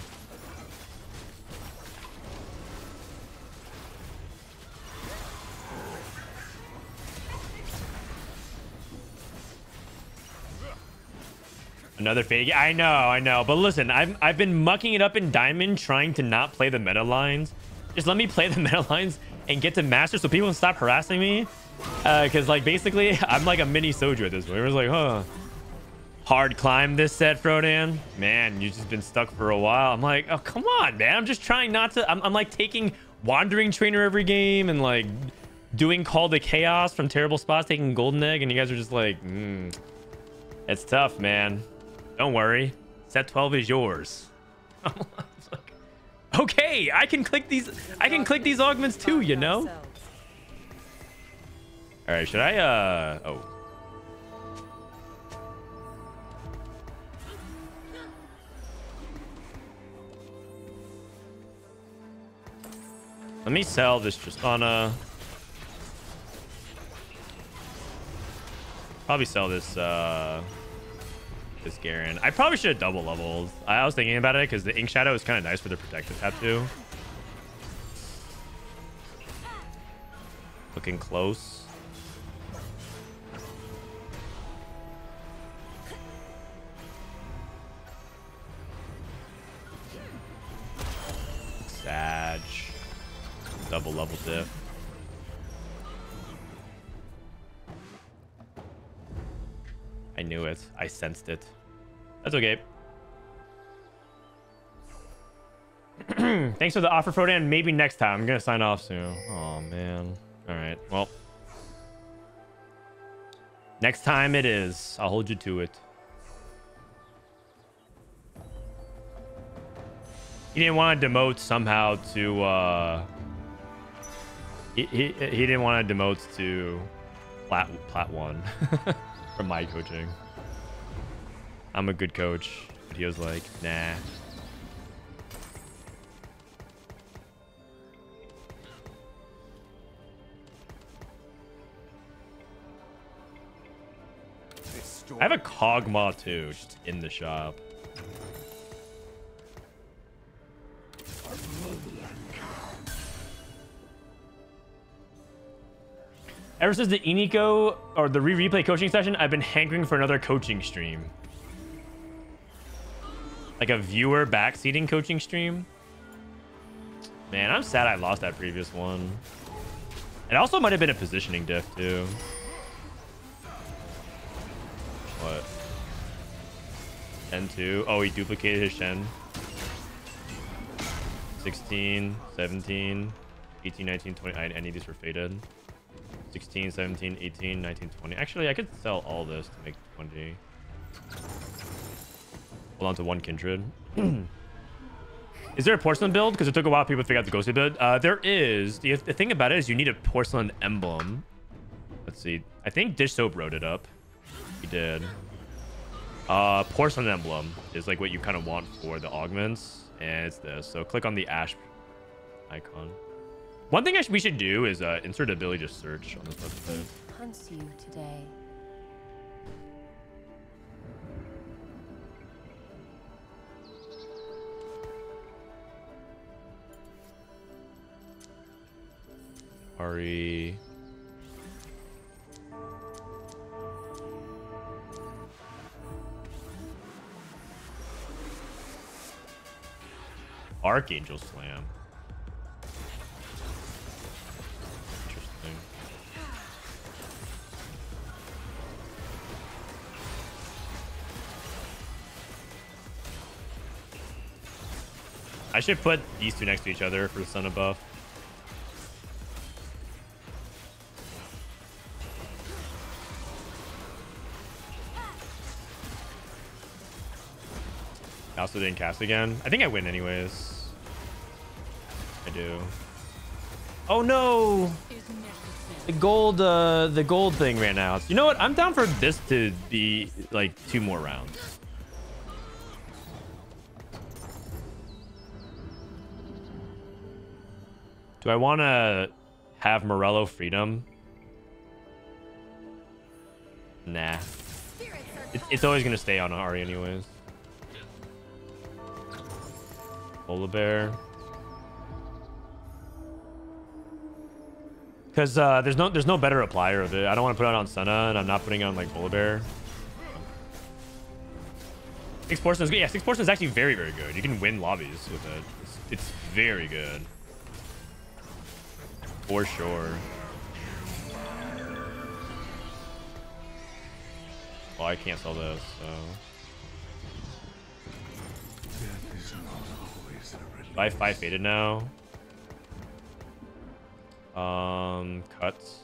Another fade. I know, I know. But listen, I've, I've been mucking it up in Diamond trying to not play the meta lines. Just let me play the meta lines and get to Master so people can stop harassing me. Because, like, basically, I'm like a mini Soju at this point. It was like, huh. Hard climb this set, Frodan. Man, you've just been stuck for a while. I'm like, oh, come on, man. I'm just trying not to... I'm, I'm like taking Wandering Trainer every game and, like, doing Call to Chaos from Terrible Spots, taking Golden Egg. And you guys are just like, hmm. It's tough, man. Don't worry. Set 12 is yours. okay, I can click these. I can click these augments too, you know? All right, should I? Uh oh. Let me sell this Tristana. Probably sell this uh this Garen. I probably should have double leveled. I was thinking about it because the Inkshadow is kind of nice for the protective tattoo. Looking close. Sag. Double level diff. I knew it. I sensed it. That's okay. Thanks for the offer, Frodan. Maybe next time. I'm going to sign off soon. Oh, man. All right. Well. Next time it is. I'll hold you to it. He didn't want to demote somehow to... Uh, he, he, he didn't want to demote to plat, plat 1 from my coaching. I'm a good coach. But he was like, nah. I have a Kog'Maw too, in the shop. Ever since the Iniko or the re-replay coaching session, I've been hankering for another coaching stream. Like a viewer backseating coaching stream. Man, I'm sad I lost that previous one. It also might have been a positioning diff too. What? Shen 2. Oh, he duplicated his Shen. 16, 17, 18, 19, 20. I, any of these were fated. 16, 17, 18, 19, 20. Actually, I could sell all this to make 20. Hold on to one kindred. is there a porcelain build? Because it took a while for people to figure out the ghostly build. Uh, there is. The, the thing about it is you need a porcelain emblem. Let's see. I think Dishsoap wrote it up. He did. Uh, porcelain emblem is like what you kind of want for the augments. And it's this. So click on the ash icon. One thing I sh we should do is uh, insert ability to search on this website. Hunts you today. Ahri. Archangel Slam. Interesting. I should put these two next to each other for the Sun buff. I also didn't cast again. I think I win anyways. I do. Oh no! The gold, uh, the gold thing ran out. You know what? I'm down for this to be like two more rounds. Do I want to have Morello freedom? Nah. It, it's always going to stay on Ahri anyways. Polar bear. Because uh, there's no there's no better applier of it. I don't want to put it on Senna, and I'm not putting it on like Polar bear. Six fortune is good. Yeah, six fortune is actually very very good. You can win lobbies with it. It's, it's very good. For sure. Well, I can't sell this, so. Five five fated now. Um, cuts.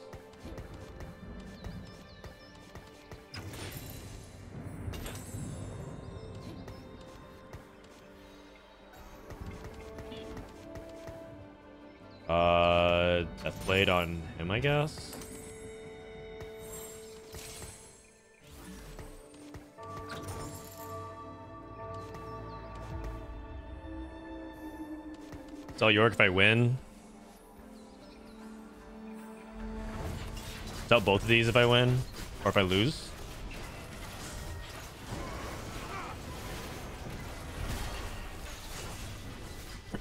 Uh, Deathblade on him, I guess. Sell York if I win. Sell both of these if I win. Or if I lose.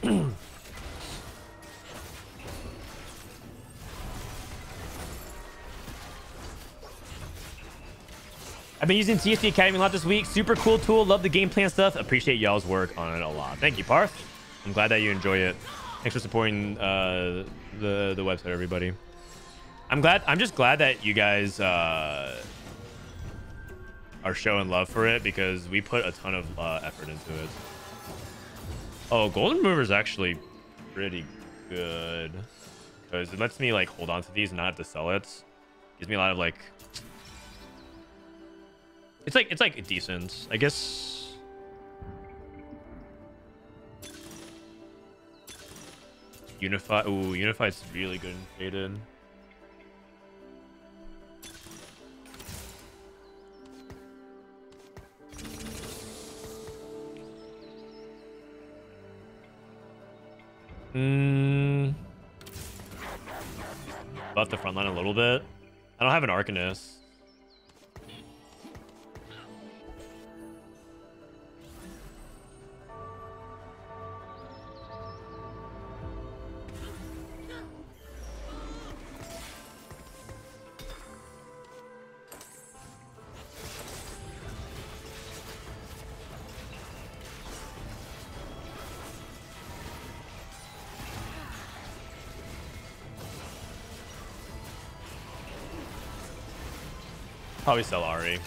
I've been using TFT Academy a lot this week. Super cool tool. Love the game plan stuff. Appreciate y'all's work on it a lot. Thank you, Parth. I'm glad that you enjoy it. Thanks for supporting uh, the the website, everybody. I'm glad. I'm just glad that you guys uh, are showing love for it because we put a ton of uh, effort into it. Oh, Golden Remover is actually pretty good because it lets me like hold on to these and not have to sell it. Gives me a lot of like. It's like it's like decent, I guess. Unify. Ooh, Unified's really good in fated. Hmm. Buff the front line a little bit. I don't have an Arcanist. Probably sell Ahri.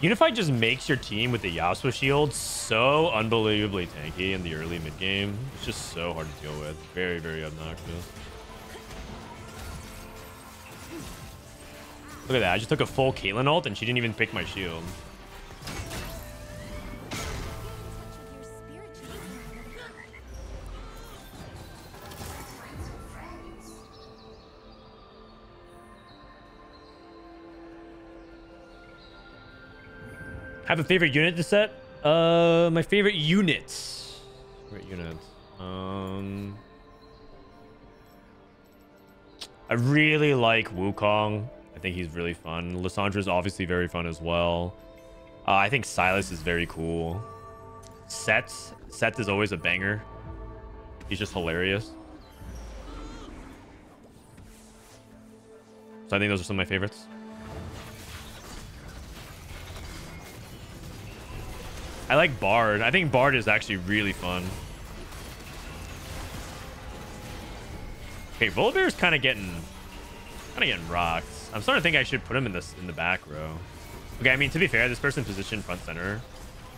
Unified just makes your team with the Yasuo shield so unbelievably tanky in the early mid game. It's just so hard to deal with. Very, very obnoxious. Look at that. I just took a full Caitlyn ult and she didn't even pick my shield. Have a favorite unit to set? Uh, my favorite units. Favorite units. Um, I really like Wukong. I think he's really fun. Lissandra is obviously very fun as well. Uh, I think Sylas is very cool. Sett. Sett is always a banger. He's just hilarious. So I think those are some of my favorites. I like Bard. I think Bard is actually really fun. Okay, Volibear is kind of getting, kind of getting rocked. I'm starting to think I should put him in this in the back row. Okay, I mean to be fair, this person positioned front center,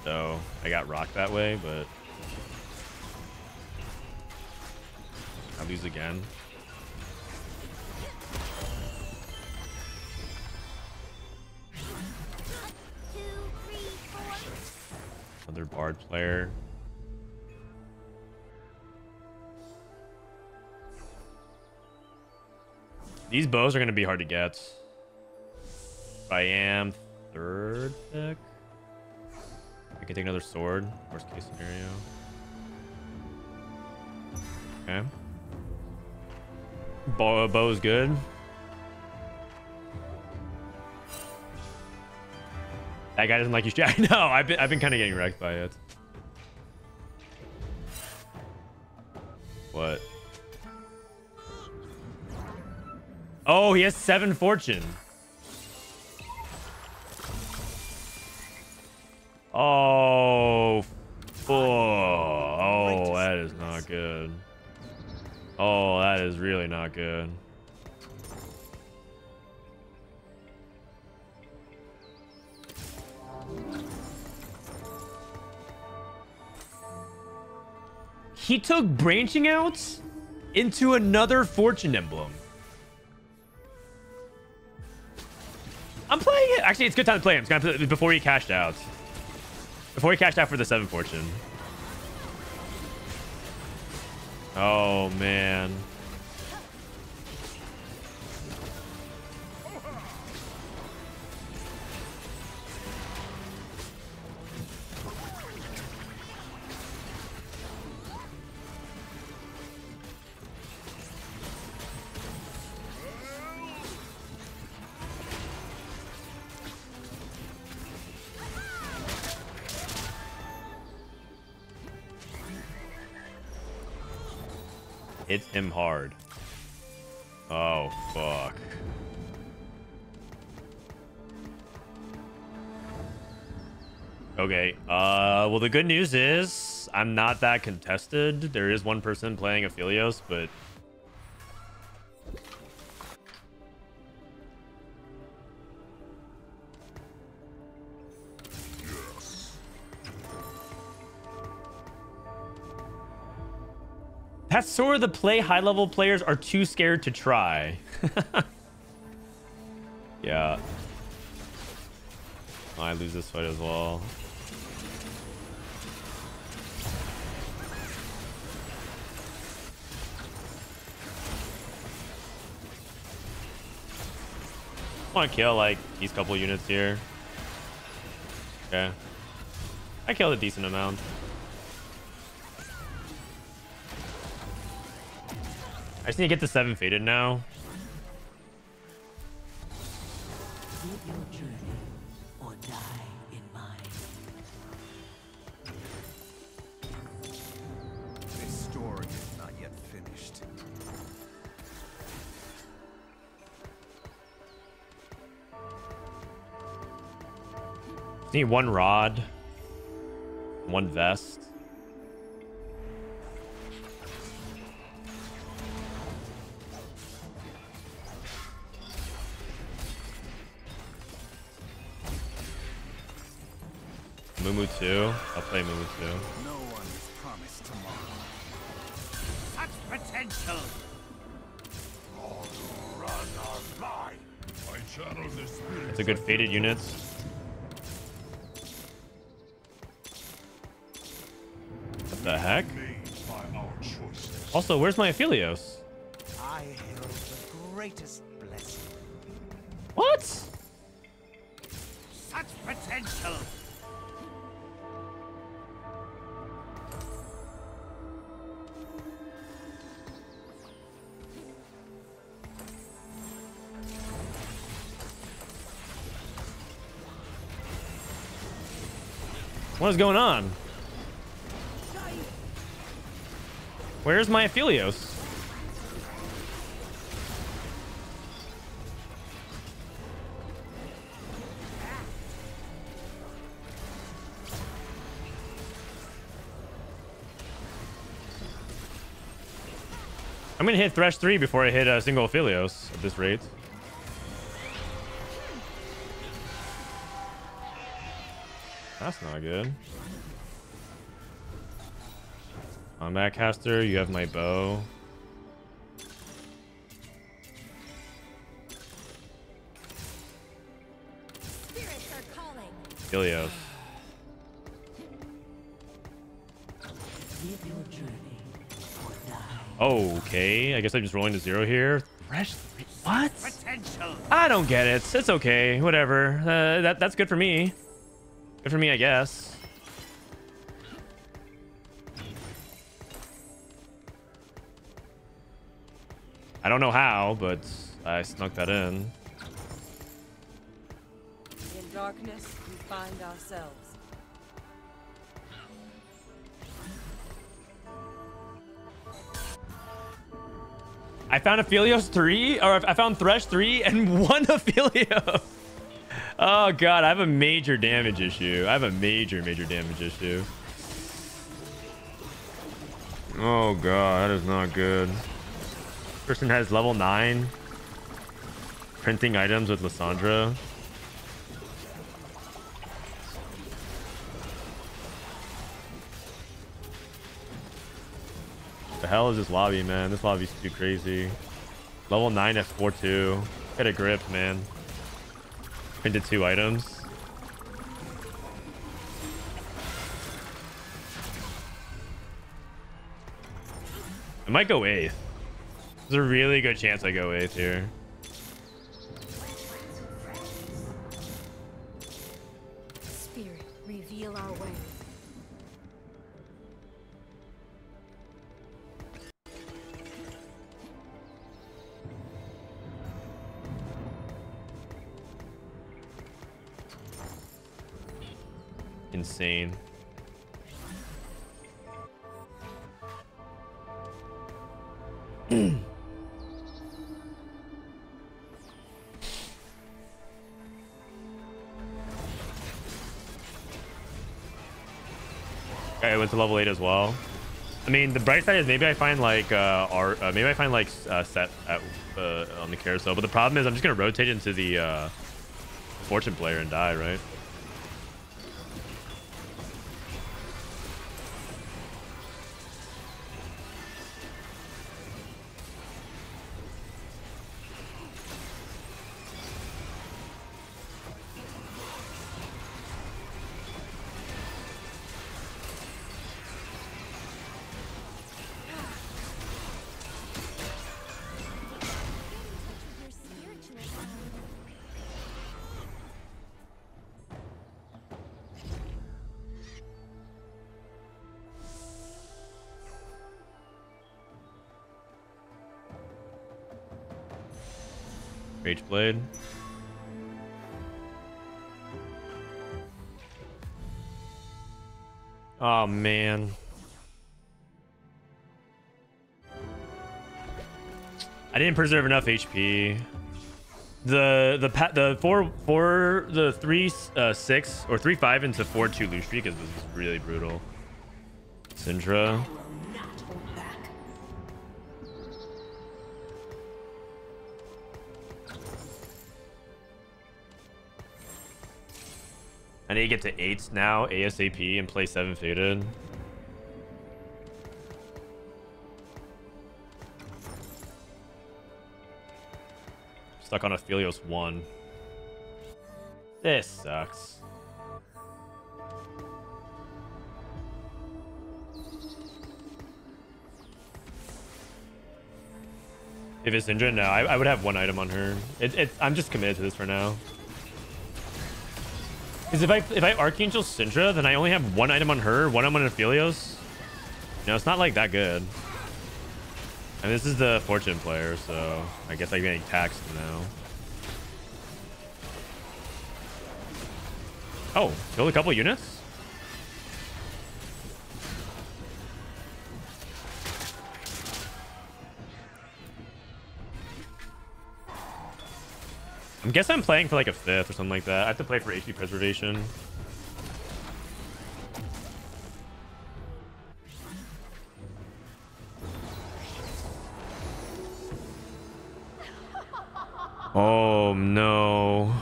so I got rocked that way, but I lose again. Another bard player. These bows are going to be hard to get. I am third pick, I can take another sword. Worst case scenario. Okay. Bow, uh, bow is good. That guy doesn't like you. I know. I've been, I've been kind of getting wrecked by it. What? Oh, he has seven fortune. Oh, oh, oh, that is not good. Oh, that is really not good. He took branching out into another fortune emblem. I'm playing it. Actually, it's a good time to play him. It's gonna play before he cashed out. Before he cashed out for the seven fortune. Oh man. Hits him hard. Oh, fuck. Okay. Uh, well, the good news is I'm not that contested. There is one person playing Aphelios, but That's sort of the play high level players are too scared to try. yeah. I lose this fight as well. I want to kill like these couple units here. Okay. I killed a decent amount. I just need to get the seven fated now. Live your journey or die in mine. This story is not yet finished. Need one rod, one vest. Mumu 2. I'll play Mumu 2. No one is promised tomorrow. Such potential! Run or fly. I channel the spirit. It's a good fated units. What the heck? By our choices. Also, where's my Aphelios? I herald the greatest blessing. What? Such potential! What is going on? Where's my Aphelios? I'm gonna hit Thresh 3 before I hit a single Aphelios at this rate. That's not good. Combat caster, you have my bow. Spirits are calling. Helios. Live your journey or die. Okay, I guess I'm just rolling to zero here. Three. What? Potential! I don't get it. It's okay. Whatever. Uh, that that's good for me. Good for me, I guess. I don't know how, but I snuck that in. In darkness, we find ourselves. I found Aphelios 3, or I found Thresh 3 and one Aphelio. Oh god, I have a major damage issue. I have a major, major damage issue. Oh god, that is not good. Person has level 9. Printing items with Lissandra. The hell is this lobby, man? This lobby's too crazy. Level 9 F42. Get a grip, man. Printed two items. I might go 8th. There's a really good chance I go 8th here. insane. I went to level 8 as well. I mean, the bright side is maybe I find like uh, art, uh maybe I find like uh, set at, uh, on the carousel. But the problem is I'm just gonna rotate into the uh, fortune player and die, right? Blade. Oh man. I didn't preserve enough HP. The the the four four the three uh, six or three five into four two lose streak is, is really brutal. Syndra. I need to get to 8 now, ASAP, and play 7 Fated. Stuck on Aphelios 1. This sucks. If it's Syndra, no, I, I would have one item on her. It, it, I'm just committed to this for now. Because if I if I Archangel Syndra, then I only have one item on her, one item on Aphelios. No, it's not like that good. And this is the Fortune player, so I guess I'm getting taxed now. Oh, killed a couple units? I guess I'm playing for like a fifth or something like that. I have to play for HP preservation. Oh no.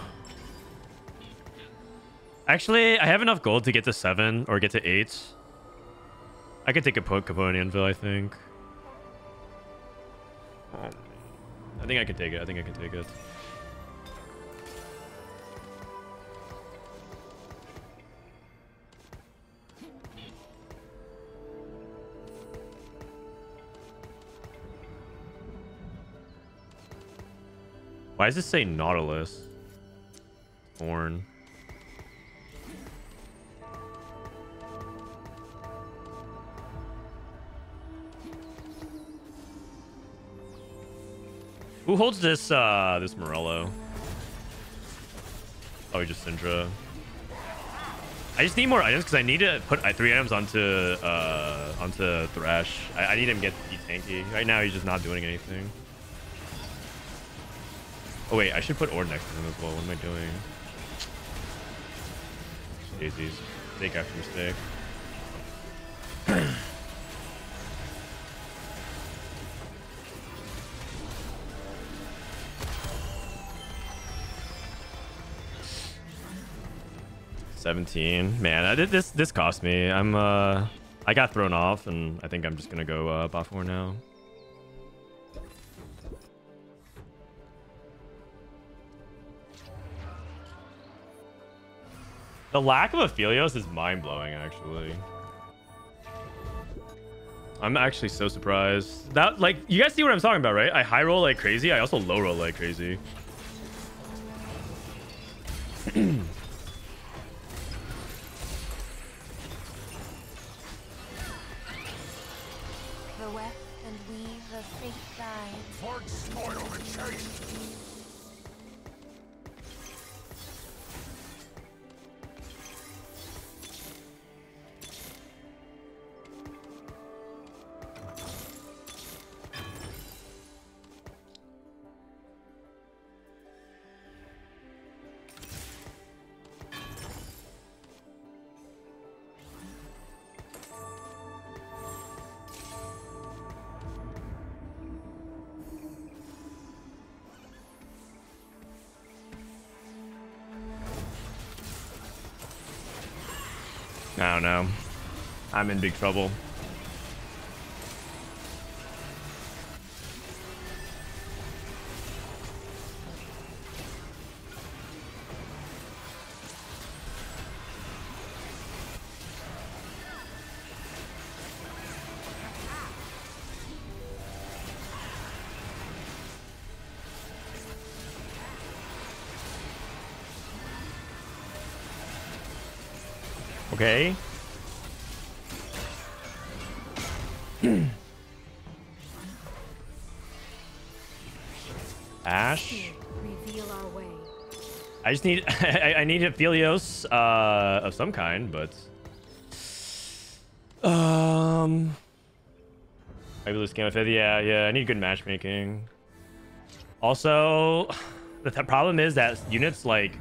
Actually, I have enough gold to get to seven or get to eight. I could take a poke Anvil, I think. I think I can take it. I think I can take it. Why does this say Nautilus? Horn. Who holds this uh this Morello? Oh, just Syndra. I just need more items because I need to put three items onto uh onto Thresh. I, I need him to get tanky. Right now he's just not doing anything. Oh wait, I should put Ornn next to him as well. What am I doing? Daisies. Mistake after mistake. Seventeen. Man, I did this. This cost me. I'm. Uh, I got thrown off, and I think I'm just gonna go uh, buff more now. The lack of Aphelios is mind-blowing, actually. I'm actually so surprised. That, like, you guys see what I'm talking about, right? I high roll like crazy. I also low roll like crazy. I'm in big trouble. Okay. I just need I, I need Aphelios uh of some kind, but um maybe lose game of fifth. Yeah, yeah, I need good matchmaking. Also, the th problem is that units like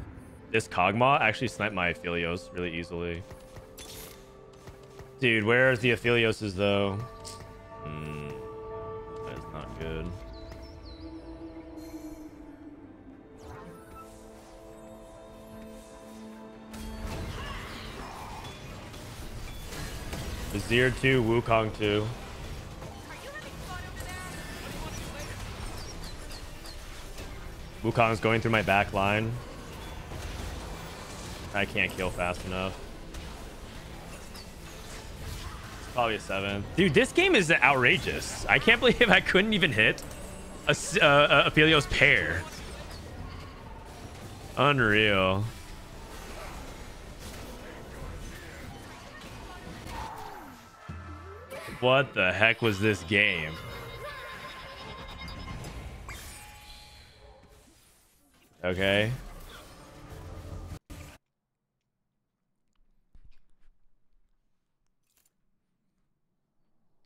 this Kog'Maw actually snipe my Aphelios really easily. Dude, where's the Aphelioses though? Hmm, Azir 2, Wukong 2. Wukong's going through my back line. I can't kill fast enough. Probably a 7. Dude, this game is outrageous. I can't believe I couldn't even hit a, uh, Aphelios pair. Unreal. What the heck was this game? Okay.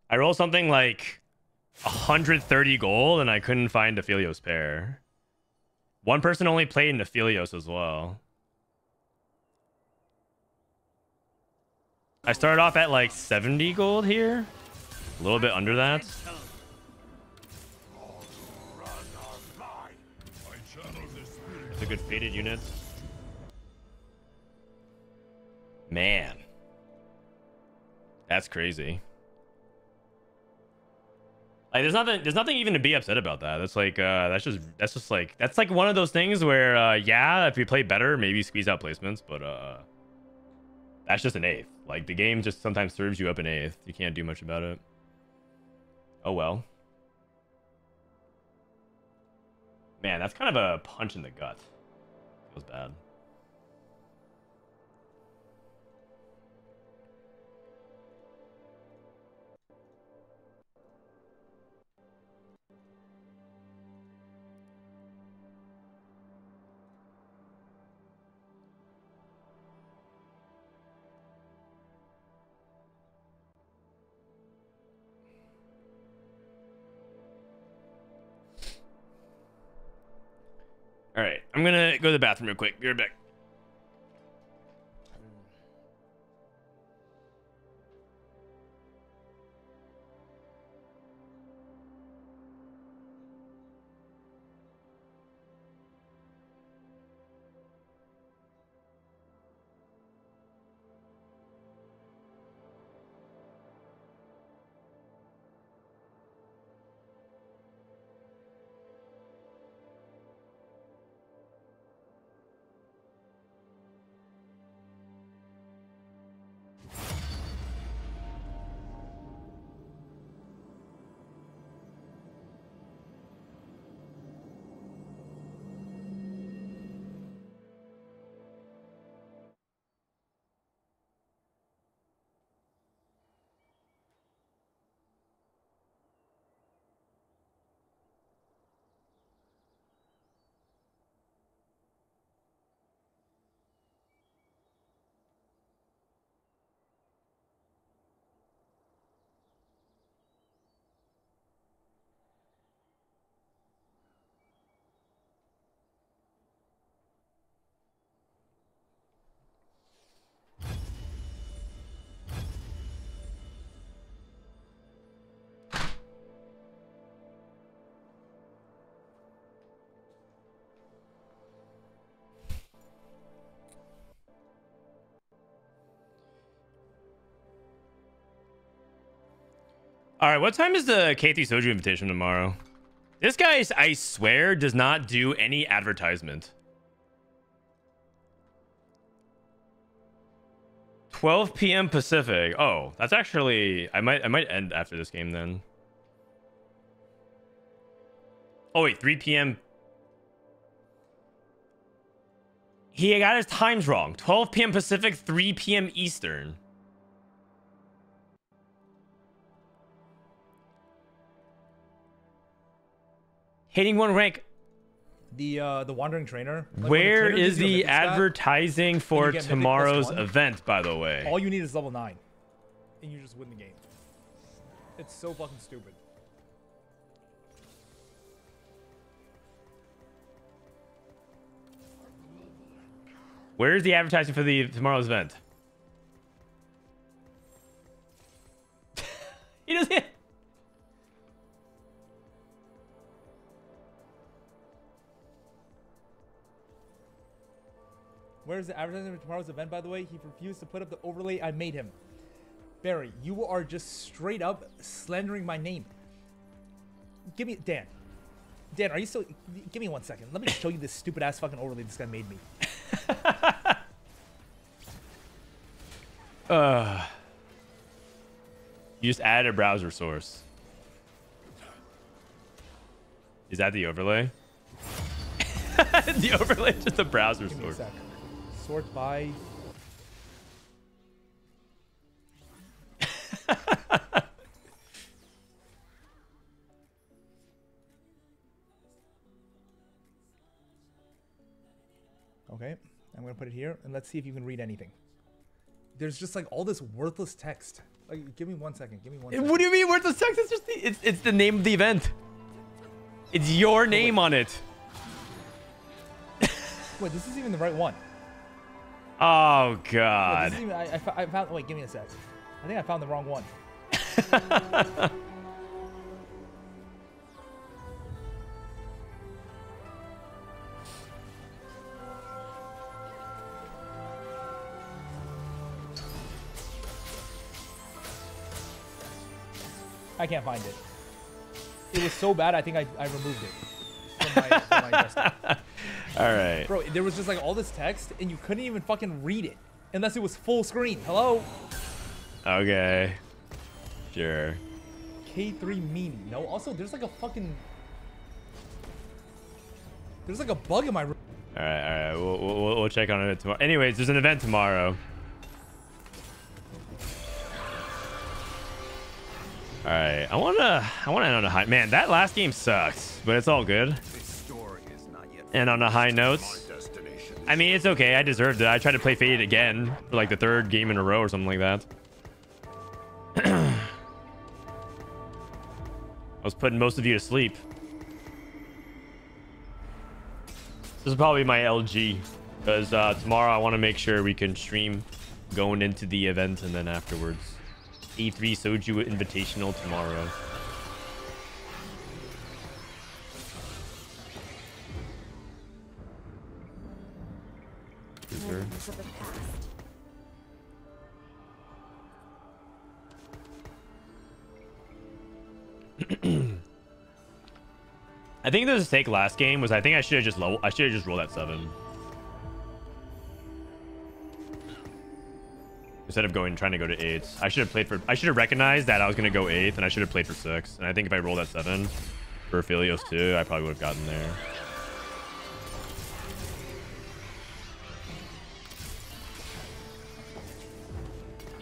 I rolled something like 130 gold and I couldn't find Aphelios pair. One person only played in Aphelios as well. I started off at like 70 gold here. A little bit under that. It's a good fated unit. Man. That's crazy. Like there's nothing there's nothing even to be upset about that. That's like uh that's just that's just like that's like one of those things where uh yeah, if you play better, maybe squeeze out placements, but uh that's just an eighth. Like the game just sometimes serves you up an eighth. You can't do much about it. Oh well. Man, that's kind of a punch in the gut. Feels bad. I'm gonna go to the bathroom real quick. Be right back. All right, what time is the K3 Soju invitation tomorrow? This guy, I swear, does not do any advertisement. 12 p.m. Pacific. Oh, that's actually I might I might end after this game then. Oh wait, 3 p.m. He got his times wrong. 12 p.m. Pacific, 3 p.m. Eastern. Hitting one rank. The uh the wandering trainer. like Where trainer is the stat, advertising for you get mythic plus tomorrow's event, by the way? All you need is level nine, and you just win the game. It's so fucking stupid. Where's the advertising for the tomorrow's event? he doesn't. Where's the advertising for tomorrow's event, by the way? He refused to put up the overlay I made him. Barry, you are just straight up slandering my name. Give me, Dan. Dan, are you still? Give me one second. Let me show you this stupid ass fucking overlay this guy made me. Uh, you just added a browser source. Is that the overlay? the overlay is just a browser a source. sec. Sort by. Okay, I'm gonna put it here, and let's see if you can read anything. There's just like all this worthless text. Like, give me one second. Give me one. What do you mean worthless text? It's just the, it's it's the name of the event. It's your name on it. Wait, this is even the right one. Oh god. is even, I, I, I found. Wait, give me a sec. I think I found the wrong one. I can't find it. It was so bad, I think I, I removed it from my, from my. All right. Bro, there was just like all this text, and you couldn't even fucking read it unless it was full screen. Hello? Okay. Sure. K3 meme. No, also, there's like a fucking. There's like a bug in my room. All right. All right. We'll we'll, we'll check on it tomorrow. Anyways, there's an event tomorrow. All right. I wanna I wanna end on a high. Man, that last game sucked, but it's all good. And on a high notes. destination. I mean, it's okay. I deserved it. I tried to play Fade again for like the third game in a row or something like that. I was putting most of you to sleep. This is probably my LG because uh, tomorrow I want to make sure we can stream going into the event and then afterwards. K3 Soju Invitational tomorrow. Is there- Memories of the. I think the mistake last game was I think I should have just level I should have just rolled that seven. Instead of going trying to go to eight. I should have played for I should have recognized that I was gonna go eighth and I should have played for six. And I think if I rolled that seven for Philios too, I probably would have gotten there.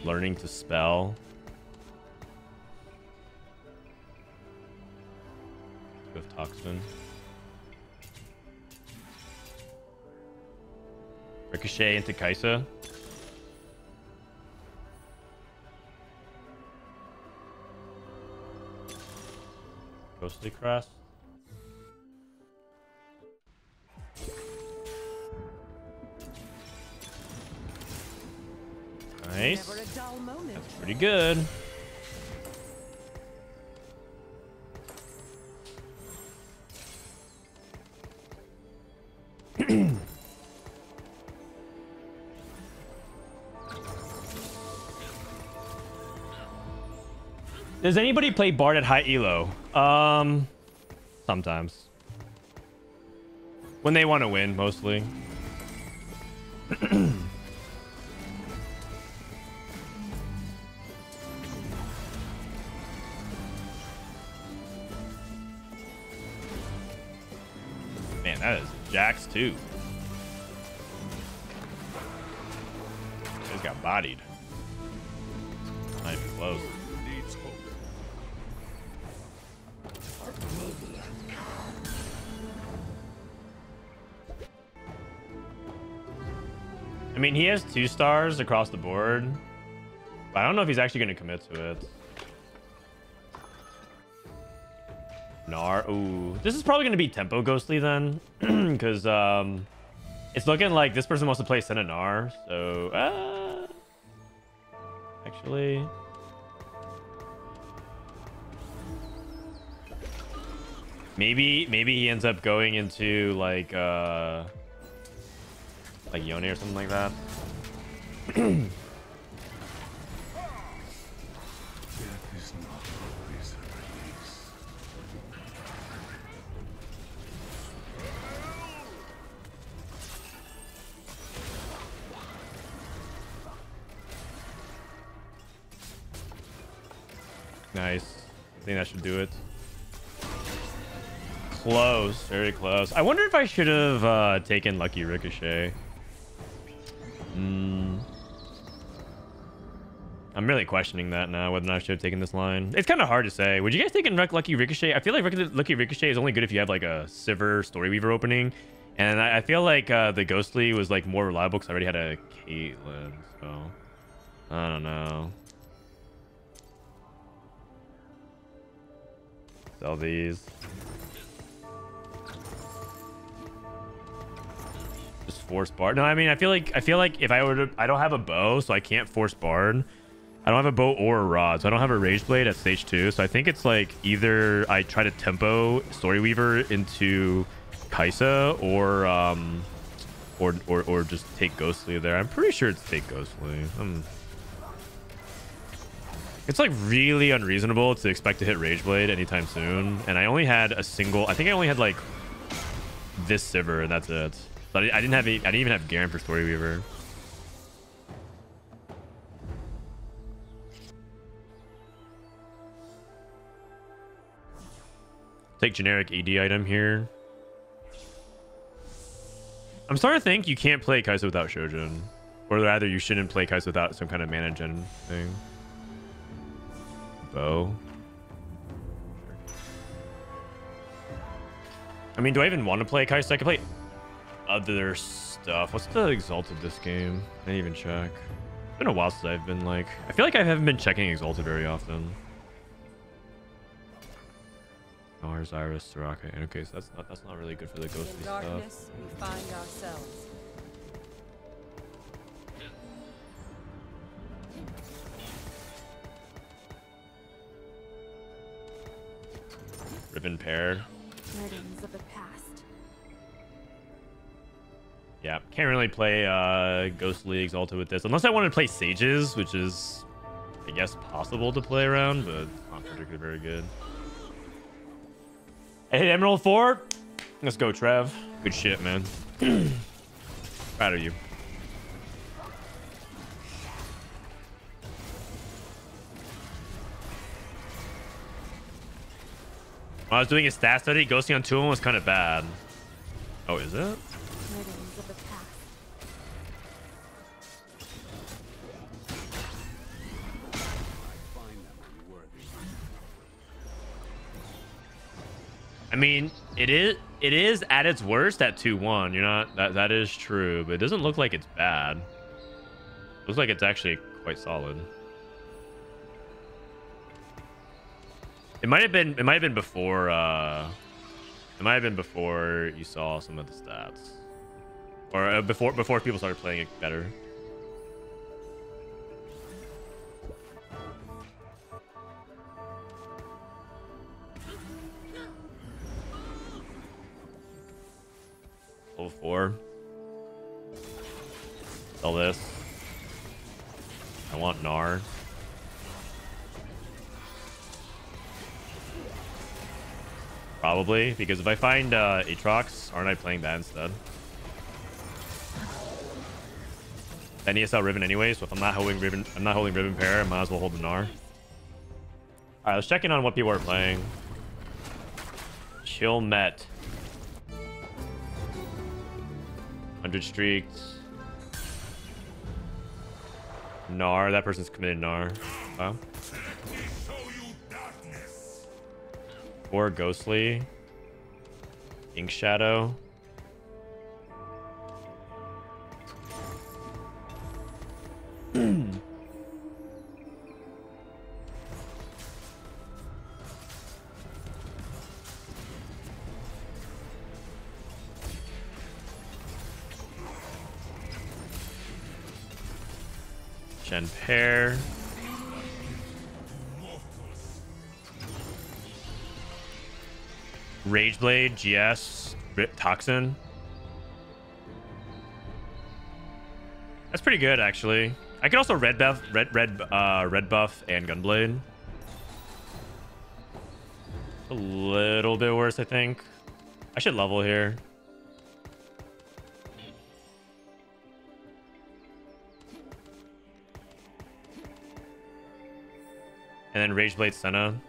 Learning to spell. With Toxin. Ricochet into Kai'Sa. Ghostly Cross. Nice. Never a dull moment. That's pretty good. Does anybody play Bard at high elo? Um, sometimes. When they want to win, mostly. is too. Got bodied. Close. I mean, he has two stars across the board. But I don't know if he's actually going to commit to it. Gnar. Ooh. This is probably going to be tempo ghostly then. Because um, it's looking like this person wants to play Senna Gnar. So, uh, actually. Maybe, maybe he ends up going into like, uh, like Yone or something like that. think that should do it. Close. Very close. I wonder if I should have uh, taken Lucky Ricochet. Hmm. I'm really questioning that now, whether or not I should have taken this line. It's kind of hard to say. Would you guys take in Lucky Ricochet? I feel like Lucky Ricochet is only good if you have like a Sivir Storyweaver opening. And I, I feel like uh, the Ghostly was like more reliable because I already had a Caitlyn. So, I don't know. Sell these. Just force Bard. No, I mean, I feel like I feel like if I were to, I don't have a bow, so I can't force Bard. I don't have a bow or a rod, so I don't have a Rage Blade at stage two. So I think it's like either I try to tempo Storyweaver into Kai'Sa or um or or or just take Ghostly there. I'm pretty sure it's take Ghostly. Um, it's like really unreasonable to expect to hit Rageblade anytime soon, and I only had a single. I think I only had like this Sivir, and that's it. But I, I didn't have. I didn't even have Garen for Storyweaver. Take generic ED item here. I'm starting to think you can't play Kai'Sa without Shojin. Or rather, you shouldn't play Kai'Sa without some kind of mana gen thing. Bow. I mean, do I even want to play Kai'Sa? I can play other stuff. What's the Exalted this game? I didn't even check. It's been a while since I've been like... I feel like I haven't been checking Exalted very often. Mars, Iris, Soraka. Okay, so that's not that's not really good for the ghostly stuff. darkness, we find ourselves. Riven pair. Of the past. Yeah, can't really play uh, Ghostly Exalted with this. Unless I wanted to play Sages, which is, I guess, possible to play around, but not particularly very good. I hit Emerald 4. Let's go, Trev. Good shit, man. Proud of you. When I was doing a stat study, ghosting on two of them was kind of bad. Oh, is it? I mean, it is it is at its worst at 2-1. You're not that that is true, but it doesn't look like it's bad. looks like it's actually quite solid. It might have been it might have been before uh it might have been before you saw some of the stats. Or uh, before before people started playing it better. Level four. Sell this. I want Gnar. Probably, because if I find uh, Aatrox, aren't I playing that instead? Then ESL Riven anyway, so if I'm not holding Riven, I'm not holding Riven pair, I might as well hold the Gnar. Alright, let's check in on what people are playing. Chill Met. 100 streaks. Gnar, that person's committed Gnar. Wow. Or Ghostly. Inkshadow. Shen Pair. Rageblade, GS, Toxin. That's pretty good, actually. I could also red buff, red, red, uh, red buff and Gunblade. A little bit worse, I think. I should level here. And then Rageblade Senna.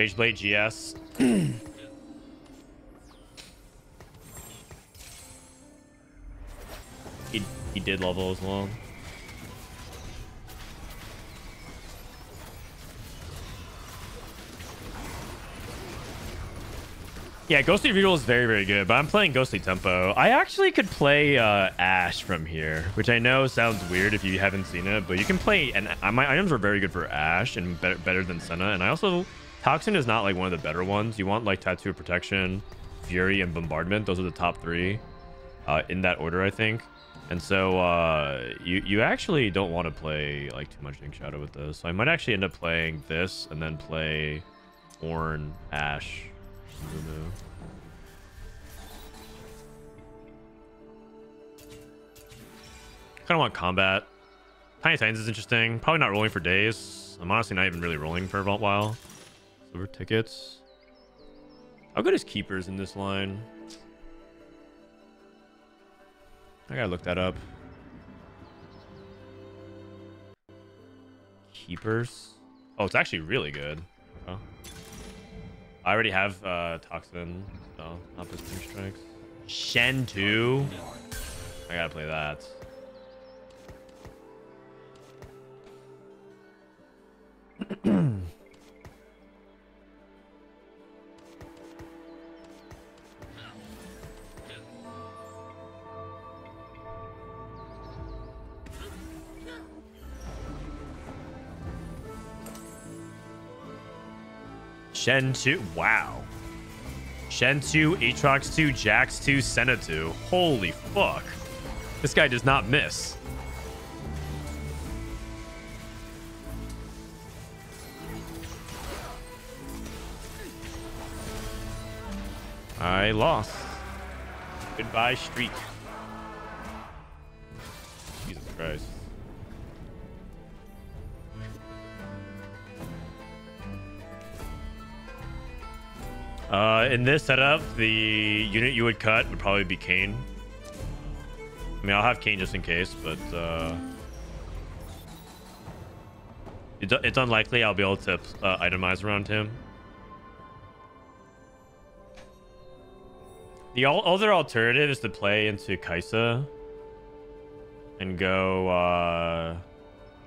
Rageblade GS. he, he did level as well. Yeah, Ghostly Reroll is very, very good, but I'm playing Ghostly Tempo. I actually could play uh, Ashe from here, which I know sounds weird if you haven't seen it, but you can play, and my items are very good for Ashe and better, better than Senna, and I also, Toxin is not like one of the better ones. You want like Tattoo Protection, Fury, and Bombardment. Those are the top three uh, in that order, I think. And so uh, you, you actually don't want to play like too much Inkshadow with this. So I might actually end up playing this and then play Ornn, Ashe, Kind of want combat. Tiny Titans is interesting. Probably not rolling for days. I'm honestly not even really rolling for a while. Silver tickets. How good is keepers in this line? I gotta look that up. Keepers. Oh, it's actually really good. Oh. I already have uh, Toxin, so not this two strikes. Shen 2. I gotta play that. Shen 2. Wow. Shen 2, Aatrox 2, Jax 2, Senna 2. Holy fuck. This guy does not miss. I lost. Goodbye, streak. Jesus Christ. Uh, in this setup, the unit you would cut would probably be Kayn. I mean, I'll have Kayn just in case, but uh, it's, it's unlikely I'll be able to uh, itemize around him. The other alternative is to play into Kai'Sa and go uh,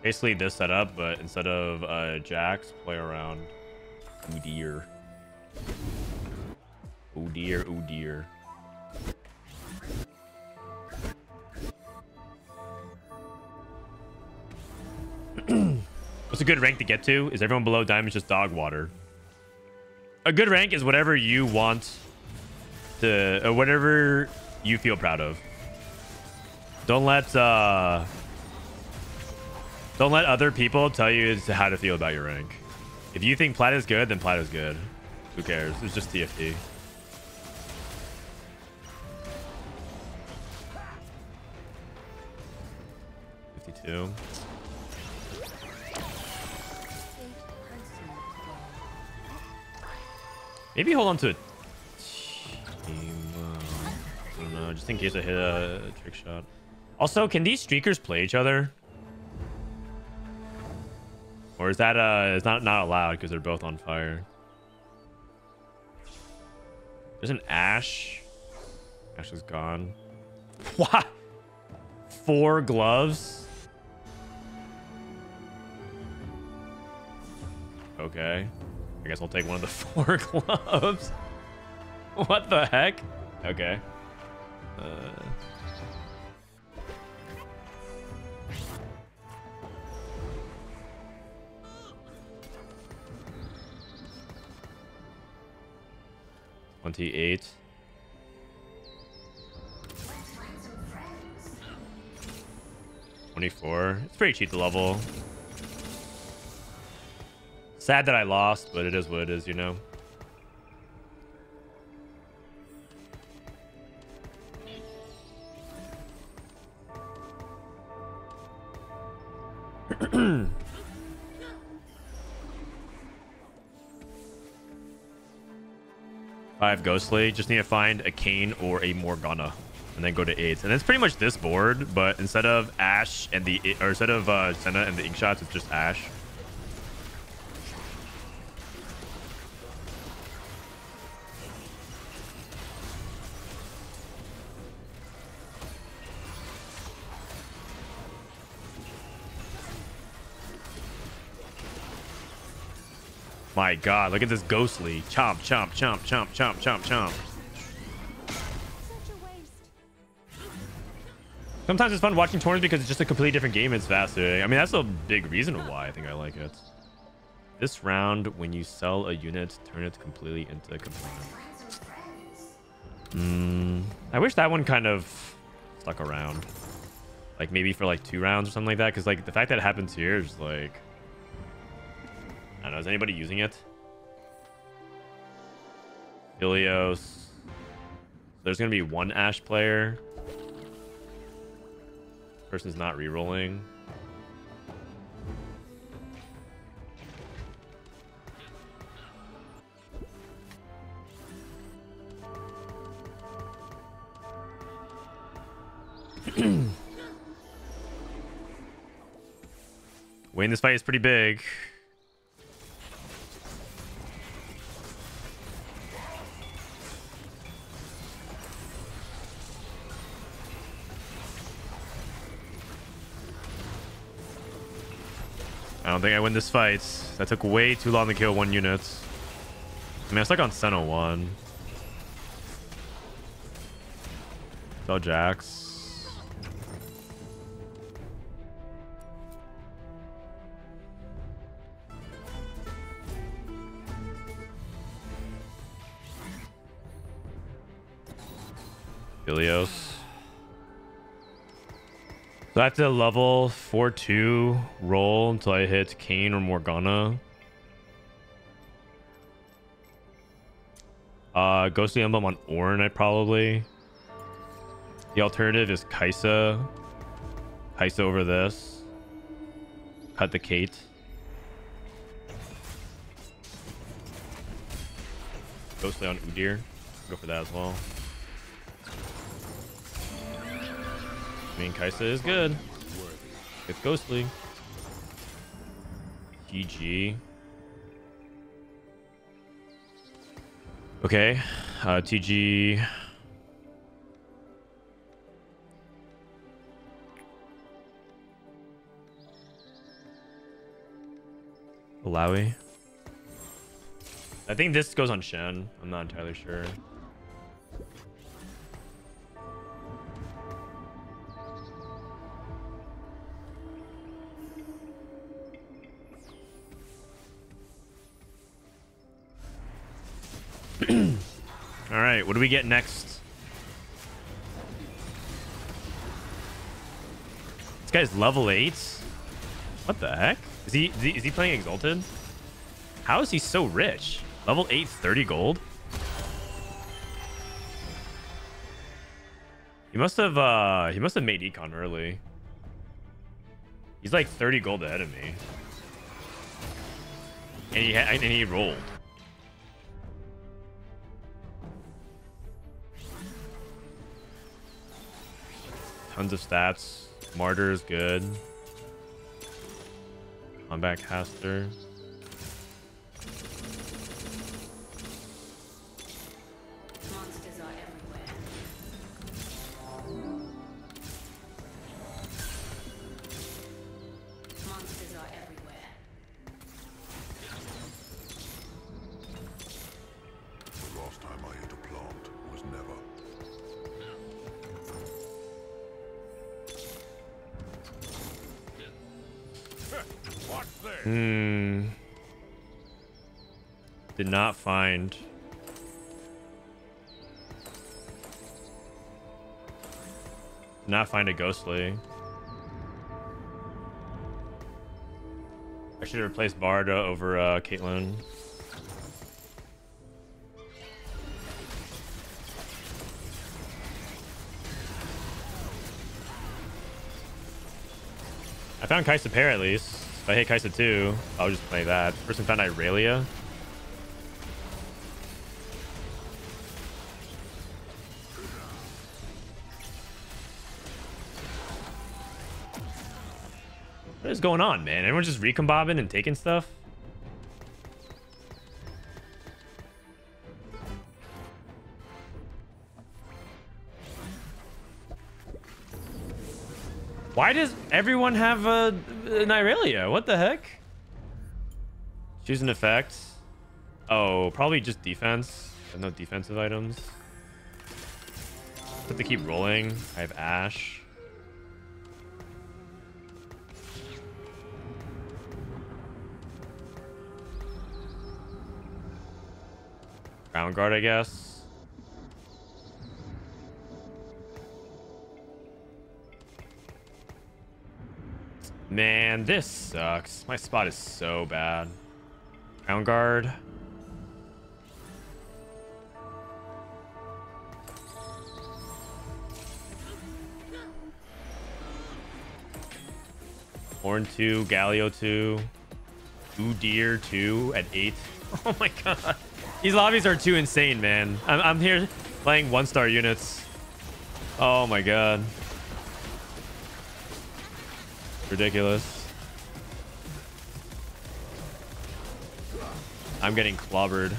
basically this setup, but instead of uh, Jax, play around Udyr. Oh dear, oh dear. What's a good rank to get to? Is everyone below diamonds just dog water? A good rank is whatever you want to, or whatever you feel proud of. Don't let, uh, don't let other people tell you how to feel about your rank. If you think plat is good, then plat is good. Who cares? It's just TFT. 52. Maybe hold on to it. I don't know, just in case I hit a trick shot. Also, can these streakers play each other? Or is that uh is not not allowed because they're both on fire? There's an Ashe. Ashe is gone. What? Four gloves? Okay. I guess I'll take one of the four gloves. what the heck? Okay. Uh... Twenty-eight. Twenty-four. It's pretty cheap to level. Sad that I lost, but it is what it is, you know. Five Ghostly. Just need to find a Kayn or a Morgana. And then go to eight. And it's pretty much this board, but instead of Ashe and the... Or instead of uh, Senna and the Ink Shots, it's just Ashe. My god, look at this ghostly. Chomp, chomp, chomp, chomp, chomp, chomp, chomp. Sometimes it's fun watching tournaments because it's just a completely different game. It's faster. I mean, that's a big reason why I think I like it. This round, when you sell a unit, turn it completely into a component. Mm, I wish that one kind of stuck around. Like maybe for like two rounds or something like that. Because like the fact that it happens here is like... I don't know. Is anybody using it? Ilios. There's going to be one Ashe player. Person's not re-rolling. Winning this fight is pretty big. I don't think I win this fight. That took way too long to kill one unit. I mean, I stuck on Senna 1. Sell Jax. Ilios. So I have to level 4-2 roll until I hit Kayn or Morgana. Uh, Ghostly Emblem on Ornn, I probably. The alternative is Kai'Sa. Kai'Sa over this. Cut the Kate. Ghostly on Udyr. Go for that as well. I mean, Kai'Sa is good. It's Ghostly. GG. Okay. Uh, TG. Malawi. I think this goes on Shen. I'm not entirely sure. All right, what do we get next? This guy's level 8? What the heck? Is he, is he, is he playing Exalted? How is he so rich? Level 8, 30 gold? He must have, uh, he must have made Econ early. He's like 30 gold ahead of me. And he, and he rolled. Tons of stats. Martyr is good. Combat caster. Not find. Not find a ghostly. I should have replaced Barda over uh, Caitlyn. I found Kai'Sa Pair at least. If I hit Kai'Sa 2, I'll just play that. Person found Irelia. Going on, man? Everyone's just recombobbing and taking stuff? Why does everyone have a, an Irelia? What the heck? Choose an effect. Oh, probably just defense. No defensive items. Have to keep rolling. I have Ashe. Ground guard, I guess. Man, this sucks. My spot is so bad. Ground guard. Ornn 2, Galio 2, Udyr 2 at 8. Oh my god. These lobbies are too insane, man. I'm, I'm here playing one-star units. Oh my god. Ridiculous. I'm getting clobbered.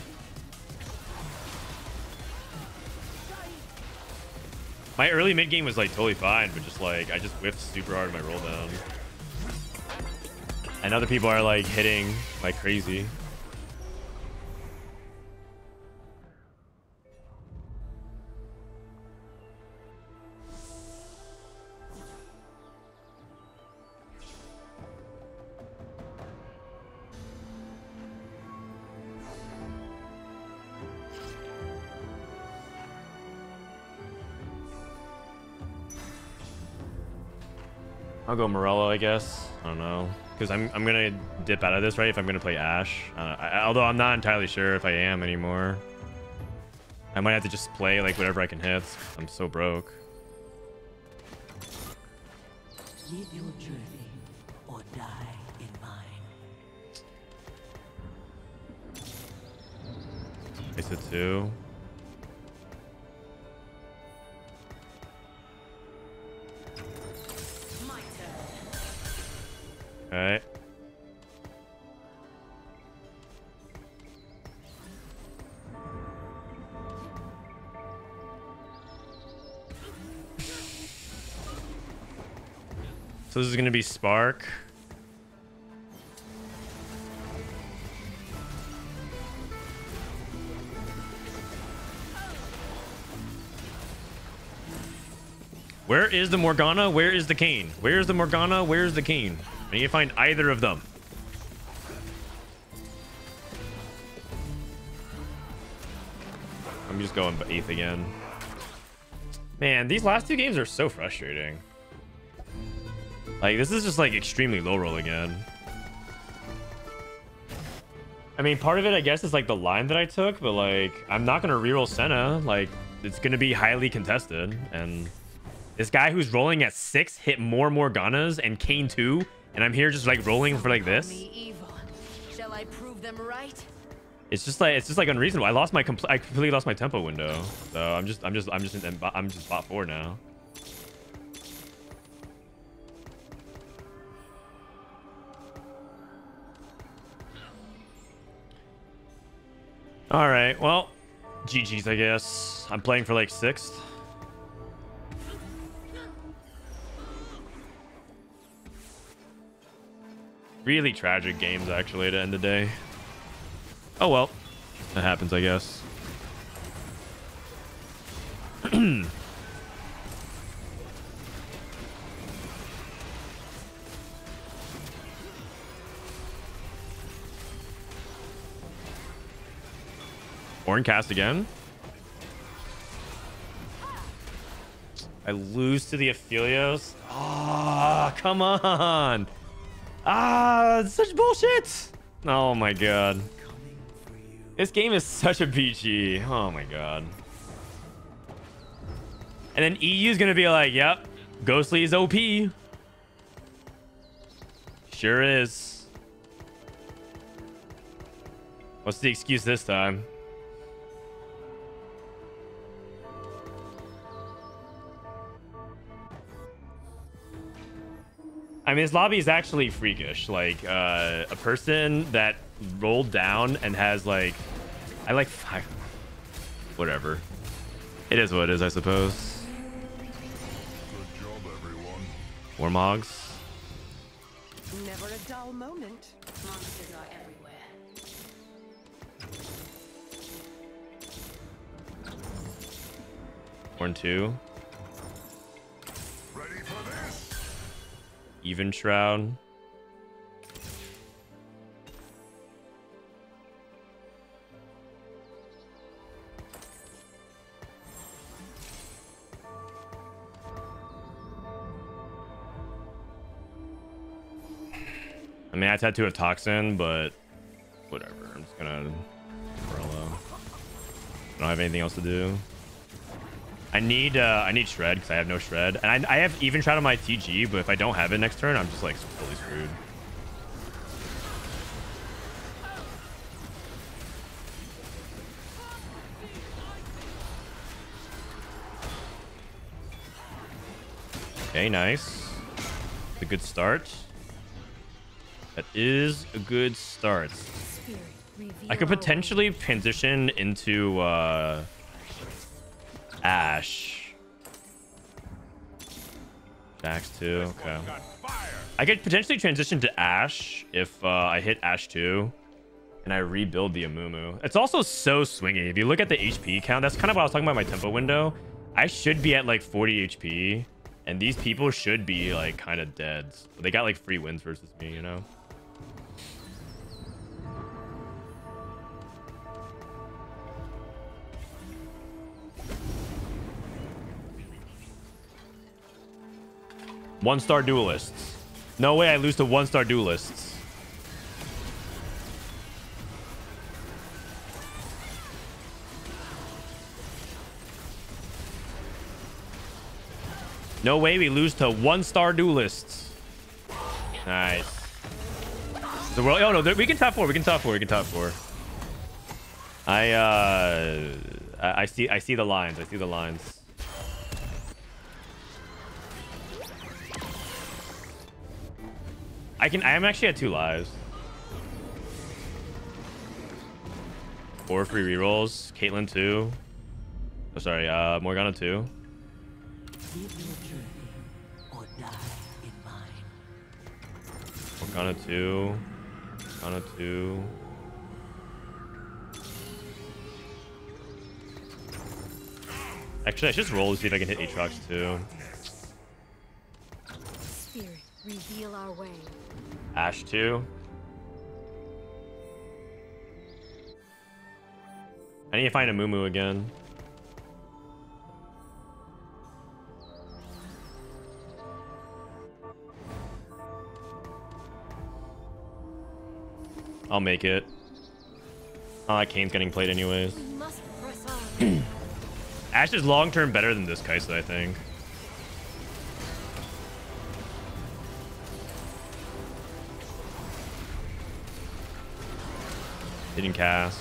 My early mid game was like totally fine, but just like I just whiffed super hard my roll down. And other people are like hitting like crazy. I'll go Morello, I guess. I don't know. Because I'm, I'm going to dip out of this, right? If I'm going to play Ashe. Uh, I, although I'm not entirely sure if I am anymore. I might have to just play like whatever I can hit. I'm so broke. Live your journey or die in mine. Two. Okay. So this is going to be Spark. Where is the Morgana? Where is the Kayn? Where's the Morgana? Where's the Kayn? I need to find either of them. I'm just going eighth again. Man, these last two games are so frustrating. Like, this is just like extremely low roll again. I mean, part of it, I guess, is like the line that I took, but like, I'm not going to reroll Senna. Like, it's going to be highly contested. And this guy who's rolling at six hit more Morganas and Kayn 2 And I'm here just like rolling for like this. Shall I prove them right? It's just like it's just like unreasonable. I lost my compl- I completely lost my tempo window. So I'm just I'm just I'm just in, I'm just bot four now. All right. Well, GG's I guess. I'm playing for like sixth. Really tragic games actually to end the day. Oh well. That happens, I guess. Ornn cast again. I lose to the Aphelios. Ah, come on. Ah, such bullshit. Oh my god. This game is such a PG. Oh my god. And then EU is gonna be like, "Yep, Ghostly is OP." Sure is. What's the excuse this time? I mean, his lobby is actually freakish. Like, uh, a person that rolled down and has, like... I like... I, whatever. It is what it is, I suppose. Good job, everyone. Warmogs. Never a dull moment. Monsters are everywhere. Ornn 2. Even Shroud. I mean, I tattoo a toxin, but whatever. I'm just gonna Morello. I don't have anything else to do. I need uh, I need shred because I have no shred, and I, I have even shred on my TG, but if I don't have it next turn, I'm just like fully screwed. Okay, nice. A good start. That is a good start. I could potentially transition into uh, Ashe. Jax 2, okay. I could potentially transition to Ashe if uh, I hit Ashe 2 and I rebuild the Amumu. It's also so swingy. If you look at the HP count, that's kind of what I was talking about my tempo window. I should be at like 40 HP and these people should be like kind of dead. But they got like free wins versus me, you know? One star duelists. No way I lose to one star duelists. No way we lose to one star duelists. Nice. The world. Oh no, we can top four. We can top four. We can top four. I uh, I, I see. I see the lines. I see the lines. I can. I am actually at two lives. Four free rerolls. Caitlyn two. Oh, sorry. Uh, Morgana two. Morgana two. Morgana two. Actually, I should just roll to see if I can hit Aatrox too. Spirit, reveal our way. Ashe 2. I need to find Amumu again. I'll make it. Oh, that Kayn's getting played anyways. We must press on. Ashe is long-term better than this Kai'Sa, I think. Didn't cast.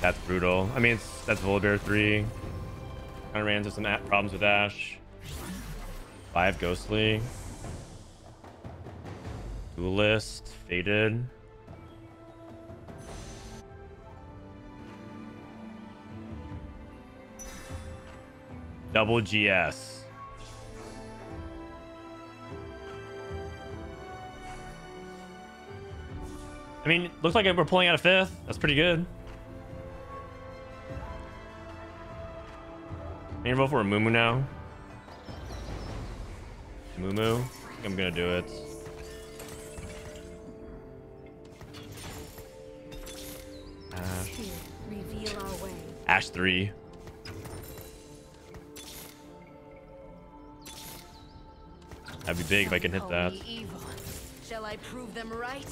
That's brutal. I mean, that's Volibear 3. Kind of ran into some problems with Ashe. 5 Ghostly. Duelist. Fated. Double GS. I mean, looks like we're pulling out a fifth. That's pretty good. Maybe vote for a Mumu now. Mumu. I think I'm gonna do it. Ashe. Here, reveal our way. Ashe 3. That'd be big if I can hit that. Shall I prove them right?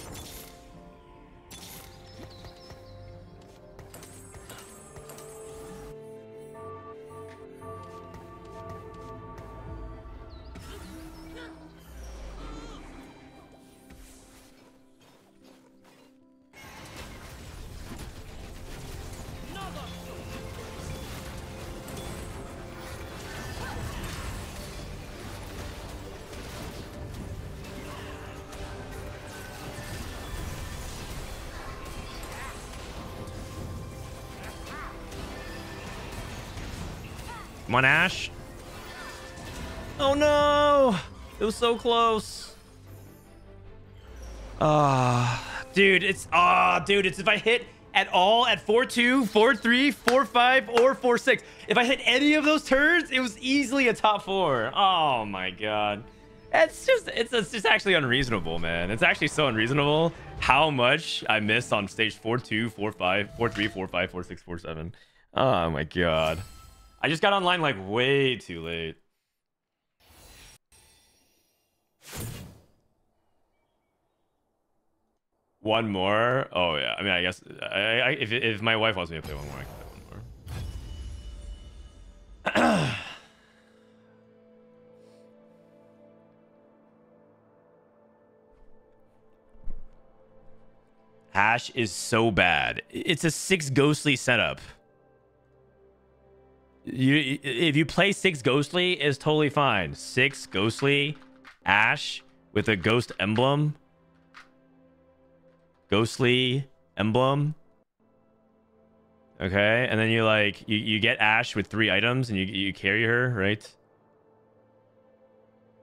Come on, Ashe. Oh no! It was so close. Ah, dude, it's ah, dude, it's if I hit at all at 4-2, 4-3, 4-5, or 4-6. If I hit any of those turns, it was easily a top four. Oh my god. It's just it's, it's just actually unreasonable, man. It's actually so unreasonable how much I missed on stage 4-2, 4-5, 4-3, 4-5, 4-6, 4-7. Oh my god. I just got online like way too late. One more? Oh yeah. I mean, I guess I, I, if if my wife wants me to play one more, I can play one more. Hash is so bad. It's a six ghostly setup. You if you play six ghostly is totally fine. Six ghostly Ashe with a ghost emblem. Ghostly emblem. Okay, and then you like you, you get Ashe with three items and you you carry her, right?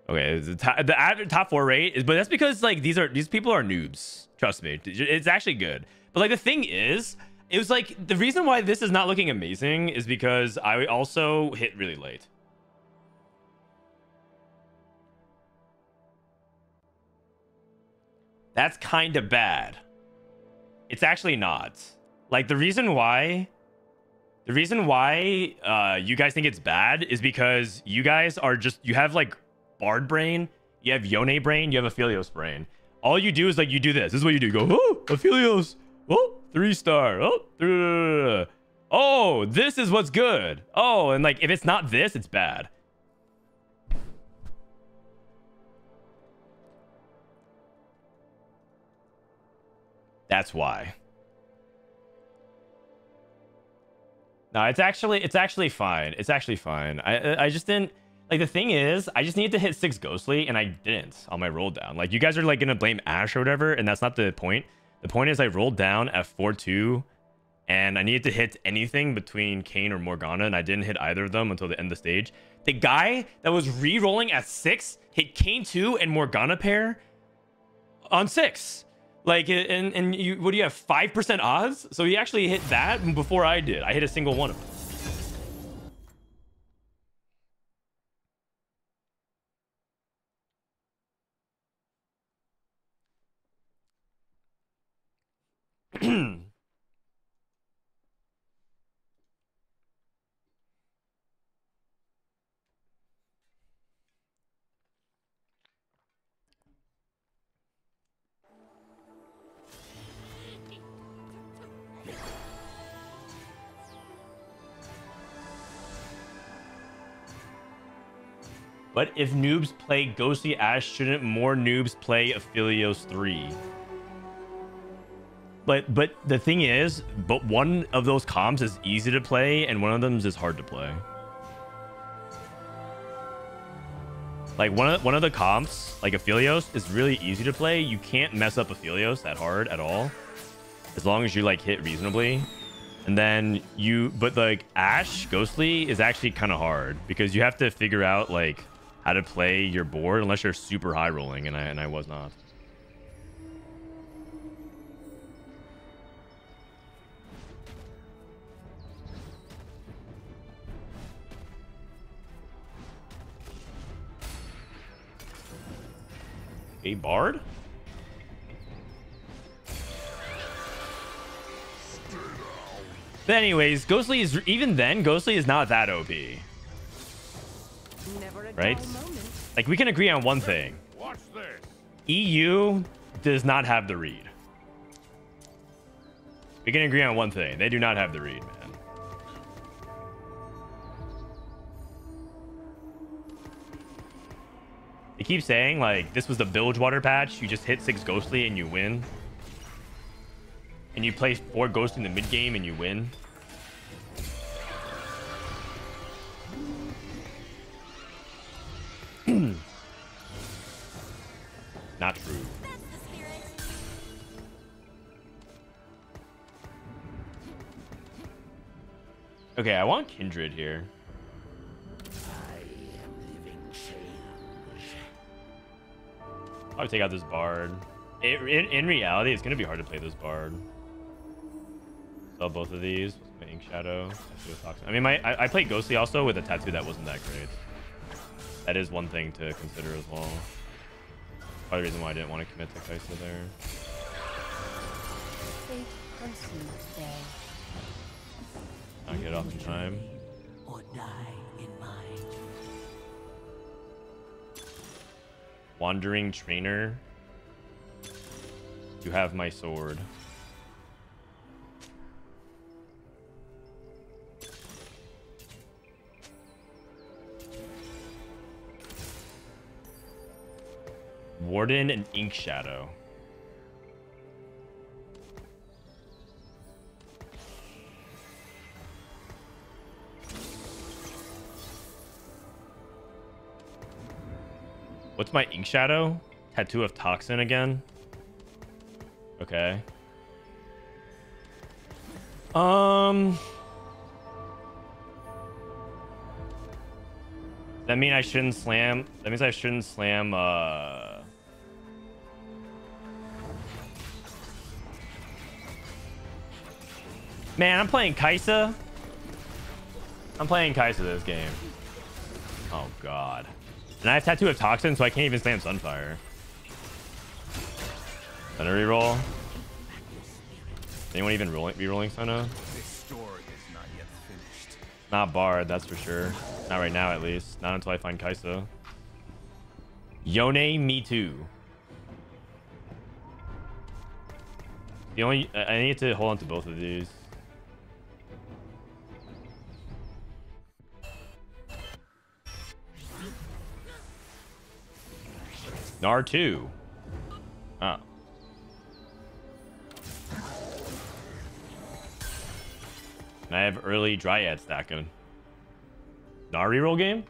Okay, the top, the top four rate is, but that's because like these are these people are noobs. Trust me, it's actually good. But like the thing is, it was like the reason why this is not looking amazing is because I also hit really late. That's kind of bad. It's actually not. Like the reason why the reason why uh you guys think it's bad is because you guys are just you have like bard brain, you have Yone brain, you have Aphelios brain. All you do is like you do this. This is what you do. You go, oh, Aphelios. Oh, three star. Oh, oh, this is what's good. Oh, and like if it's not this, it's bad. That's why. No, it's actually it's actually fine. It's actually fine. I I just didn't like the thing is I just needed to hit six ghostly and I didn't on my roll down. Like you guys are like gonna blame Ashe or whatever, and that's not the point. The point is I rolled down at four two, and I needed to hit anything between Kayn or Morgana, and I didn't hit either of them until the end of the stage. The guy that was re-rolling at six hit Kayn two and Morgana pair on six. Like and and you what do you have five percent odds? So he actually hit that before I did. I hit a single one of them. But if noobs play Ghostly Ashe, shouldn't more noobs play Aphelios 3? But but the thing is, but one of those comps is easy to play and one of them is hard to play. Like one of one of the comps, like Aphelios, is really easy to play. You can't mess up Aphelios that hard at all. As long as you like hit reasonably. And then you but like Ashe Ghostly is actually kind of hard because you have to figure out like how to play your board unless you're super high rolling and I and I was not. A bard? But anyways, Ghostly is even then, Ghostly is not that OP. Right? Like we can agree on one thing. EU does not have the read. We can agree on one thing. They do not have the read, man. They keep saying, like, this was the Bilgewater patch. You just hit six Ghostly and you win. And you play four Ghostly in the mid game and you win. Not true. Okay, I want Kindred here. I'll take out this Bard. It, in, in reality, it's going to be hard to play this Bard. Sell both of these. My Inkshadow. I mean, my I, I played Ghostly also with a tattoo that wasn't that great. That is one thing to consider as well. Of the reason why I didn't want to commit to Kai'Sa there. Not get off in time. Or die in. Wandering Trainer. You have my sword. Warden and Inkshadow. What's my Inkshadow? Tattoo of Toxin again? Okay. Um... That mean I shouldn't slam... That means I shouldn't slam, uh... Man, I'm playing Kai'Sa. I'm playing Kai'Sa this game. Oh, God. And I have Tattoo of Toxin, so I can't even slam Sunfire. Senna reroll. Anyone even rolling, re-rolling is not. Not Bard, that's for sure. Not right now, at least. Not until I find Kai'Sa. Yone, me too. The only I need to hold on to both of these. Gnar two. Oh. And I have early Dryad stacking. Gnar reroll game?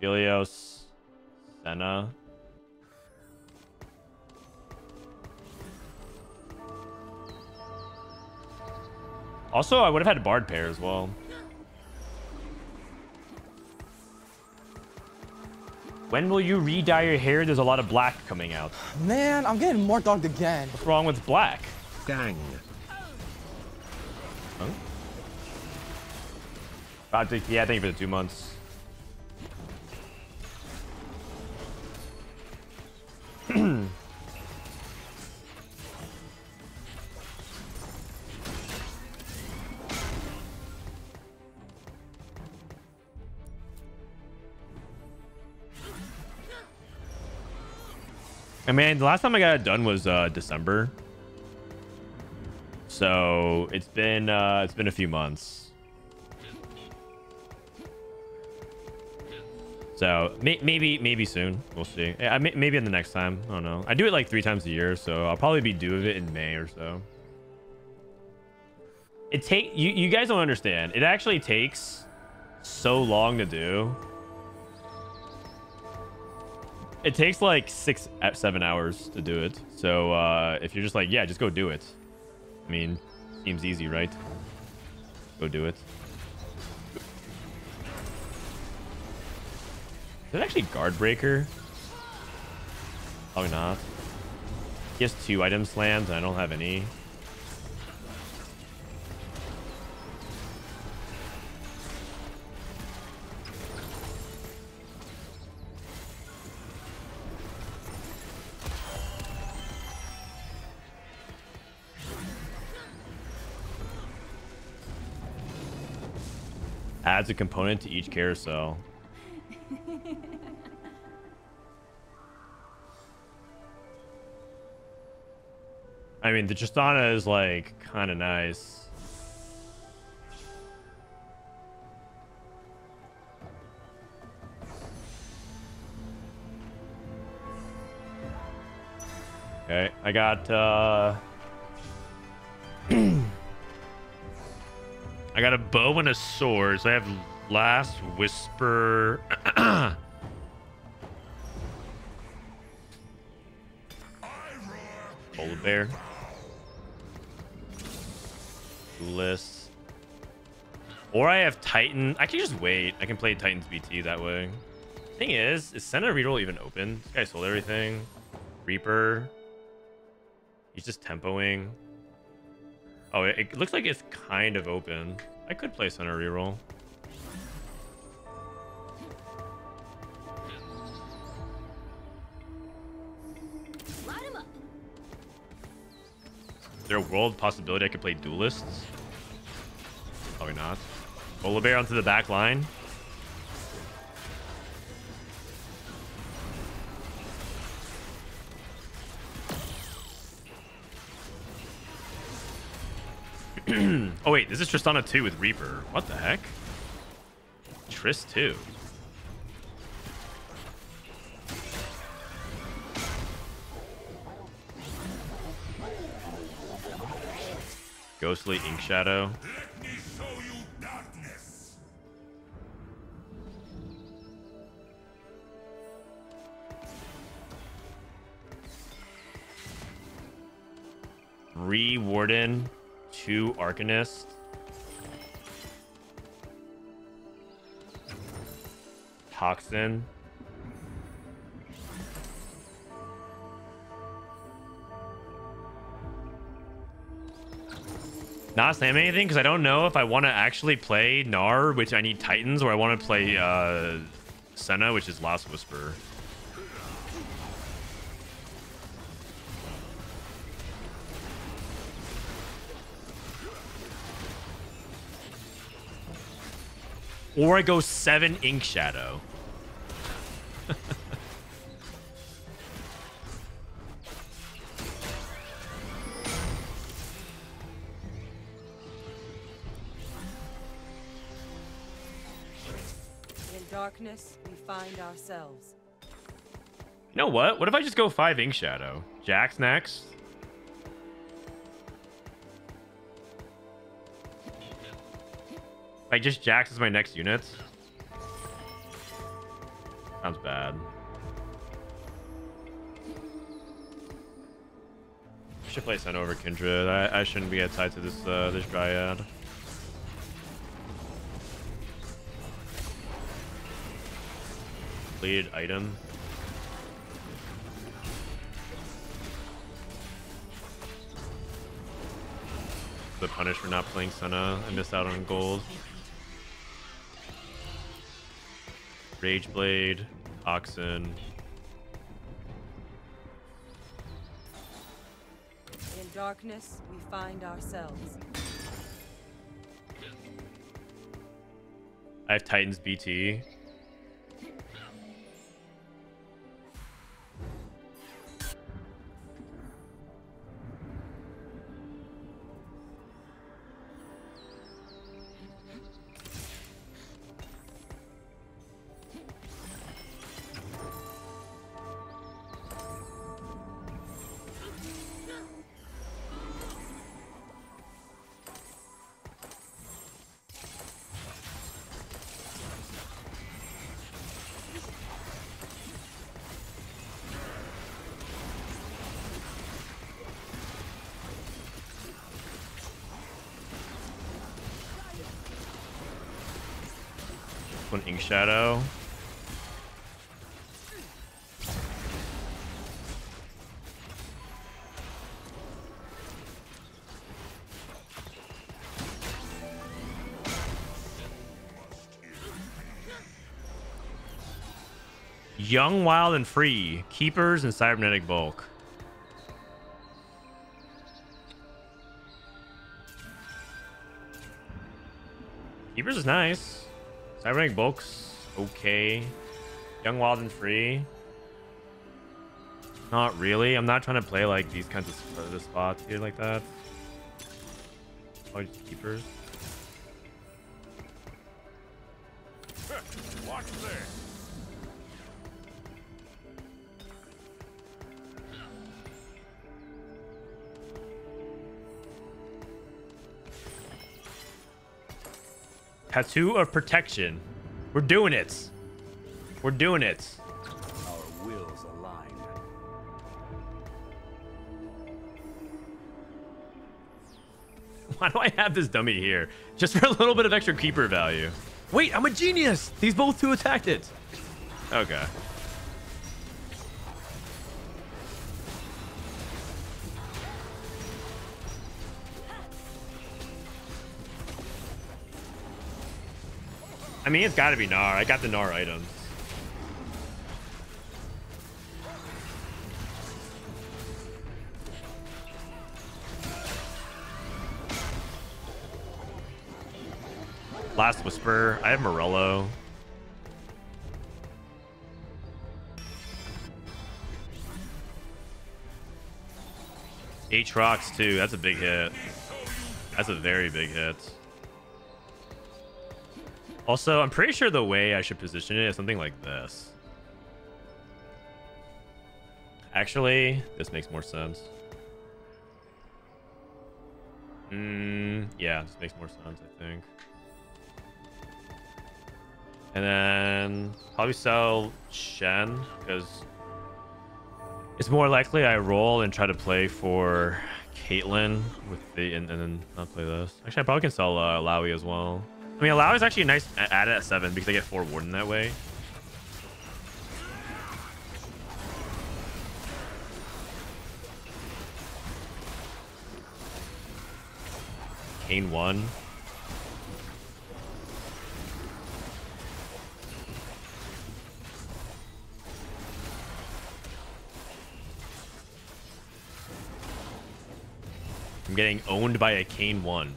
Helios. Senna. Also, I would have had a Bard pair as well. When will you re-dye your hair? There's a lot of black coming out. Man, I'm getting Mortdogged again. What's wrong with black? Gang. Huh? Uh, yeah, thank you for the two months. I mean, the last time I got it done was uh, December. So it's been uh, it's been a few months. So may maybe maybe soon we'll see. Yeah, may maybe in the next time. I don't know. I do it like three times a year, so I'll probably be due of it in May or so. It take you you guys don't understand. It actually takes so long to do. It takes like six seven hours to do it. So uh, if you're just like yeah, just go do it. I mean, seems easy, right? Go do it. Is it actually guard breaker? Probably not. He has two item slams, and I don't have any. Adds a component to each carousel. I mean, the Tristana is like kind of nice. Okay, I got uh I got a bow and a sword, so I have last whisper Polar bear. List. Or I have Titan. I can just wait. I can play Titan's BT that way. Thing is, is Senna reroll even open? This guy sold everything. Reaper. He's just tempoing. Oh, it, it looks like it's kind of open. I could play Senna reroll. Is there a world possibility I could play duelists? Probably not. Polar bear onto the back line. oh wait, this is Tristana 2 with Reaper. What the heck? Trist 2. Ghostly Inkshadow. Three Warden, two Arcanist. Toxin. Not slam anything because I don't know if I want to actually play Gnar, which I need Titans, or I want to play uh, Senna, which is Last Whisper. Or I go seven Inkshadow. In darkness, we find ourselves. You know what? What if I just go five Ink Shadow? Jax's next. Like just Jax is my next unit. Sounds bad. Should play Sen over Kindred. I, I shouldn't be tied to this uh, this Dryad. Lead item. The punish for not playing Senna. I missed out on gold. Rage Blade, Oxen. In darkness, we find ourselves. I have Titans BT. Shadow. Young, wild, and free. Keepers and cybernetic bulk. Keepers is nice. Cybernetic bulk's okay. Young, wild, and free. Not really. I'm not trying to play like these kinds of spots here like that. Oh, keepers. Tattoo of protection. We're doing it. We're doing it. Our wills align. Why do I have this dummy here? Just for a little bit of extra keeper value. Wait, I'm a genius. These both two attacked it. Okay. I mean, it's got to be Gnar. I got the Gnar items. Last Whisper. I have Morello. Aatrox too. That's a big hit. That's a very big hit. Also, I'm pretty sure the way I should position it is something like this. Actually, this makes more sense. Mm, yeah, this makes more sense, I think. And then probably sell Shen because it's more likely I roll and try to play for Caitlyn with the and, and then not play this. Actually, I probably can sell uh, Lowy as well. I mean, Illaoi is actually a nice add at 7 because I get 4 Warden that way. Kayn 1. I'm getting owned by a Kayn 1.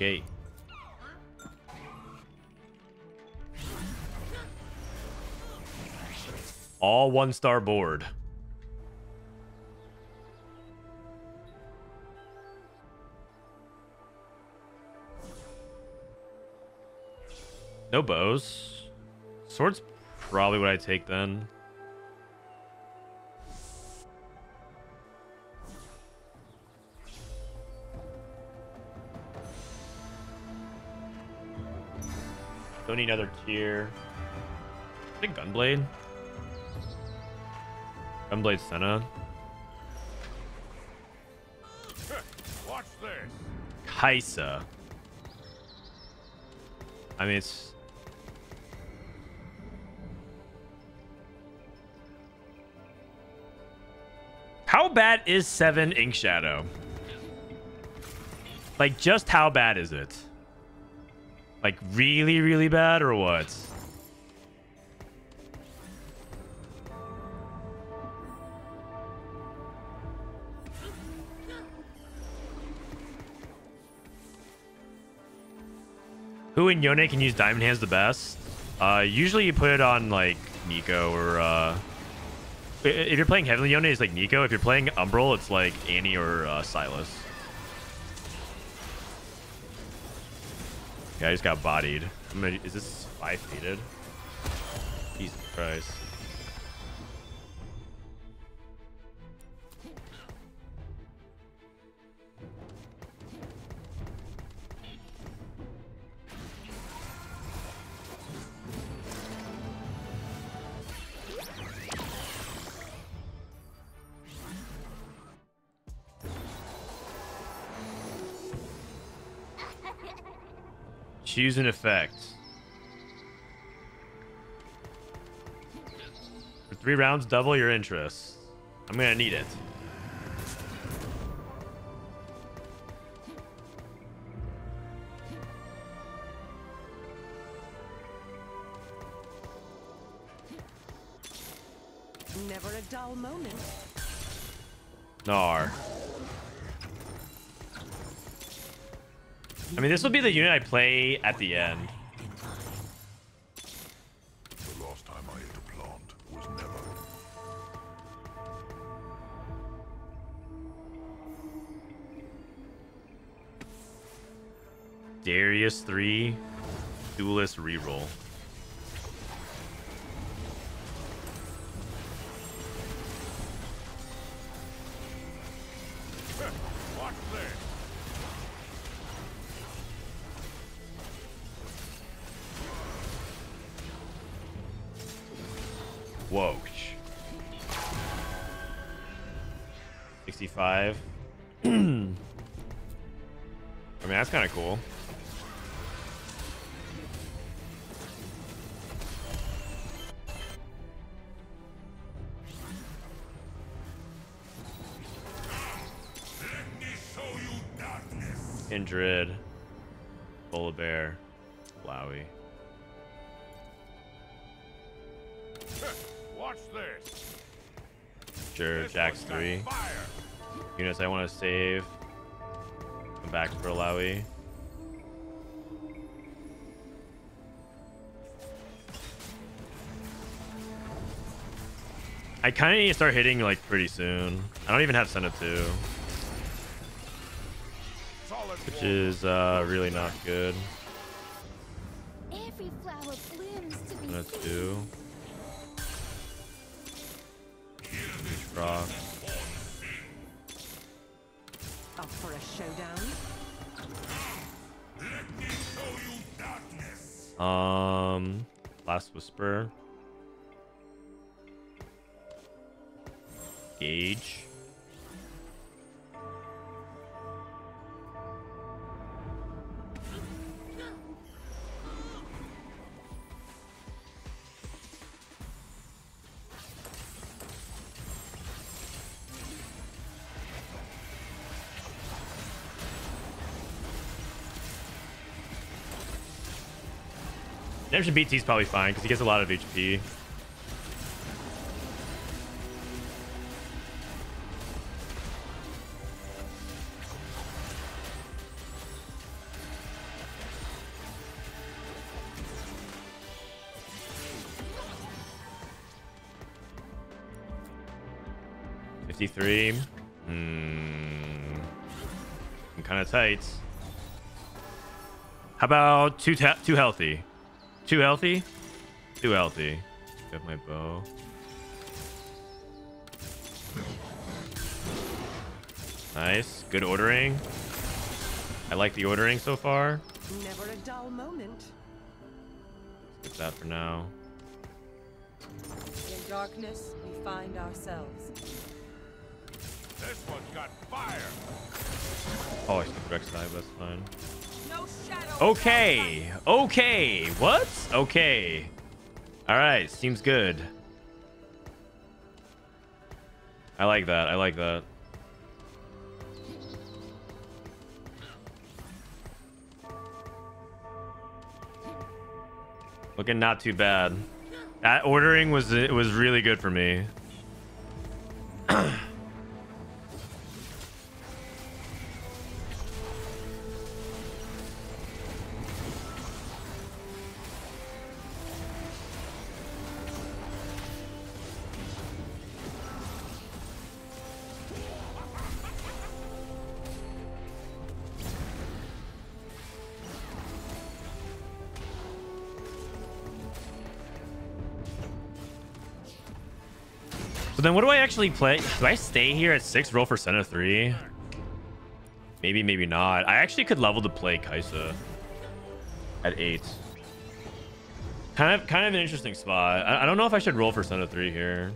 Okay. All one star board. No bows. Sword's probably what I take then. Don't need another tier. I think Gunblade. Gunblade Senna. Watch this. Kai'Sa. I mean, it's... How bad is 7 Inkshadow? Like, just how bad is it? Like really, really bad or what? Who in Yone can use Diamond Hands the best? Uh, usually you put it on like Neeko or uh, if you're playing Heavenly Yone, it's like Neeko. If you're playing Umbral, it's like Annie or uh, Sylas. Yeah, I just got bodied. Gonna, is this five fated? Jesus Christ. Choose an effect. For three rounds, double your interest. I'm gonna need it. Never a dull moment. Gnar. I mean, this will be the unit I play at the end. The last time I ate a plant was never. Darius 3, Duelist reroll. I want to save. Come back for Lowy. I kind of need to start hitting like pretty soon. I don't even have Senna 2, which is uh, really not good. Every flower blooms to be Senna 2. Gauge. Redemption BT is probably fine because he gets a lot of HP. Fifty-three. Hmm. I'm kind of tight. How about too too healthy? Too healthy? Too healthy. Got my bow. Nice. Good ordering. I like the ordering so far. Never a dull moment. Get that for now. In darkness, we find ourselves. Oh, I skipped Rex dive, that's fine. No. Okay. Okay. What? Okay. Alright, seems good. I like that. I like that. Looking not too bad. That ordering was it was really good for me. Actually play? Do I stay here at 6, roll for center 3? Maybe, maybe not. I actually could level to play Kai'Sa at 8. Kind of kind of an interesting spot. I, I don't know if I should roll for center 3 here.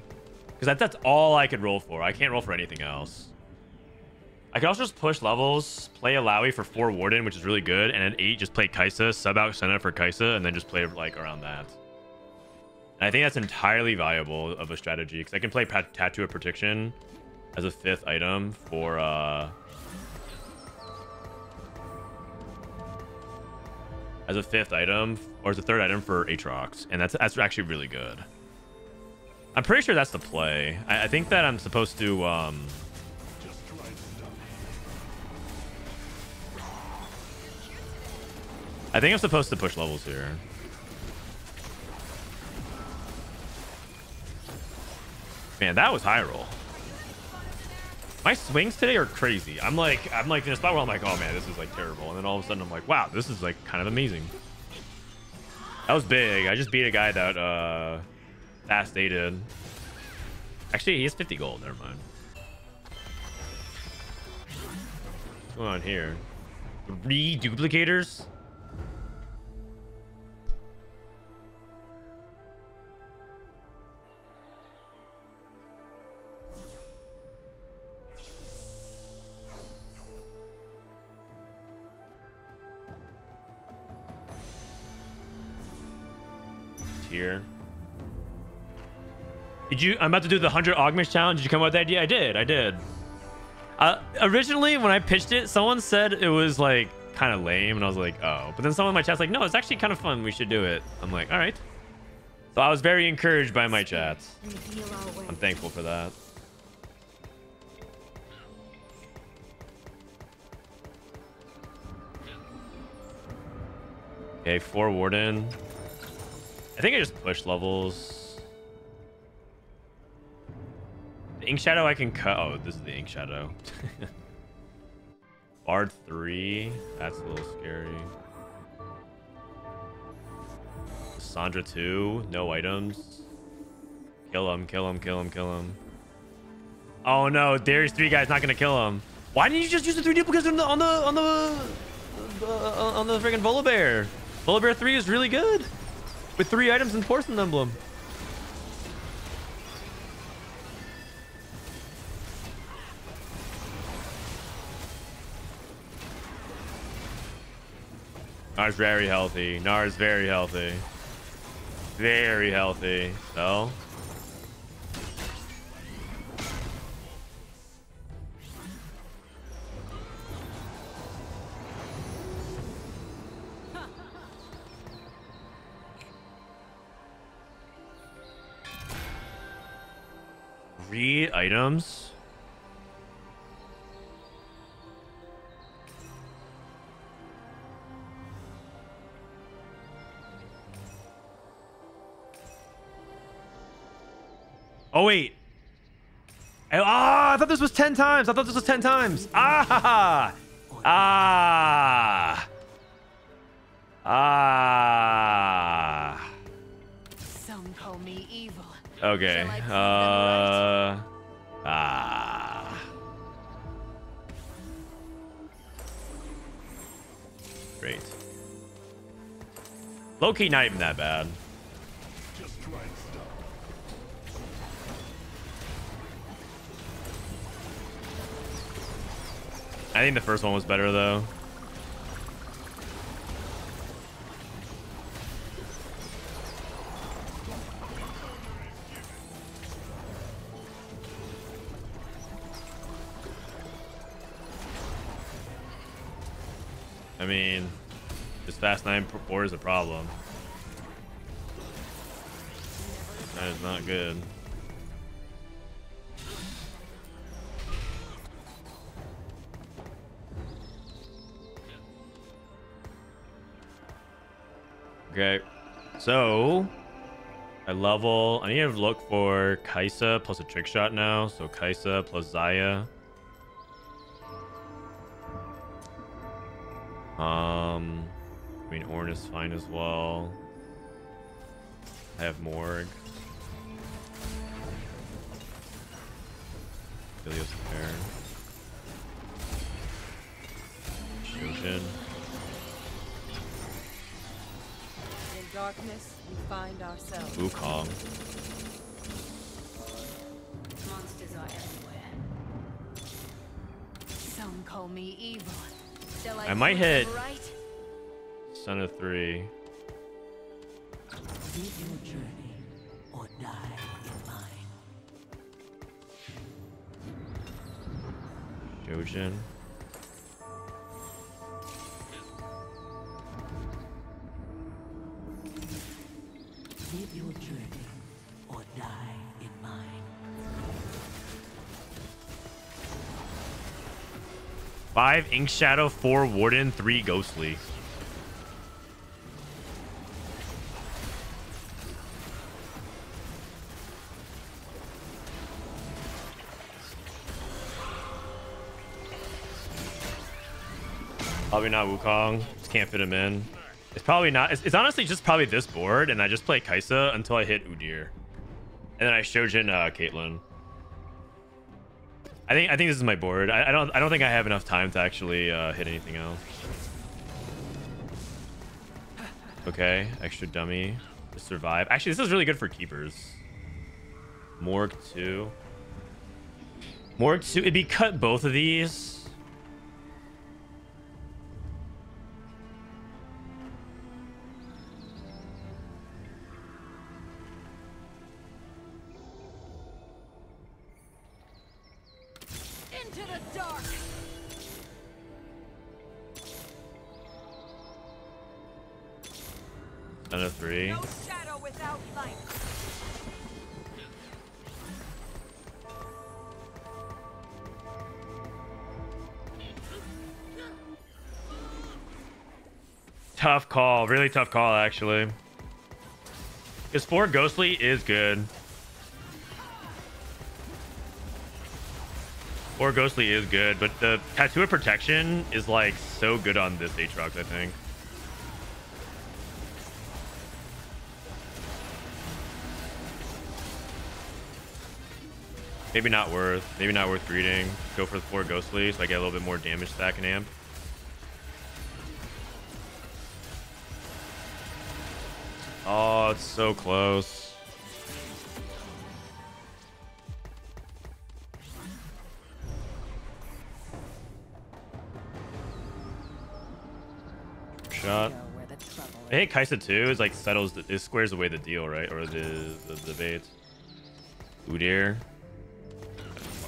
Because that, that's all I could roll for. I can't roll for anything else. I could also just push levels, play Illaoi for four Warden, which is really good, and at eight, just play Kai'Sa, sub out Senna for Kai'Sa, and then just play like around that. I think that's entirely viable of a strategy because I can play Tattoo of Protection as a fifth item for uh as a fifth item or as a third item for Aatrox, and that's that's actually really good. I'm pretty sure that's the play. I, I think that I'm supposed to um I think I'm supposed to push levels here. Man, that was high roll. My swings today are crazy. I'm like, I'm like in a spot where I'm like, oh man, this is like terrible. And then all of a sudden I'm like, wow, this is like kind of amazing. That was big. I just beat a guy that uh fast dated. Actually, he has 50 gold. Never mind. What's going on here? Three duplicators? Here. Did you? I'm about to do the 100 augments challenge. Did you come up with that idea? I did. I did. Uh, originally, when I pitched it, someone said it was like kind of lame, and I was like, oh. But then someone in my chat's like, no, it's actually kind of fun. We should do it. I'm like, all right. So I was very encouraged by my chats. I'm thankful for that. Okay, four warden. I think I just push levels. The ink shadow I can cut. Oh, this is the ink shadow. Bard 3. That's a little scary. Sandra 2. No items. Kill him, kill him, kill him, kill him. Oh no, Darius 3 guy's not gonna kill him. Why didn't you just use the three duplicates on the on the on the uh, on the freaking Volibear? Volibear 3 is really good. With three items and Porcelain Emblem. Gnar's very healthy. Gnar's very healthy. Very healthy. So. Read items. Oh, wait. Ah, I thought this was 10 times. I thought this was 10 times. Ah! Ah! Ah! Some call me evil. Okay. Uh. Ah. Great. Low key, not even that bad. I think the first one was better though. I mean, this fast 9 4 is a problem. That is not good. Okay, so I level. I need to look for Kai'Sa plus a trick shot now. So Kai'Sa plus Xayah. Um, I mean, Ornn is fine as well. I have Morg. Helios Fair. Shojin. In darkness, we find ourselves. Wukong. Monsters are everywhere. Some call me evil. Shall I, I might hit them right? Son of three. Live your journey or die in mine. Shojin. Live your journey or die Five Inkshadow, four Warden, three Ghostly. Probably not Wukong. Just can't fit him in. It's probably not. It's, it's honestly just probably this board, and I just play Kai'Sa until I hit Udyr, and then I Shojin uh, Caitlyn. I think I think this is my board. I, I don't I don't think I have enough time to actually uh, hit anything else. Okay, extra dummy to survive. Actually, this is really good for keepers. Morgue two. Morgue two. It'd be cut both of these. Tough call, actually. Because four Ghostly is good. Four Ghostly is good, but the Tattoo of Protection is like so good on this Aatrox, I think. Maybe not worth. Maybe not worth greeting. Go for the four Ghostly so I get a little bit more damage stack and amp. So close. Shot. I think Kai'Sa 2 is like settles, the, it squares away the deal, right? Or the, the debate. Udyr.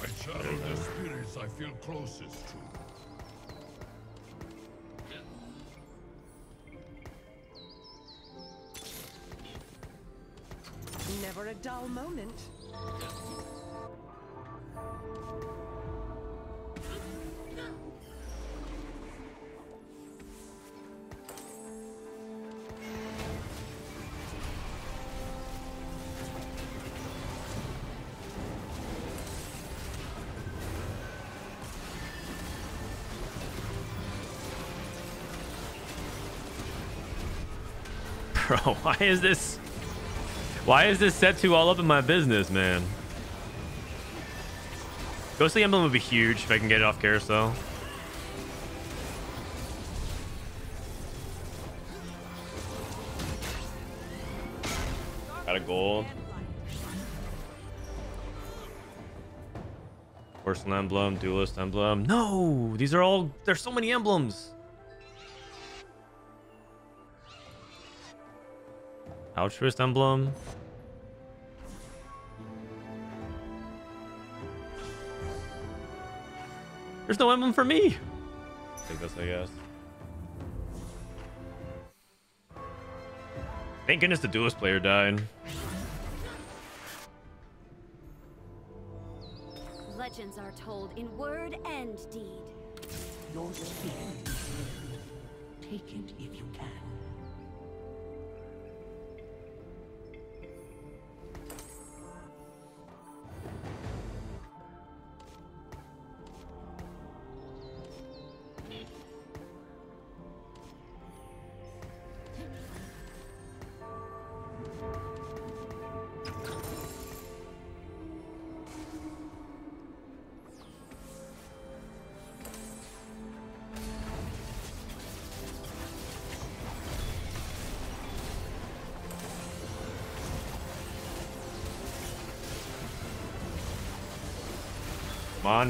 I shadow the spirits I feel closest to. Dull moment. Bro, why is this... Why is this set two all up in my business, man? Ghostly Emblem would be huge if I can get it off carousel. Got a gold. Porcelain emblem, duelist emblem. No, these are all. There's so many emblems. Altruist emblem. There's no emblem for me. Take this, I guess. Thank goodness the duelist player died. Legends are told in word and deed. Your spirit is worthy. Take it if you can.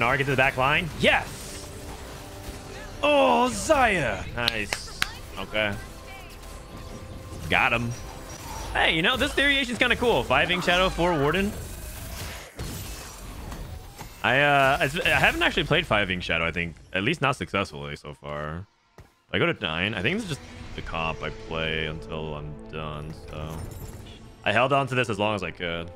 On, Gnar, get to the back line. Yes! Oh, Xayah. Nice. Okay. Got him. Hey, you know, this variation's kind of cool. Five Inkshadow, four Warden. I uh, I haven't actually played Five Inkshadow, I think. At least not successfully so far. I go to nine. I think this is just the comp I play until I'm done, so... I held on to this as long as I could.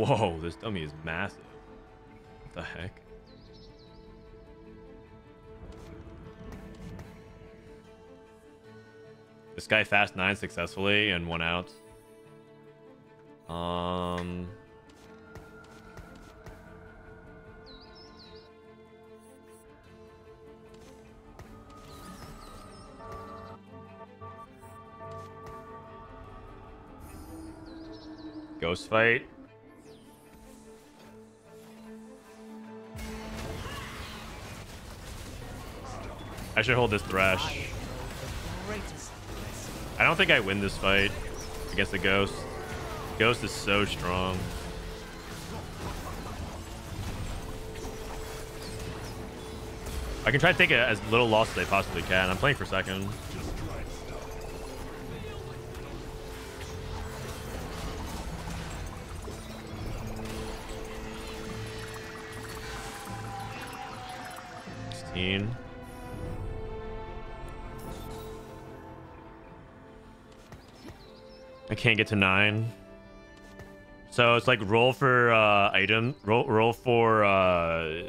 Whoa, this dummy is massive. What the heck? This guy fast nine successfully and one out. Um. Ghost fight. I should hold this Thresh. I don't think I win this fight against the Ghost. Ghost is so strong. I can try to take it as little loss as I possibly can. I'm playing for second. Sixteen. Can't get to nine. So it's like roll for uh, item, roll roll for uh,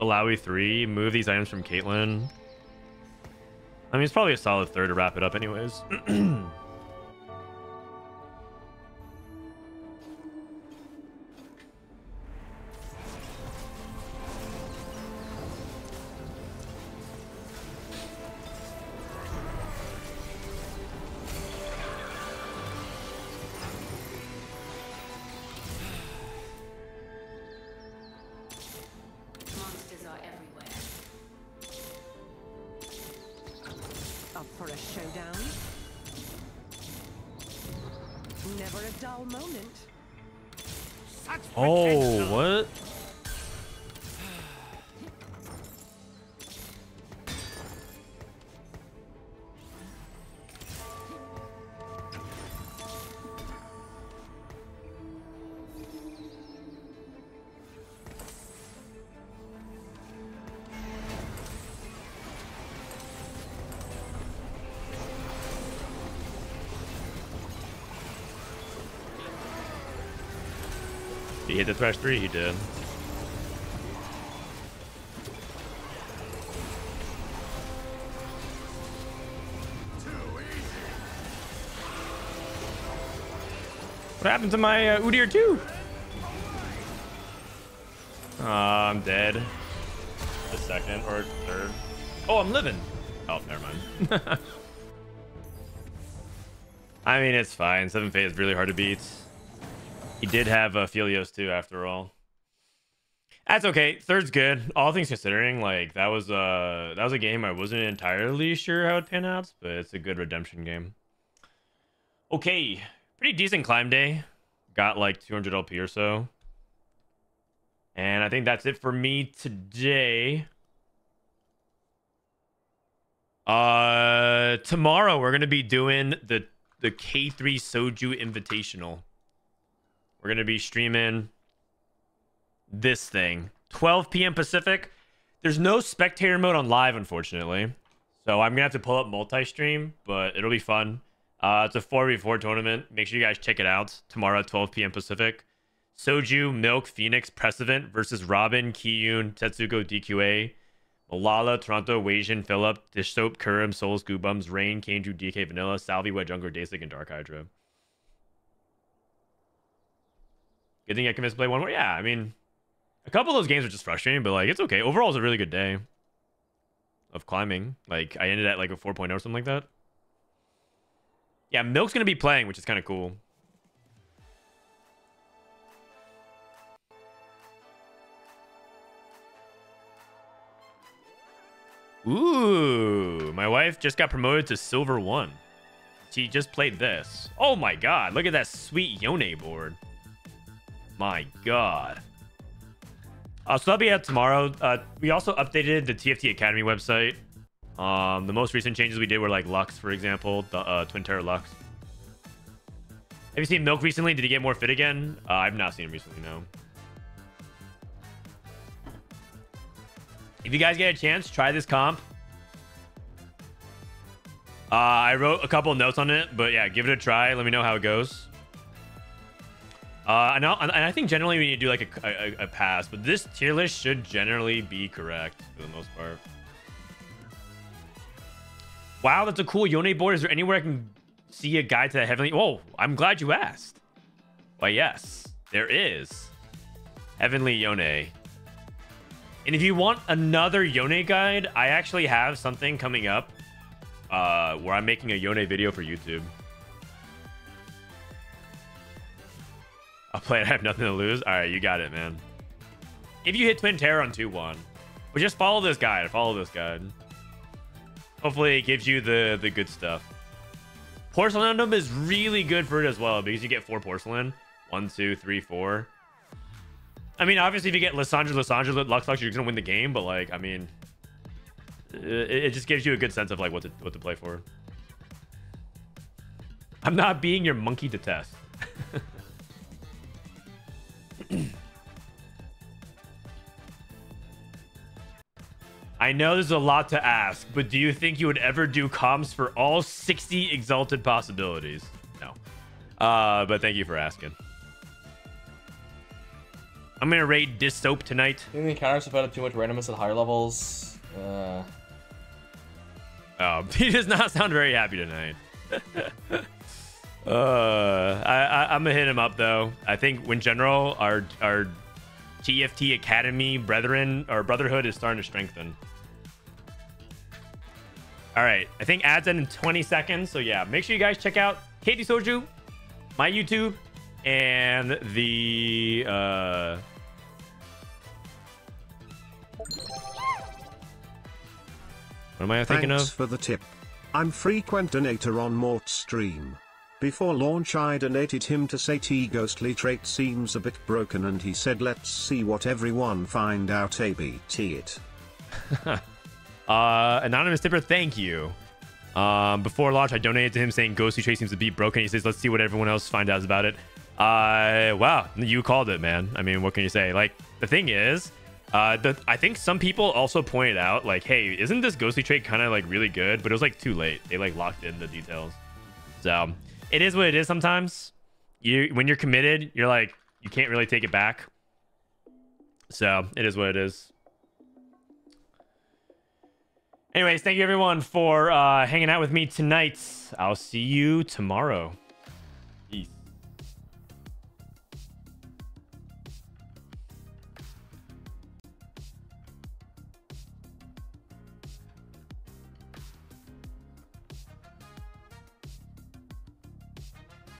Illaoi three. Move these items from Caitlyn. I mean, it's probably a solid third to wrap it up, anyways. Hit three. He did. What happened to my uh, Udyr 2? Uh, I'm dead. The second or third. Oh, I'm living. Oh, never mind. I mean, it's fine. Seven Fate is really hard to beat. He did have uh, Aphelios too, after all. That's okay. Third's good. All things considering, like that was uh that was a game I wasn't entirely sure how it pan out, but it's a good redemption game. Okay, pretty decent climb day. Got like 200 LP or so. And I think that's it for me today. Uh tomorrow we're gonna be doing the the K3 Soju Invitational. We're gonna be streaming this thing 12 p.m. Pacific. There's no spectator mode on live, unfortunately. So I'm gonna have to pull up multi-stream, but it'll be fun. Uh, it's a 4v4 tournament. Make sure you guys check it out tomorrow at 12 p.m. Pacific. Soju, Milk, Phoenix, Prestivent versus Robin, Kiyun, Tetsuko, DQA, Malala, Toronto, Wasian, Philip, Dishsoap, Kurum, Souls, Goobums, Rain, Kanju, DK, Vanilla, Salvi, Wedge, Jungler, Dasik, and Dark Hydra. Good thing I can misplay one more. Yeah, I mean, a couple of those games are just frustrating, but like it's okay. Overall, it's a really good day of climbing. Like I ended at like a 4.0 or something like that. Yeah, Milk's gonna be playing, which is kind of cool. Ooh, my wife just got promoted to silver one. She just played this. Oh my god, look at that sweet Yone board. My god. Uh, so that'll be out tomorrow. Uh, we also updated the TFT Academy website. Um, the most recent changes we did were like Lux, for example, the uh, Twin Terror Lux. Have you seen Milk recently? Did he get more fit again? Uh, I've not seen him recently, no. If you guys get a chance, try this comp. Uh, I wrote a couple notes on it, but yeah, give it a try. Let me know how it goes. Uh, and, and I think generally need to do like a, a, a pass, but this tier list should generally be correct for the most part. Wow, that's a cool Yone board. Is there anywhere I can see a guide to that heavenly? Oh, I'm glad you asked. Why, yes, there is. Heavenly Yone. And if you want another Yone guide, I actually have something coming up uh, where I'm making a Yone video for YouTube. I'll play it. I have nothing to lose. All right, you got it, man. If you hit Twin Terror on 2-1, but just follow this guide. Follow this guide. Hopefully it gives you the, the good stuff. Porcelainum is really good for it as well because you get four porcelain. One, two, three, four. I mean, obviously, if you get Lissandra, Lissandra, Lux, Lux, you're gonna win the game. But like, I mean, it, it just gives you a good sense of like what to what to play for. I'm not being your monkey to test. I know there's a lot to ask, but do you think you would ever do comms for all 60 exalted possibilities? No. Uh, but thank you for asking. I'm gonna raid Dishsoap tonight. Do the encounters have had too much randomness at higher levels? Uh... Oh, he does not sound very happy tonight. uh, I, I, I'm gonna hit him up though. I think in general, our our TFT Academy brethren or brotherhood is starting to strengthen. All right, I think ads end in 20 seconds. So yeah, make sure you guys check out K3 Soju, my YouTube, and the uh What am I thinking Thanks of? for the tip. I'm frequent donator on Mort's stream. Before launch I donated him to say T ghostly trait seems a bit broken and he said let's see what everyone find out ABT it. uh anonymous tipper, thank you. Um, before launch, I donated to him saying Ghostly Trait seems to be broken. He says, let's see what everyone else finds out about it. Uh, wow, you called it, man. I mean, what can you say? Like, the thing is, uh, the, I think some people also pointed out, like, hey, isn't this Ghostly Trait kind of like really good? But it was like too late. They like locked in the details. So it is what it is sometimes. You when you're committed, you're like, you can't really take it back. So it is what it is. Anyways, thank you everyone for uh, hanging out with me tonight. I'll see you tomorrow.